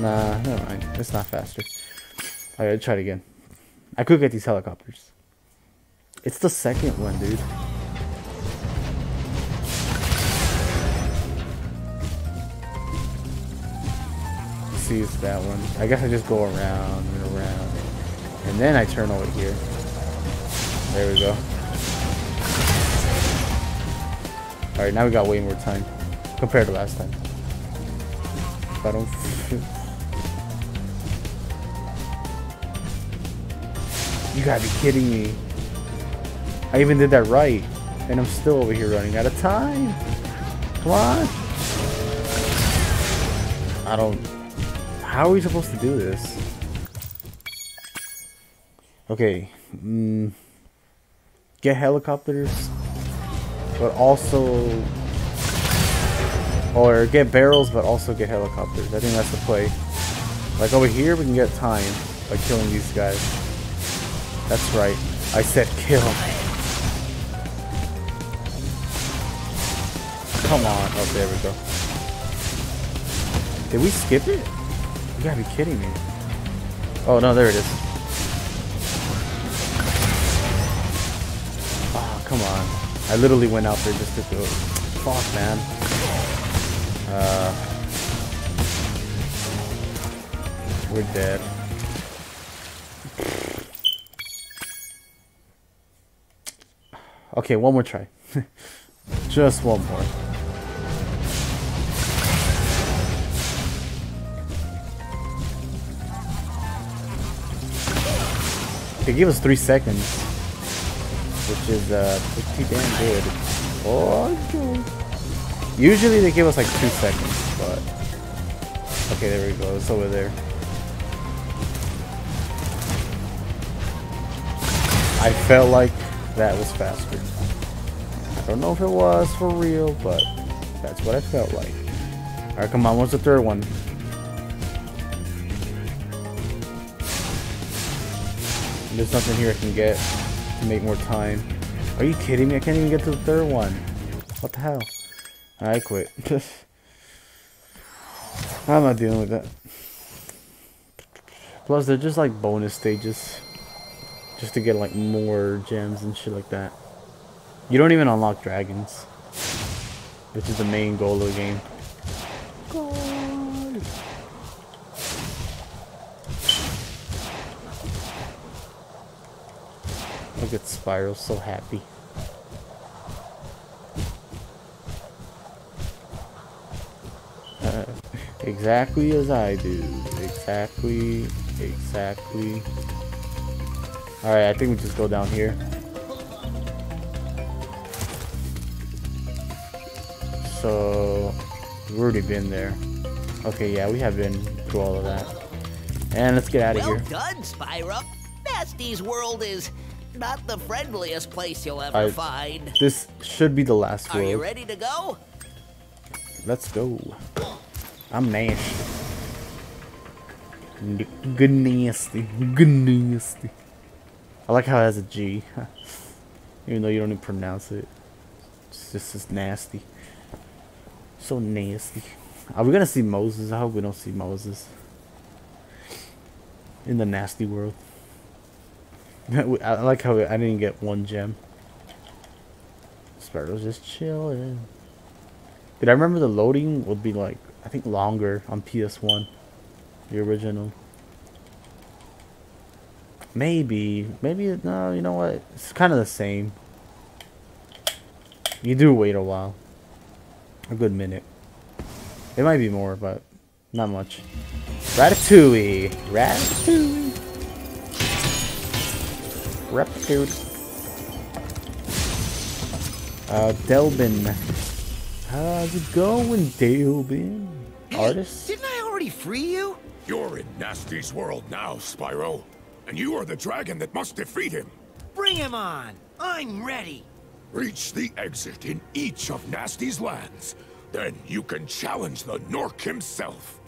Nah, never mind. It's not faster. I gotta try it again. I could get these helicopters. It's the second one, dude. see it's that one. I guess I just go around and around. And then I turn over here. There we go. Alright, now we got way more time. Compared to last time. If I don't... You gotta be kidding me. I even did that right. And I'm still over here running out of time. Come on. I don't... How are we supposed to do this? Okay. Mm, get helicopters. But also... Or get barrels, but also get helicopters. I think that's the play. Like over here, we can get time by killing these guys. That's right. I said kill. Come on. Oh, there we go. Did we skip it? You gotta be kidding me. Oh, no, there it is. Oh, come on. I literally went out there just to go. Fuck, man. Uh, we're dead. Okay, one more try. Just one more. They give us three seconds, which is uh, pretty damn good. Oh, Usually they give us like two seconds, but okay, there we go. It's over there. I felt like that was faster. I don't know if it was for real, but that's what I felt like. Alright, come on, what's the third one? There's nothing here I can get to make more time. Are you kidding me? I can't even get to the third one. What the hell? I quit. I'm not dealing with that. Plus, they're just like bonus stages. Just to get like more gems and shit like that. You don't even unlock dragons. Which is the main goal of the game. Look at Spiral, so happy. Uh, exactly as I do. Exactly, exactly. Alright, I think we just go down here. So, we've already been there. Okay, yeah, we have been through all of that. And let's get out of well here. done, Spyro. Gnasty's world is not the friendliest place you'll ever Alright, find. This should be the last Are you ready to go? Let's go. I'm nasty. Good nasty. Good nasty. I like how it has a G. Even though you don't even pronounce it. It's just as nasty. So nasty. Are we gonna see Moses? I hope we don't see Moses. In the nasty world. I like how I didn't get one gem. Sparrow's just chilling. Dude, I remember the loading would be like, I think longer on PS1. The original. Maybe. Maybe, no, you know what? It's kind of the same. You do wait a while. A good minute. It might be more, but not much. Ratatouille. Ratatouille. Ratatouille. Uh, Delbin. How's it going, Delbin? Artist? Didn't I already free you? You're in Gnasty's world now, Spyro. And you are the dragon that must defeat him. Bring him on. I'm ready. Reach the exit in each of Gnasty's lands. Then you can challenge the Gnorc himself.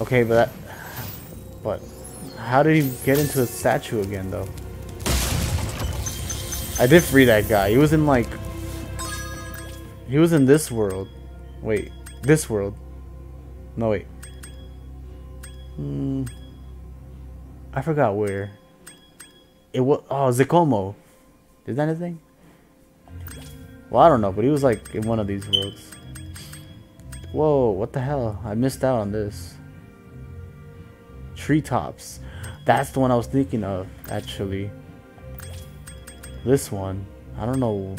Okay, but that, but how did he get into a statue again, though? I did free that guy. He was in like, he was in this world. Wait, this world. No wait. Hmm. I forgot where. It was oh Zikomo. Is that his? Well, I don't know, but he was like in one of these worlds. Whoa, what the hell? I missed out on this. Treetops. That's the one I was thinking of, actually. This one. I don't know.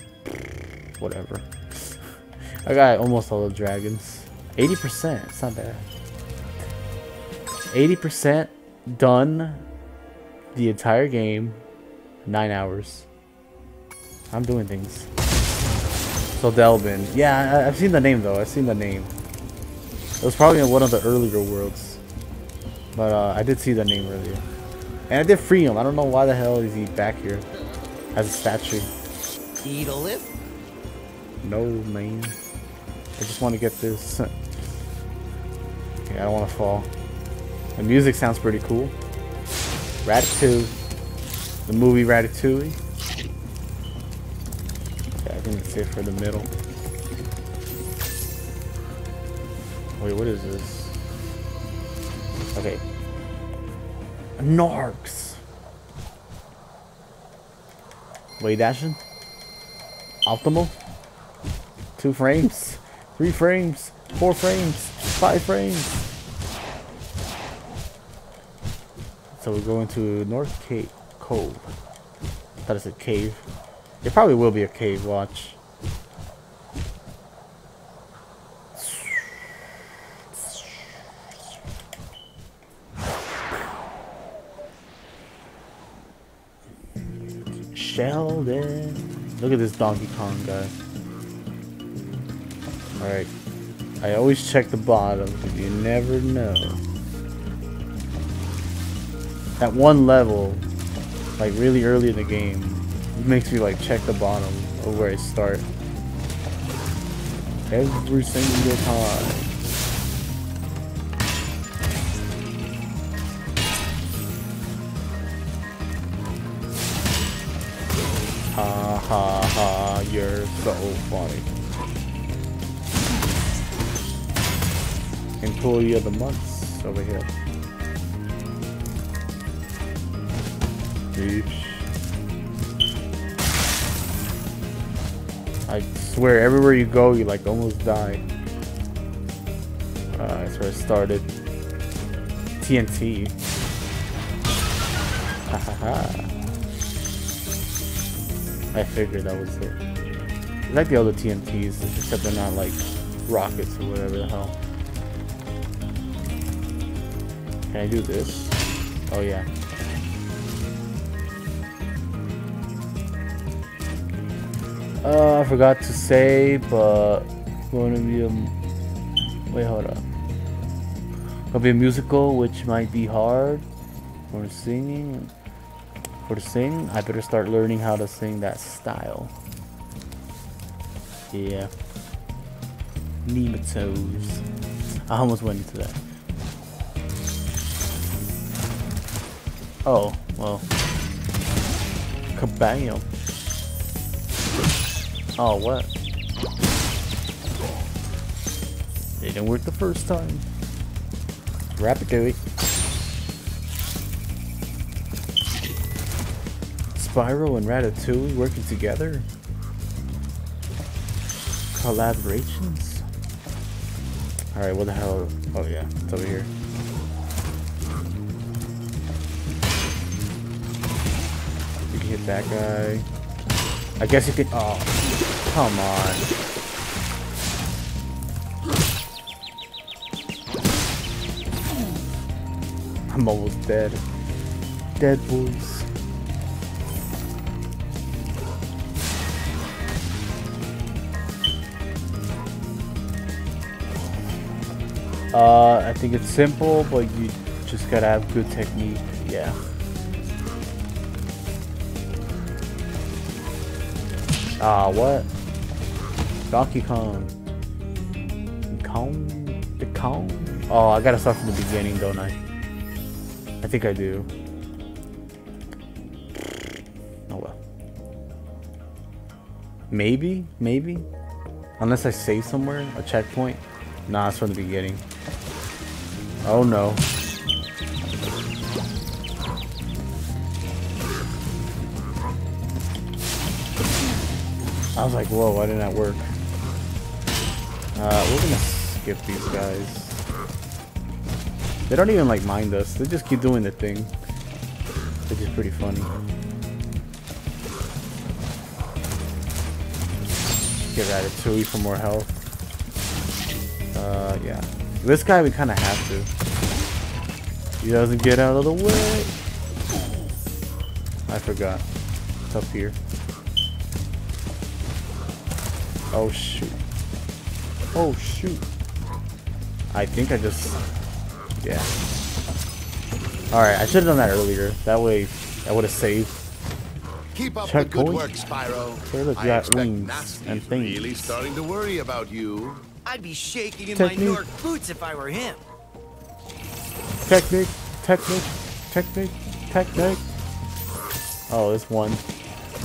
Whatever. I got almost all the dragons. 80%. It's not bad. 80% done the entire game. Nine hours. I'm doing things. So Delbin. Yeah, I, I've seen the name though. I've seen the name. It was probably in one of the earlier worlds. But uh, I did see the name earlier. And I did free him. I don't know why the hell is he back here as a statue. Eat a lip? No, man. I just want to get this. okay, I don't want to fall. The music sounds pretty cool. Ratatouille. The movie Ratatouille. Think it's safe for the middle. Wait, what is this? Okay. Gnorcs. Wait, dashing? Optimal? Two frames? Three frames? Four frames? Five frames? So we're going to North Cape Cove. I thought it said cave. It probably will be a cave, watch. Sheldon. Look at this Donkey Kong guy. Alright. I always check the bottom, you never know. At one level, like really early in the game, makes me like check the bottom of where I start. Every single time. Ha ha ha, you're so funny. Employee of the month over here. Eesh. I swear, everywhere you go, you like almost die. Uh, that's where I started. TNT. Ha ha ha. I figured that was it. I like the other TNTs, except they're not like rockets or whatever the hell. Can I do this? Oh yeah. Uh, I forgot to say, but going to be a wait, hold up. Gonna be a musical, which might be hard for singing. For sing, I better start learning how to sing that style. Yeah. Nematodes. I almost went into that. Oh, well. Kabam. Oh, what? It didn't work the first time. Ratatouille. Spyro and Ratatouille working together? Collaborations? Alright, what the hell? Oh yeah, it's over here. You can hit that guy. I guess you can- Oh, come on. I'm almost dead. Dead boys. Uh, I think it's simple, but you just gotta have good technique. Yeah. Ah, what? Donkey Kong. Kong? The Kong? Oh, I gotta start from the beginning, don't I? I think I do. Oh well. Maybe? Maybe? Unless I save somewhere, a checkpoint. Nah, it's from the beginning. Oh no. I was like, whoa, why didn't that work? Uh, we're gonna skip these guys. They don't even like mind us. They just keep doing the thing. Which is pretty funny. Get Ratatouille for more health. Uh, yeah. This guy we kind of have to. He doesn't get out of the way. I forgot. It's up here. Oh shoot. Oh shoot. I think I just... Yeah. Alright, I should have done that earlier. That way I would have saved. Keep up Check the good point. work, Spyro. Sure that I you got wings Gnasty's and things. really starting to worry about you. I'd be shaking in Technique. my Gnorc boots if I were him. Technique, technique, technique, technique. Oh, this one.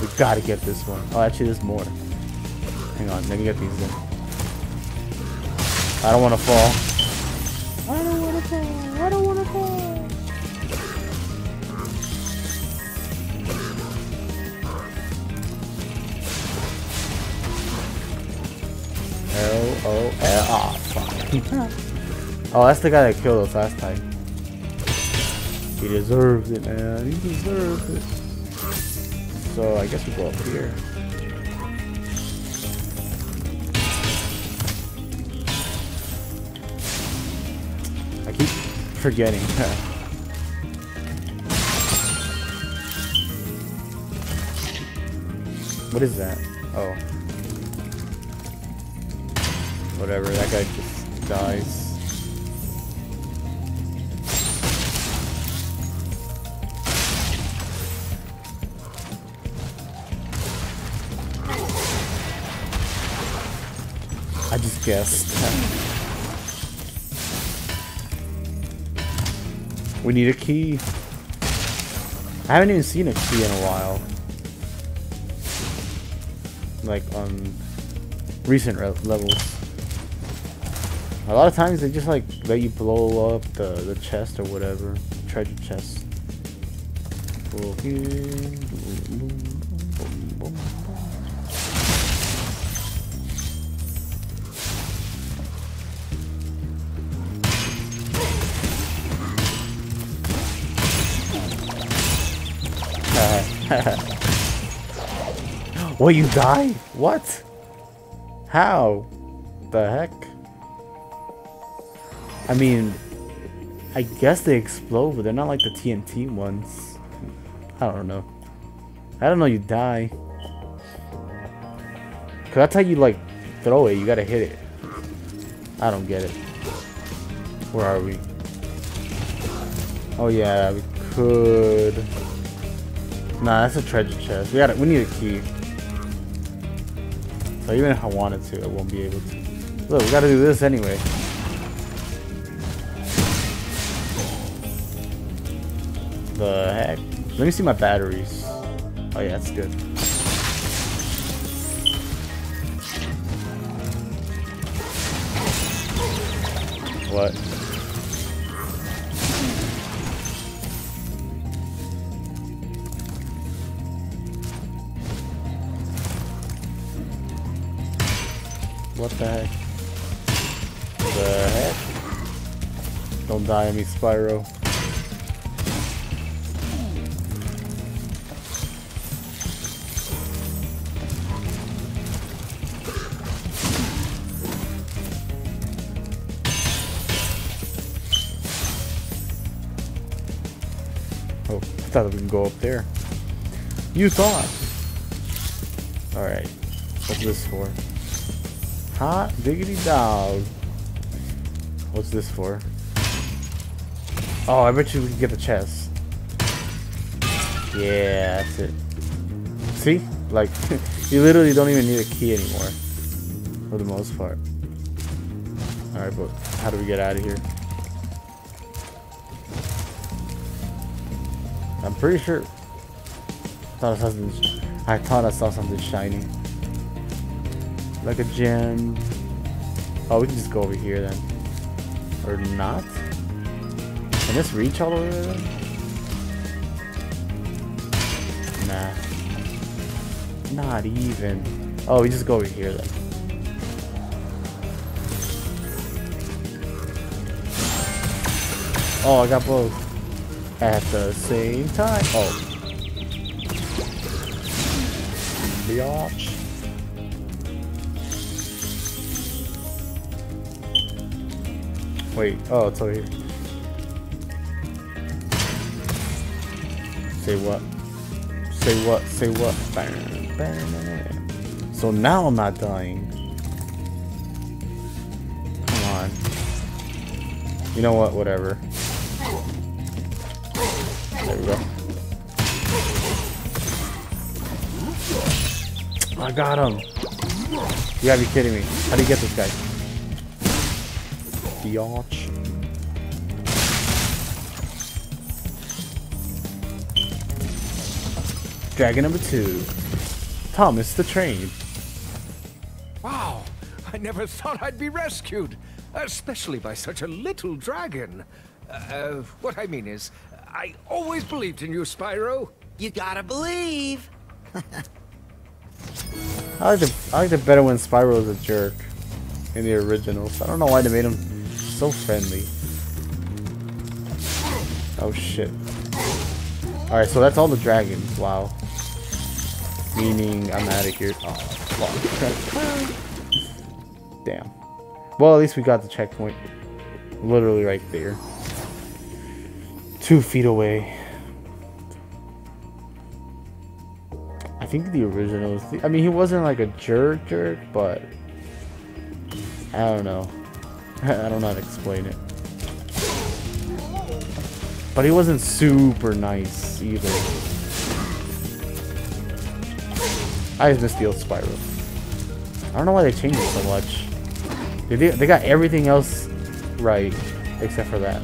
We gotta get this one. Oh, actually, there's more. Hang on, let me get these in. I don't want to fall. I don't want to fall. I don't want to fall. L O L. Ah, fuck. oh, that's the guy that killed us last time. He deserves it, man. He deserves it. So I guess we go up here. Forgetting. what is that? Oh. Whatever, that guy just dies. I just guessed. we need a key. I haven't even seen a key in a while. Like on recent re- levels. A lot of times they just like let you blow up the, the chest or whatever. Treasure chest. what, you die? What? How? The heck? I mean, I guess they explode, but they're not like the TNT ones. I don't know. I don't know you die. Cause that's how you like throw it, you gotta hit it. I don't get it. Where are we? Oh yeah, we could. Nah, that's a treasure chest. We got to We need a key. So even if I wanted to, I won't be able to. Look, we gotta do this anyway. The heck? Let me see my batteries. Oh yeah, that's good. What? What the heck? The heck? Don't die on me, Spyro. Oh, thought we can go up there. You thought. Alright. What's this for? Hot diggity dog. What's this for? Oh, I bet you we can get the chest. Yeah, that's it. See? Like, you literally don't even need a key anymore. For the most part. Alright, but how do we get out of here? I'm pretty sure. I thought I saw something. I thought I saw something shiny, like a gem. Oh, we can just go over here then, or not? Can this reach all the way? Nah, not even. Oh, we just go over here then. Oh, I got both at the same time. Oh. Biatch. Wait, oh, it's over here. Say what? Say what? Say what? Bam, bam. So now I'm not dying. Come on. You know what? Whatever. There we go. I got him. You gotta be kidding me. How do you get this guy? Biatch. Dragon number two. Thomas the Train. Wow, I never thought I'd be rescued, especially by such a little dragon. Uh, what I mean is, I always believed in you, Spyro. You gotta believe. I like the I like the better when Spyro was a jerk in the originals. I don't know why they made him so friendly. Oh shit. Alright, so that's all the dragons. Wow. Meaning I'm out of here. Oh. Damn. Well at least we got the checkpoint. Literally right there. Two feet away. I think the original the, I mean, he wasn't like a jerk jerk, but I don't know. I don't know how to explain it. But he wasn't super nice either. I just miss the old Spyro. I don't know why they changed it so much. They, they got everything else right, except for that.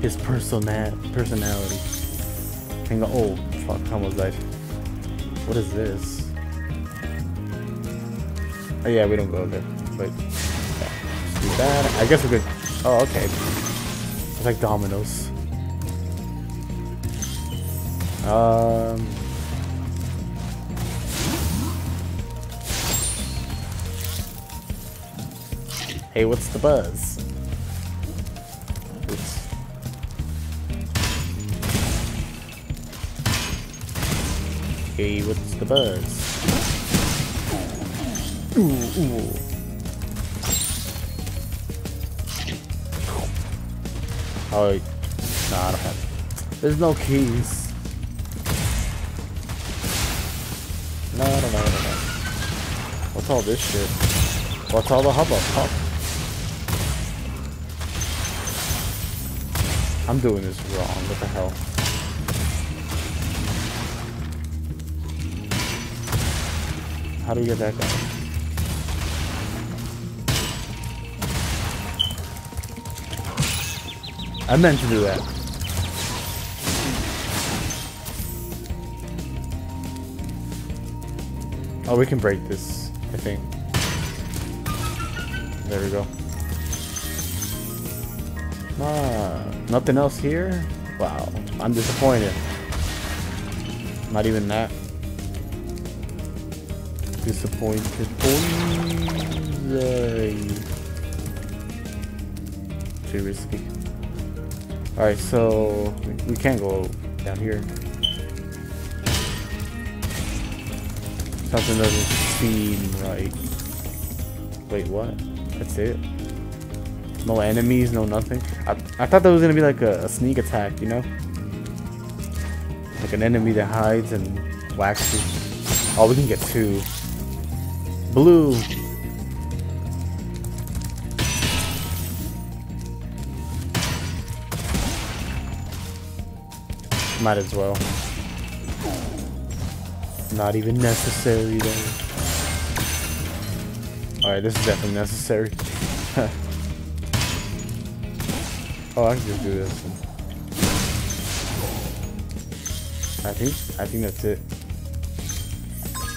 His persona personality. Hang on. Oh, fuck. I almost died. What is this? Oh, yeah, we don't go there. But. I guess we could. Oh, okay. It's like dominoes. Um. Hey, what's the buzz? Oops. Hey, what's the buzz? Ooh, ooh. Oh, nah, I don't have. There's no keys. No, no, no, no, no. What's all this shit? What's all the hubbub? Huh? I'm doing this wrong. What the hell? How do you get that guy? I meant to do that. Oh, we can break this, I think. There we go. Ah, nothing else here? Wow, I'm disappointed. Not even that. Disappointed. Too risky. Alright, so we, can't go down here. Something doesn't seem right. Wait, what? That's it? No enemies, no nothing? I, I thought that was gonna be like a, a sneak attack, you know? Like an enemy that hides and you. Oh, we can get two. Blue. Might as well. Not even necessary though. Alright, this is definitely necessary. oh, I can just do this. I think I think that's it.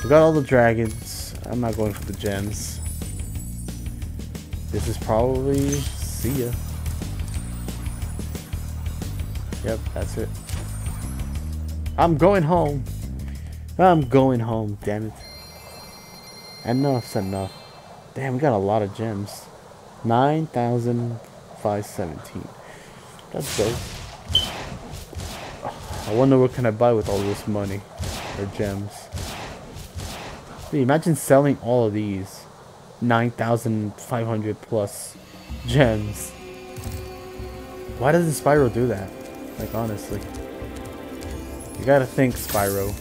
We got all the dragons. I'm not going for the gems. This is probably see ya. Yep, that's it. I'm going home. I'm going home, damn it. Enough's enough. Damn, we got a lot of gems. 9,517. That's dope. I wonder what can I buy with all this money. Or gems. Dude, imagine selling all of these. 9,500 plus gems. Why doesn't Spyro do that? Like, honestly. You gotta think, Spyro.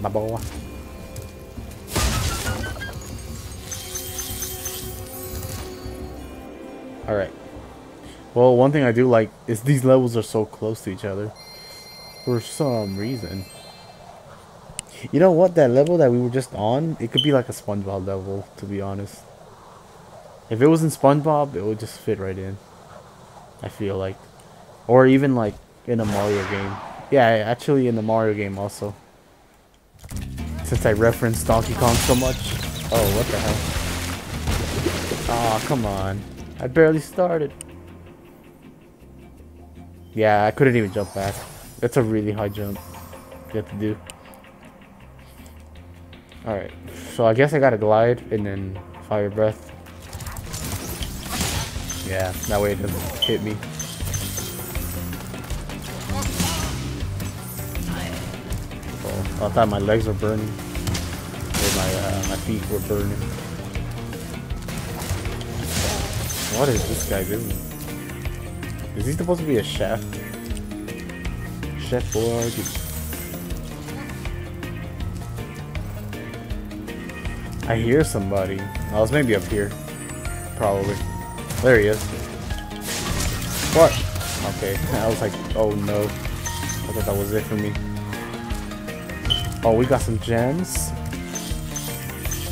My boy. Alright. Well, one thing I do like is these levels are so close to each other. For some reason. You know what? That level that we were just on, it could be like a SpongeBob level, to be honest. If it was in SpongeBob, it would just fit right in. I feel like. Or even like in a Mario game. Yeah, actually in the Mario game also. Since I referenced Donkey Kong so much. Oh, what the hell? Aw, oh, come on. I barely started. Yeah, I couldn't even jump back. That's a really high jump you have to do. Alright, so I guess I gotta glide and then fire breath. Yeah, that way it doesn't hit me. I thought my legs were burning. Or my, uh, my feet were burning. What is this guy doing? Is he supposed to be a chef? Chef Boyardee. I hear somebody. Oh, it's maybe up here. Probably. There he is. What? Okay, I was like, oh no. I thought that was it for me. Oh, we got some gems.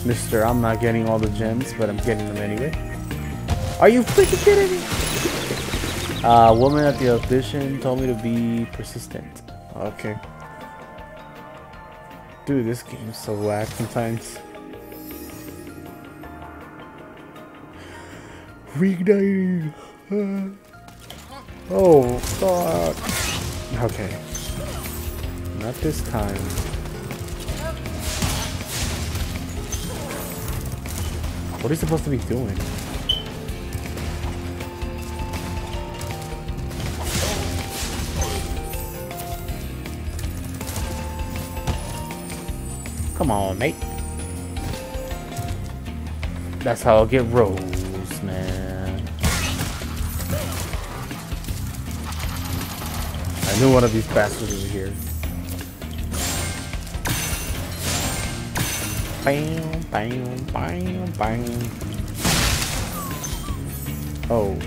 Mister, I'm not getting all the gems, but I'm getting them anyway. Are you freaking kidding me? Uh, woman at the audition told me to be persistent. Okay. Dude, this game is so whack sometimes. Reigniting. Oh, fuck. Okay. Not this time. What are you supposed to be doing? Come on, mate. That's how I'll get rolls, man. I knew one of these bastards was here. Bam, bam, bam, bam. Oh.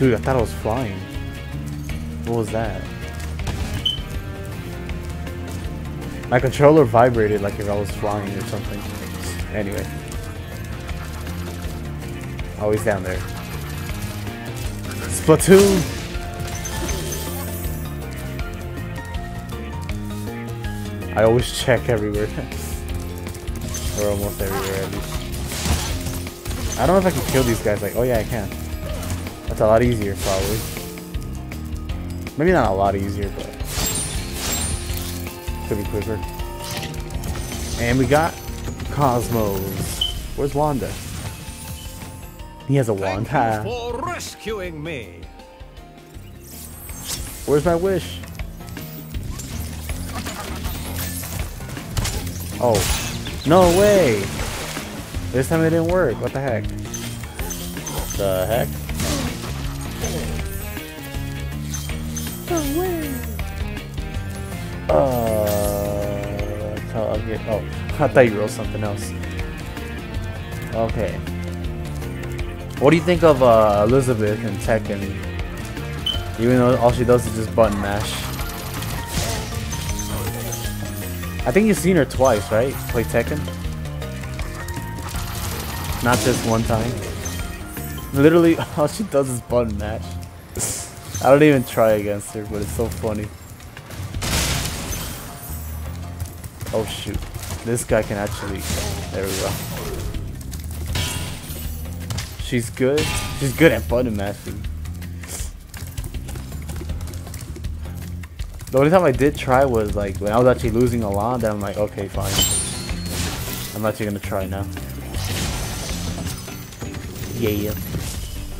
Dude, I thought I was flying. What was that? My controller vibrated like if I was flying or something. Anyway. Oh, he's down there. Splatoon! I always check everywhere. almost everywhere at least. I don't know if I can kill these guys like, oh yeah I can. That's a lot easier probably. Maybe not a lot easier, but could be quicker. And we got Cosmos. Where's Wanda? He has a wand. Thank you for rescuing me. Where's my wish? Oh. No way! This time it didn't work. What the heck? What the heck? No way! Uh, tell, I'll get, oh, I thought you rolled something else. Okay. What do you think of uh, Elizabeth and Tekken? Even though all she does is just button mash. I think you've seen her twice, right? Play Tekken? Not just one time. Literally, all she does is button mash. I don't even try against her, but it's so funny. Oh shoot. This guy can actually... There we go. She's good. She's good at button mashing. The only time I did try was like when I was actually losing a lot, then I'm like, okay, fine. I'm actually gonna try now. Yeah.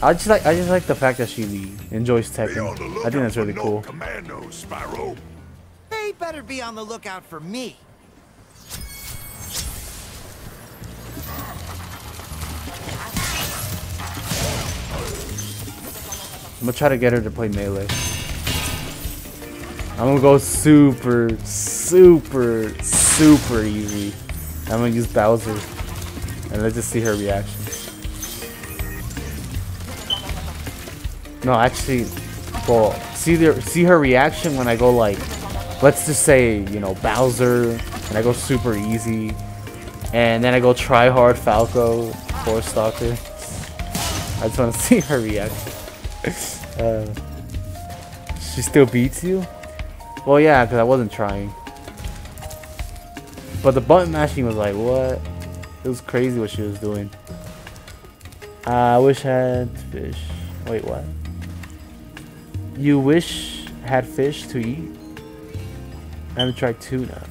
I just like I just like the fact that she enjoys Tekken. I think that's really cool. Commandos, Spyro. They better be on the lookout for me. I'm gonna try to get her to play melee. I'm gonna go super, super, super easy. I'm gonna use Bowser. And let's just see her reaction. No, actually, well, see the see her reaction when I go like, let's just say, you know, Bowser, and I go super easy, and then I go try hard Falco, Force Stalker. I just want to see her reaction. uh, she still beats you? Well, yeah, because I wasn't trying. But the button mashing was like, what? It was crazy what she was doing. I wish I had fish. Wait, what? You wish had fish to eat? I haven't tried tuna.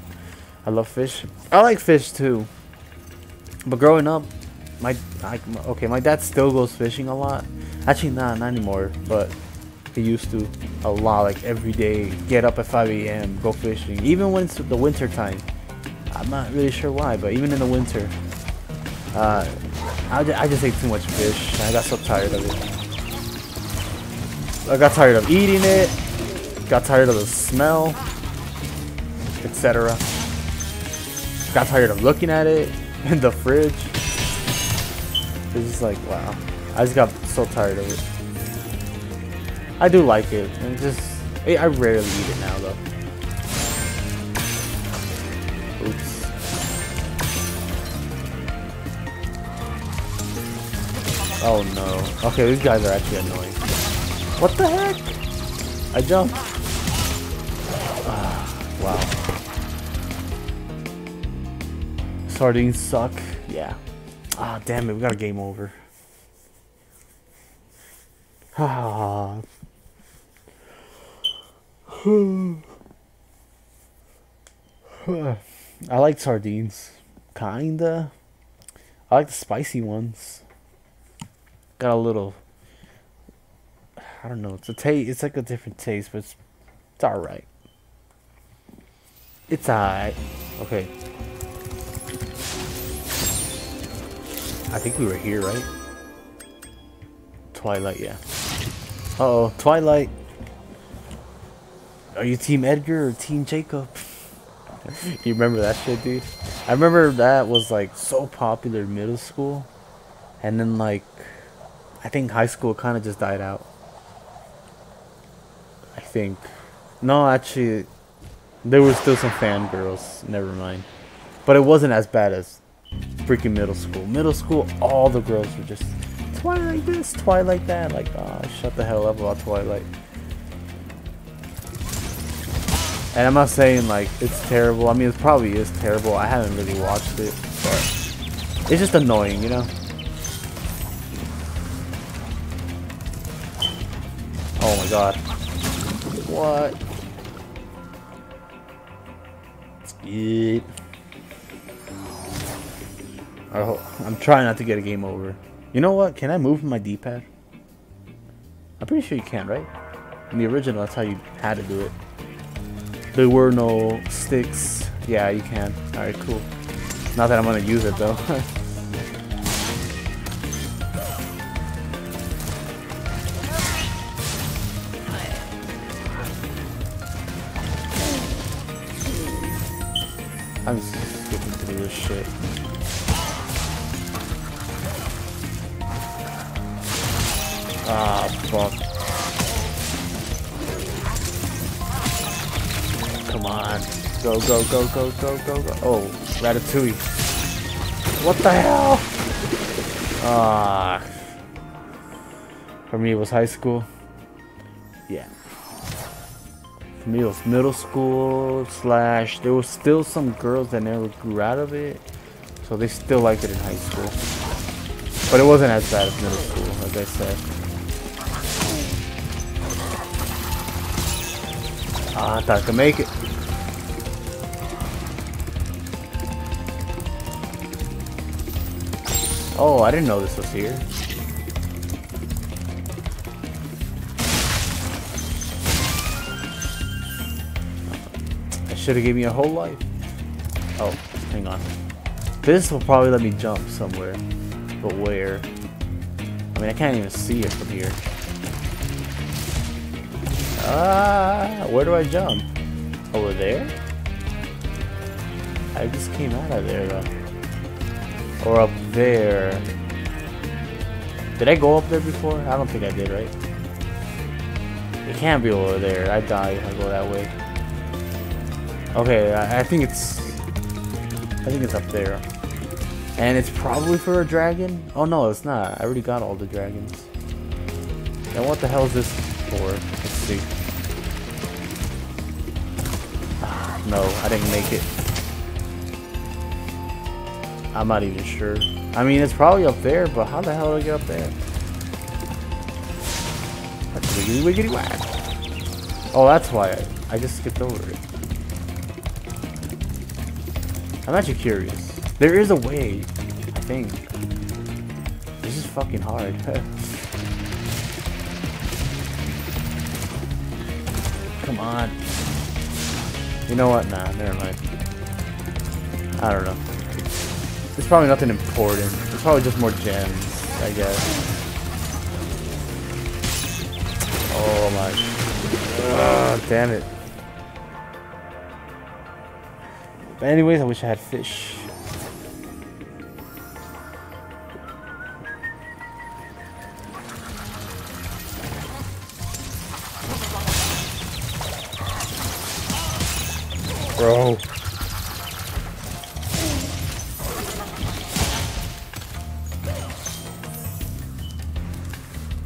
I love fish. I like fish too. But growing up, my I, okay, my dad still goes fishing a lot. Actually, not not anymore, but he used to a lot. Like every day, get up at 5 a.m., go fishing. Even when it's the winter time. I'm not really sure why, but even in the winter, uh, I, I just ate too much fish. I got so tired of it. I got tired of eating it, got tired of the smell, etc. Got tired of looking at it in the fridge. It's just like, wow. I just got so tired of it. I do like it, and just I rarely eat it now though. Oops. Oh no. Okay, these guys are actually annoying. What the heck? I jumped. Ah, wow. Sardines suck. Yeah. Ah, damn it. We got a game over. Ah. I like sardines. Kinda. I like the spicy ones. Got a little. I don't know. It's a taste. It's like a different taste, but it's, it's all right. It's alright. Okay. I think we were here, right? Twilight, yeah. Uh oh, Twilight. Are you Team Edgar or Team Jacob? you remember that shit, dude? I remember that was like so popular in middle school. And then like I think high school kind of just died out. I think. No, actually there were still some fangirls. Never mind. But it wasn't as bad as freaking middle school. Middle school, all the girls were just Twilight this, Twilight that. Like, ah, oh, shut the hell up about Twilight. And I'm not saying like it's terrible. I mean, it probably is terrible. I haven't really watched it, but it's just annoying, you know. Oh my god. What? It. I'm trying not to get a game over. You know what? Can I move my D-pad? I'm pretty sure you can, right? In the original, that's how you had to do it. There were no sticks. Yeah, you can. Alright, cool. Not that I'm gonna use it, though. Go, go, go, go, go. Oh, Ratatouille. What the hell? Ah. For me, it was high school. Yeah. For me, it was middle school slash. There was still some girls that never grew out of it, so they still liked it in high school. But it wasn't as bad as middle school, as I said. Ah, I thought I could make it. Oh, I didn't know this was here. That should have gave me a whole life. Oh, hang on. This will probably let me jump somewhere. But where? I mean, I can't even see it from here. Ah, where do I jump? Over there? I just came out of there though. Or up there. Did I go up there before? I don't think I did, right? It can't be over there. I die if I go that way. Okay, I, I think it's... I think it's up there. And it's probably for a dragon? Oh no, it's not. I already got all the dragons. Now what the hell is this for? Let's see. Ah, no, I didn't make it. I'm not even sure. I mean, it's probably up there, but how the hell do I get up there? That's wiggity wiggity whack. Oh, that's why I, I just skipped over it. I'm actually curious. There is a way, I think. This is fucking hard. Come on. You know what? Nah, never mind. I don't know. It's probably nothing important. It's probably just more gems, I guess. Oh my. Oh, damn it. But anyways, I wish I had fish. Bro.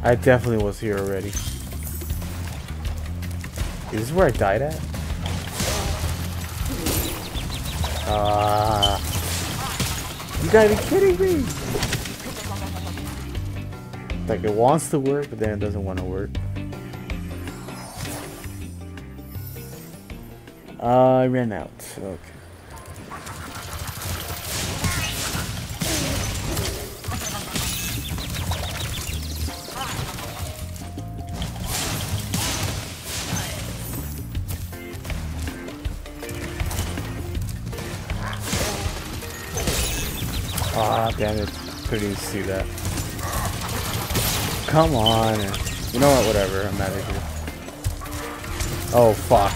I definitely was here already. Is this where I died at? Ah. you gotta be kidding me! Like it wants to work, but then it doesn't want to work. Uh, I ran out. Okay. Ah, damn it. Couldn't even see that. Come on. You know what? Whatever. I'm out of here. Oh, fuck.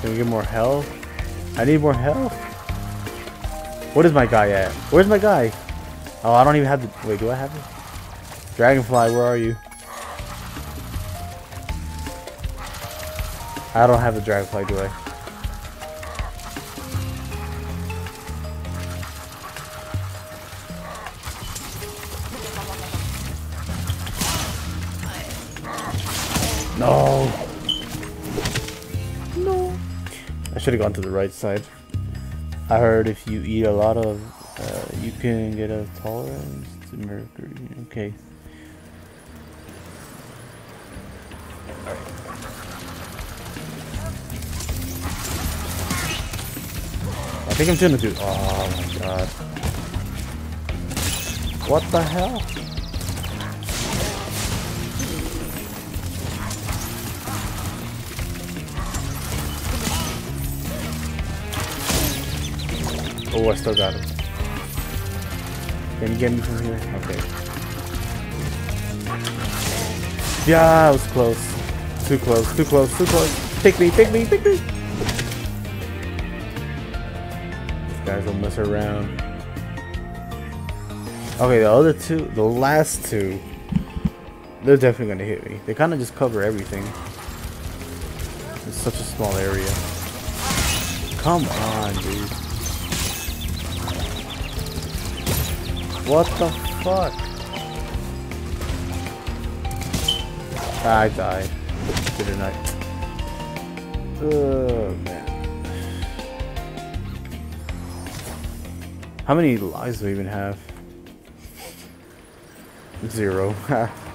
Can we get more health? I need more health. What is my guy at? Where's my guy? Oh, I don't even have the... Wait, do I have it? Dragonfly, where are you? I don't have the dragonfly, do I? No. No. I should have gone to the right side. I heard if you eat a lot of, uh, you can get a tolerance to mercury. Okay. I think I'm gonna do. Oh my god. What the hell? Oh, I still got him. Can you get me from here? Okay. Yeah, I was close. Too close, too close, too close. Pick me, pick me, pick me. These guys will mess around. Okay, the other two, the last two, they're definitely gonna hit me. They kind of just cover everything. It's such a small area. Come on, dude. What the fuck? I died. Didn't I? Oh, man. How many lives do we even have? Zero.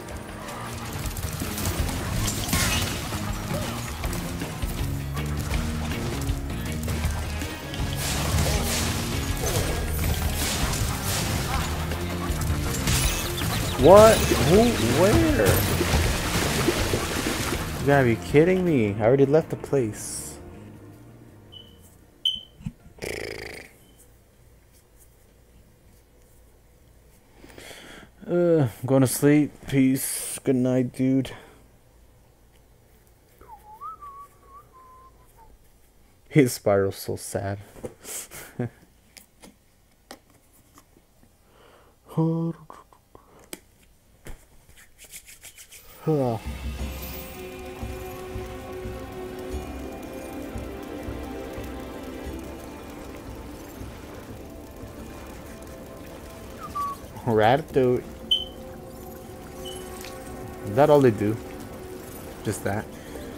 What? Who? Where? You gotta be kidding me. I already left the place. Uh, going to sleep. Peace. Good night, dude. His spiral's so sad. Huh. Ratatouille. Is that all they do? Just that?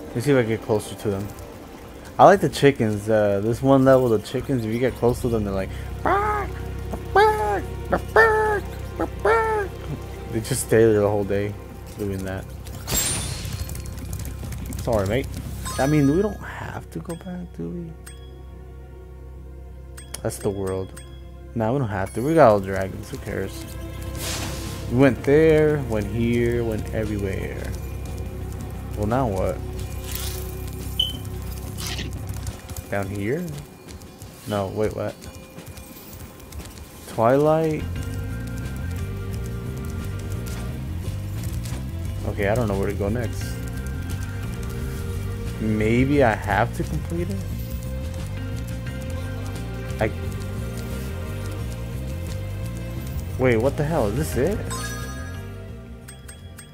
Let me see if I get closer to them. I like the chickens. Uh, this one level, the chickens, if you get close to them, they're like, bark, bark, bark. They just stay there the whole day doing that. Sorry, mate. I mean, we don't have to go back, do we? That's the world. Nah, we don't have to. We got all dragons. Who cares? We went there, went here, went everywhere. Well, now what? Down here? No, wait, what? Twilight? Okay, I don't know where to go next. Maybe I have to complete it? I... Wait, what the hell? Is this it?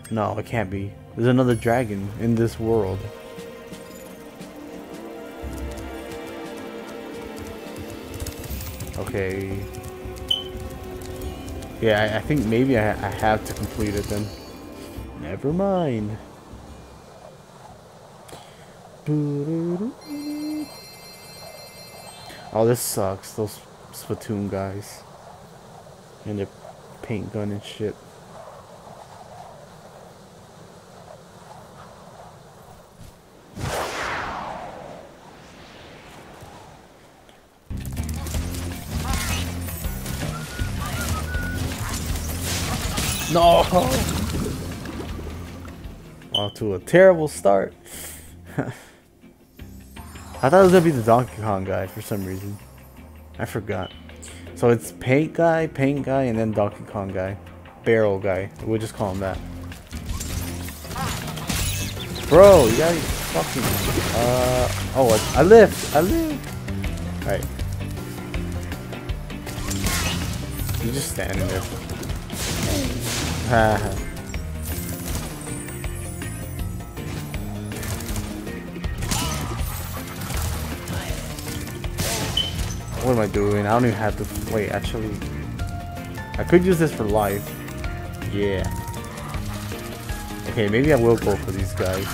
No, it can't be. There's another dragon in this world. Okay. Yeah, I, I think maybe I, I have to complete it then. Never mind. Oh, this sucks. Those Splatoon guys. And their paint gun and shit. No! Off to a terrible start. I thought it was gonna be the Donkey Kong guy for some reason. I forgot. So it's paint guy, paint guy, and then Donkey Kong guy. Barrel guy. We'll just call him that. Bro, you gotta fucking uh oh I, I lift! I lift! Alright. You just standing there. What am I doing? I don't even have to wait, actually. I could use this for life. Yeah. Okay, maybe I will go for these guys.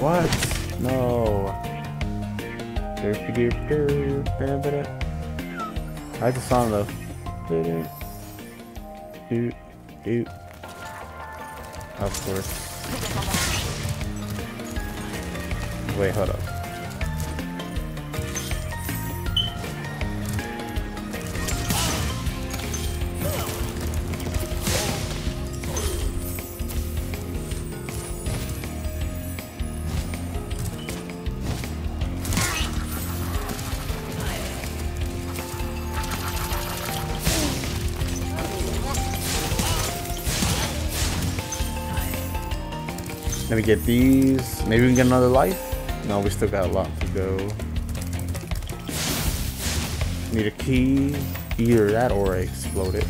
What? No. I like the song though. Of course. Wait, hold up. Let me get these. Maybe we can get another life. No, we still got a lot to go. Need a key. Either that or I exploded.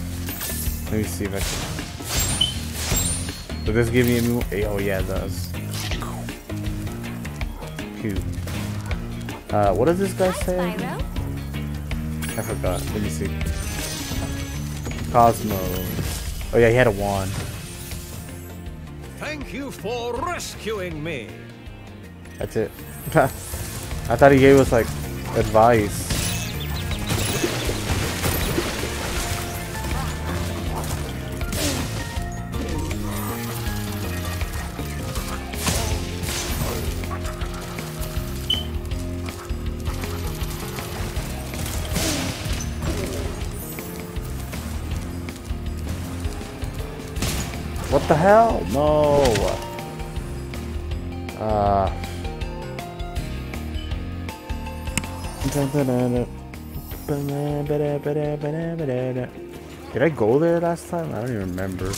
Let me see if I can. Does this give me any more? Oh yeah, it does. Cute. Uh, what does this guy say? I forgot. Let me see. Cosmo. Oh yeah, he had a wand. Thank you for rescuing me. That's it. I thought he gave us like advice. What the hell? No. Did I go there last time? I don't even remember.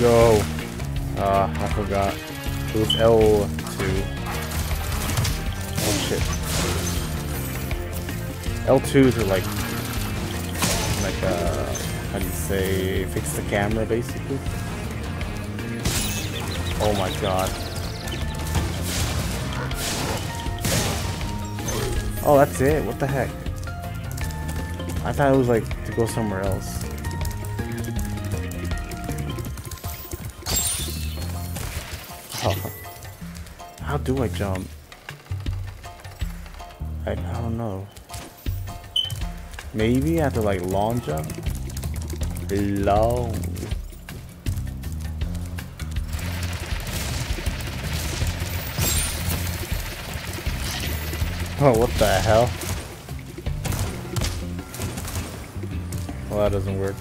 Yo. Ah, I forgot. It was L2. Oh shit. L2s are like, like uh, say, fix the camera basically. Oh my god. Oh, that's it? What the heck? I thought it was like to go somewhere else. How do I jump? I, I don't know. Maybe I have to like long jump? Long. Oh, what the hell? Well, that doesn't work.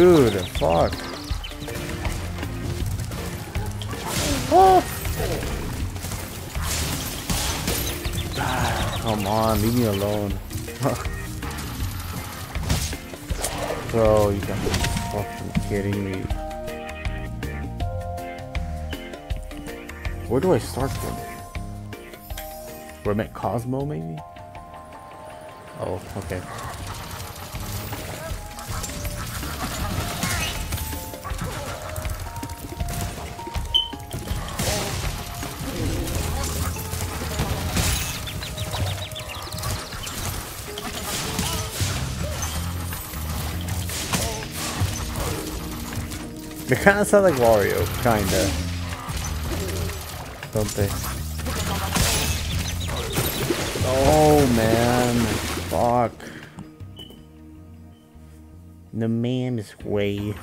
Dude, fuck. Oh. Come on, leave me alone. Bro, you gotta be fucking kidding me. Where do I start from? Where I met Cosmo, maybe? Oh, okay. Kind of sound like Wario, kinda. Don't they? Oh man, fuck. The man's way.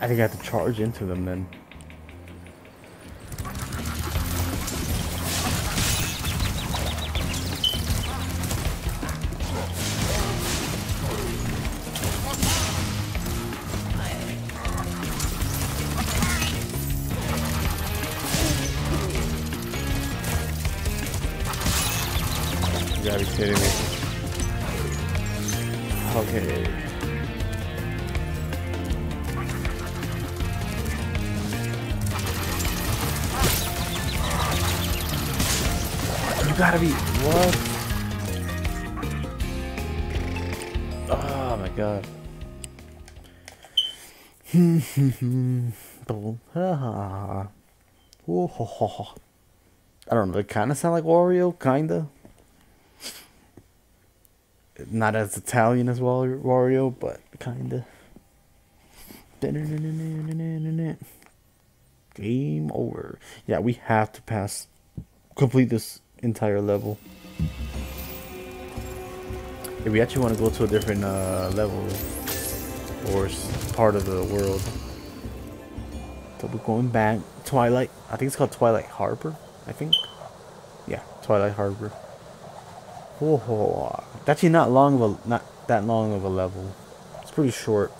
I think I have to charge into them then. I don't know. They kind of sound like Wario, kinda. Not as Italian as War- Wario, but kinda. Game over. Yeah, we have to pass, complete this entire level. If we actually want to go to a different uh, level or part of the world, so we're going back Twilight. I think it's called Twilight Harbor. I think. Yeah, Twilight Harbor. It's actually not long of a not that long of a level. It's pretty short.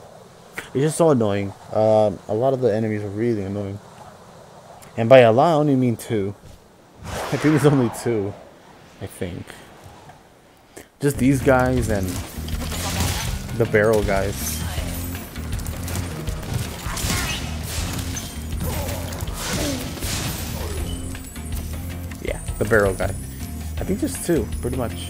It's just so annoying. Um, a lot of the enemies are really annoying. And by a lot, I only mean two. I think it's only two. I think. Just these guys and the barrel guys. The barrel guy. I think just two, pretty much.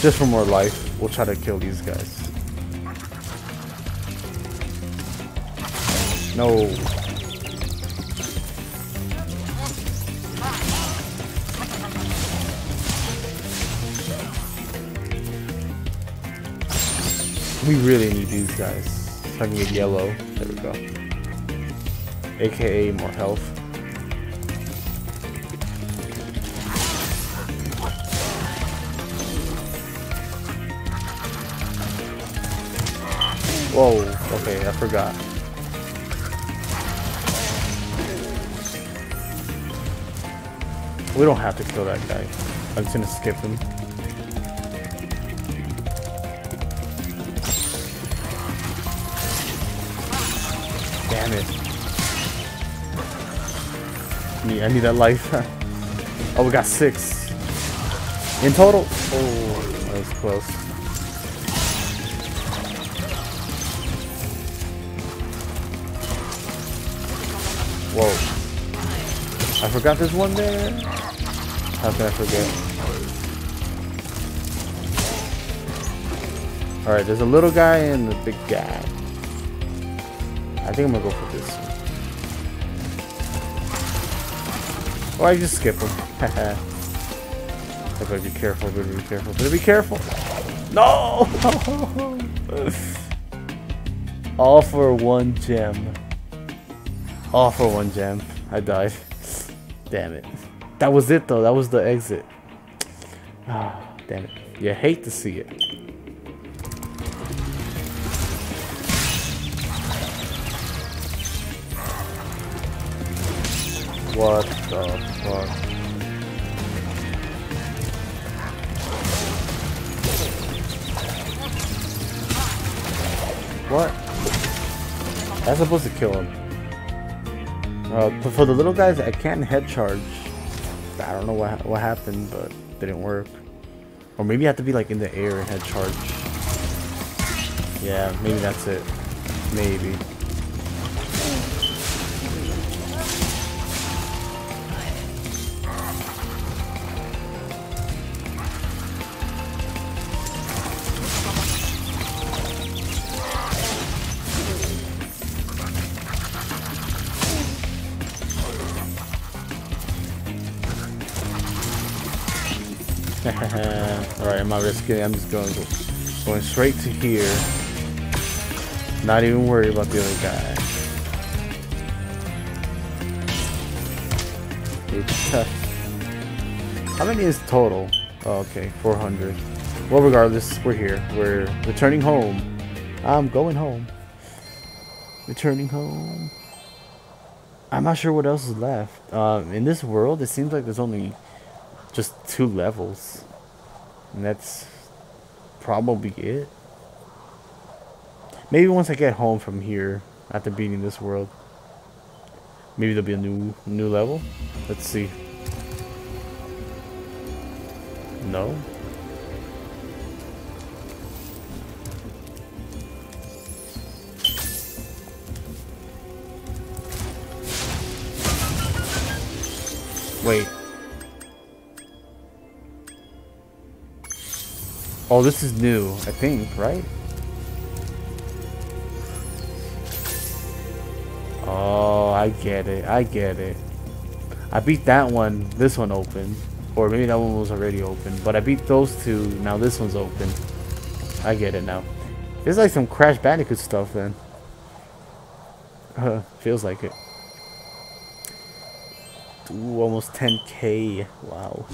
Just for more life, we'll try to kill these guys. No. We really need these guys. So I can get yellow. There we go. AKA more health. Whoa, okay, I forgot. We don't have to kill that guy. I'm just gonna skip him. Damn it. I need, that life. oh, we got six. In total? Oh, that was close. Whoa. I forgot there's one there. How can I forget? Alright, there's a little guy and a big guy. I think I'm gonna go for this Or I just skip them. I better be careful, better be careful, better be careful. No! All for one gem. All for one gem. I died. Damn it. That was it though. That was the exit. Ah, damn it. You hate to see it. What the fuck? What? That's supposed to kill him. Uh, for the little guys, I can't head charge. I don't know what what happened, but didn't work. Or maybe I have to be like in the air and head charge. Yeah, maybe that's it. Maybe. I'm it. I'm just going going straight to here. Not even worry about the other guy. How many is total? Oh, okay, 400. Well, regardless, we're here. We're returning home. I'm going home. Returning home. I'm not sure what else is left. Um, in this world, it seems like there's only just two levels. And that's probably it. Maybe once I get home from here, after beating this world, maybe there'll be a new new level. Let's see. No. Wait. Oh, this is new, I think, right? Oh, I get it. I get it. I beat that one. This one open. Or maybe that one was already open. But I beat those two. Now this one's open. I get it now. Feels like some Crash Bandicoot stuff then. feels like it. Ooh, almost 10k. Wow.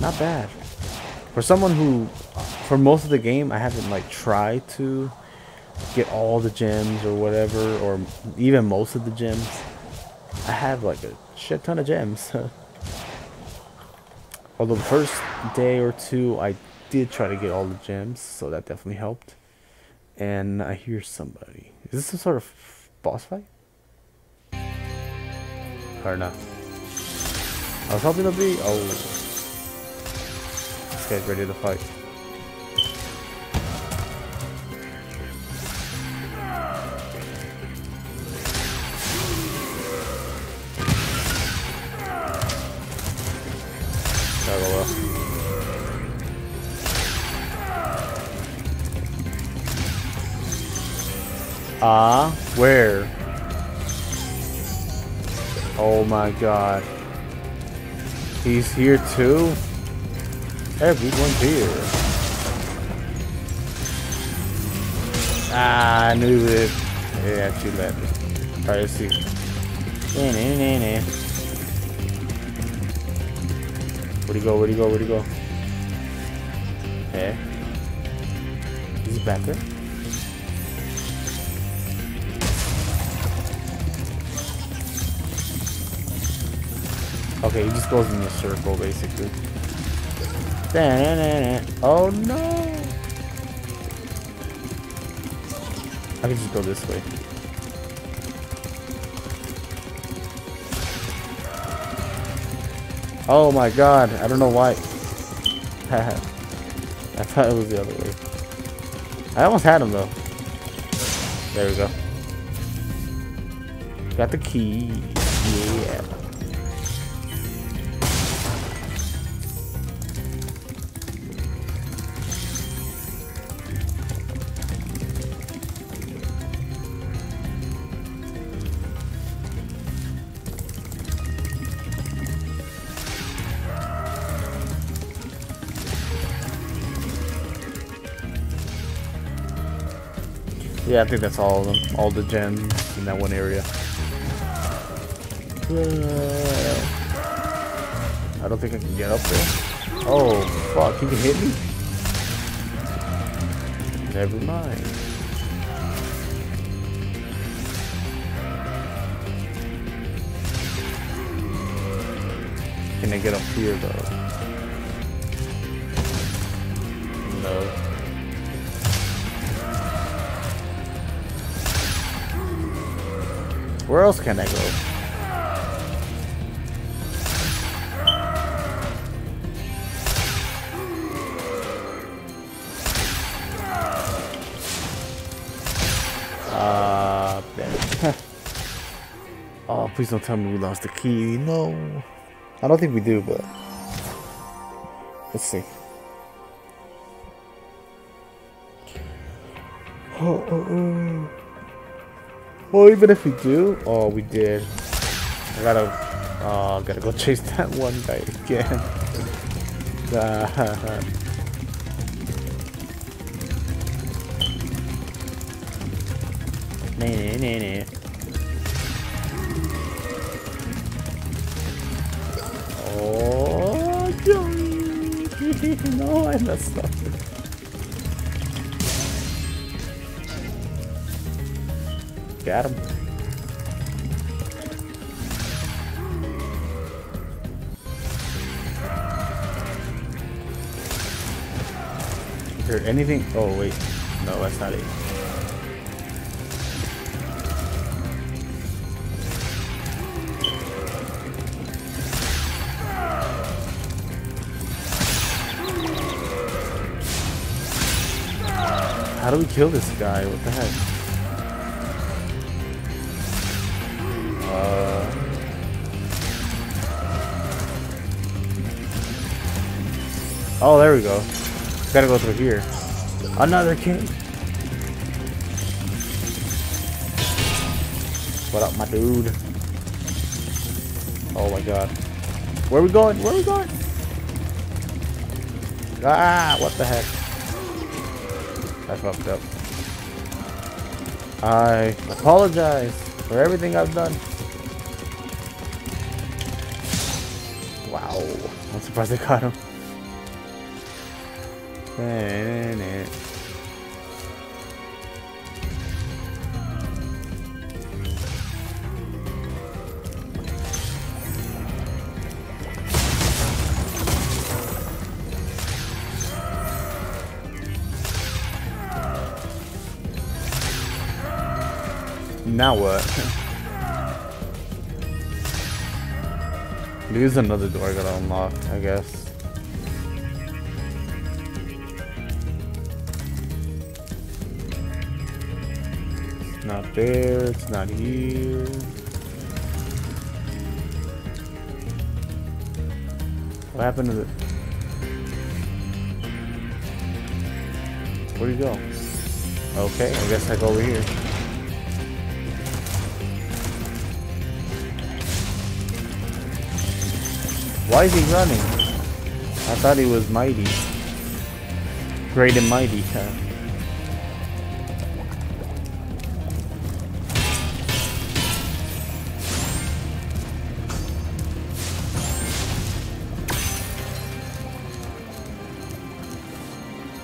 Not bad. For someone who for most of the game, I haven't like tried to get all the gems or whatever, or even most of the gems. I have like a shit ton of gems. Although the first day or two, I did try to get all the gems, so that definitely helped. And I hear somebody. Is this some sort of boss fight? Or not? I was hoping to be. Oh. This ready to fight. Gotta. Ah, uh, where? Oh my god. He's here too? Everyone's here. Ah, I knew it. Yeah, too late. Alright, let's see. Nah, nah, nah. Where'd he go? Where'd he go? Where'd he go? Okay. He's back there. Okay, he just goes in a circle, basically. Oh no! I can just go this way. Oh my god, I don't know why. I thought it was the other way. I almost had him though. There we go. Got the key. Yeah. Yeah, I think that's all of them. All the gems in that one area. Uh, I don't think I can get up there. Oh, fuck. He can hit me? Never mind. Can I get up here, though? Where else can I go? Uh, oh, please don't tell me we lost the key. No. I don't think we do, but let's see. Oh, oh, oh. Well, even if we do, oh, we did. I gotta, uh, gotta go chase that one guy again. Nah, nah, nah, nah. Oh, no, I messed up. Got him. Is there anything? Oh, wait. No, that's not it. How do we kill this guy? What the heck? Oh, there we go. Gotta go through here. Another king. What up, my dude? Oh my god. Where we going? Where we going? Ah, what the heck? I fucked up. I apologize for everything I've done. Wow. I'm surprised I caught him. Now what? There's another door I gotta unlock, I guess. There, it's not here. What happened to the... Where'd he go? Okay, I guess I go over here. Why is he running? I thought he was mighty. Great and mighty, huh?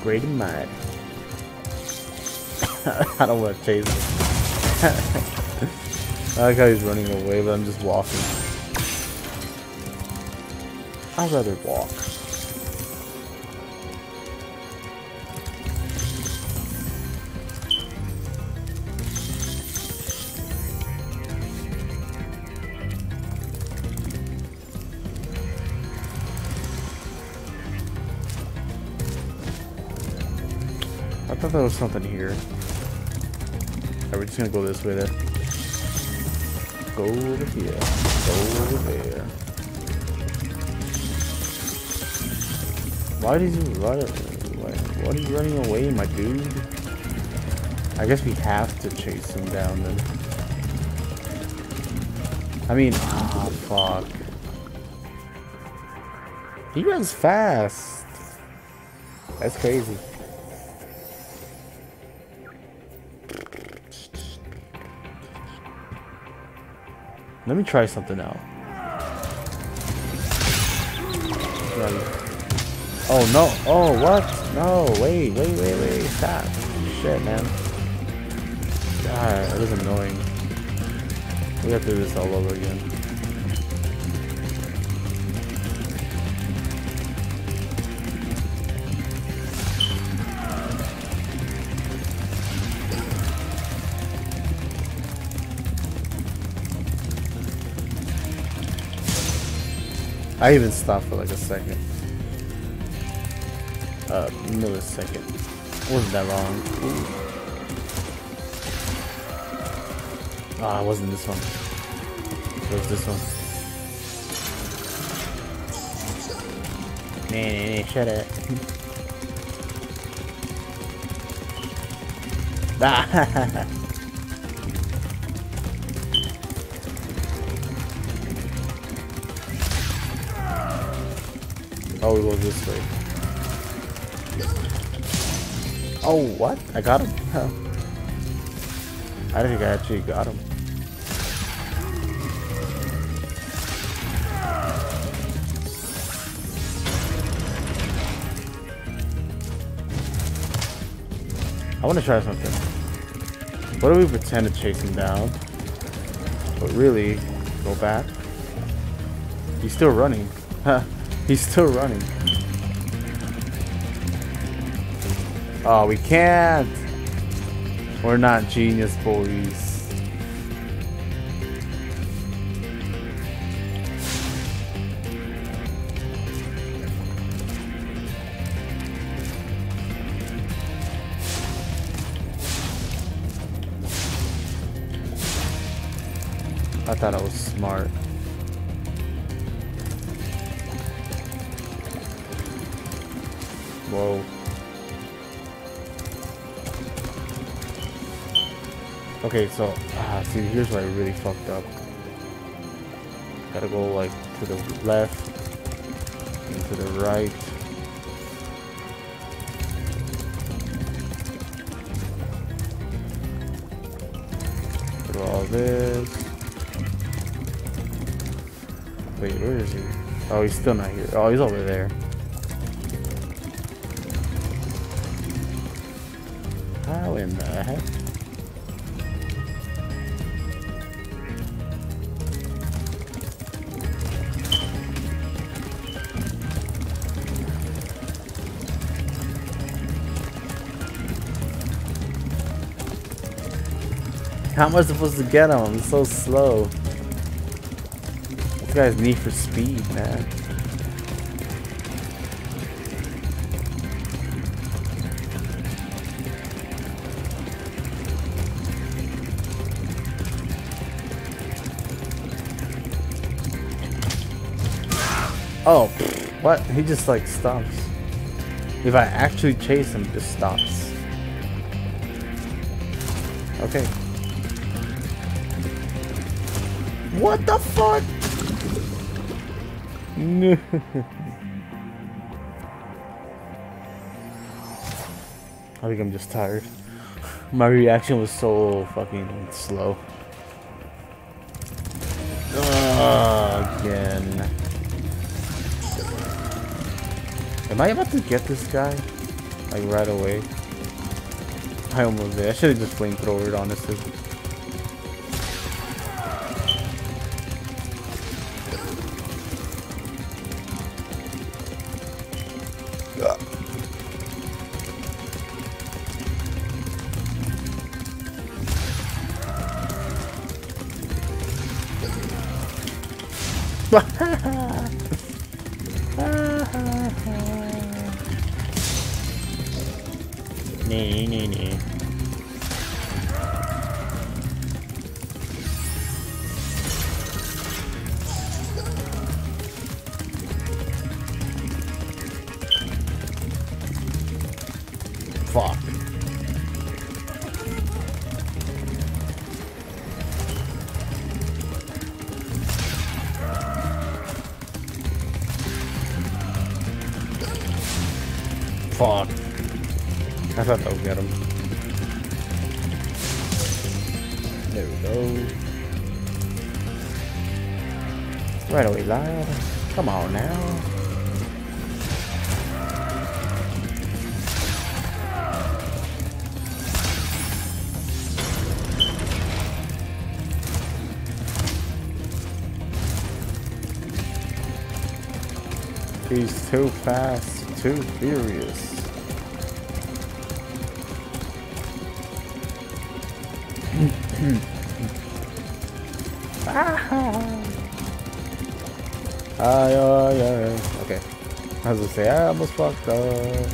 Great and. I don't want to chase him. I like how he's running away, but I'm just walking. I'd rather walk. There was something here. Alright, we're just gonna go this way then. Go over here. Go over there. Why did you why, what are you running away, my dude? I guess we have to chase him down then. I mean, ah, fuck. He runs fast. That's crazy. Let me try something out. Oh no! Oh what? No! Wait! Wait! Wait! Wait! Stop! Shit, man. God, that is annoying. We have to do this all over again. I even stopped for like a second. Uh, millisecond. Wasn't that long. Ah, it wasn't this one. It was this one. Nah, nah, shut up. Ah, this way. Oh, what? I got him? I think I actually got him. I want to try something. What do we pretend to chase him down? But really, go back? He's still running. He's still running. Oh, we can't. We're not genius boys. I thought I was smart. Okay, so, ah, see, here's where I really fucked up. Gotta go, like, to the left, and to the right. Do all this. Wait, where is he? Oh, he's still not here. Oh, he's over there. Am I supposed to get him? I'm so slow. This guy's need for speed, man. Oh, what? He just like stops. If I actually chase him, just stops. Okay. What the fuck? I think I'm just tired. My reaction was so fucking slow. Again. Am I about to get this guy? Like right away? I almost did. I should have just flamethrowered, honestly. Fuck. I thought that would get him. There we go. Right away, lad. Come on now. He's too fast, too furious. ah, Ay, ay, ay. Okay. I was gonna say, I almost fucked up.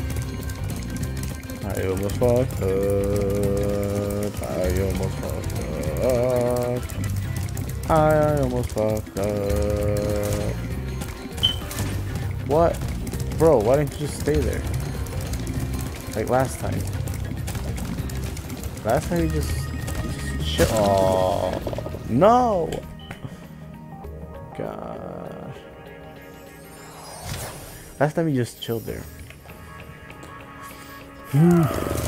I almost fucked up. I almost fucked up. I almost fucked up. Bro, why didn't you just stay there? Like last time. Last time you just, you just chill. Oh, no! God. Last time you just chilled there.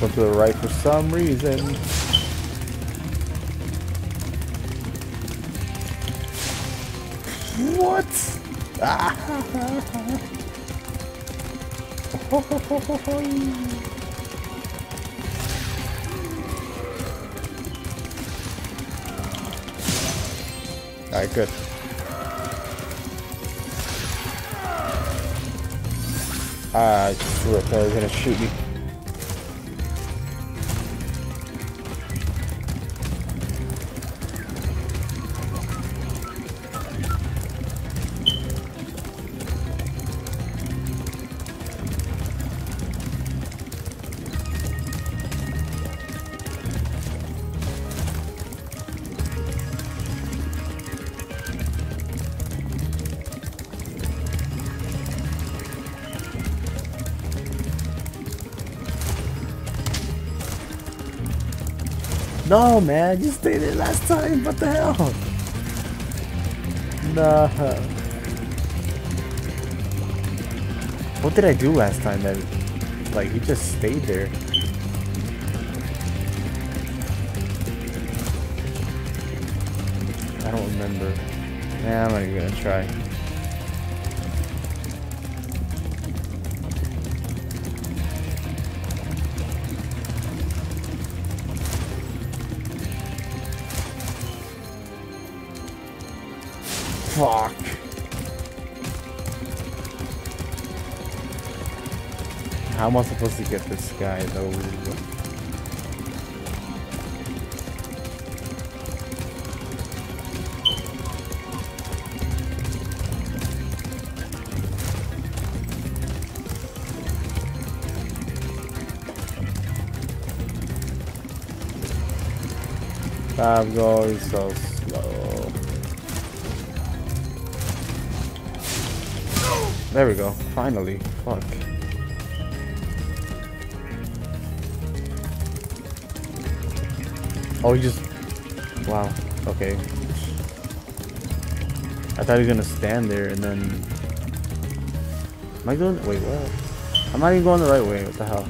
I to the right for some reason. What? Ah. Alright, good. Ah, I up. They're gonna shoot me. Man, you stayed there last time. What the hell? Nah. What did I do last time that, like, he just stayed there? I don't remember. Nah, I'm not even gonna try. Supposed to get this guy though? I'm going so slow. There we go. Finally. Fuck. Oh, he just... Wow. Okay. I thought he was gonna stand there and then... Am I going... Wait, what? I'm not even going the right way. What the hell?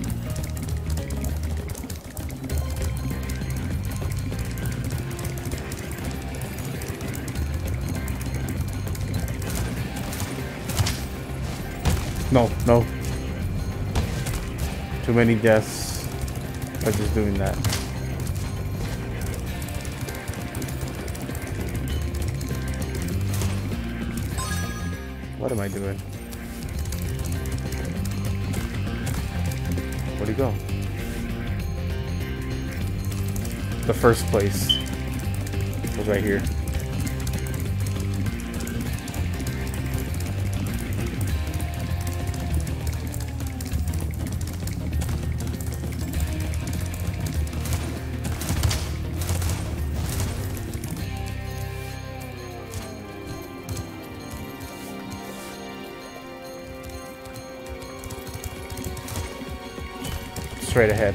No, no. Too many deaths by just doing that. Am I doing? Where'd he go? The first place was right here. Straight ahead.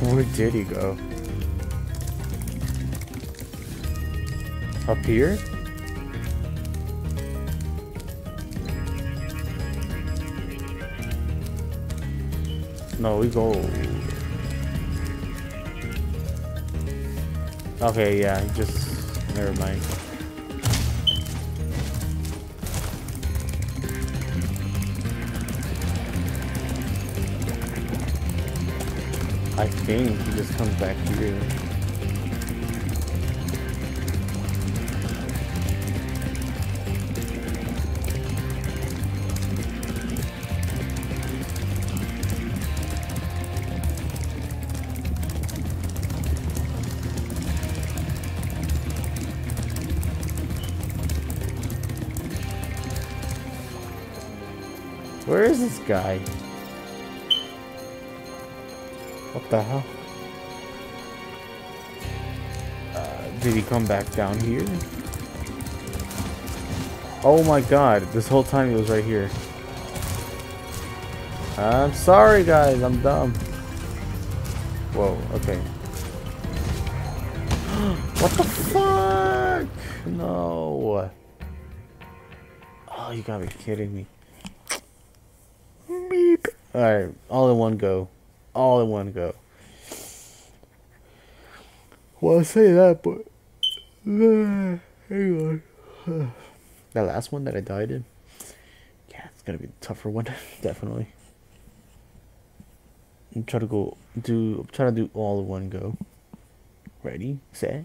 Where did he go? Here? No, we go. Okay, yeah, just never mind. I think he just comes back here. Guy? What the hell? Uh, did he come back down here? Oh my god, this whole time he was right here. I'm sorry guys, I'm dumb. Whoa, okay. what the fuck? No. Oh, you gotta be kidding me. Beep. Alright, all in one go. All in one go. Well, I say that, but. hang on. that last one that I died in? Yeah, it's gonna be a tougher one, definitely. I'm trying to go do. I'm trying to do all in one go. Ready, set,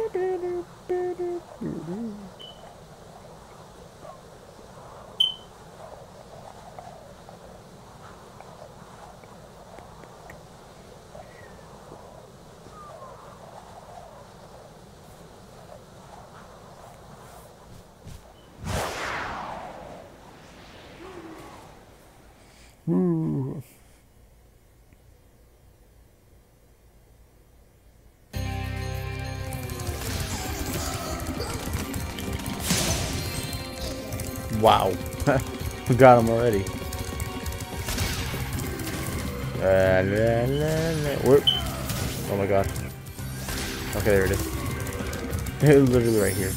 Wow. we got him already. Uh, la, la, la. Oh my god. Okay, there it is. It's literally right here.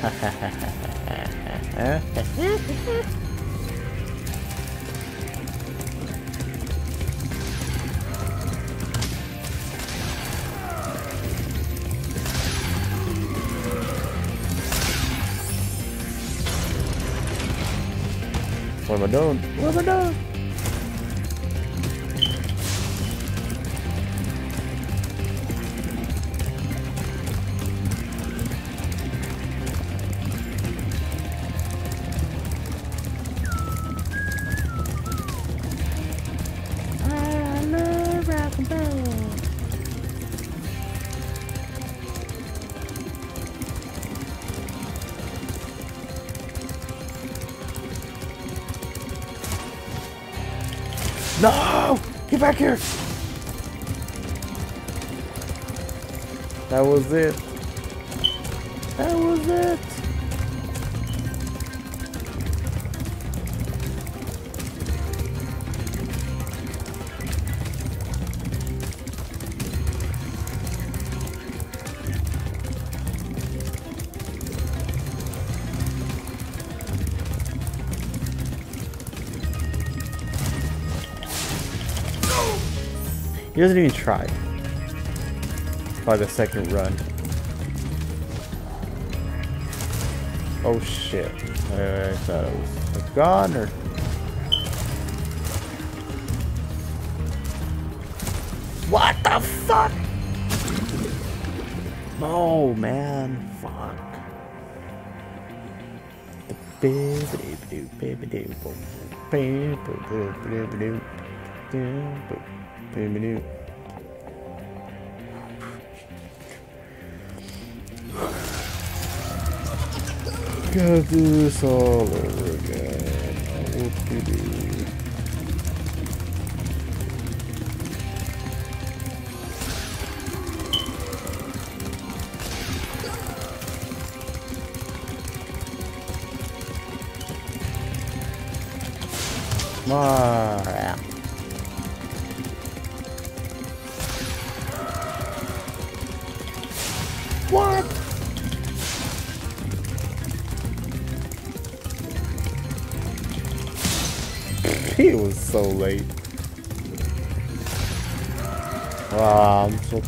What am I doing? What am I doing? I back here! That was it. He doesn't even try. By the second run. Oh shit. I thought it was gone or. What the fuck? Oh man, fuck. Gotta do this all over again. Whoop-de-doo. Ah,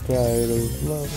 Tired of love.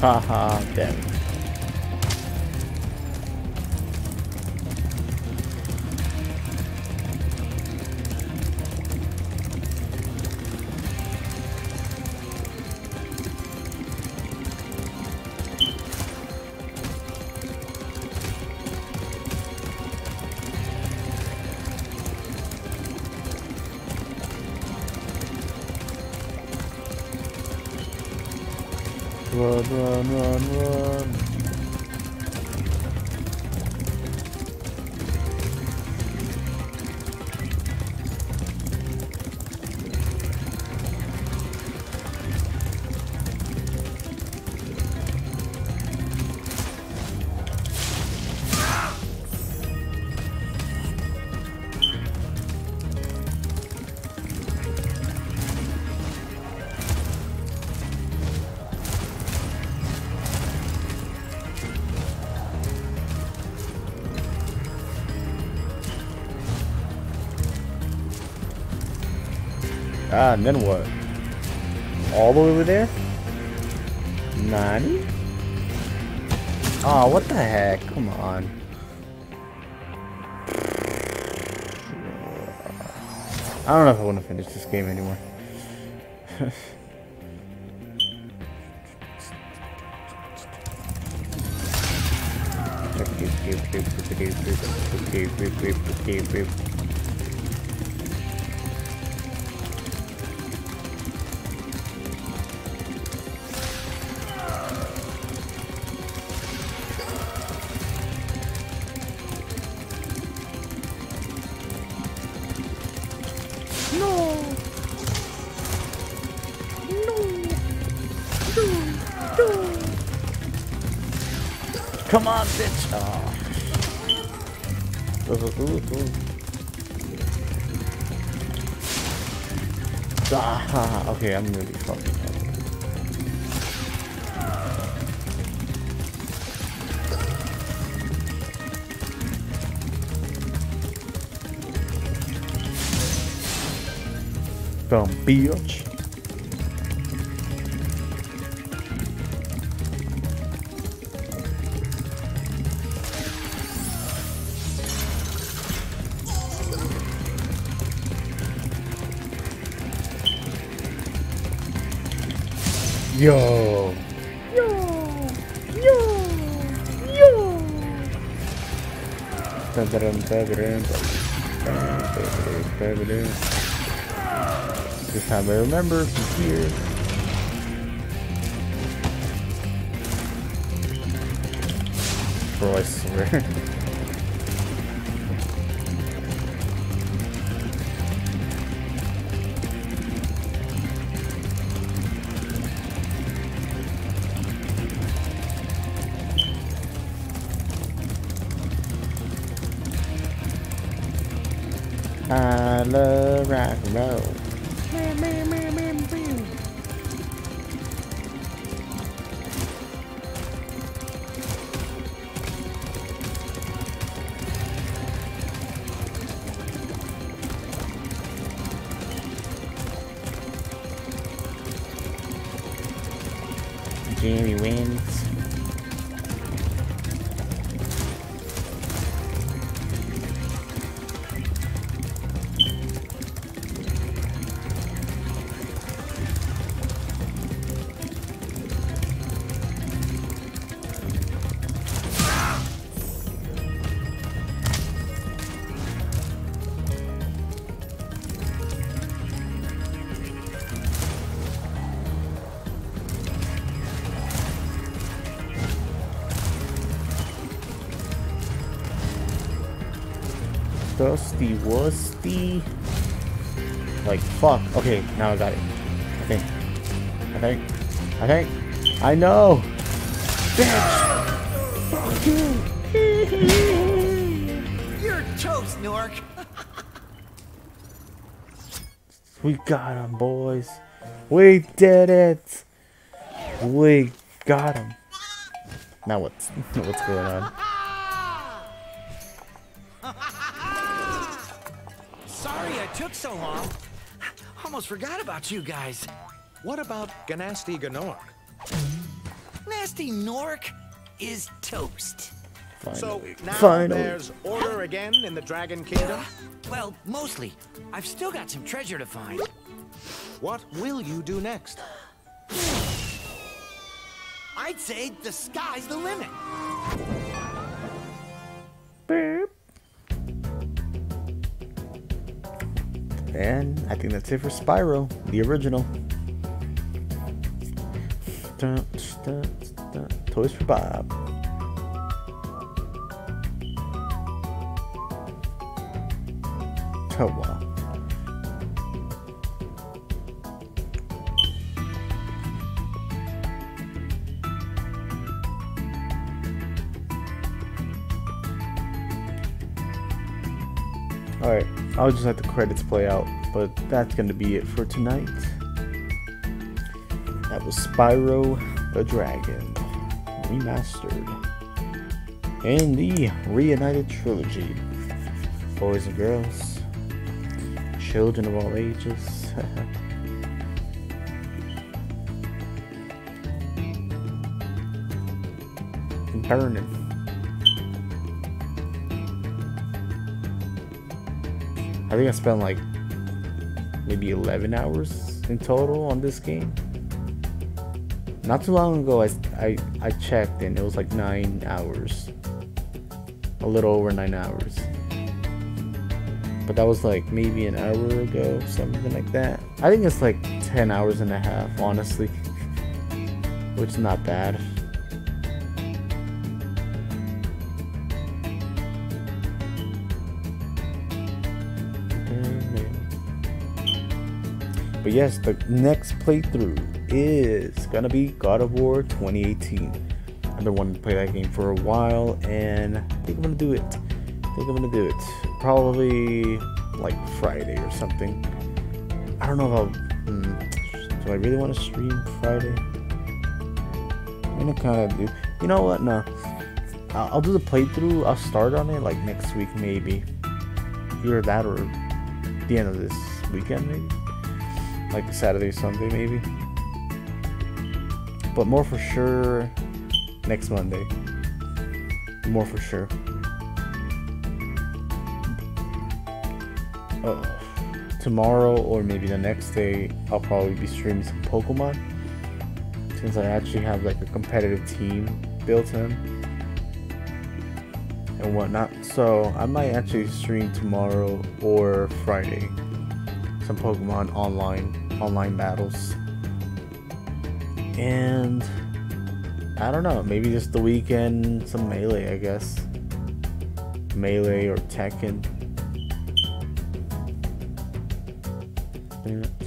Haha, damn Run, run, run, run. And then what? All the way over there? I'm really fucking up. Dumb bitch. Dun-dun-dun, dun-dun-dun, dun-dun-dun. This time I remember from here. Bro, I swear. Dusty Wusty. Like, fuck. Okay, now I got it. I think. I think. I think. I know! Bitch! You're toast, Gnorc. We got him, boys. We did it! We got him. Now what's what's going on? Almost forgot about you guys. What about Ganasty Ganork? Gnasty Gnorc is toast. So now Finally. there's order again in the Dragon Kingdom? Uh, well, mostly. I've still got some treasure to find. What will you do next? I'd say the sky's the limit. And I think that's it for Spyro, the original. Toys for Bob. Oh wow. Alright, I'll just let the credits play out, but that's gonna be it for tonight. That was Spyro the Dragon, remastered, in the Reignited Trilogy. Boys and girls, children of all ages. Burning. I think I spent like maybe 11 hours in total on this game. Not too long ago, I, I, I checked and it was like 9 hours. A little over 9 hours. But that was like maybe an hour ago, something like that. I think it's like 10 hours and a half, honestly. Which is not bad. But yes, the next playthrough is gonna be God of War 2018. I've been wanting to play that game for a while, and I think I'm gonna do it. I think I'm gonna do it. Probably like Friday or something. I don't know if I'll. Hmm, do I really want to stream Friday? I'm gonna kind of do. You know what? No. I'll, I'll do the playthrough. I'll start on it like next week, maybe. Either that or the end of this weekend, maybe like Saturday, Sunday, maybe. But more for sure next Monday. More for sure. Uh, tomorrow or maybe the next day, I'll probably be streaming some Pokemon. Since I actually have like a competitive team built in and whatnot. So I might actually stream tomorrow or Friday some Pokemon online online battles. And I don't know, maybe just the weekend some melee, I guess. Melee or Tekken. Okay,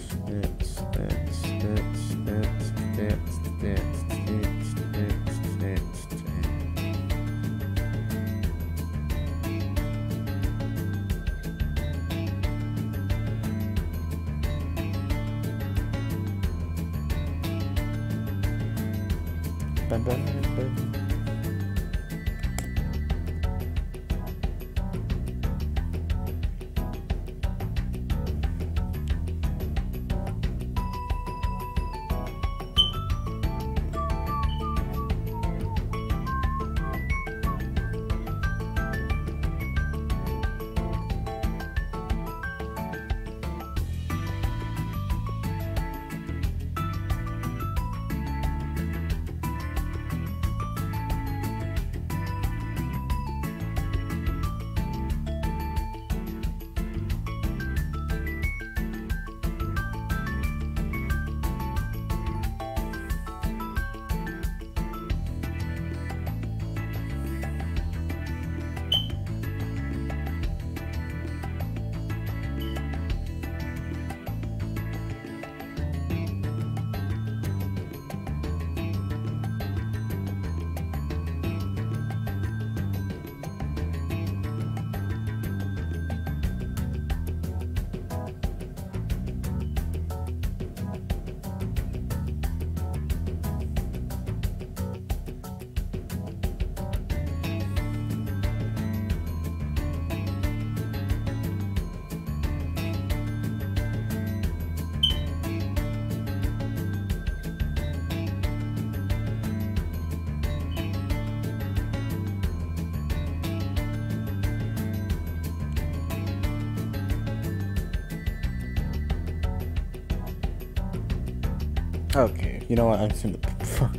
know what? I'm just gonna,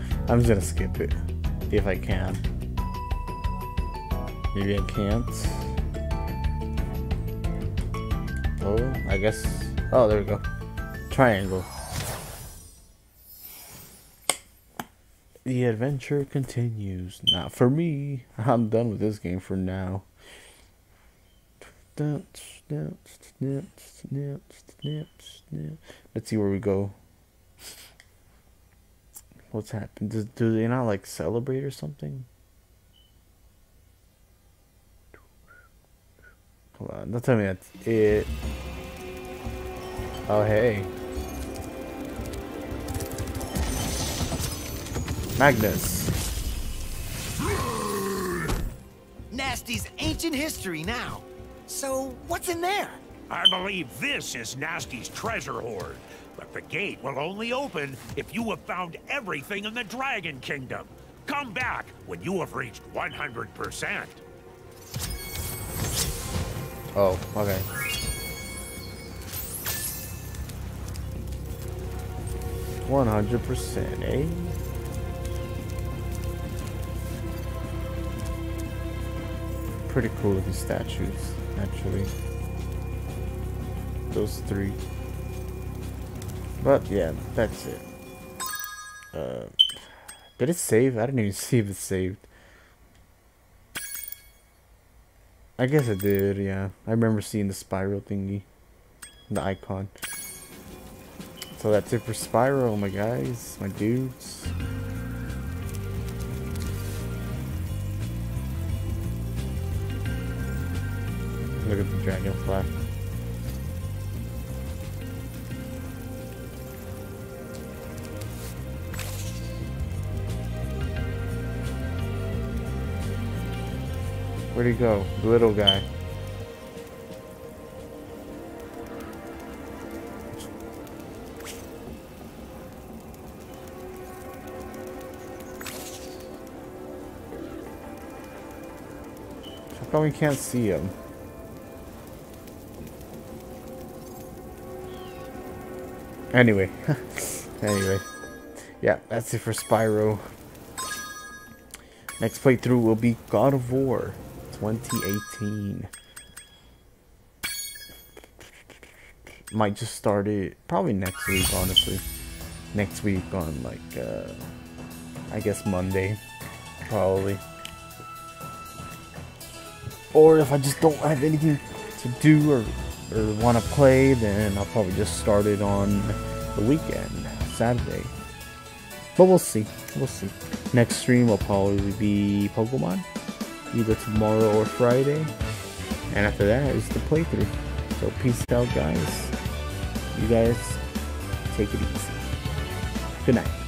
I'm just gonna skip it if I can. Maybe I can't. Oh, I guess. Oh, there we go. Triangle. The adventure continues. Not for me. I'm done with this game for now. Let's see where we go. What's happened? Do, do they not like celebrate or something? Hold on, don't tell me that's it. Oh, hey. Magnus. Gnasty's ancient history now. So, what's in there? I believe this is Gnasty's treasure hoard. The gate will only open if you have found everything in the Dragon Kingdom. Come back when you have reached 100%. Oh, okay. One hundred percent, eh? Pretty cool looking statues, actually. Those three. But yeah, that's it. Uh, did it save? I didn't even see if it saved. I guess it did, yeah. I remember seeing the spiral thingy. The icon. So that's it for Spyro, my guys, my dudes. Look at the dragonfly. Where'd he go? The little guy. How come we can't see him? Anyway. anyway. Yeah, that's it for Spyro. Next playthrough will be God of War 2018. Might just start it probably next week, honestly. Next week on like uh I guess Monday. Probably. Or if I just don't have anything to do or or want to play, then I'll probably just start it on the weekend, Saturday. But we'll see. We'll see. Next stream will probably be Pokemon, either tomorrow or Friday. And after that is the playthrough. So peace out, guys. You guys take it easy. Good night.